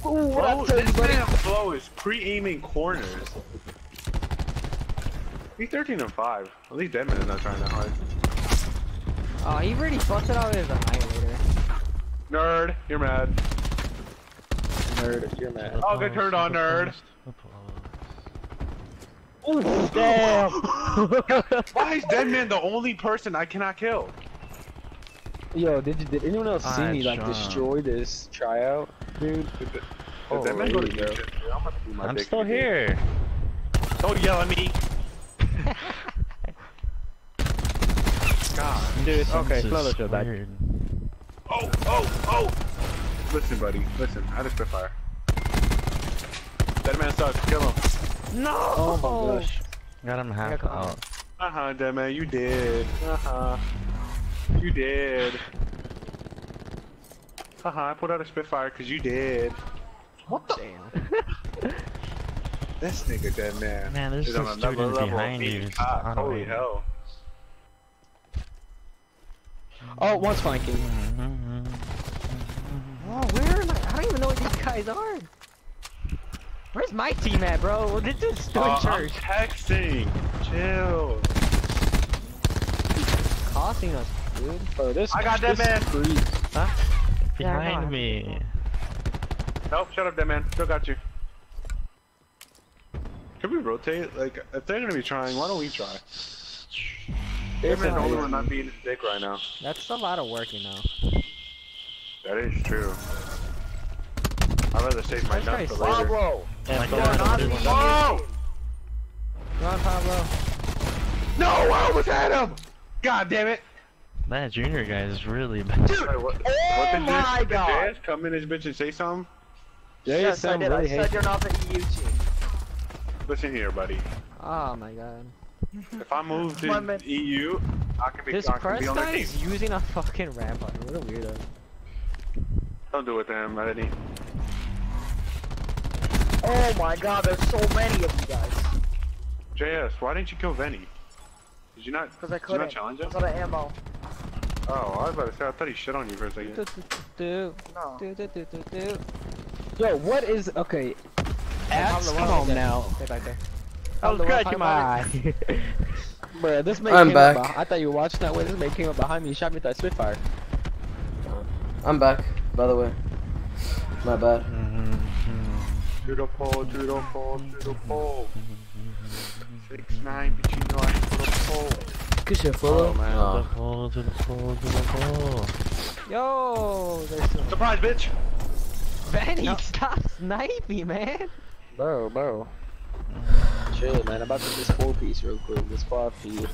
Ooh, what Flo, I this buddy? man Flo is pre-aiming corners. He's 13 and 5. At least Deadman is not trying that hard. Oh, he already busted out his annihilator. Nerd, you're mad. Nerd, you're mad. Oh, get turned on, nerd. Ooh, damn! Why is Deadman the only person I cannot kill? Yo, did you, did anyone else see Alright, me like Sean. destroy this tryout, dude? Did Oh, Deadman go to really, I'm about to do my I'm still again. here. Don't yell at me. God. Dude, okay, This is Flolo should die. Oh, oh, oh! Listen, buddy. Listen. I just Spitfire. Deadman sucks. Kill him. No! Oh my gosh. Got him half come on. out. Uh huh, Deadman. You did. Uh huh. You did. Huh. I pulled out a Spitfire because you did. What the? Damn. This nigga dead Man, Man, there's is on some another students level behind you being just cocked. on Holy way. hell. Oh, one's flanking. Oh, where am I? I don't even know what these guys are. Where's my team at, bro? This dude's still in Uh, I'm texting. Chill. Costing us, dude. Bro, this I got this Deadman. creep. Yeah, Behind no, me. Nope, shut up, Deadman. Still got you. Can we rotate? Like, if they're gonna be trying, why don't we try? Deadman's the only one not being a dick right now. That's a lot of work, you know. That is true. I'd rather save my This nuts for later. Pablo! My going God, on? Whoa! Run, Pablo. No, I almost had him! God damn it! That junior guy is really bad. Wait, what, what Oh did my did God. JS come in this bitch and say something? Yeah, yes, I Sam did. I said you're not the EU team. Listen here, buddy. Oh my god. If I move to man- EU, I can be, This I can press be on the guy team. is using a fucking rampart. What a weirdo. Don't do it to him, Eddie. Oh my god, there's so many of you guys. JS, why didn't you kill Venny? Did you not? Because I Did you not couldn't. challenge I him? was out of ammo. Oh, I was about to say, I thought he shit on you for a second. Do, do, do, do, do, do, do. Yo, what is okay? Axe, Pablo, come on now. Stay back there. I was Pablo, what scratching my eye. Bruh, this man I'm came back. Up I thought you were watching that way. This man came up behind me and shot me with that Spitfire. I'm back, by the way. My bad. To the pole, to the pole, to the pole. Six nine, but you know I hit the pole. Good shit, Fuller. Oh, man. To the Oh. pole, to the pole, to the pole. Yo, there's some. Surprise, bitch! Benny, stop sniping, man. Bro, bro. Chill, man. I'm about to get this four piece real quick. This five piece.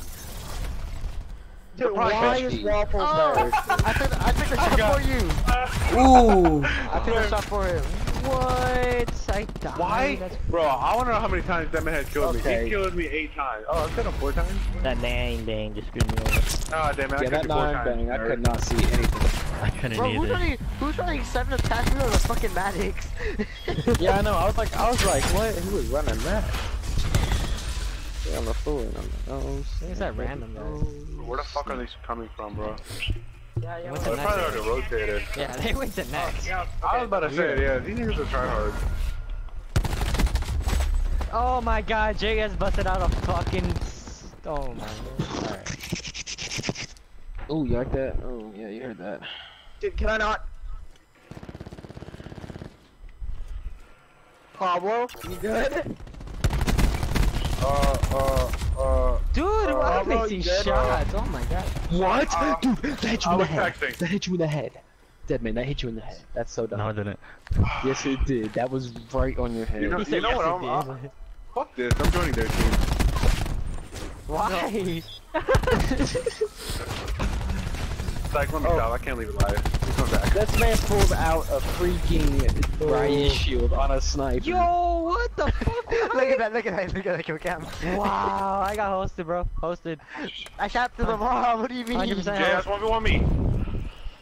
Dude, why is Waffles Oh, there? I took, I took a shot for you. Ooh. I took a shot for him. What? I died. Why? That's- Bro, I wanna know how many times that man has killed me. He killed me eight times. Oh, I killed him four times? That nine bang just screwed me over. Ah, damn it, I Yeah, killed that you four nine times. bang, I could not see anything. I couldn't Bro, who's either. running? Who's running seven attacks with a fucking Maddox? Yeah, I know. I was like, I was like, what? Who was running that? Yeah, on the floor. And I'm like, oh, I think it's that random though. Where the fuck are these coming from, bro? Yeah, yeah. They probably already rotated. Yeah, they went to oh, next. I was about to say, yeah, these niggas are tryhard. Oh my god, Jay has busted out a fucking. s- Oh my god. Alright. Ooh, you like that? Oh, yeah, you heard that. Dude, can I not? Pablo, you good? Uh, uh, uh. Dude, Uh, why how are they about these you get, shots? Oh my god. What? Uh, Dude, that hit you I in the head. texting. That hit you in the head. Dead man, that hit you in the head. That's so dumb. No, I didn't. Yes, it did. That was right on your head. You know, He you know yes, what? I'm, did. I, fuck this. I'm joining their team. Why? Like, let me Oh. stop. I can't leave it live. He's coming back. This man pulled out a freaking riot shield on a sniper. Yo, what the fuck? look at that, look at that, look at that kill cam. Wow, I got hosted, bro. Hosted. I shot to the wall, what do you mean? 100% Jay, that's 1v1 me.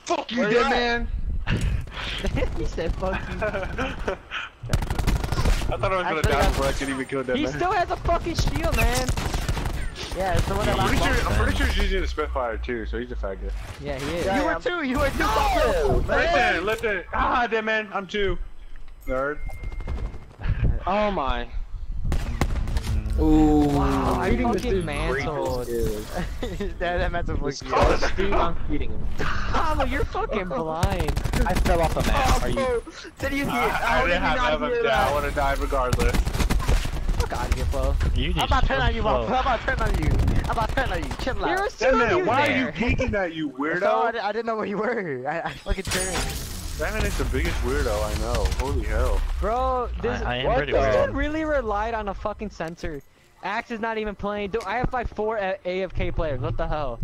Fuck you, dead man. he said fuck you. I thought I was gonna Actually, die before I could even kill dead He man. still has a fucking shield, man. Yeah, it's the one that I'm pretty, lost. sure, I'm pretty sure he's using a Spitfire too, so he's a faggot. Yeah, he is. Yeah, You were I'm- two, you were two. No, man. Listen, listen. Ah, dead man. I'm two. Nerd. Oh my. Ooh. Wow, I Beating this fucking dude mantled. is that, that meant to fuck you. Oh, dude, I'm beating him. Pablo, you're fucking blind. I fell off the map. Are you? Oh, did you hear? I, I How did you didn't have not Evan hear down. I that? would have died regardless. Fuck out of here, Flo. You I'm about to turn on you, Flo. Waffle. I'm about to turn on you. I'm about to turn on you. Chill out. You're a Dead man, you why there. are you peeking that, you So I, weirdo? di- I didn't know where you were. I, I fucking turned. That man is the biggest weirdo I know. Holy hell. Bro, this, I, I am What pretty the- weird. dude really relied on a fucking sensor. Axe is not even playing. Dude, I have like four A- AFK players. What the hell?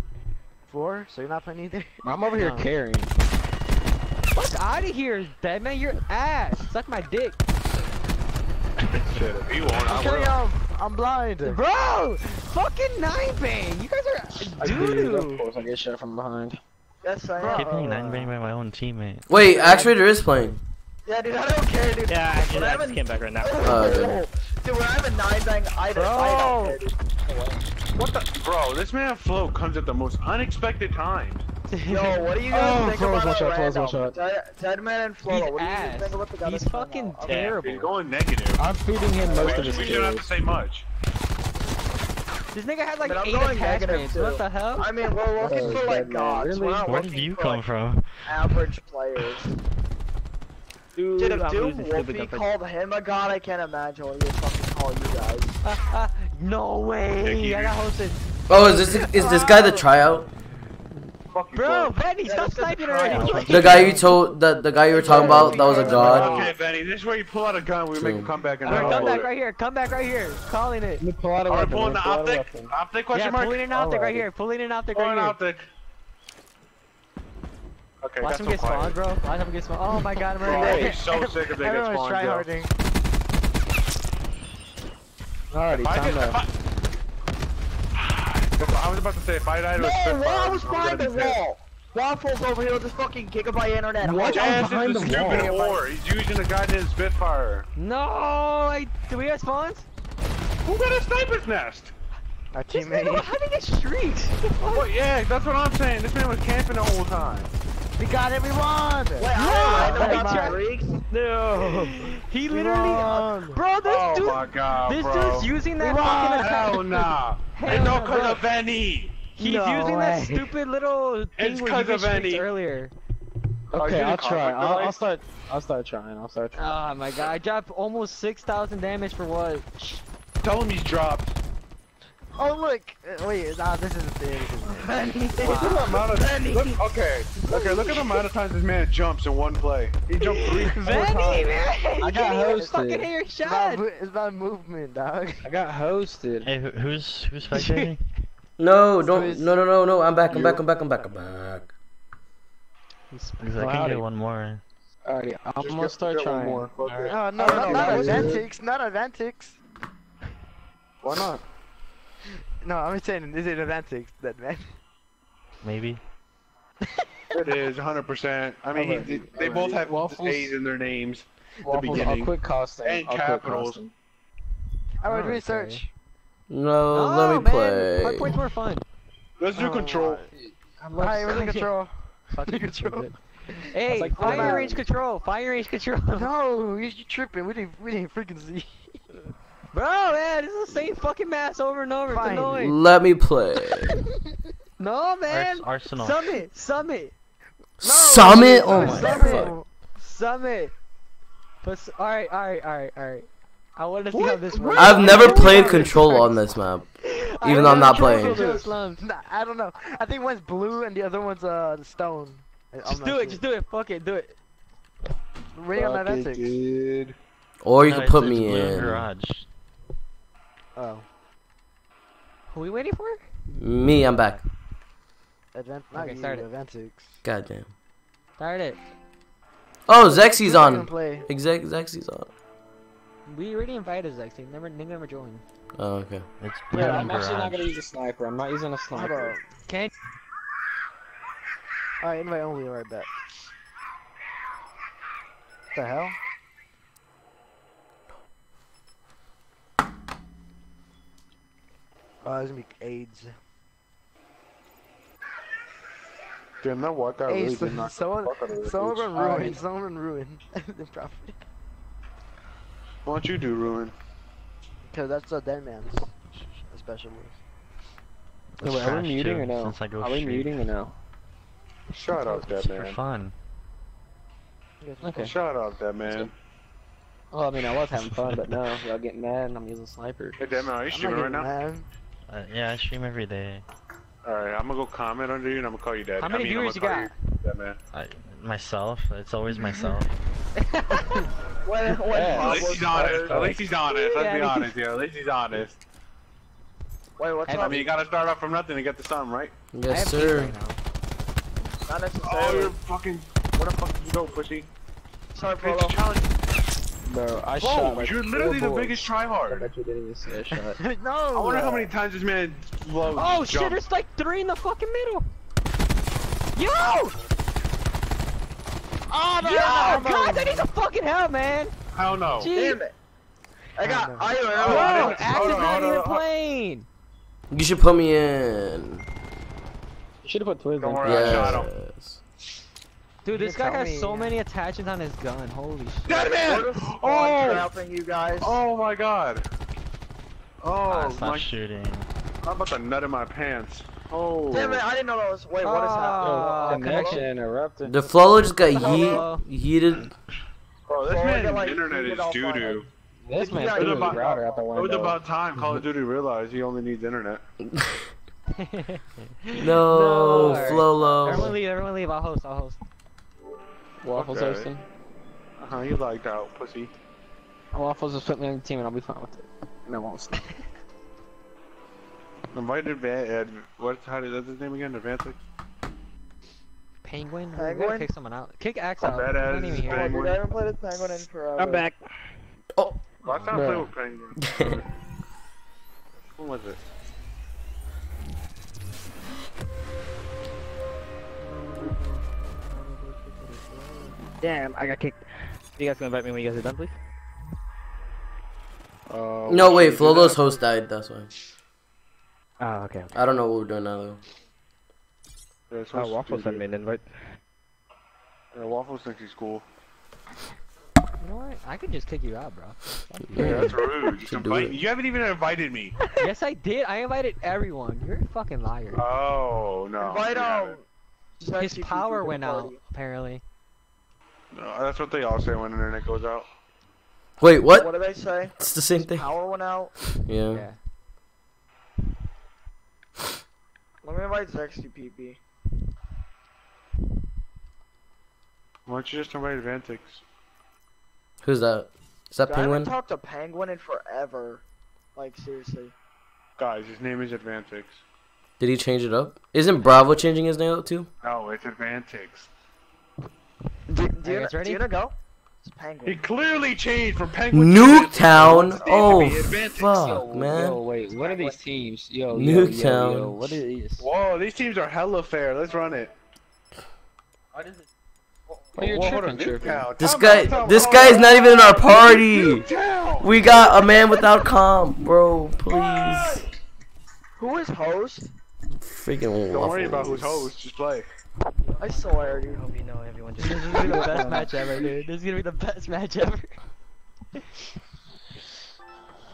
Four, so you're not playing either? I'm over here No. carrying. Fuck out of here, dead man. You're ass. Suck my dick. Shit, if he won't, I I'm killing will. him. I'm blind. Bro, fucking nine bang. You guys are do, doo of doo. course, I get shot from behind. Yes, I Bro. am. Keep me nine bang by my own teammate. Wait, Actuator is playing. Yeah, dude, I don't care, dude. Yeah, When actually, I I'm just in- came back right now. Uh, oh, okay. Dude, when I'm a nine bang, I don't, I don't care, dude. What the? Bro, this man Flo comes at the most unexpected times. Yo, what do you guys Oh, think about one shot, our one shot. Dead- Deadman and Flo, He's what do you ass. think about the guy He's fucking coming out? terrible. He's going negative. I'm feeding him most we, of his we shouldn't have to say much. This nigga has like But eight going negative, attachments. What the hell? I mean, we're looking Oh, for like gods. really? We're not Where did you for, come like, from? average players. Dude, Dude, if I'm Doom Wolfie numbers. called him a god, I can't imagine what he would fucking call you guys. no way. I got hosted. Oh, is this is this guy the tryout? Fuck you, Bro, Flo. Benny, Yeah, stop this is a sniping already. The guy you told the the guy you were talking about that was a god. Okay, Benny, this is where you pull out a gun, we make a comeback and Alright, come back right here. Come back right here. Calling it. Let pull out a Are we pulling the me pull out a optic? weapon. Optic Yeah, question mark? pulling an optic right Alrighty. here. Pulling an optic right Pulling here. optic. Okay, Watch got him some get quiet. spawned, bro. Watch him get spawned. Oh my god, I'm Bro, ready. he's so sick if they get Everyone's spawned, yo. tryharding. Alrighty, time get, to. I, If I was about to say, if I died to No, a Spitfire, Wall was I'm behind the gonna be pissed. wall. Waffles over here with this fucking gigabyte internet. What? I'm Yes, behind it's a the stupid wall. whore. He's using a goddamn Spitfire. No, I, do we have spawns? Who got a sniper's nest? Our teammate. This man teammate. having a streak. Well, yeah, that's what I'm saying. This man was camping the whole time. We got everyone! Wait, I No, don't I got. No. He literally, uh, won. bro, this Oh dude, my god, this bro. dude's using that We fucking attack. Hell nah. Hell It's all no, because of Benny. He's No using that stupid little thing It's where 'cause you get of Andy. streaks earlier. Oh, Okay, I'll try. I'll, I'll start. I'll start trying. I'll start trying. Oh my god, I dropped almost 6,000 damage for what? Tell him he's dropped. Oh look! Uh, Wait, nah, this isn't there. This Look at the amount of look, okay, okay. Look at the amount of times this man jumps in one play. He jumped three, four Vanny, times. man! I got can't even hosted. fucking hear your It's about, shot! it's about movement, dog. I got hosted. Hey, who, who's who's spectating? No, don't. No, no, no, no. I'm back. I'm back. I'm back. I'm back. I'm back. Because I can get one more. Alrighty, I'm Just gonna start get one trying. more, fuck Alright. it. No, no, I don't no, know, not that was- Advantix, not Advantix. Why not? No, I'm saying, is it Advantix that man? Maybe. It is 100%. I mean, Alright, he, they, they both alright. have Waffles- A's in their names. at The Waffles, I'll beginning. quit costing. And I'll quit capitals. costing. Alright, Okay. research. No, Oh, let me man, play. Hardpoint's more fun. Let's do Oh, control. I love Alright, we're in Sonic. control. Fucking control. good. Hey, like, fire range control, fire range control. No, you you tripping. We didn't, we didn't freaking see. Bro, man, it's the same fucking maps over and over. It's Fine. annoying. Let me play. No, man. Ars- Arsenal. Summit, summit, Summit? Oh my summit, fuck. summit. But all right, all right, all right, all right. I want to see how this works. I've never played Control on this map. Even though I'm not playing. Nah, I don't know. I think one's blue and the other one's uh the stone. I'm Just not do sure. it, just do it. Fuck it, do it. Ring on Fuck it, dude. Or you No, can put it's me Blue in. Garage. Oh, Who are we waiting for? Me, I'm back. Advant. Not Okay, you, start it. Advantix. Goddamn. Start it. Oh, Zexy's on. Play. Exec Zexy's on. We already invited Zex. They never, they never joined. Oh, okay. It's Yeah, I'm actually not gonna use a sniper. I'm not using a Hold sniper. on. Can Alright, invite only. Right back. What the hell? Oh, it's gonna be AIDS. Damn, that walkout really AIDS. did not. Someone, fuck out of it. someone run Alright. ruin. Someone run ruin. The profit. Why don't you do ruin? Cause that's a dead man's special move. Wait, wait, are we muting too, or no? since I go Are we muting or no? Shut up, It's that for man. fun. Okay. Shut up, that man. Well, I mean, I was having fun, but no, y'all getting mad and I'm using sniper. Hey, that man, are you I'm not streaming right now? mad. Uh, yeah, I stream every day. Alright, I'm gonna go comment under you and I'm gonna call you dad. How I many mean, I'm viewers you gonna got? call you That man. I, myself. It's always myself. When, when At least he's honest. At least he's honest. Let's Yeah, be I mean- honest, yeah. At least he's honest. Wait, what's up? I up? mean, you gotta start off from nothing to get to something, right? Yes, sir. right now. Not Oh, you're fucking. Where the fuck did you go, pussy? Sorry, Polo. Bro, I Whoa, shot like you're literally the bullets. biggest I tryhard. bet you didn't even see a shot. no. I wonder how many times this man loves. Oh shit! jumped. There's like three in the fucking middle. Yo! Oh, no, Yo! no, no, God, no. I need some fucking help, man. Hell no. Jeez. Damn it. I got no. iron. Oh, Bro, I Axe hold is on, not hold even on, playing. You should put me in. You should have put Twizz Don't in. worry, I shot him. Yes. Dude, You this guy has me, so yeah. many attachments on his gun. Holy shit. That man! What is spawn Oh! trapping you guys? Oh my god. Ah, Oh, it's my. shooting. I'm about to nut in my pants. Oh. Damn it, I didn't know that was. Wait, what is happening? Ah, Connection interrupted. The Flolo just got Hello? yeet, yeeted. Bro, this Bro, I man's got, like, internet is off doo my doo. This man Yeah, threw it router out the It was about time Call of Duty realized he only needs internet. No, alright. Flolo. Everyone leave, everyone leave. I'll host, I'll host. Waffles Okay. hosting. Uh huh, you like that, pussy. Waffles just put me on the team and I'll be fine with it. And I won't stop. Invited Van. Ad, what's how did that's his name again? Advantage. Penguin? We gotta Penguin? kick someone out. Kick Axe out. badass He's not even is here. Oh, Penguin. I haven't played as Penguin in forever. I'm back. Oh, Last time I played with Penguin. Who was it? Damn, I got kicked. You guys gonna invite me when you guys are done, please? Uh, no, wait, should Flolo's host died, that's why. Oh, okay. I don't know what we're doing now, though. Yeah, it's Oh, supposed Waffle sent me an invite. Yeah, Waffles thinks he's cool. You know what? I could just kick you out, bro. Fuck you. Yeah, that's rude. Just invite it. You haven't even invited me. yes, I did. I invited everyone. You're a fucking liar. Oh no. Invite you um. His power went the out, apparently. No, that's what they all say when the internet goes out. Wait, what? What did they say? It's the same thing. Power went out. Yeah. Yeah. Let me invite sexy PP. Why don't you just invite Advantix? Who's that? Is that Dude, I haven't Penguin? talked to Penguin in forever. Like seriously. Guys, his name is Advantix. Did he change it up? Isn't Bravo changing his name up too? No, it's Advantix. Do, do, you, you guys do ready? you know go? It's He penguin. clearly changed from Penguin. Nuketown. Oh fuck, Yo, man. yo, wait, what are these teams? Yo, yo, yo, Nuketown. yo, what are these? Whoa, these teams are hella fair. Let's run it. Oh, you're Whoa, tripping, on, tripping. This Time guy, out, this out. guy's not even in our party. We got a man without comp, bro. Please. Who is host? Freaking Don't worry about who's host. Just play. I swear, dude. hope you know everyone just. This is gonna be the best match ever, dude. This is gonna be the best match ever.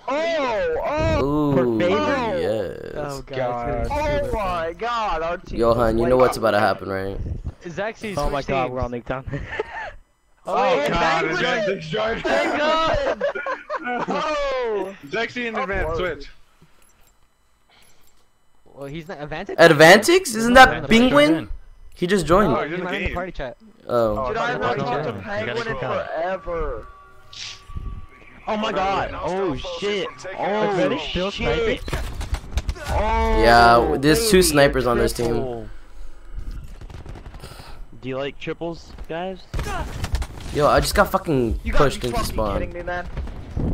Oh, oh, Ooh, favorite? yes. Oh god. God. It's gonna be oh my God! Our team. Johan, is you know what's about to happen, right? Zaxi, Oh my switch god, teams. we're on Nuketown. Oh, Oh, God, Penguin! Advantage joined. Thank God! oh! Zexy in advance switch. Well, he's not Advantage. Advantix? Isn't that Advantage. Penguin? He just joined. No, Oh, he's he's in the not in the game. party chat. Oh. Dude, I haven't talked to Penguin in click on it. forever. Oh my god. Oh shit. Oh shit. sniping? Oh, yeah, there's two snipers on this team. Do you like triples, guys? Yo, I just got fucking You gotta pushed be into spawn. kidding me, man.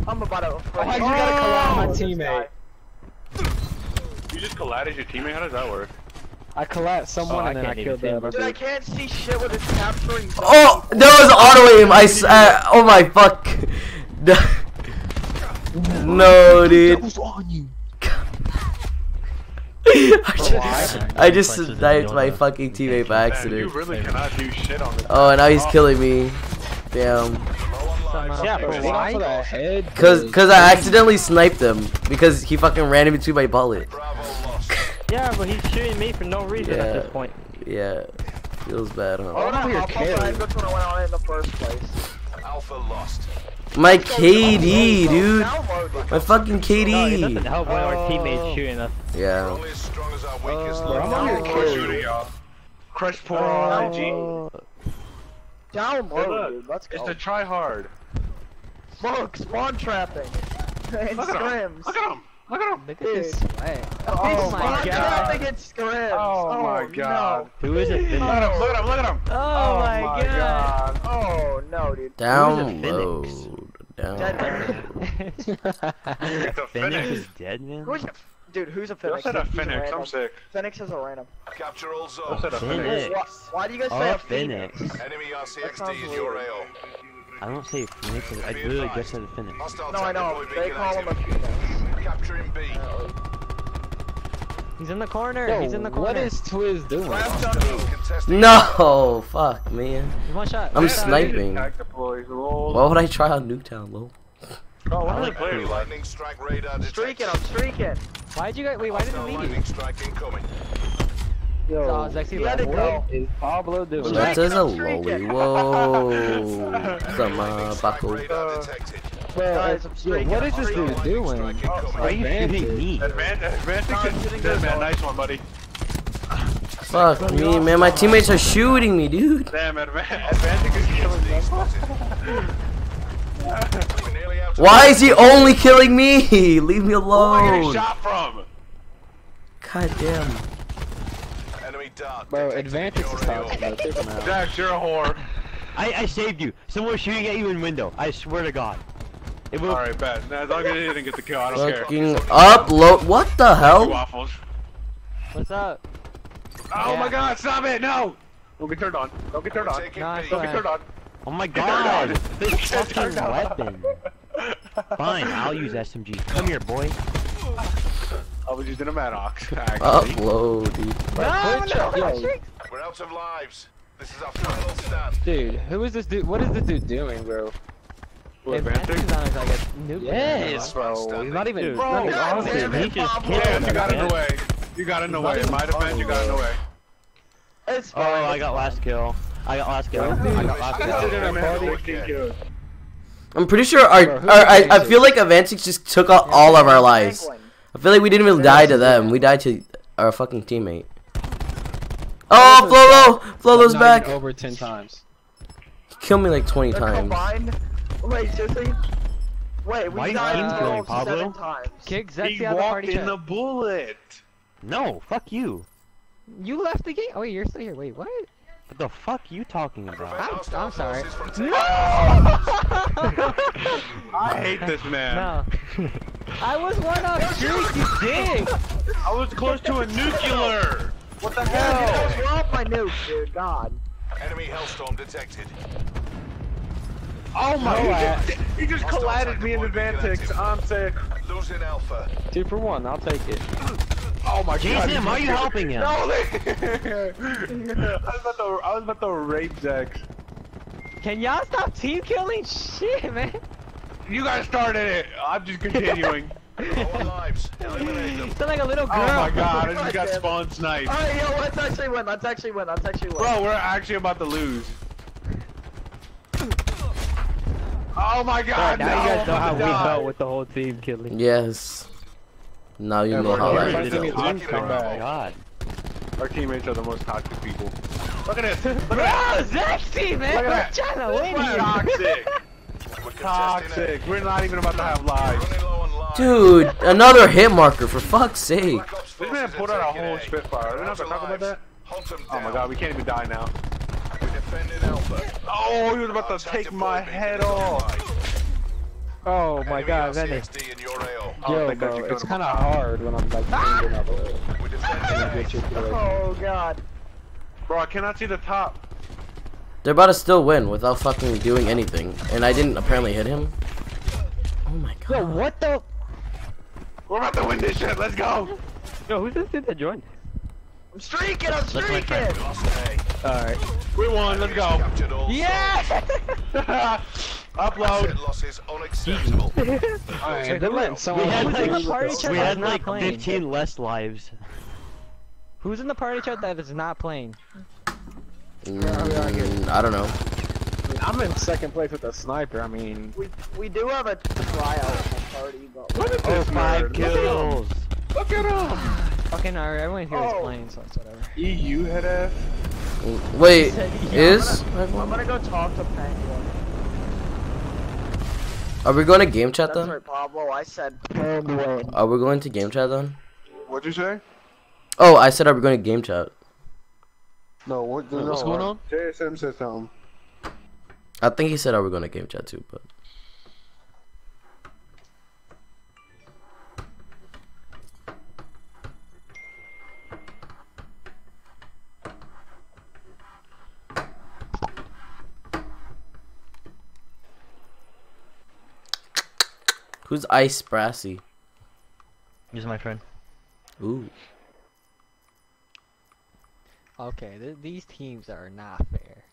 I'm about to. Oh, you gotta collab my teammate. You just collided your teammate? How does that work? I collapsed someone Oh, I and then I can't killed see them. Dude, I can't see shit with this capturing. Oh, that was auto aim. I uh, oh my fuck. no, dude. Who's on you? I just, I just sniped my other. fucking teammate by Man, you accident. really cannot do shit on this. Oh, now he's killing me. Damn. Yeah, but why? For the head. Cause, cause I accidentally sniped him because he fucking ran in between my bullet. Yeah, but he's shooting me for no reason at this point. Yeah. Feels bad, I huh? don't know your how carry. far that's when I went on it in the first place. Alpha lost. My KD, dude. My fucking No, it doesn't KD. help when our Oh. teammates shooting us. Yeah. Only as strong as our uh, weakest Bro, link. I'm on your Oh. carry. Shooting y'all. Crush pour on IG. Download, look, dude. Let's go. It's go. the try hard. Look, spawn trapping. and Look at him. scrims. Look at him. Look at him. Look at this swag. Oh, oh, Oh my my god. god. Trapping and scrims. Oh my god. Who is it? Look at him. Look at him. Look at him. Oh, oh my god. No. Oh no, dude. Download. Dead man. A Phoenix Phoenix. is dead, man. Who's a, dude? Who's a I Phoenix? said a Phoenix. random. I'm sick. Phoenix is a random. Capture all I zones. said a Phoenix. Phoenix. Why, why do you guys say Oh, a Phoenix? Phoenix. Enemy That sounds RCXD in your. AO. I don't say Phoenix. I literally just said Phoenix. Hostile No, I know. tactical They call him a active. Phoenix. Capturing B. He's in the corner. Yo, He's in the corner. what is Twizz doing? Last on me. Contesting No, fuck, man. One shot. I'm One sniping. Attack Why would I try on Nuketown, lol? Oh, what Enemy are players like? lightning strike radar Streaking, detected. I'm streaking. Why'd you guys? Wait, why didn't Hostile you leave? lightning strike incoming. Yo, Oh, Zexy Let it left. go. what is Pablo doing? That says a I'm lolly. Whoa. Some uh, Lightning strike buckle. radar Guys, I'm yo, streaking. what is this dude doing? Lightning strike incoming. Why are you shooting me? Advan- Advantage is dead, man. Nice one, buddy. Fuck me, man. My teammates are shooting me, dude. Damn, Advan- Advantage is killing them. We're nearly out of Why is he only killing me? Leave me alone. Where are you alone. shot from? God damn. Enemy. Bro, detected in Advantage is AO. talking about different you're a whore. I, I saved you. Someone was shooting at you in window. I swear to God. It will. Alright, bet. Nah, as long as he didn't get the kill, I don't care. Fucking upload. What the hell? Waffles. What's up? Oh Yeah. my god, stop it! No! Don't get turned on. Don't get turned on. taking Nah, Don't fine. get turned on. Oh my Get God! This fucking weapon. Fine, I'll use SMG. Come here, boy. I was using a Maddox. Actually. Upload, dude. No, no, yo, We're out of lives. This is our final stand. dude, who is this dude? What is this dude doing, bro? What, Advantage Advantage? is on his, like a nuke. Yes, bro. He's not even. Dude, not even God on damn him. it, He just Pablo. killed Yeah, you got in man. the way. You got in the He's not way. In even my defense, you got in the way. It's Oh, fine. I got last kill. I got last kill. I got last I got it in kill. a man. 14 kills. I'm pretty sure our, our I, I feel like Advantix just took out all of our lives. Penguin. I feel like we didn't even die to them. We died to our fucking teammate. Oh, Flolo! Flolo's back. Over ten times. He killed me like 20 The times. combined. Wait, seriously? Wait, we Why died team killing, Pablo? seven times. Kick He Zexy the walked party in chat. the bullet. No, fuck you. You left the game. Oh wait, you're still here. Wait, what? What the fuck you talking about? I'm, I'm sorry. I hate this man. No. I was one up streak, you dick! I was close to a nuclear. What the hell? What's wrong with my nuke, dude? God. Enemy Hellstorm detected. Oh my! No, he, just, he just collided me in the Vantix. I'm sick. Losing Alpha. Two for one, I'll take it. Oh my god! Jason, why are you helping him? No, I was about to. I was about to rape Zex. Can y'all stop team killing? Shit, man. You guys started it. I'm just continuing. Our lives. Eliminate them. Like a little girl. Oh my god! I just got spawn sniped. Alright, yo, let's actually win. Let's actually win. Let's actually win. Bro, we're actually about to lose. Oh my god! now no, you guys know oh how we to felt with the whole team killing. Yes. Now you Yeah, know how yeah, I feel. teammates- Oh come back. my god. Our teammates are the most toxic people. Look at this. Look at that. Oh, Zach's man. Look We're at that. trying to win here. toxic. Toxic. We're not even about to have lives. Running low on lives. Dude, another hit marker for fuck's sake. Black Ops This man forces pulled out a whole A. Spitfire. We're not We're gonna talk about that. Oh my god, we can't even die now. We're Alpha. Oh, he was about Our to take my head off. Online. Oh my Enemy god, Venice. RCXD in your AO. Yo, think I bro, it's kind of hard when I'm like changing up. We're. Oh god. Bro, I cannot see the top. They're about to still win without fucking doing anything. And I didn't apparently hit him. Oh my god. Yo, what the? We're about to win this shit. Let's go. Yo, who's this dude that joined? I'm streaking. I'm streaking. Alright. We won. Let's go. Captured Yeah! Upload. Losses unacceptable. Alright, they're letting someone We had else Who's in do the it, party chat We had like 15 less lives. Who's in the party chat that is not playing? Mm, I don't know. I mean, I'm in second place with a sniper. I mean, We we do have a tryout in the party, but Look at Oh, this five. Look at him. kills. Look at him. Fucking alright, everyone here is Oh. playing, so it's whatever. EU head ass. Wait, said, is? I'm gonna go talk to Penguin. Are we going to game chat That's then? right, Pablo. I said Penguin. Are we going to game chat then? What'd you say? Oh, I said are we going to game chat? No, what, no, what's going on? JSM said something. I think he said are we going to game chat too, but Who's Ice Brassy? He's my friend. Ooh. Okay, th these teams are not fair.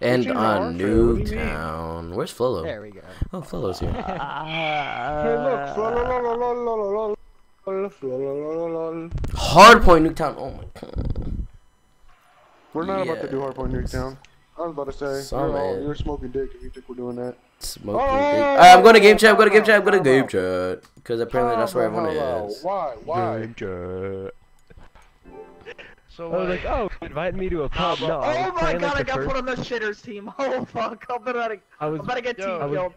And team on are fair? What do you mean? Nuketown. Where's Flolo? There we go. Oh, Flolo's here. Hardpoint Nuketown. Oh my god. We're not about to do Hardpoint Nuketown. I was about to say, Some you're, all, you're smoking dick if you think we're doing that. Smoking Oh, dick. oh, I'm going to oh, game chat. I'm going to game oh, chat. I'm going oh, to game oh. chat. Because apparently that's where everyone Hello, is. Why? Why? chat. So I was like, oh, invite me to a pub. Oh, no, Oh my god, I like, the got first... put on the shitters team. Oh fuck, I'm about to, I was, I'm about to get Yo, team I was- killed.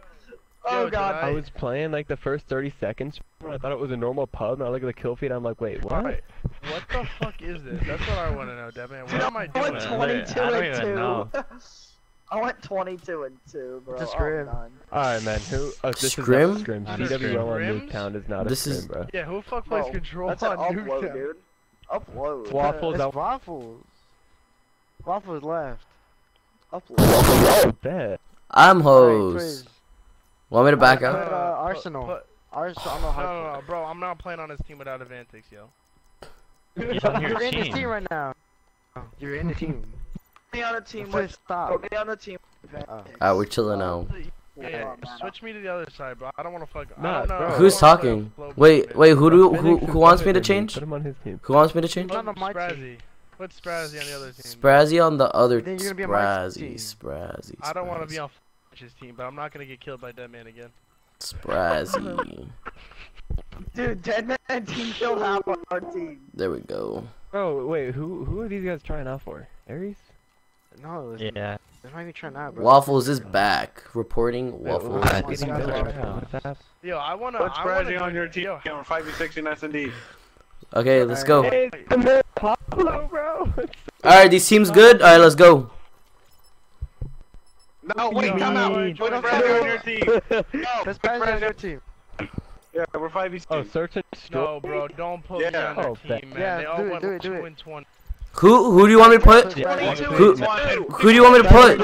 Oh Yo, god. did I was playing like the first 30 seconds. I thought it was a normal pub, and I look at the kill feed. I'm like, wait, what? Alright, what the fuck is this? That's what I want to know, Deadman. What am I I doing? went I 22 don't and even 2. know. I went 22 and 2, bro. It's a Oh, scrim. none. All right, man. Who? Oh, this Scrim? is not scrim. Not a CWL on scrim. Nuketown is not This a is- scrim, bro. Yeah, who the fuck plays Bro, control That's an on upload, Nuketown? dude. Upload. Waffles It's out. waffles. Waffles left. Upload. Bet. I'm Alright, hose. please. Want me to back Put, out? uh, Arsenal. put- Arsenal. I'm a No, hard no, no, bro, I'm not playing on this team without Advantix, yo. He's on your You're in this team. team right now. You're in the team. Put me on a team Please with. stop. Put me on the team. with uh. Oh. Alright, we're chilling uh, out. Yeah, switch me to the other side, bro. I don't want to fuck. I Nah, don't know. Who's don't wanna play talking? Wait, wait, who do who who wants me to change? Put him on his team. Who wants me to change? Put Not on. Sprazzy. Put Sprazzy on the other team. Sprazzy on the other Then you're gonna be on Sprazzy, team. Sprazzy. I don't want to be on his team, but I'm not gonna get killed by Deadman again. Sprazzy. Dude, Deadman team killed half of our team. There we go. Bro, wait. Who? Who are these guys trying out for? Ares? No, it's, Yeah. they're not even trying out, bro. Waffles is back. Reporting Waffles. who's I getting think better that's now? right. What's up? Yo, I wanna. Put I wanna Sprazzy on join- your team. Yo, Camera 5v6 in S&D. Okay, let's go. Hey, Hello, bro. Alright, these teams good? Alright, let's go. No, wait, come out. Wait, Put wait, Bradley on your team. No, Let's put pass Bradley on on your team. Yeah, we're 5v2. Oh, search and destroy. No, bro, don't put me Yeah. on their Oh, team, man. yeah, they all do it, went do it, do 2 it. and 20. Who who do you want me to put? Yeah, Who who do you want me to put?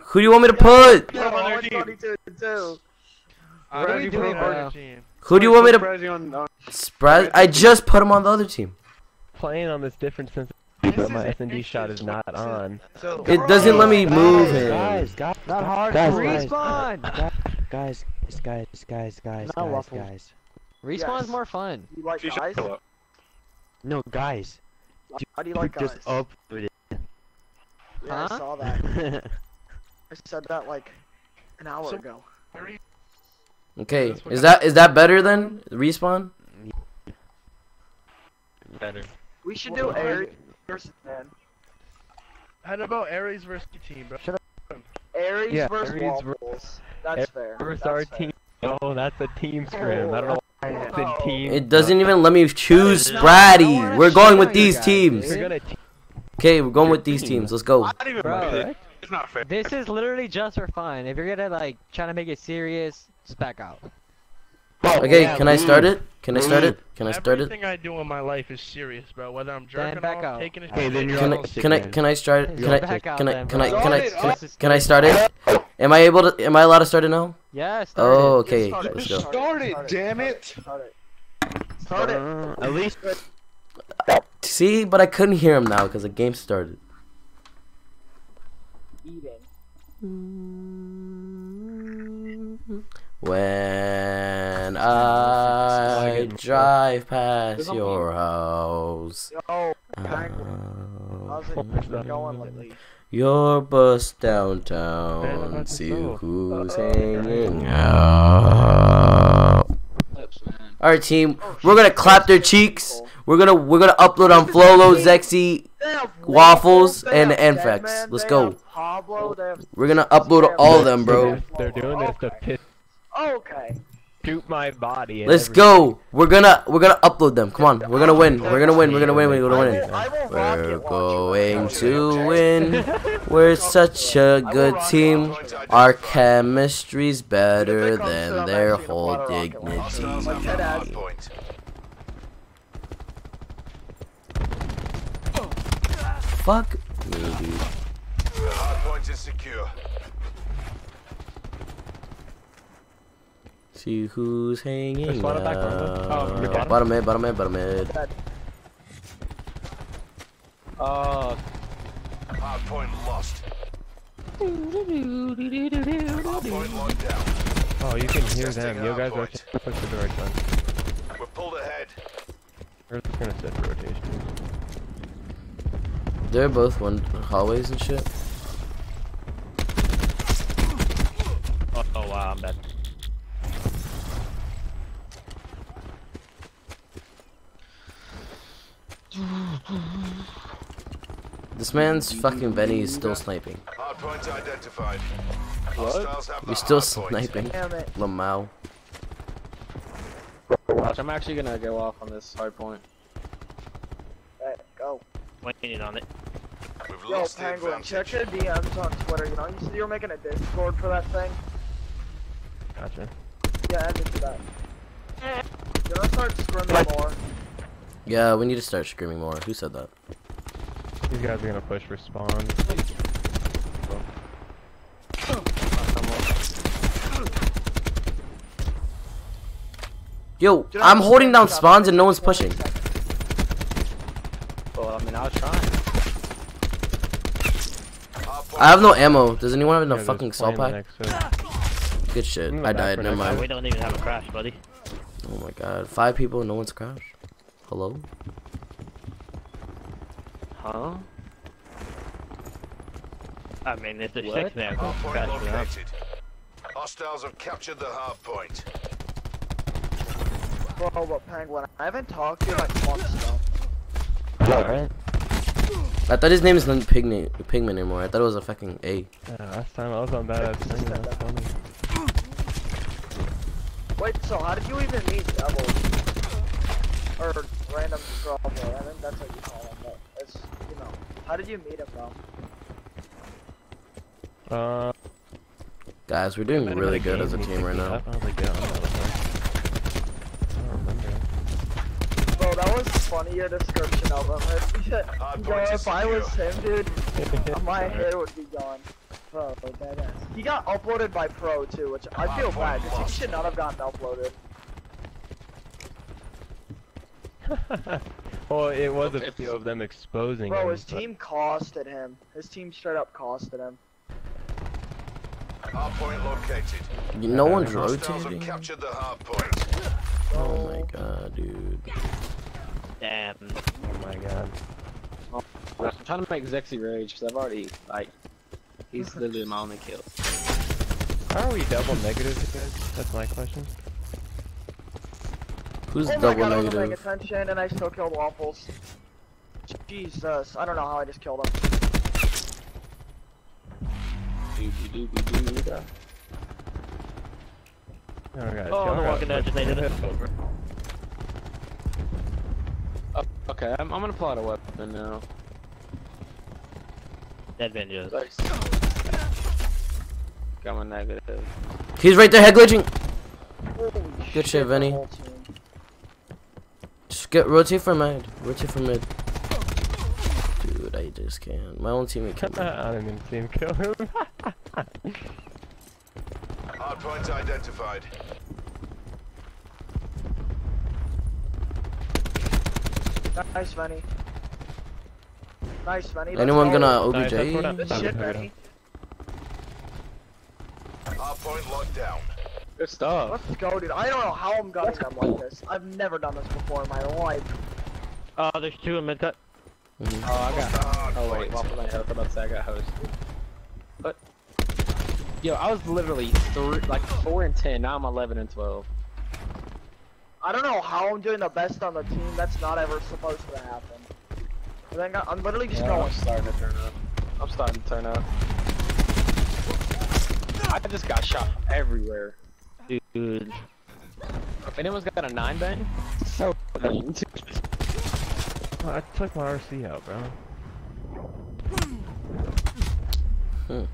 Who do you want me to put? Put him on their team. 22 two. I What are already you put doing, him on bro? their team. Who do you want me to Bradley on, on spread? I just put him on the other team. Playing on this different sense, This but is my an SND shot is not on. So, It doesn't let me move Guys, him. guys, Not hard. guys, Respawn. guys, guys, guys, guys, guys, Now guys, waffle. guys. Respawn's Yes. more fun. You like She guys? shut up. No, guys. How do you like guys? Just uploaded. Yeah, I saw that. I said that like an hour So- ago. Okay, is that is that better than respawn? Better. We should do Ares versus man. how about Ares versus team, bro? Ares Yeah, versus Ares ver- Waffles. That's fair. Where's That's our fair. team? Oh, that's a team scrim. I don't know why it's a oh. team. It doesn't even let me choose Spratty. We're going with these teams. We're gonna team. Okay, we're going with these teams. Let's go. I don't even Bro. It's not fair. This is literally just for fun. If you're gonna like trying to make it serious, just back out. Okay, can I start it? Can I start it? Can I start it? Everything I do in my life is serious, bro. Whether I'm jerking back off, out. taking a Okay, shit, then you're Can I can I can I start? Can I Back out can I can I can I can I, can I start it? Am I able to? Am I allowed to start it now? Yeah, start Oh, okay. Start Let's go. Start it, damn it. Start it. Start it. Uh, at least See, but I couldn't hear him now because the game started. Eating. When I drive past your house, Yo, how's it been going lately? your bus downtown, see oh. who's Uh, hanging out. All right, team, we're gonna clap their cheeks. We're gonna we're gonna upload on Flolo, Zexy, They Waffles, and have Enfex. Let's go. have Pablo, they have... We're gonna upload all of them, bro. They're, they're doing this to piss, Okay. Shoot my body. and Let's everything. go. We're gonna we're gonna upload them. Come on, we're gonna win. We're gonna win. We're gonna win. We're gonna win. We're going to win. We're such a good team. Our chemistry's better than their whole Hostiles have the hard dignity. Fuck me, dude. The hard point is secure. See who's hanging There's one back the- oh, from the out. bottom? Bottom mid, bottom mid, bottom mid. Uh, Hard point lost. Hard point locked down. Oh, you can hear them. You guys are hard push the right side. We're pulled ahead. We're just gonna set the rotation. They're both one hallways and shit. Oh, oh wow, I'm dead. This man's fucking Benny is still sniping. Hard point identified. Hostiles have the You're still sniping. Damn it. Lamau. watch, I'm actually gonna go off on this hard point. Alright, go. Waiting on it. We've Yo, lost the Penguin, advantage. check your DMs on Twitter. You know, you said you were making a Discord for that thing. Gotcha. Yeah, add me to that. You know, start scrimming more. Yeah, we need to start screaming more. Who said that? These guys are gonna push for spawn. Yo, I'm I'm holding down spawns and no one's pushing. Well, I mean, I was trying. I have no ammo. Does anyone have enough Yeah, fucking there's salt pack? next to it. Good shit. I'm in the died. Never next Oh, we don't even have a crash, buddy. Oh my god. Five people, no one's crashed. Hello? Huh? I mean, if there's What? six there, Hard point up. located. Hostiles have captured the hard point. Bro, but Penguin, I haven't talked to you in like months now. Alright. I thought his name is not Pigman, Pigman anymore. I thought it was a fucking A. Yeah, last time I was on that, that's funny. That's funny. Wait, so how did you even meet Devil? Or random girl? I think that's what you call him. But it's, you know. How did you meet him though? Uh, Guys, we're doing really good as a team right now. I was like, yeah, I'm I don't remember. Bro, that was funny your description of him. If, yo, if I was him, dude, my hair would be gone. Bro, dead ass. He got uploaded by Pro too, which I feel bad because he should not have gotten uploaded. well, it was a few of them exposing Bro, him. his but- team costed him. His team straight up costed him. Hard point located. No one's Hostiles have rotating. captured the hard point. Oh my god, dude. Damn. Oh my god. I'm trying to make Zexy rage because I've already like he's literally my only kill. How are we double negative, guys? That's my question. Who's oh double god, I wasn't paying negative? attention and I still killed Waffles. Jesus, I don't know how I just killed him. Doobie doobie doo da. Oh, guys, Oh, y'all The got- Walking Dead just needed it. over. Oh, okay, I'm, I'm gonna pull out a weapon now. Dead Vengeance. Nice. Got my negative. He's right there, head glitching. Holy Good shit, shit, the Vinny. Whole team. Just get rotate for mid. Rotate for mid. Dude, I just can't. My own teammate killed me. I didn't even see him kill him. Hard point identified. Nice, Vinny. Nice, Vinny. let's Anyone gonna Nice, that's what I- OBJ? Good I'm shit, gonna- point locked down. Good stuff. Let's go, dude. I don't know how I'm gonna come like this. I've never done this before in my life. Oh, there's two in mid cut. Mhm. Oh, I got. Hard Oh wait, point. waffle I was about to say I got hosed. But yo, I was literally three, like four and ten. Now I'm eleven and twelve. I don't know how I'm doing the best on the team. That's not ever supposed to happen. And then I'm literally just Yeah, going. I'm starting to turn up. I'm starting to turn up. I just got shot from everywhere. Dude. If anyone's got a nine bang, so. Oh, I took my RC out, bro. Oh,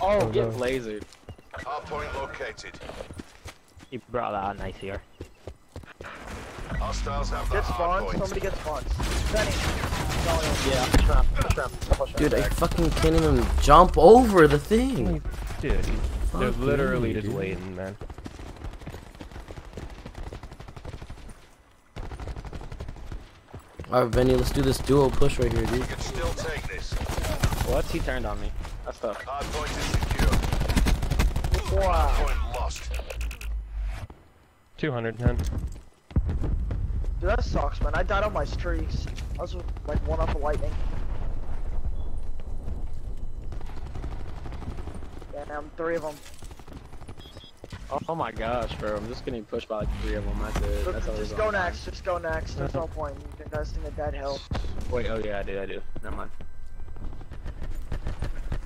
Oh, get no. lasered. Hard point located. He brought out nice here. Hostiles have the Get hard spawns. Somebody get spawns. Benny. Yeah, I'm trying. I'm trying. I'm trying Dude, I fucking can't even jump over the thing. Dude, he's, they're Fuck literally me, just dude. waiting, man. Alright, Vinny, let's do this duo push right here, dude. We can still take this. What? He turned on me. That's tough. Hard point is secure. Wow. Hard point lost. 210. Dude, that sucks, man. I died on my streaks. I was like one up of lightning. Damn, three of them. Oh, oh my gosh, bro! I'm just getting pushed by like three of them. That's it. That's all just go going on. next. Just go next. There's no point in investing a dead hill. Wait, oh yeah, I do, I do. Never mind.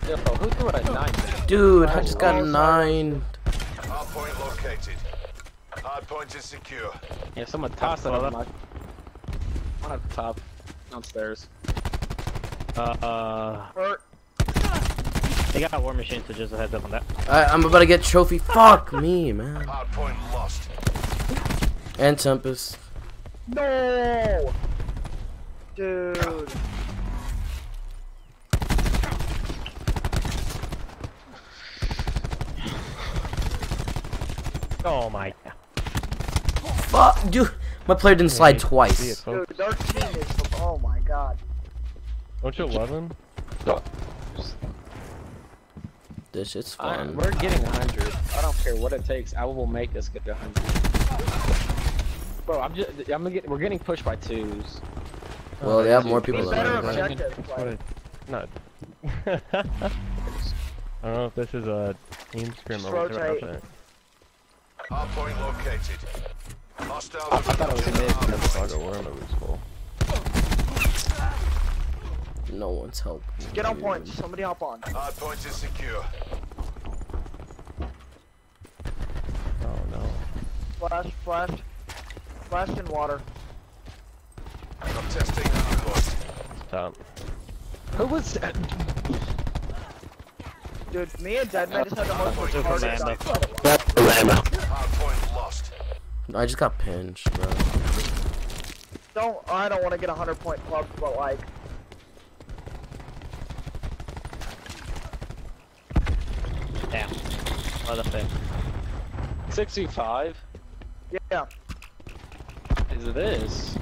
Yo, who threw a nine? Dude, I just got a nine. Hard point located. Hard point is secure. Yeah, someone tossed it on my. One at top, downstairs. Uh, Hurt. They got a war machine, so just a heads up on that. I, I'm about to get trophy. Fuck me, man. Hard point lost. And Tempest. No. Dude. Oh my. Fuck, dude. My player didn't slide See it, twice. folks. Dude, their team is. Oh my god. Don't you 11? This shit's I, fun. we're getting 100. I don't care what it takes. I will make us get to 100. Bro, I'm just. I'm gonna get. We're getting pushed by twos. Well, they have more people better than me. right? objective What play. a, not. I don't know if this is a team scrim Just or whatever. rotate. but- Hard point located. Hostiles I thought it was captured mid. the hard Motherfucker, point. we're in a loose hole. No one's helping. Get on dude. point. Somebody hop on. Hard point is secure. Oh no. Flash, flash. Flash in water. I'm testing hard point. top. Who was? That? Dude, me and Deadman just had the most Just retarded Amanda. stuff. Hardpoint lost. I just got pinched, bro. Don't, I don't want to get a 100 point club, but like, Damn. Oh, the thing. 65 yeah, is this?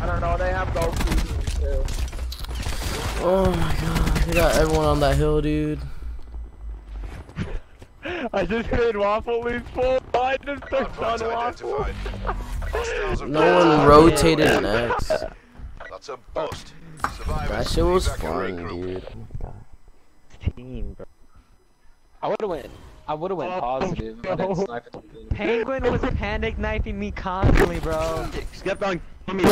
I don't know, they have gold teams too. Oh my god, they got everyone on that hill, dude. I just made waffle leave full. I just took on waffle. No one rotated next. That's a bust. Survivors. That shit was fun, dude. Team, bro. I would have went. I would have went Oh, positive. but I didn't no. snipe it. Penguin was panic knifing me constantly, bro. Step on. Give me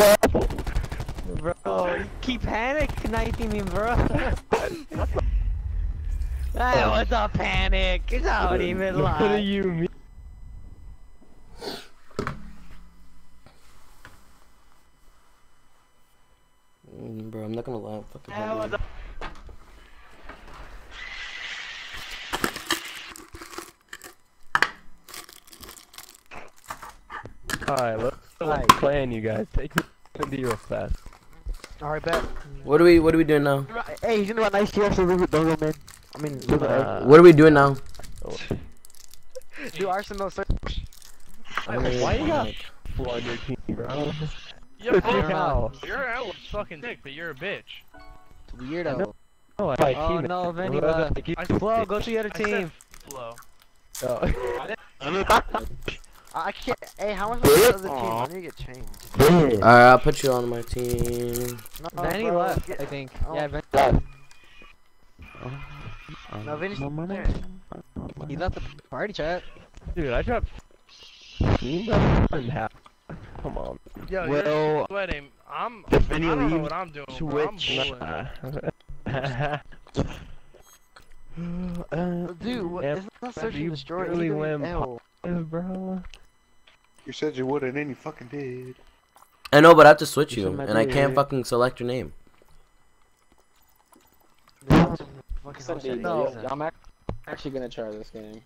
Bro, you keep panic knifing me, bro. that was a panic. It's not even What do lie. you mean? Mm, bro, I'm not gonna lie, I'm fucking That hungry. was Alright, let's Alright. plan, you guys. Take me into your fast. Alright, bet. What are we what are we doing now? Hey, he's gonna nice here, so leave it, don't go, man. I mean, leave it. Uh, What are we doing now? Do Arsenal search. I mean, Why you got like, full on your team, bro? You're, Look at how. you're out fucking dick, but you're a bitch. weirdo. Oh, I Oh team no, Vinny Whoever left. they keep- I- Flo, go to the other I said team. Flow. Oh. I can't. Hey, how much was the other team? I need to get changed. Alright, I'll put you on my team. No, Vinny bro, left, get- I think. Oh. Yeah, Vinny left. No, Vinny's No money. there. He left the party chat. Dude, I dropped team bro, in half. Come on. Yo, Well, you're sweating. I'm. if Vinny I don't know leaves, what I'm doing. Bro. I'm Switch. bullying. Uh, uh, Dude, what, Yep. it's not search and You destroy. really literally bro. You said you would, and then you fucking did. I know, but I have to switch You you, and I can't fucking select your name. Sunday, no. I'm actually gonna try this game.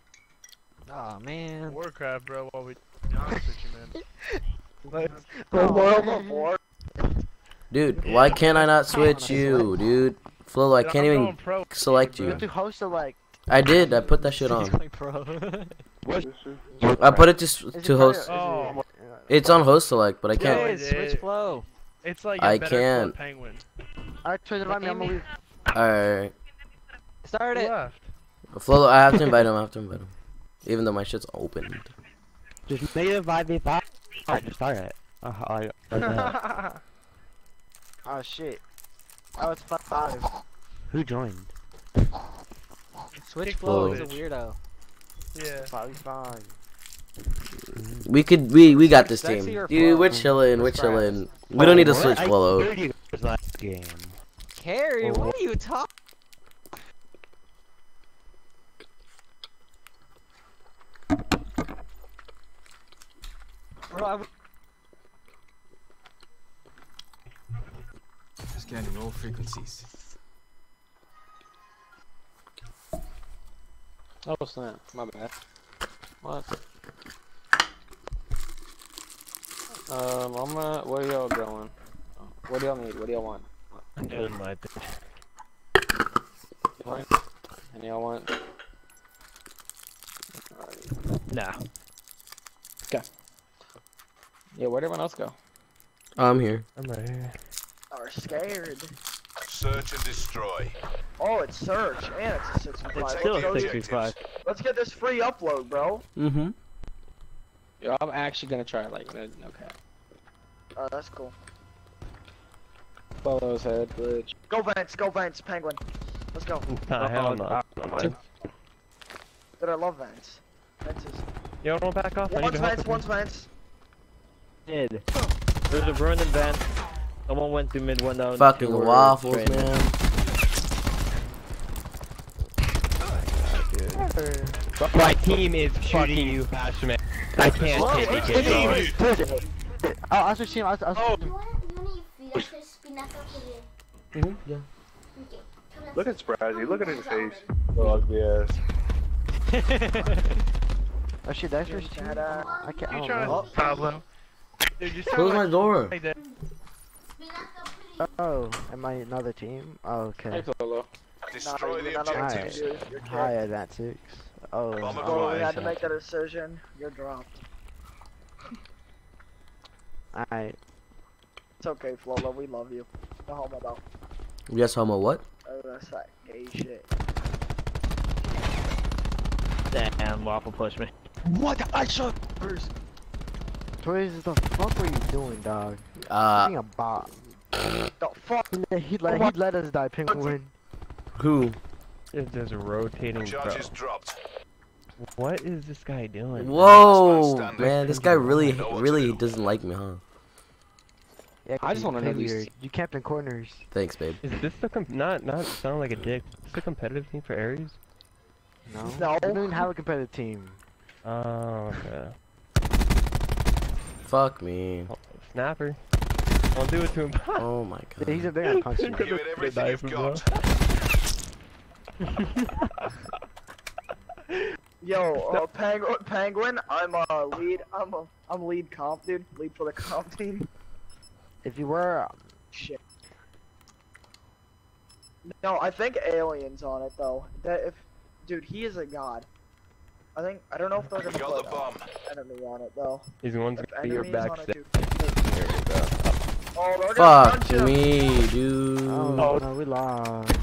Oh man. Warcraft, bro. While we be honest with you, man. Oh, Dude, why can't I not switch you, dude? Flo, I can't even select You you. have to host a. I did, I put that shit on. Going pro. I put it to, s- is it to host. Oh. It's on host select, but I can't. it Hey, switch flow. It's like I a better can't. Club penguin. Alright, try to invite me. I'm gonna leave. Alright. Start it. left? Flo, I have to invite him, I have to invite him. Even though my shit's opened. Just make it negative 5v5. I just start it. Uh, I, I, Oh shit. Oh, it's five. five. who joined? Switch flow is a weirdo. Yeah. Five five. We could, we we got this team. Dude, we're chilling, we're chilling. We don't need to switch I Flo. heard you guys last game. Carrie, Oh. what are you talking? Bro, I w- Scanning all frequencies. Oh snap, my bad. What? Um, I'm gonna. Where y'all going? What do y'all need? What do y'all want? I'm doing my thing. You want? And y'all want? Nah. Okay. Yeah, where'd everyone else go? I'm here. I'm right here. Are scared. Search and destroy. Oh, it's search, and it's a 65. Protect Still the Let's, let's get this free upload, bro. Mm-hmm. Yo, I'm actually gonna try like no, no cap. Oh, that's cool. Follows head glitch. Go Vance, go Vance, Penguin. Let's go. Nah, hell no. uh, Dude, I love Vance. Vents is... You don't back off? I need One's your help. One's Vents. Did. There's a burning vent. Someone went through mid window. and Fucking waffles, straight. man. My team is fucking you, Pastor man. I can't take it. Oh, I was team. I was. I was Oh. team. Mhm, yeah. Look at Sprazzy. Look at his face. Little ugly ass. Oh shit, that's first team. I can't. I You don't trying know. to Pablo? Dude, you sound Close my door. Hey, Dad. Oh, am I another team? Oh, okay. Hey, Polo. Destroy the you're not on objectives. team, Hi, kicked. Advance Six. Oh, Bomb oh, Bro, we had to make a decision. You're dropped. Alright. It's okay, Flola. We love you. No homo though. Yes, homo. What? Oh, that's that gay shit. Damn, waffle push me. What? I shot first. Toys, the fuck were you doing, dog? Uh, Being a bot. The fuck? He let, he let, he let us die, Penguin. Win. Who? It's just rotating, bro. Charges dropped. What is this guy doing? Whoa, man, this guy really, Know what to really do. doesn't like me, huh? Yeah, I just wanna know Penguin, you're- You camp in corners. Thanks, babe. Is this the com not not sound like a dick? Is this a competitive team for Ares? No. No. We don't even have a competitive team. Oh, okay. Fuck me. Oh, snapper. Don't do it to him. Oh my god. He's a big punch. Give it everything you've got. Yo, uh, penguin, penguin. I'm uh lead. I'm a, I'm lead comp, dude. Lead for the comp team. If you were, Shit. No, I think aliens on it though. That if, dude, he is a god. I think I don't know if they're gonna Got put the bomb. uh, enemy on it though. He's the one If to be your enemies on back it, dude. There you go. Oh, gonna Fuck me, dude. oh, no, we lost.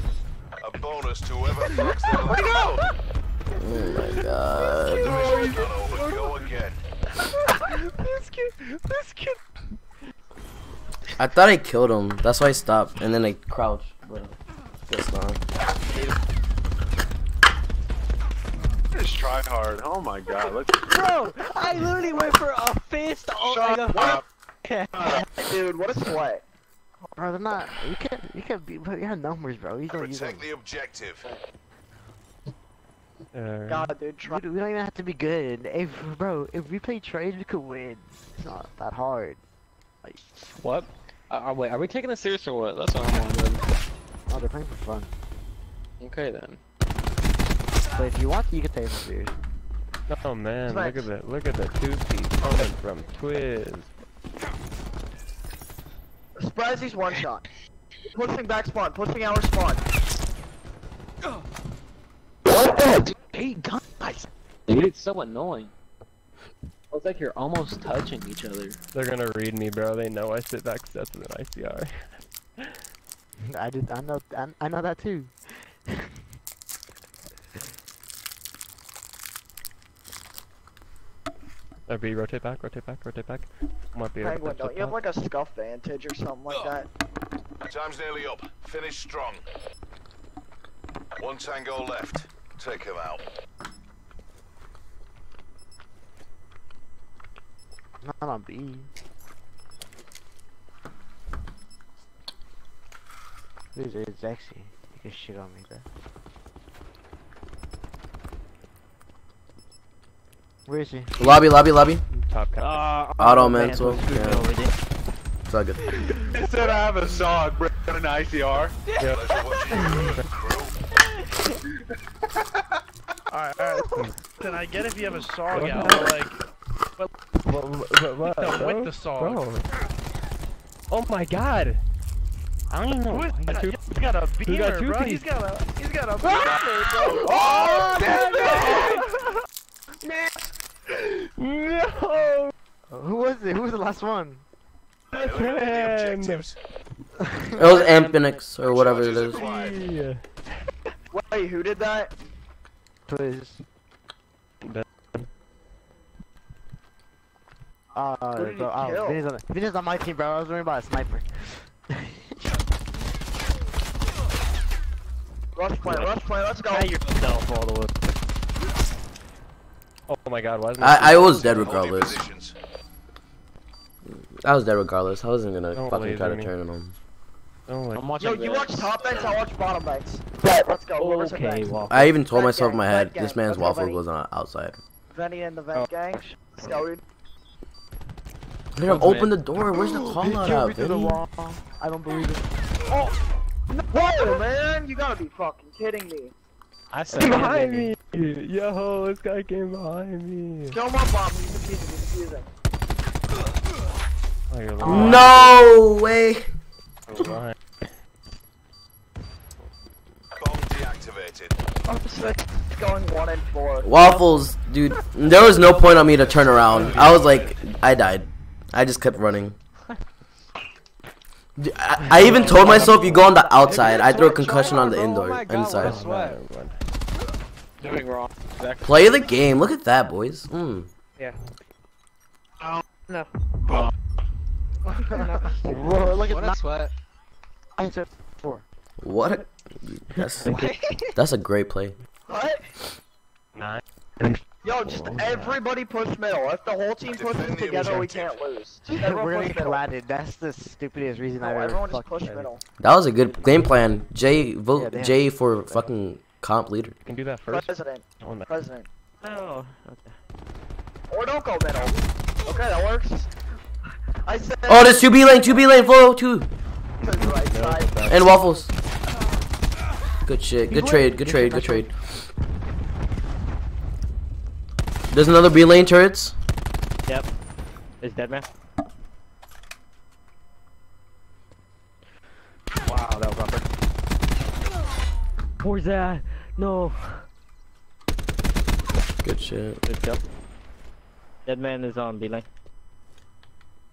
A bonus to whoever fucks them. Where'd go? Oh my oh god. Gone over. Go again. this kid, this kid. I thought I killed him. That's why I stopped, and then I crouched. But guess not. Just try hard. Oh my god. Let's. Bro, I literally went for a fist. Oh, Shut like a up. Dude, what a sweat. Bro, they're not. You can't. You can't be. You have numbers, bro. You don't use them. Protect the objective. Uh, God, dude, try. We don't, we don't even have to be good. If, bro, if we play trade, we could win. It's not that hard. Like, What? Uh, uh, wait, are we taking this serious or what? That's what I'm wondering. Oh, they're playing for fun. Okay then. But if you want, to, you can take it serious. Oh man, look at that! Look at the two piece coming from Twizz. Sprazzy's one shot. Pushing back spawn. Pushing our spawn. What the? Hey guys! Dude, it's so annoying. It's like you're almost touching each other. They're gonna read me, bro. They know I sit back steps with an ICR. I did. I know. I, I know that too. B, rotate back, rotate back, rotate back. Might be Penguin, don't up you have like a scuff vantage or something like that? Time's nearly up. Finish strong. One tango left. Take him out. Not on B. Who's it? It's Zexy. You can shit on me, bro. Where is he? Lobby, lobby, lobby. Top cap. Uh, Auto oh, man, mental. so Yeah. It's all good. Instead I have a song, bro, an ICR. Pleasure watching you, crew. Alright, alright. Then I get if you have a song What out, the- but like, What, what, what, No, with bro? the song. Bro. Oh my god! I don't even know. who is, why he's you- got, he's got a Who beamer, got two bro. piece? He's got a, he's got a beamer, bro. Oh, No! Who was it? Who was the last one? Eliminate the objectives. It was Ampinix or whatever it is. Yeah. Wait, who did that? Please. That- Uh, did bro, oh. Vinny's on, Vinny's on my team, bro. I was worried about a sniper. Rush play, rush play, let's go. Tie yourself all the way. Oh my god, why isn't I, I was dead regardless. I was dead regardless. I wasn't gonna Don't fucking try to me. turn it on. Oh my I'm watching Yo, you watch top banks, I watch bottom banks. Bet, let's go. Whoever's in Okay, banks. well. I even told Vent myself in my head, this man's Let's waffle Benny. goes on outside. Venny and the vent Oh. gang. Let's go, dude. Let him open the door. Where's the call out at, through Vinny? I don't believe it. Oh! No, whoa, man! You gotta be fucking kidding me. I said behind me. Yo, this guy came behind me. Kill him up, Bob. He's defusing. He's defusing. Oh, you're lying. No way. You're. Bomb deactivated. I'm just going one and four. Waffles, dude. There was no point on me to turn around. I was like, I died. I just kept running. Dude, I, I even told myself you go on the outside. I throw concussion on the indoor oh inside. Doing wrong. Exactly. Play the game. Look at that, boys. Mm. Yeah. No. Bro, look at that. sweat. I said four. What? a- That's that's a great play. What? Nine. Yo, just everybody push middle. If the whole team pushes together, we can't lose. Just We're everyone gonna get middle. collided. That's the stupidest reason No, I ever everyone just fucking push middle. That was a good game plan. Jay vote Yeah, they have- Jay for fucking comp leader. You can do that first. President. On that. President. Oh, okay. Or don't go middle. Okay, that works. I said. Oh, there's two B lane, two B lane, flow oh two, right side. and waffles. Good shit. Good trade. Good trade. Good trade. There's another B lane turrets. Yep. It's dead man. Wow, that was awkward. Where's that? No. Good shit. Good job. Dead man is on B lane.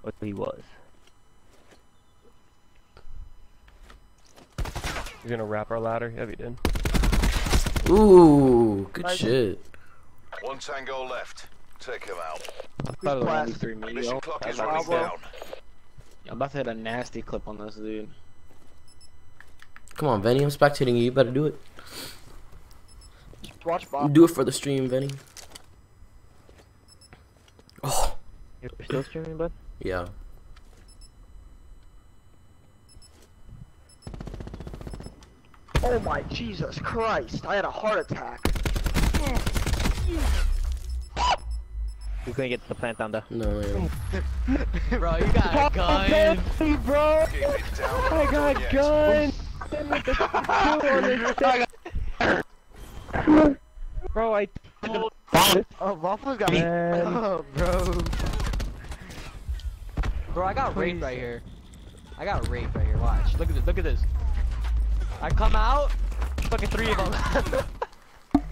What he was. You're gonna wrap our ladder? Yeah, we did. Ooh, good Nice. shit. One tango left. Take him out. I thought it was only three me. Mission yo. clock is running down. I'm about to hit a nasty clip on this dude. Come on, Venny. I'm spectating you. You better do it. Watch Bob. Do it for the stream, Venny. Oh, You're still streaming, bud? yeah. Oh my Jesus Christ! I had a heart attack. Who's gonna get the plant down there? No, yeah. Bro, you got a gun. bro. Keep it down. I got Bro, I. Oh, Waffles got Man. Oh, bro. Bro, I got raped right here. I got raped right here. Watch. Look at this. Look at this. I come out. Fucking three of them.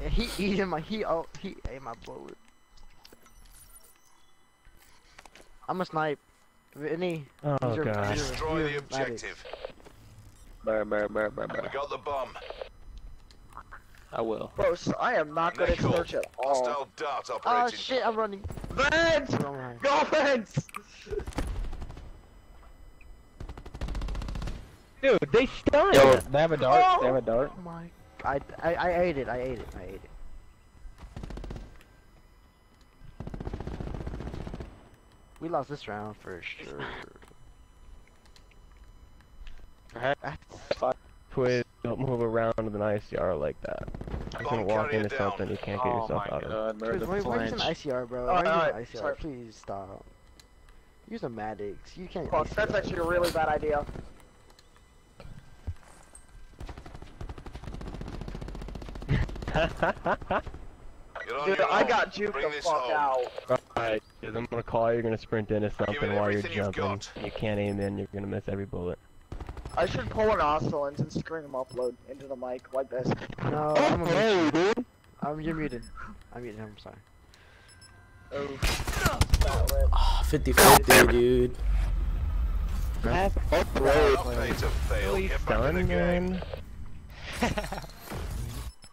Yeah, he eating my he oh he ate my bullet. I'm a snipe. Vinny. Oh, God. Destroy use the your objective. Brr, brr, brr, brr, We got the bomb. I will. Bro, so I am not good at Nickel. search at all. Hostile dart Oh shit, I'm running. Vents! Go Vents! Dude, they stunned. Yo, they have a dart. Oh! They have a dart. Oh my. I, I, I ate it, I ate it, I ate it. We lost this round for sure. Twist, don't move around with an ICR like that. You're gonna Bomb walk into down. something you can't get Oh yourself my out of. god, bro, Dude, why, why use an. ICR, bro? Alright, Why alright, use an ICR? sorry. Please stop. Use a Maddox. You can't. Fuck, that's actually a really bad idea. Dude, I got juked Bring the fuck home. out. Alright, dude, I'm gonna call you, you're gonna sprint into something while you're everything you've jumping. You can't aim in, you're gonna miss every bullet. I should pull an oscillant and scream upload into the mic like this. No, Oh, I'm a hey, dude. I'm you're muted. I'm muted. I'm sorry. Oh. Oh, 50 50, dude. That's Fate to fail. Really Get back in the game. man.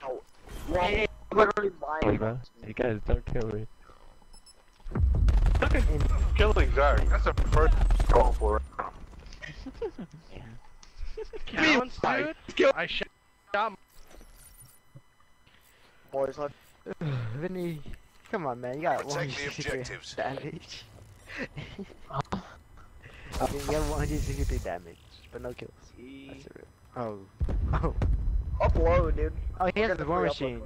Oh. Well, literally Hey, lying. bro. You guys don't kill me. Look at Killing Zark. That's the first call for it. Counts, dude. I shot. shot Boys, let Vinny, come on, man. You got Protect the 163 objectives. damage. I mean, you have 163 damage, but no kills. That's it. Oh. Oh. Upload, dude. Oh, he has the war machine.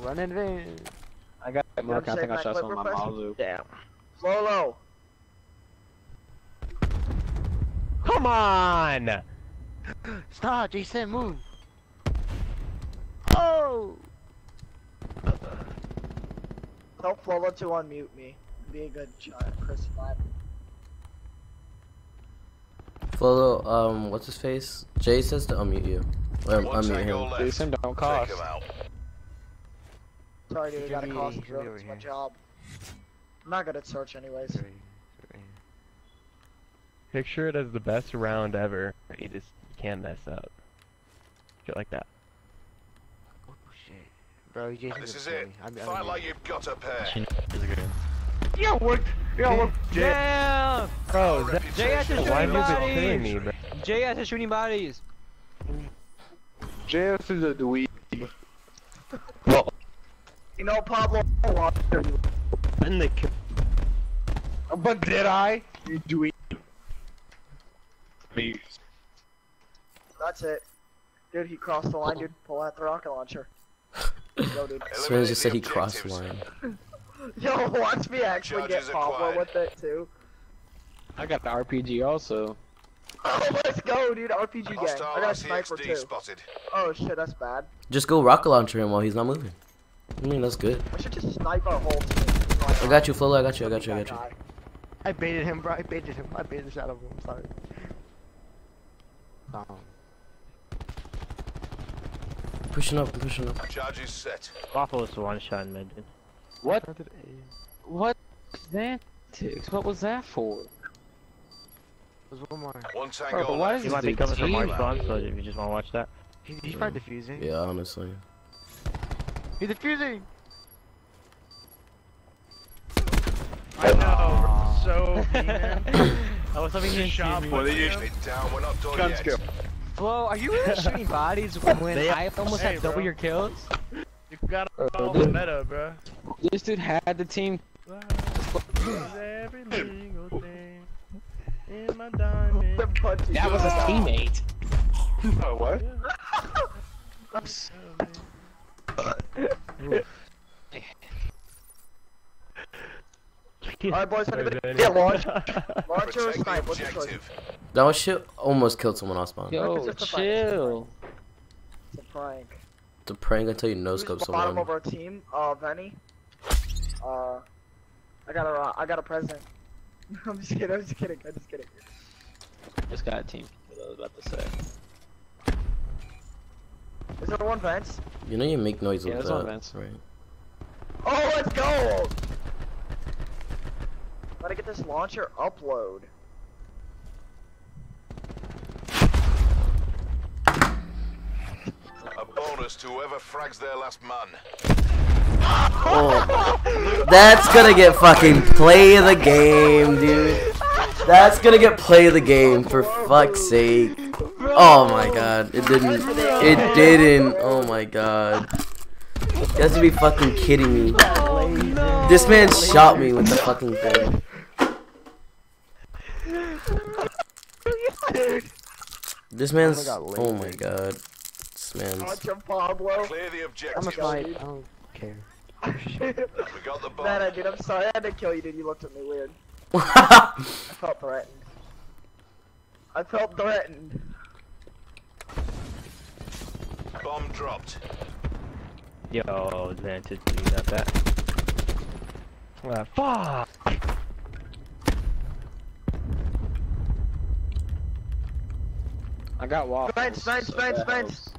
Run in vain. I got You Mark. I think I shot that some of my clip Malu. Damn. Slow low. Come on! Stop, Jason, move. Oh! Tell Flolo to unmute me. Be a good child, Chris Flat. Follow, um, what's his face? Jay says to unmute you. Or One unmute tango him. left. Jason, don't Take cost. him out. Sorry, dude, I got a should be- cost he should be drill. over It's my here. job. I'm not good at search, anyways. Picture it as the best round ever. You just can't mess up. Shit like that. Oh shit. Bro, Jason This is it. I'm, I'm Fight I'm- like you've got a pair. Yeah, what? Yeah, what? Damn! Bro, that, Jay has to why have shooting you me, bodies. bro? Jay has shooting bodies. JS is a dweeb. You know, Pablo, I want you. In the ki- But did I? You dweeb. Me. That's it. Dude, he crossed the line, dude. Pull out the rocket launcher. Yo, dude. This man just said he crossed the line. Yo, watch me actually Charges get Pablo acquired. with it, too. I got the RPG also. Oh, let's go, dude. RPG gang. I got a sniper, too. spotted. Oh, shit, that's bad. Just go rocket launcher him while he's not moving. I mean, that's good. I should just snipe our whole team. I got you, Flolo. I got you. I got you. I got you. I baited him, bro. I baited him. I baited the shot of him. I'm sorry. Um, Pushing up. Pushing up. Charges set. Waffle was one shot in mid. dude. What? What? That? What was that for? there's one more. One Bro, tango but why left. He is might be the coming from team our out spawn, here? so if you just want to watch that. He, he's probably mm-hmm. defusing. Yeah, honestly. He's defusing! I know, so mean. I was hoping you Shot didn't see Well, me. they usually down. We're not done Gun yet. skill. Flo, are you really shooting bodies when They- I almost Hey, had double bro. your kills? You got Uh, all the meta, bro. This dude had the team. Every single thing in my diamond. That was his teammate. Oh, what? Alright, boys, anybody Sorry, get Danny. launched? Launcher or Protect the snipe? What's your choice? objective. That shit. Almost killed someone on spawn. Yo, It's just a chill. It's a prank. It's a prank until you no Who's scope the bottom someone. of our team? Uh, Venny. Uh, I got a, uh, I got a present. I'm just kidding. I'm just kidding. I'm just kidding. Just got a team. What I was about to say. Is there one vents? You know you make noise Yeah, with there's one that, vents. right? Oh, let's go! Gotta get this launcher upload. A bonus to whoever frags their last man. Oh, that's gonna get fucking play of the game, dude. That's gonna get play of the game for fuck's sake. Oh my god, it didn't. It didn't. Oh my god. You have to be fucking kidding me. This man shot me with the fucking thing. This man's. Oh my god. This man's. Launcher Pablo. Clear the I'm a objective. fight. I don't care. We got the bomb. Nah, nah, dude, I'm sorry. I had to kill you, dude. You looked at me weird. I felt threatened. I felt threatened. Bomb dropped. Yo, advantage, you got that. Ah, fuck! I got waffles. Vents, vents, so vents, that vents.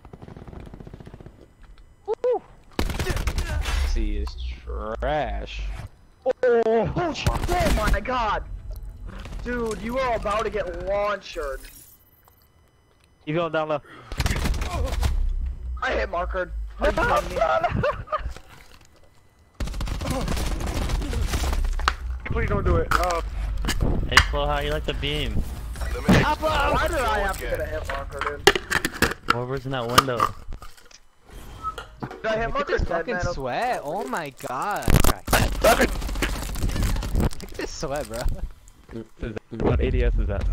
helps. See, is trash. Oh, oh, oh my god. Dude, you are about to get launchered. You going down low? I hit markered. Are you kidding me? Please don't do it. Oh. Hey, Flo, how you like the beam? The minute's Why did I have to get a hit marker, dude? Whoever's in that window. Did I hit Look at this dead, fucking man? sweat. Oh my god. Look at this sweat, bro. What ADS is that?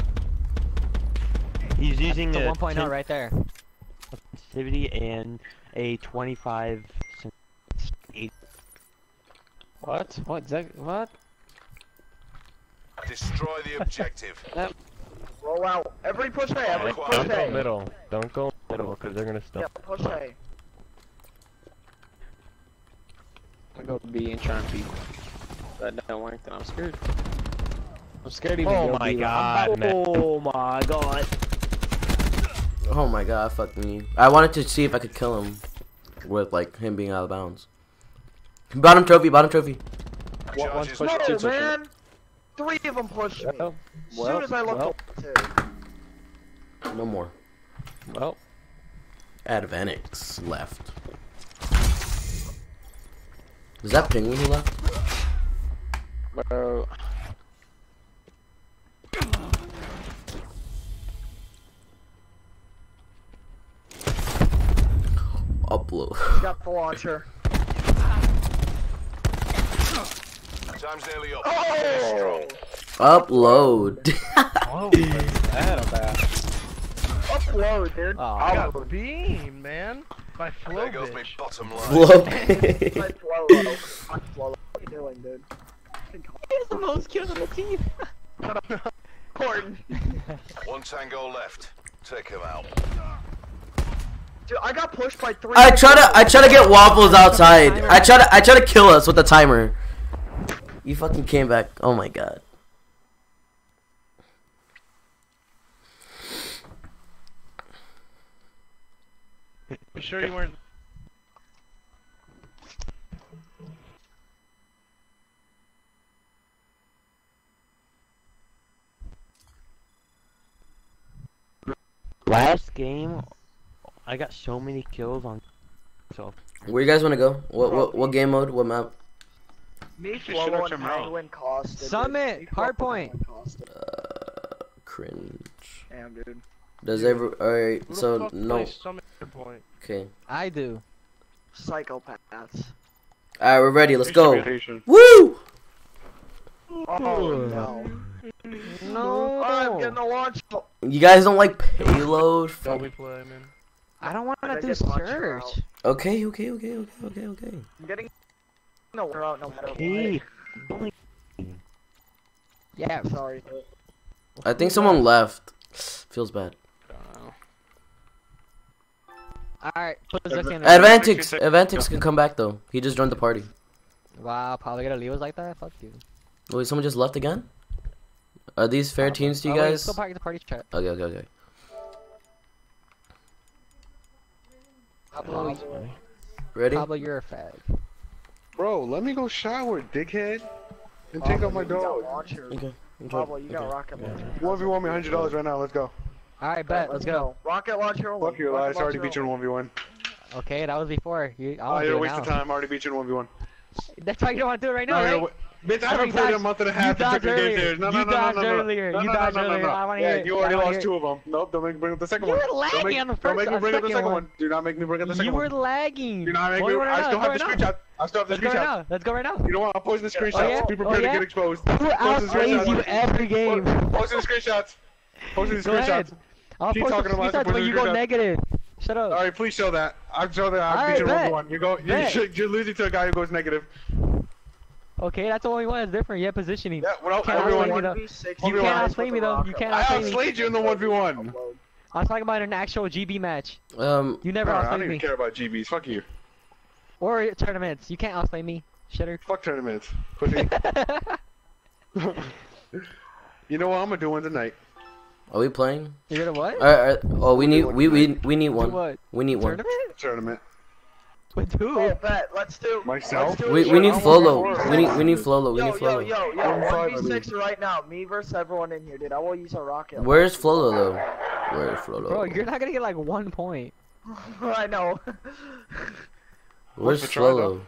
He's using The a 1.0 10 right there. sensitivity and a 25 eight. What? What? Zach, what? Destroy the objective. That Roll out. Every push A. Every push Don't go middle. Don't go middle because they're gonna Yeah, stop. push A. I'm gonna go B and try and beat. That don't work, then I'm scared. I'm scared to even Oh go my B. god, man. Oh my god. Oh my god, fuck me. I wanted to see if I could kill him with like him being out of bounds. Bottom trophy, bottom trophy. What, one's Charges push, dropped. two push. man. Three of them pushed me. Well, as well, soon as I looked well, up, too. No more. well. Advantix left. Is that penguin who left? Bro. Upload. Got the launcher. Time's nearly up. Oh! Upload. Oh, that about? Upload, dude. Oh, I got beam, man. My flow There goes my bottom line. Flop. My Flolo. My Flolo. What are you doing, dude? He's the most kills on the team. Important. One tango left. Take him out. Dude, I got pushed by three. I try to I try to get waffles outside. I try to I try to kill us with the timer. You fucking came back. Oh my god. You sure you weren't? Last game, I got so many kills on. So Where you guys want to go? What what what game mode? What map? Me, shut Flolo, out and your mouth. Penguin costed. dude. Summit, Me, hard point. and Penguin costed. Uh, cringe. Damn, dude. Does every alright? So fuck no. plays Summit point? Okay. I do. Psychopaths. Alright, we're ready. Let's go. Woo! Oh no. No. I'm getting a launch. You guys don't like payload? Don't we play, man? I don't want to do search. Okay, okay, okay, okay, okay, okay. I'm getting no we're out no matter hey, Yeah. what. Sorry. I think someone left. Feels bad. Alright, put the in. Advantix, Advantix can come back though. He just joined the party. Wow, probably gonna leave us like that? Fuck you. Wait, someone just left again? Are these fair teams to you Oh, wait, guys? let's go party the party chat. Okay, okay, okay. Pablo, Ready? Pablo, you're a fag. Bro, let me go shower, dickhead. And take out my You got dog. Okay. Pablo, you got rocket launcher. One v one me hundred dollars right now. Let's go. Alright, bet, let's go. Rocket launcher only. Fuck you, Rocket Elias. I already beat you in one v one. Okay, that was before. You, I Oh, want to you're do a waste now. of time. I already beat you in one v one. That's why you don't want to do it right now, oh, No, right? Bitch, I Oh, haven't you played a month and a half to dodged your game earlier. No, no, You no, no, no, earlier. You no, dodged no, no, no, earlier. I wanna Yeah, hear it. you already lost two of them. Nope, don't make me bring up the second one. You were lagging on the first one. don't make me bring up the second one. Do not make me bring up the second one. You were lagging. Do not make me. I still have the screenshot. I still have the Let's go right screenshot. Let's go right now. You know what? I'll post the screenshots. Oh, yeah? Be Oh, prepared yeah? to get exposed. Who outplays you every game? Post the screenshots. Post the screenshots. I'll Keep post talking the about screenshots when you go negative. Shut up. All right, please show that. I'll show that. I'll beat you one bet. v one. You go. You should, you're losing to a guy who goes negative. Okay, that's the only one that's different. Yeah, positioning. Yeah, well, you can't everyone- me though. 1v6 You everyone can't outplay me though. You can't I outplay me. outslayed you in the one v one. I was talking about an actual GB match. Um, You never I don't even me. care about GBs. Fuck you. Or tournaments. You can't outplay me. Shitter. Fuck tournaments. Pussy. you know what? I'm gonna do one tonight. are we playing? You're gonna what? Alright, alright. Oh, we need we we we need one. what? We need one. Tournament? Tournament. With who? Oh, bet. Let's do. Myself? Let's do We it. we need I'm Flolo. We need we need Flolo. We Yo, need yo, Flolo. yo, yo, One five, I 1v6 right now. Me versus everyone in here, dude. I will use a rocket. Where's Flolo though? Where's Bro, Flolo? you're not gonna get like one point. I know. Where's What's the try, though? Flolo?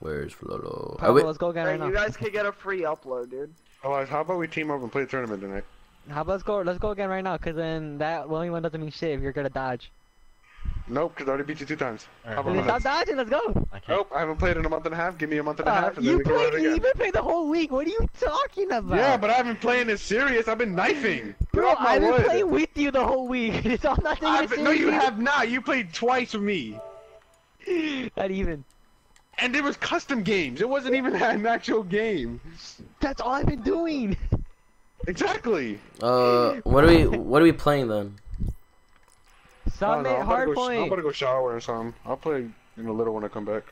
Where's Flolo? Are Pablo, we, let's go again Hey, right now. you guys can get a free upload, dude. Oh, Elias, how about we team up and play a tournament tonight? How about let's go? Let's go again right now, cause then that only one doesn't mean shit if you're gonna dodge. Nope, because I already beat you two times. How about Then minutes? stop dodging. Let's go. I Nope, I haven't played in a month and a half. Give me a month and a Uh, half, and then you we go at played. You again. been playing the whole week. What are you talking about? Yeah, but I've been playing it serious. I've been knifing. Bro, I've been wood. playing with you the whole week. It's all not taking I've it no, you have not. You played twice with me. Not even. And it was custom games. It wasn't even an actual game. That's all I've been doing. Exactly. Uh, what are we what are we playing then? I don't know, Summit I'm about to go sh- I'm hardpoint. about to go shower or something. I'll play in a little when I come back.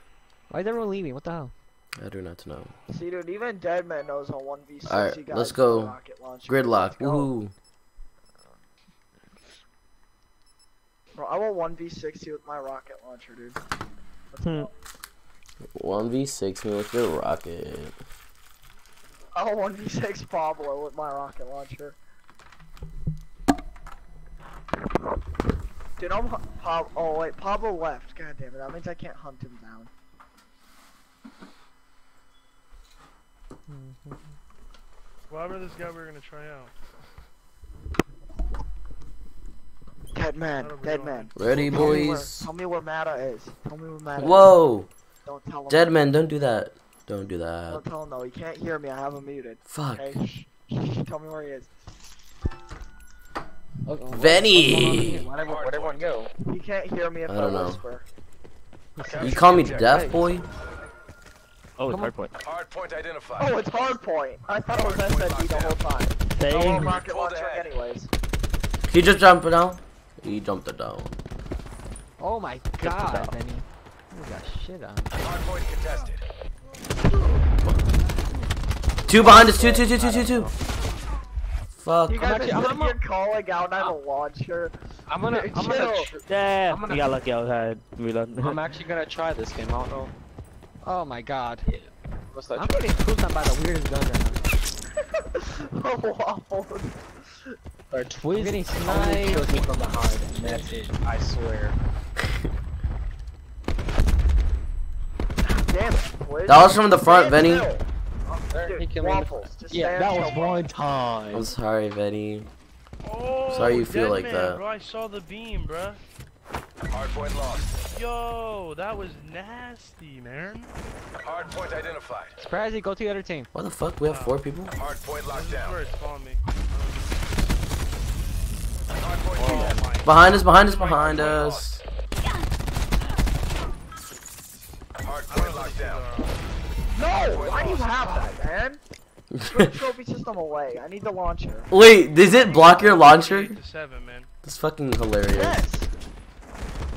Why is everyone leaving? What the hell? I do not know. See, dude, even Deadman knows on 1v6 All you right, let's go. the rocket launcher. Gridlock. Let's go. Woohoo! Bro, I will 1v6 you with my rocket launcher, dude. Let's. Hmm. One v six me with your rocket. I will 1v6 Pablo with my rocket launcher. Dude, I'm hu- Pab- Oh wait, Pablo left. God damn it, that means I can't hunt him down. Mm-hmm. Whoever this guy we were gonna try out. Dead man, dead man. Ready, Tell me where- boys? Tell me where Matta is. Tell me where Matta is. Whoa! Don't tell him. Dead man, don't do that. Don't do that. Don't tell him though. He can't hear me. I have him muted. Fuck. Okay. Shh, shh, shh, Tell me where he is. Venny! Where'd everyone, go? He can't hear me if I I, don't know. whisper. You call me deaf, boy? Oh, it's Come on. hardpoint. Hardpoint identified. Oh, it's hard point. I thought it was SMD the whole time. Same. Oh, rocket launcher anyways. He just jumped it down. He jumped it down. Oh my god, Benny. You got shit on. Hardpoint contested. Two behind us. Two, two, two, two, two, two. Fuck. You guys actually- are I'm- sitting here calling out. I have a launcher. I'm gonna, I'm gonna, Chill. Yeah, I'm gonna- we got lucky outside. Reload. I'm actually gonna try this game. I don't know. Oh my god. What's that? I'm getting pooped on by the weirdest gun right now. Waffles. Or Twizz getting only sniped. kills me from behind, and that's it. I swear. Damn it, That was from the front, Stand Benny. still. There, he Dude, killed me in the waffles. Just Yeah, that was still. one time. I'm sorry, Venny. Oh, Sorry you feel like Deadman, that. Bro, I saw the beam, bro. Hardpoint lost. Yo, that was nasty, man. Hardpoint identified. Surprise, go to the other team. What the fuck? We have four people? Hardpoint locked This is down. where it's calling me. Hardpoint lost. Behind us, behind us, behind us. Hardpoint locked down. No! Why do you have that, man? Put the trophy system away. I need the launcher. Wait, does it block your launcher? Eight to seven, man. That's fucking hilarious. Yes!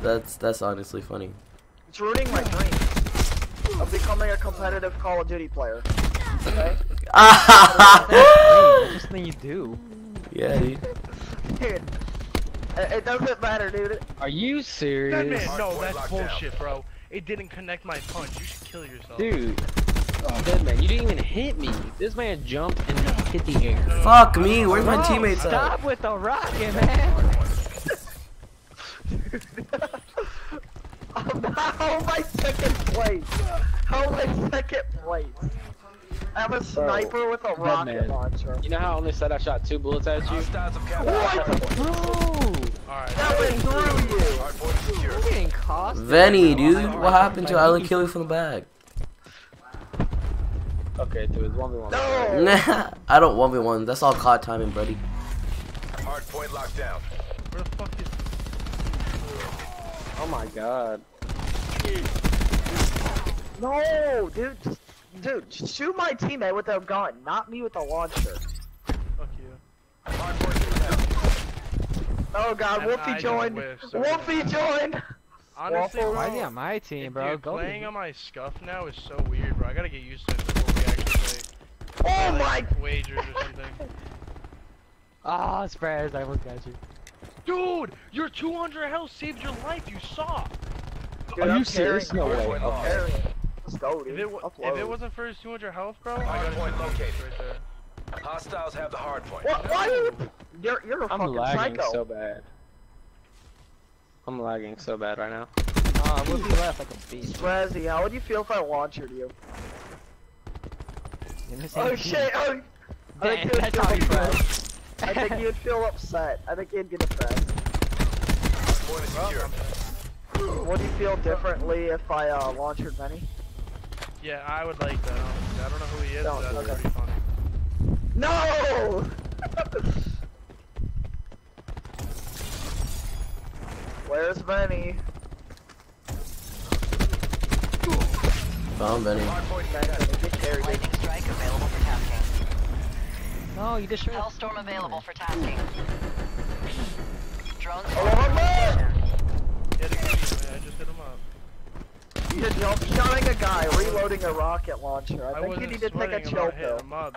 That's that's honestly funny. It's ruining my dreams of becoming a competitive Call of Duty player. Okay? That's just thing you do. yeah, dude. Dude, it, it doesn't matter, dude. Are you serious? Deadman, no, that's bullshit, bro. It didn't connect my punch. You should kill yourself. Dude. Oh, Deadman, you didn't even hit me. This man jumped and hit the air. Fuck me. Where's my Bro, teammates at? Stop with the rocket, man. How am I second place? How am I second place? I have a sniper with a rocket Deadman. launcher. You know how I only said I shot two bullets at you? Hostiles have captured What? Bro! Alright. That went through you! Hardpoint secure. Getting cost. Venny, dude. What happened to Island Kill you from the back? Okay, dude, it's 1v1. No! Nah, I don't 1v1. That's all caught timing, buddy. Hardpoint locked down. Where the fuck is... Oh my god. No, dude. just- Dude, just shoot my teammate with a gun, not me with a launcher. Fuck you. Hardpoint down. Oh god, And Wolfie I joined! didn't whiff, so- Wolfie joined! Honestly, Waffles. Why bro, is he on my team, bro? dude, Go. playing on my scuff now is so weird, bro. I gotta get used to it before we actually play. Oh play, my! wagers or something. Ah, Spraz, I almost got you. Dude, your 200 health saved your life. You saw. Dude, Are I'm you serious? No way. Hardpoint I'm lost. carrying. Let's go, dude. If it, Upload. if it wasn't for his 200 health, bro, I got Hardpoint it located. right there. Hostiles have the hardpoint. What? Why are you? You're you're a I'm fucking lagging psycho. so bad. I'm lagging so bad right now. Ah, uh, Wolfie left like a beast. Razzie, how would you feel if I launchered you? In the same Oh team. shit! Oh, I think you'd that's feel how you feel. upset. I think you'd feel upset. I think you'd get upset. Hardpoint is secure. Would you feel differently if I uh, launchered Benny? Yeah, I would like that. Honestly. I don't know who he is, No, but that's okay. pretty funny. No! Where's Benny? Found Benny. Hardpoint Benny, get. Lightning strike available for tasking. No, you just destroyed. Hellstorm available for tasking. Drones. Oh, oh, Hit him, I just hit him up. You're shotting a guy, reloading a rocket launcher. I, I think you need to take a sweating chill about hitting pill. him up.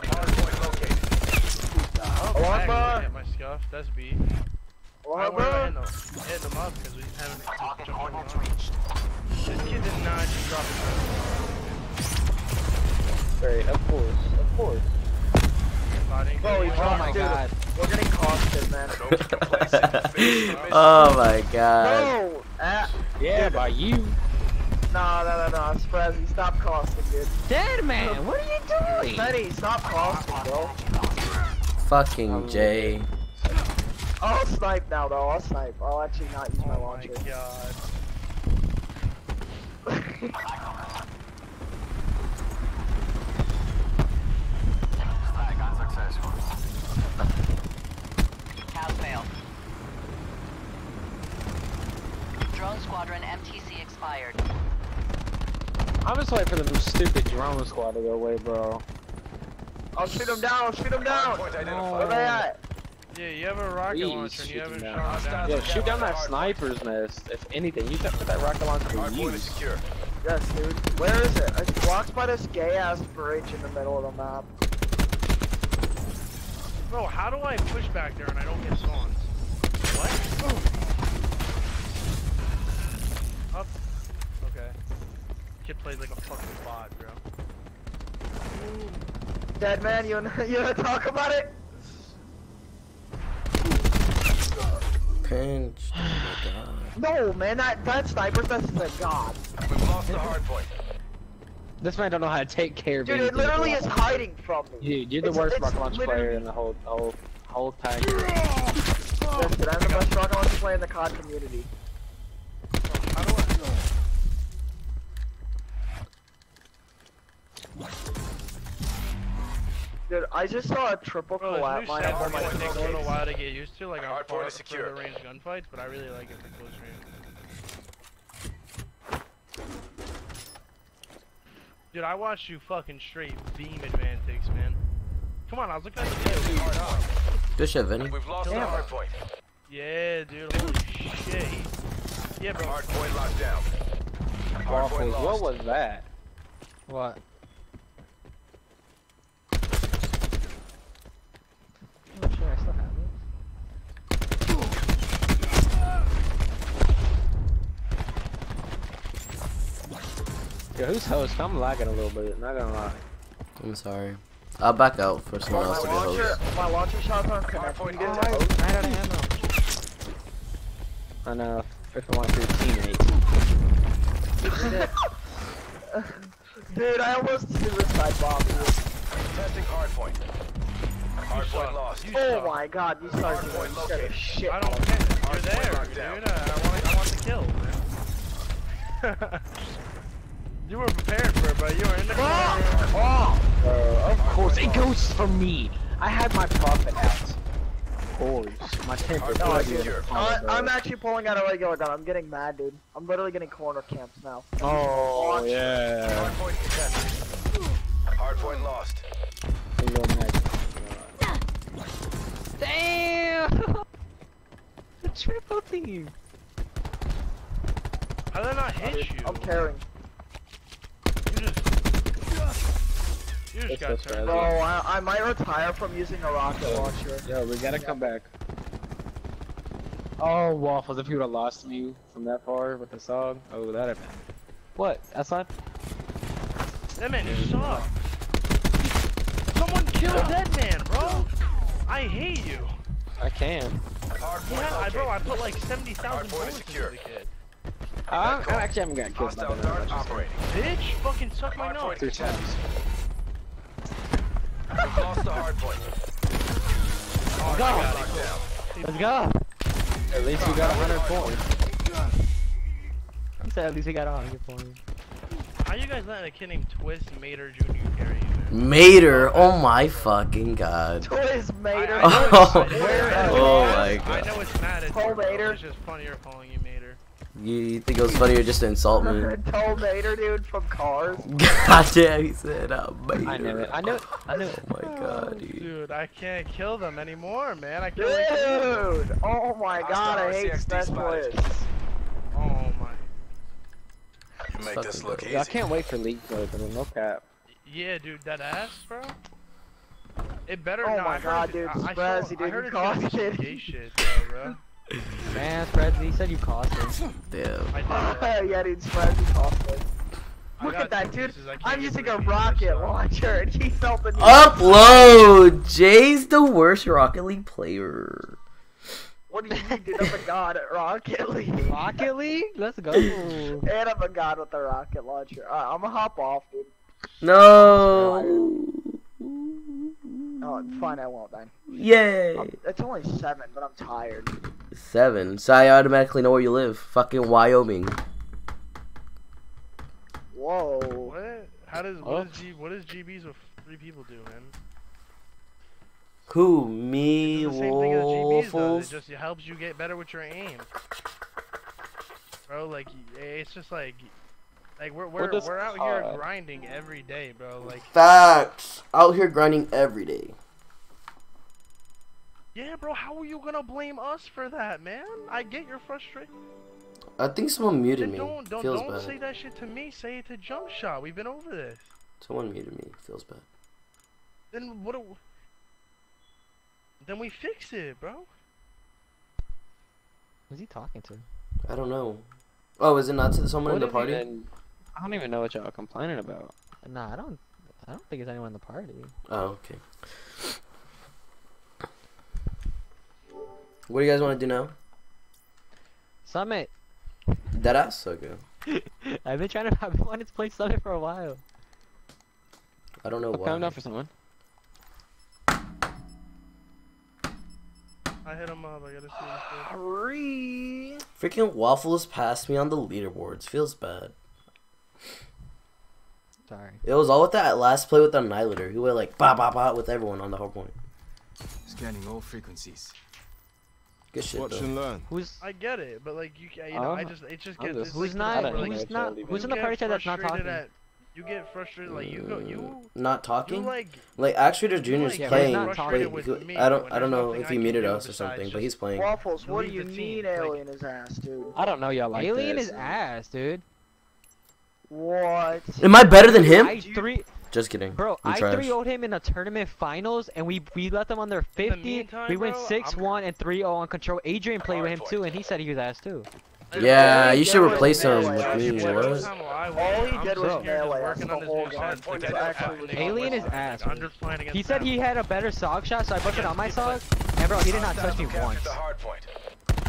Oh, Allahu I Akbar. hit my scuff. That's B. Allahu I worried Akbar. hitting him, up because we haven't just jumped on. This kid did not just drop his Right, of course, of course. Fighting. Bro, he Oh dropped, my dude. god. We're getting costed, man. oh my god. No! Ah, Yeah, Dude. by you. no, no, no, no. Sprazzy, stop costing, dude. Dead man, what are you doing? Betty, stop costing, bro. Fucking Jay. I'll snipe now, though. I'll snipe. I'll actually not use my launcher. Oh my launcher. god. Pass failed. Drone squadron MTC expired. I'm just waiting for the stupid drone squad to go away, bro. I'll shoot him down. I'll shoot him down. Where they at? Yeah, you have a rocket Please launcher you haven't them shot down. down. Yeah, shoot down that sniper's nest. If anything, use that for that rocket launcher to use. Yes, dude. Where is it? It walks by this gay ass bridge in the middle of the map. Bro, how do I push back there and I don't get spawns? What? Up. Okay. Kid plays like a fucking bot, bro. Dead man, you wanna, you wanna talk about it? Pinch. Oh my god. No, man, that that sniper vest is a god. We've lost the hard point. This man don't know how to take care of Dude, it literally is hiding from me. Dude, you're the It's- worst it's rocket launcher literally- player in the whole whole whole time. Listen, I'm the best rocket launcher player in the COD community. How do I? Dude, I just saw a triple Bro, collab this new line up on me my that takes a little while to get used to, like I'm Hard far point is further secure. range gunfights, but I really like it for close range. Dude, I watched you fucking straight beam Advantix, man. Come on, I was looking at the video. Good shit, Vinny. We've lost the Damn. hard point. Yeah, dude, holy shit. Yeah, bro. Hard point locked down. Hard point Waffles, what was that? What? Oh, shit, I still have it. Yo, who's host? I'm lagging a little bit, not gonna lie. I'm sorry. I'll back out for someone my else to be launcher, host. my launcher shots aren't Hard connected. point You I don't have no. I know, freaking one for your teammates. Dude, I almost suicide bombed you. Testing hard point. Hard point lost. You Oh suck. my god, you started Hard point you scared the located. shit. I don't me. care. You're Hard there, dude. Uh, I want, I want the kill, man. you were prepared for it, but you were in the corner. Oh! Uh, of course, it goes for me. I had my profit out. Of course, my temper. No, I was did. in the I, corner, I'm actually pulling out a regular gun. I'm getting mad, dude. I'm literally getting corner camps now. Oh Launch. yeah. Hard point contested. Hard point lost. A little. Damn! the triple team. How did I not hit you? I'm carrying. You just, you just It's got turned. Bro, oh, I, I might retire from using a rocket launcher. Yo, we gotta come back. Oh, waffles! If you would have lost me from that far with the song, oh, that'd have been. What? Outside? That man is suck. Someone killed that man, bro. I hate you. I can. Hard Yeah, I, bro, I put like 70,000 Hard point bullets into the kid. I, I actually haven't got killed by Hostile that. dart much. operating. Bitch, fucking suck my Hard nose. point Three contested. times. We've lost the hard point. Hard Go. point locked down. Let's go. At least we got 100 points. He said at least we got a hundred points. How you guys letting a kid named Twizz Mater Jr. carry you. Mater, oh my fucking god. Toys Mater. I- I Oh, oh it's- I know it's oh mad. my I god. know it's mad. It's, Call Mater. it's just funnier calling you Mater. You, you think it was funnier just to insult me? Tow Mater, dude, from Cars. God damn, he said, uh, I knew it. I knew it. I knew it. Oh my god, dude. Dude, I can't kill them anymore, man. I can't wait to. Dude! Oh my god, I hate stress players. Oh my. You make this look easy. I can't wait for League mode, I mean, no cap. Yeah, dude, that ass, bro. It better Oh not. my I heard God, it- dude, I, I, saw, I dude, heard you it's gonna be caused some it. shit, though, bro. Man, Fred, he said you cost him. Damn. I yeah, dude, Sprazzy cost me. I Look at that, dude. I can't I'm using a rocket launcher, and he felt the need. Upload! Jay's the worst Rocket League player. What do you mean, dude? I'm a god at Rocket League. Rocket League? Let's go. And I'm a god with the rocket launcher. Alright, I'm gonna hop off, dude. No. Oh, fine, I won't then. Yay. Um, it's only seven, but I'm tired. Seven. So I automatically know where you live. Fucking Wyoming. Whoa. What? How does Oh. what, is G, what does GBs with three people do, man? Who? Me, It's the same thing as GBs does. It just it helps you get better with your aim. Bro, like eh, it's just like like we're we're, does we're out here COD? grinding every day, bro. Like Facts. Out here grinding every day. Yeah, bro. How are you gonna blame us for that, man? I get your frustration. I think someone muted Then me. don't don't Feels don't bad. say that shit to me. Say it to Jump Shot. We've been over this. Someone muted me. Feels bad. Then what? Do, then we fix it, bro. Who's he talking to? I don't know. Oh, is it not to someone in the party? even- I don't even know what y'all are complaining about. Nah, I don't. I don't think it's anyone in the party. Oh, okay. What do you guys want to do now? Summit. That ass so good. I've been trying to. I've been wanting to play Summit for a while. I don't know I'll why. calm down for someone. I hit him up. I gotta see. What Hurry. Freaking Waffles passed me on the leaderboards. Feels bad. Sorry. It was all with that last play with the Annihilator. He went like ba ba ba with everyone on the hard point. Scanning all frequencies. Good shit Watch though. and learn. Who's I get it, but like you, you know, I Uh, just it just gets just- who's like not? this, don't like, Who's not? Who's in the party chat that's not talking? At, you get frustrated, like you go, you Not you talking? like Like Actuator Junior's like, playing. not but he- me I don't. I don't know if he muted us or something, but he's playing. Waffles, what do you mean team, like- alien is ass, dude? I don't know y'all like Alien that, is so- ass, dude. What? Am I better than him? I three, Just kidding. bro. I'm I trash. 3 0'd him in the tournament finals, and we we let them on their 50. meantime, we went bro, 6 I'm- 1 and 3 0 on control. Adrian played with him too, and he said he was ass too. Yeah, you should replace him with me. what- What? All he did was working on his new game. sense. Hardpoint Like, is actually active. Alien is ass. I'm just playing against He said he had a better sock shot, so I put it on my sock. And bro, he did not touch me once. the hard point.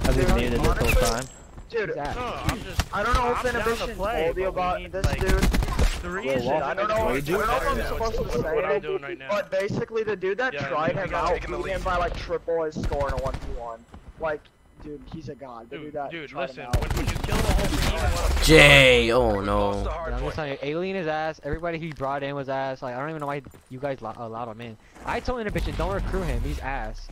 I've been muted this whole time. Dude, He's ass. No, I'm just. I don't know I'm if down Inhibition play, told you but about need, this like, dude. The reason I don't know. I don't know if I'm supposed to What say I'm it, doing right now. but basically the dude that Yeah, tried him out taking the beat him by like triple his score in a one v one. Like, dude, he's a god. The dude, Dude, that dude, tried listen. him out. When, when you kill the whole team, and let 'em- Jay. Oh Lost the no. Yeah, hard I'm just point. telling you, Alien is ass. Everybody he brought in was ass. Like I don't even know why you guys allowed him in. I told Inhibition, don't recruit him. He's ass.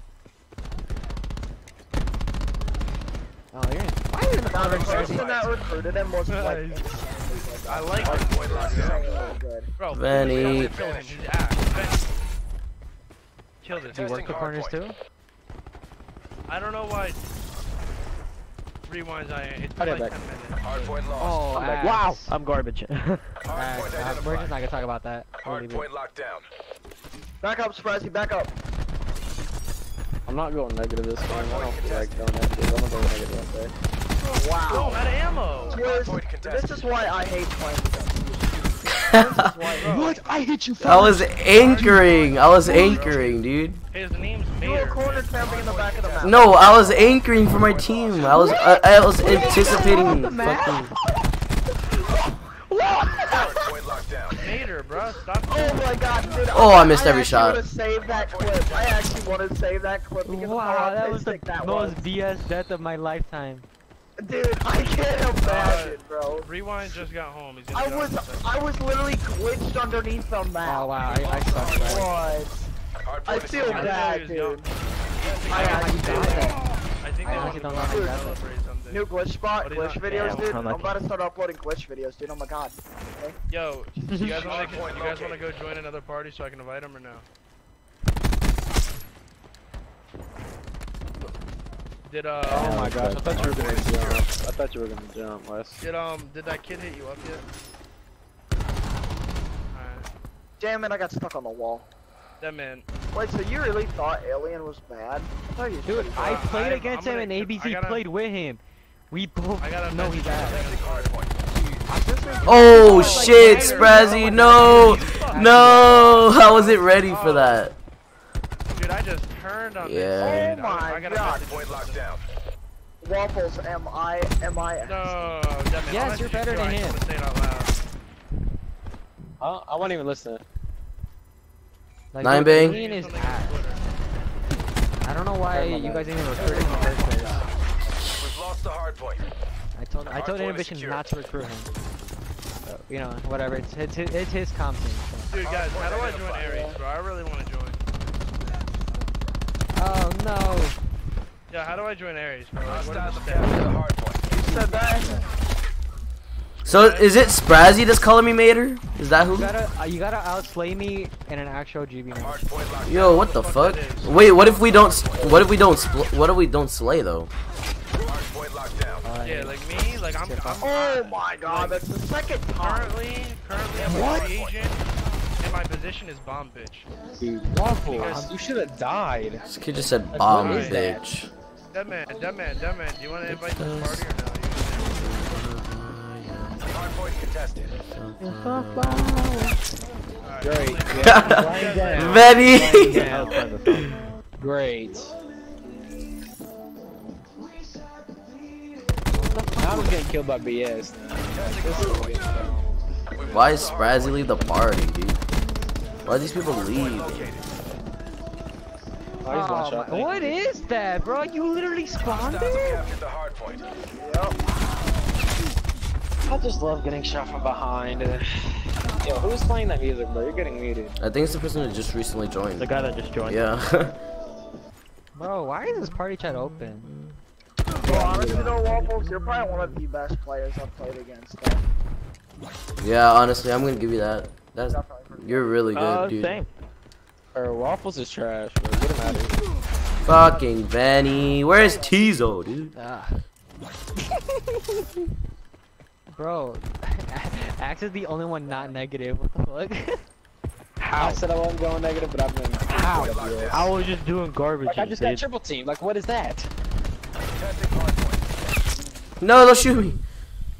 Oh, you're in. Why are the Now the comments? person that recruited him was like Nice. insanely good. I like Like, it. insanely good. Bro, Vanny. Vanny. Kill him. He's ass. Vanny. Kill this. Do you work the corners too? I don't know why. Rewinds. I. It's I'll been like back. 10 minutes. Hard point lost. Oh, I'm wow, I'm garbage. Hard Ass. point Uh, we're just not gonna talk about that. We'll Hard leave it. point locked down. Back up, Sprezzy, back up. I'm not going negative this time. I don't feel like going negative. I'm gonna go negative right there. Wow. No, I'm out of ammo. Here's- this is why I hate playing. What? I hit you I was anchoring. I was anchoring, dude. His name's You were corner camping in the back of the map. No, I was anchoring for my team. I was. I, I was anticipating fucking. Hard point locked down. Mater, bro. Stop. Oh my god, dude. Oh, I missed every actually shot. wanna save that clip. I actually want to save that clip because Wow, that was the autistic that most was. BS death of my lifetime. Dude, I can't imagine, bro. Rewind just got home. He's gonna I was, off the set. I was literally glitched underneath the map. Oh wow, I, I suck. at. What? Hard I feel bad, dude. gone. I actually feel bad. I think I they honestly want to don't go know out how and you got celebrate something. New glitch spot, What is glitch that? videos, Yeah, dude. I'm unlucky. about to start uploading glitch videos, dude. Oh my god. Okay. Yo, you guys want to you guys want to go join another party so I can invite them or no? Did uh Oh my gosh, I thought you were gonna jump. I thought you were gonna jump, Wes. did um did that kid hit you up yet? Alright, Damn it, I got stuck on the wall. that man. Wait, so you really thought Alien was bad? I thought you Dude, I Uh, played I'm- against I'm him and gonna- ABC I gotta- played with him. We both I gotta know he's message ass. Oh shit, Sprazzy, no, no, I wasn't ready for that. Dude, I just turned on Yeah. this. Oh I, my I gotta God. message Point him. locked down. Waffles, M I M I S. No, that man. Yes, I'll you're better you, than I him. wanna Say it out loud. I, I won't even listen. Like, Nine dude, bang. Ian is ass. I don't know why you guys didn't even recruit him in the first place. We've lost the hard point. I told I told Hardpoint is Inhibition not to recruit him. So, you know, whatever. It's it's his, it's his comp team. so. Dude, guys, how do I join Ares, bro? I really want to join. Oh no. Yeah, how do I join Ares, bro? Like, what the the hard point. Said that. So is it Sprazzy that's calling me Mater? Is that You who? gotta uh, you gotta outslay me in an actual GB match. Hard point locked Yo, what the fuck? Wait, what if we don't? What if we don't? What if we don't slay though? down. Hard point locked down. Yeah, like me, like I'm, I'm Oh my god, that's the second time. currently, currently I'm a agent, and my position is bomb bitch. Dude, Waffle, Because- you should have died. This kid just said bomb, Alright. bitch. Dead man, dead man, dead man. Do you want to invite to the party or no? Hard contested. Alright, Great. like- Yeah. Benny. Great. Now I'm getting killed by BS. Why is Sprazzy leave the party, dude? Why these people leave? Oh, he's one Oh, shot. my- what is that, bro? You literally spawned there? captured the hard point. I just love getting shot from behind. Yo, who's playing that music, bro? You're getting muted. I think it's the person who just recently joined. The guy that just joined. Yeah. Bro, why is this party chat open? Well, honestly though, Waffles, you're probably one of the best players I've played against. Though. yeah, honestly, I'm gonna give you that. That's you're really good, Uh, dude. same. Or Waffles is trash, bro. Get him out of here. Fucking Vanny. Where's Tizo, dude? Ah. Bro, Axe is the only one not negative. What the fuck? I said I wasn't going negative, but I've been. How? Bro? I was just doing garbage. Like, I just got triple team. Like, what is that? Contesting hard point. No, don't shoot me.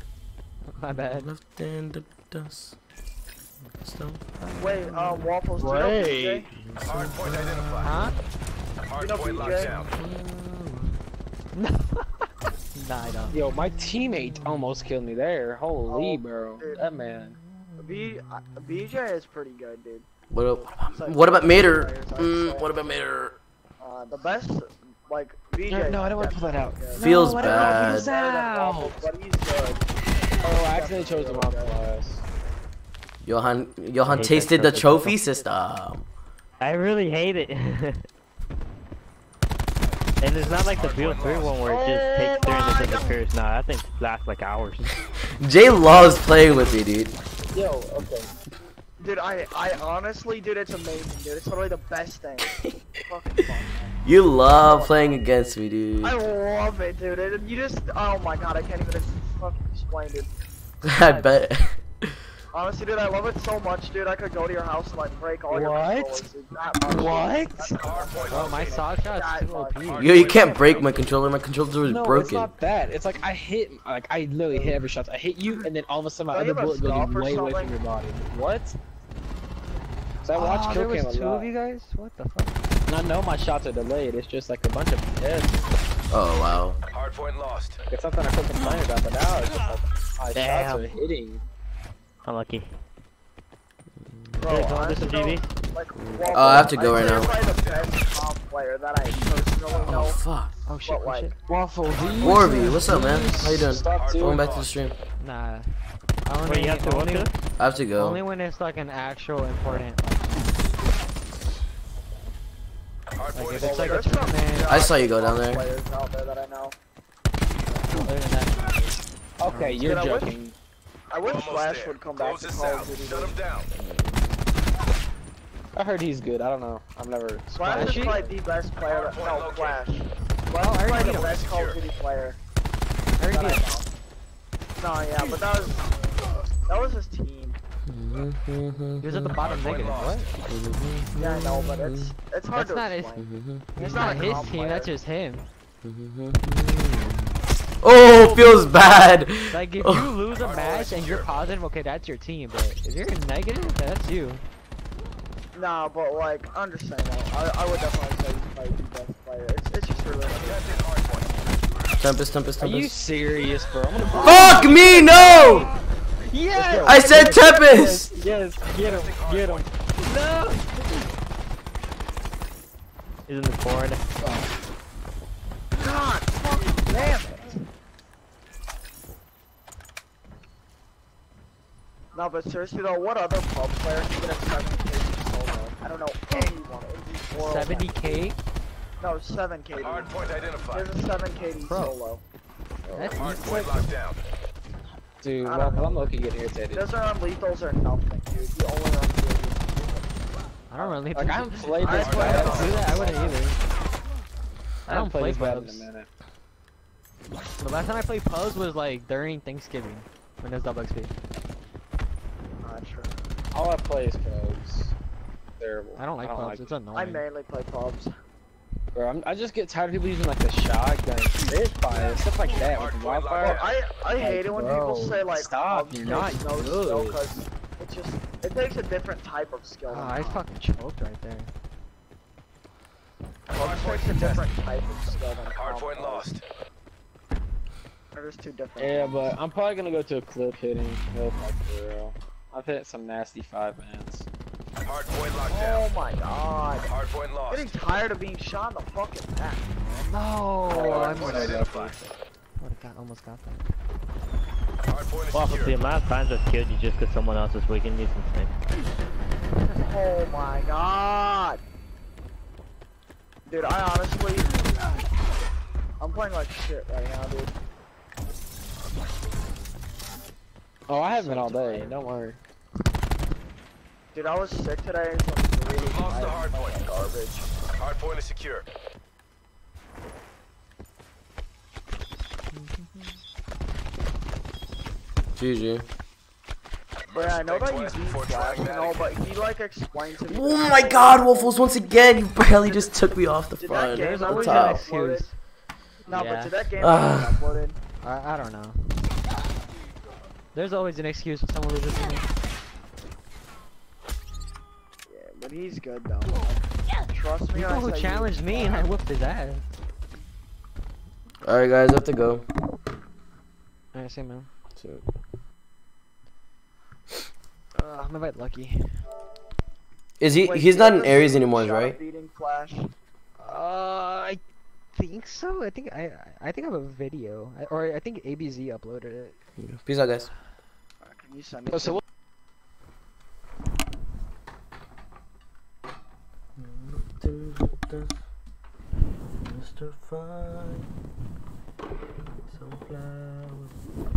My bad. Left in the dust. Stone. Wait, uh, Waffles, do you know Wait. Hard point identified. Huh? Hard point locked down. Nah, I. Yo, my teammate almost killed me there. Holy, Oh, bro. dude. That man. B, uh, BJ is pretty good, dude. What, It's what about one of the Mater? Mm, what about Mater? Uh, the best, like BJ. No, no, I don't want to pull that out. Feels no, I don't wanna bad. pull this out. But he's good. Oh, I accidentally chose the wrong class. Johan, Johan tasted the trophy. trophy system. I really hate it. and it's not like the Build 3 one where it just takes three and then disappears. Nah, that thing lasts like hours. Jay loves playing with me, dude. Yo, okay. Dude, I, I honestly, dude, it's amazing, dude. It's literally the best thing. Fucking fun. You love playing against me, dude. I love it, dude. It, you just, oh my god, I can't even fucking explain, dude. I bet. Honestly, dude, I love it so much, dude. I could go to your house and like break all your What? controllers, dude. What? That's hard point. Bro, my sock shot's That too. OP. Yo, you can't break my controller. My controller is No, it's broken. not that. It's like I hit, like I literally hit every shot. I hit you, and then all of a sudden my other bullet goes scope or way away from your body. What? So I ah, watched Oh, Kill there Cam was a two of you guys? What the fuck? And I know my shots are delayed. It's just like a bunch of heads. Oh wow. Hard point lost. It's something I could complain about, but now it's just like my Damn. shots are hitting. Unlucky. Bro, Hey, going to some honestly, GV? though, Like, Oh, I have to go I'd right now. you're probably the best comp player that I personally. Oh fuck. Oh shit, But oh like, shit. Waffle, these. Warby, what's up, man? How you doing? Stop Going back to the stream. Nah. Only, Wait, you have to only, what? I have to go. only when it's like an actual important. Hard Like, if it's like a there's tournament, I saw you go down there. There that I know. other than that, Okay, you're Dude, I wish- joking. I wish Flash there. would come back Close to Call of Duty. Shut him down. I heard he's good. I don't know. I've never. Flash is Flashy? probably the best player. That, no, Flash. Flash Oh, I is already probably the best Call of Duty player. I already that beat I him. No, yeah, but that was that was his team. Mm-hmm. He was at the bottom negative. What? Yeah, I know, but it's it's hard That's to not his. explain. Mm-hmm. It's not not his team. player. That's just him. Mm-hmm. Oh, feels bad. Like if Oh. you lose a match and you're positive, okay, that's your team. But if you're negative, that's you. Nah, but like, I understand though. I, I would definitely say he's probably the best player. It's, it's just really. Tempest, Tempest, Tempest. Are you Tempest. serious, bro? I'm gonna. Fuck me, no! Yes. I said Tempest! Yes, get him, get him. No. He's in the corner. God, fucking damn No, but seriously though, what other pub player can get a 7 KD solo? I don't know anyone. It would be 70k. No, 7 KD. Hard point identified. There's a 7 KD Bro. solo. That's Hard point locked down. Dude, well, I'm lucky getting He irritated. doesn't run lethals or nothing, dude. He only runs lethals. I don't really. Like I haven't played I this play bad. it do that. I wouldn't either. I don't haven't play this bad in a minute. The last time I played pubs was like during Thanksgiving when it was double XP. Not sure. All I play is pubs. Terrible. I don't like pubs. It's annoying. I mainly play pubs. Bro, I'm, I just get tired of people using like the shotgun, fish fire, stuff like that with Well, wildfire. I, I hate it when people say like stop, pubs you're not no skill good. because it just it takes a different type of skill. Oh, I fucking choked right there. Pubs takes a different type of skill than Hard comp point lost. They're just two different. Yeah, but I'm probably gonna go to a clip hitting. Oh, Help, like for real. I've hit some nasty five minutes. Hard point locked Oh my god. Hard point lost. Getting tired of being shot in the fucking back. No, Hard I'm point gonna identified. Would've got, almost got that. Hard point is Well, with the amount of times I've killed you just because someone else is weakening you, it's insane. Oh my god. Dude, I honestly I'm playing like shit right now, dude. Oh, I haven't been all day. Don't worry. Dude, I was sick today, so I'm really Lost the hard I'm point. Garbage. Hard point is secure. GG. But yeah, I know that you West beat before and all, but he like explained to me. Oh that- my god, Waffles, once again, you barely just took me off the Did that front. game There's the ever get top. uploaded? No, Yeah. but did that game ah. ever get uploaded? I, I don't know. There's always an excuse for someone loses to me. But he's good though. Trust me. People I who challenged me and I whooped his ass. Alright, guys, I have to go. Alright, see man. So, Uh, I'm invite Lucky. is he? Wait, He's not in has Ares anymore, right? Beating Flash. Uh, I think so. I think I I think I have a video, I, or I think ABZ uploaded it. Peace out, guys. Can you send me? Oh, so what? Mr. Fine, Sunflower flowers.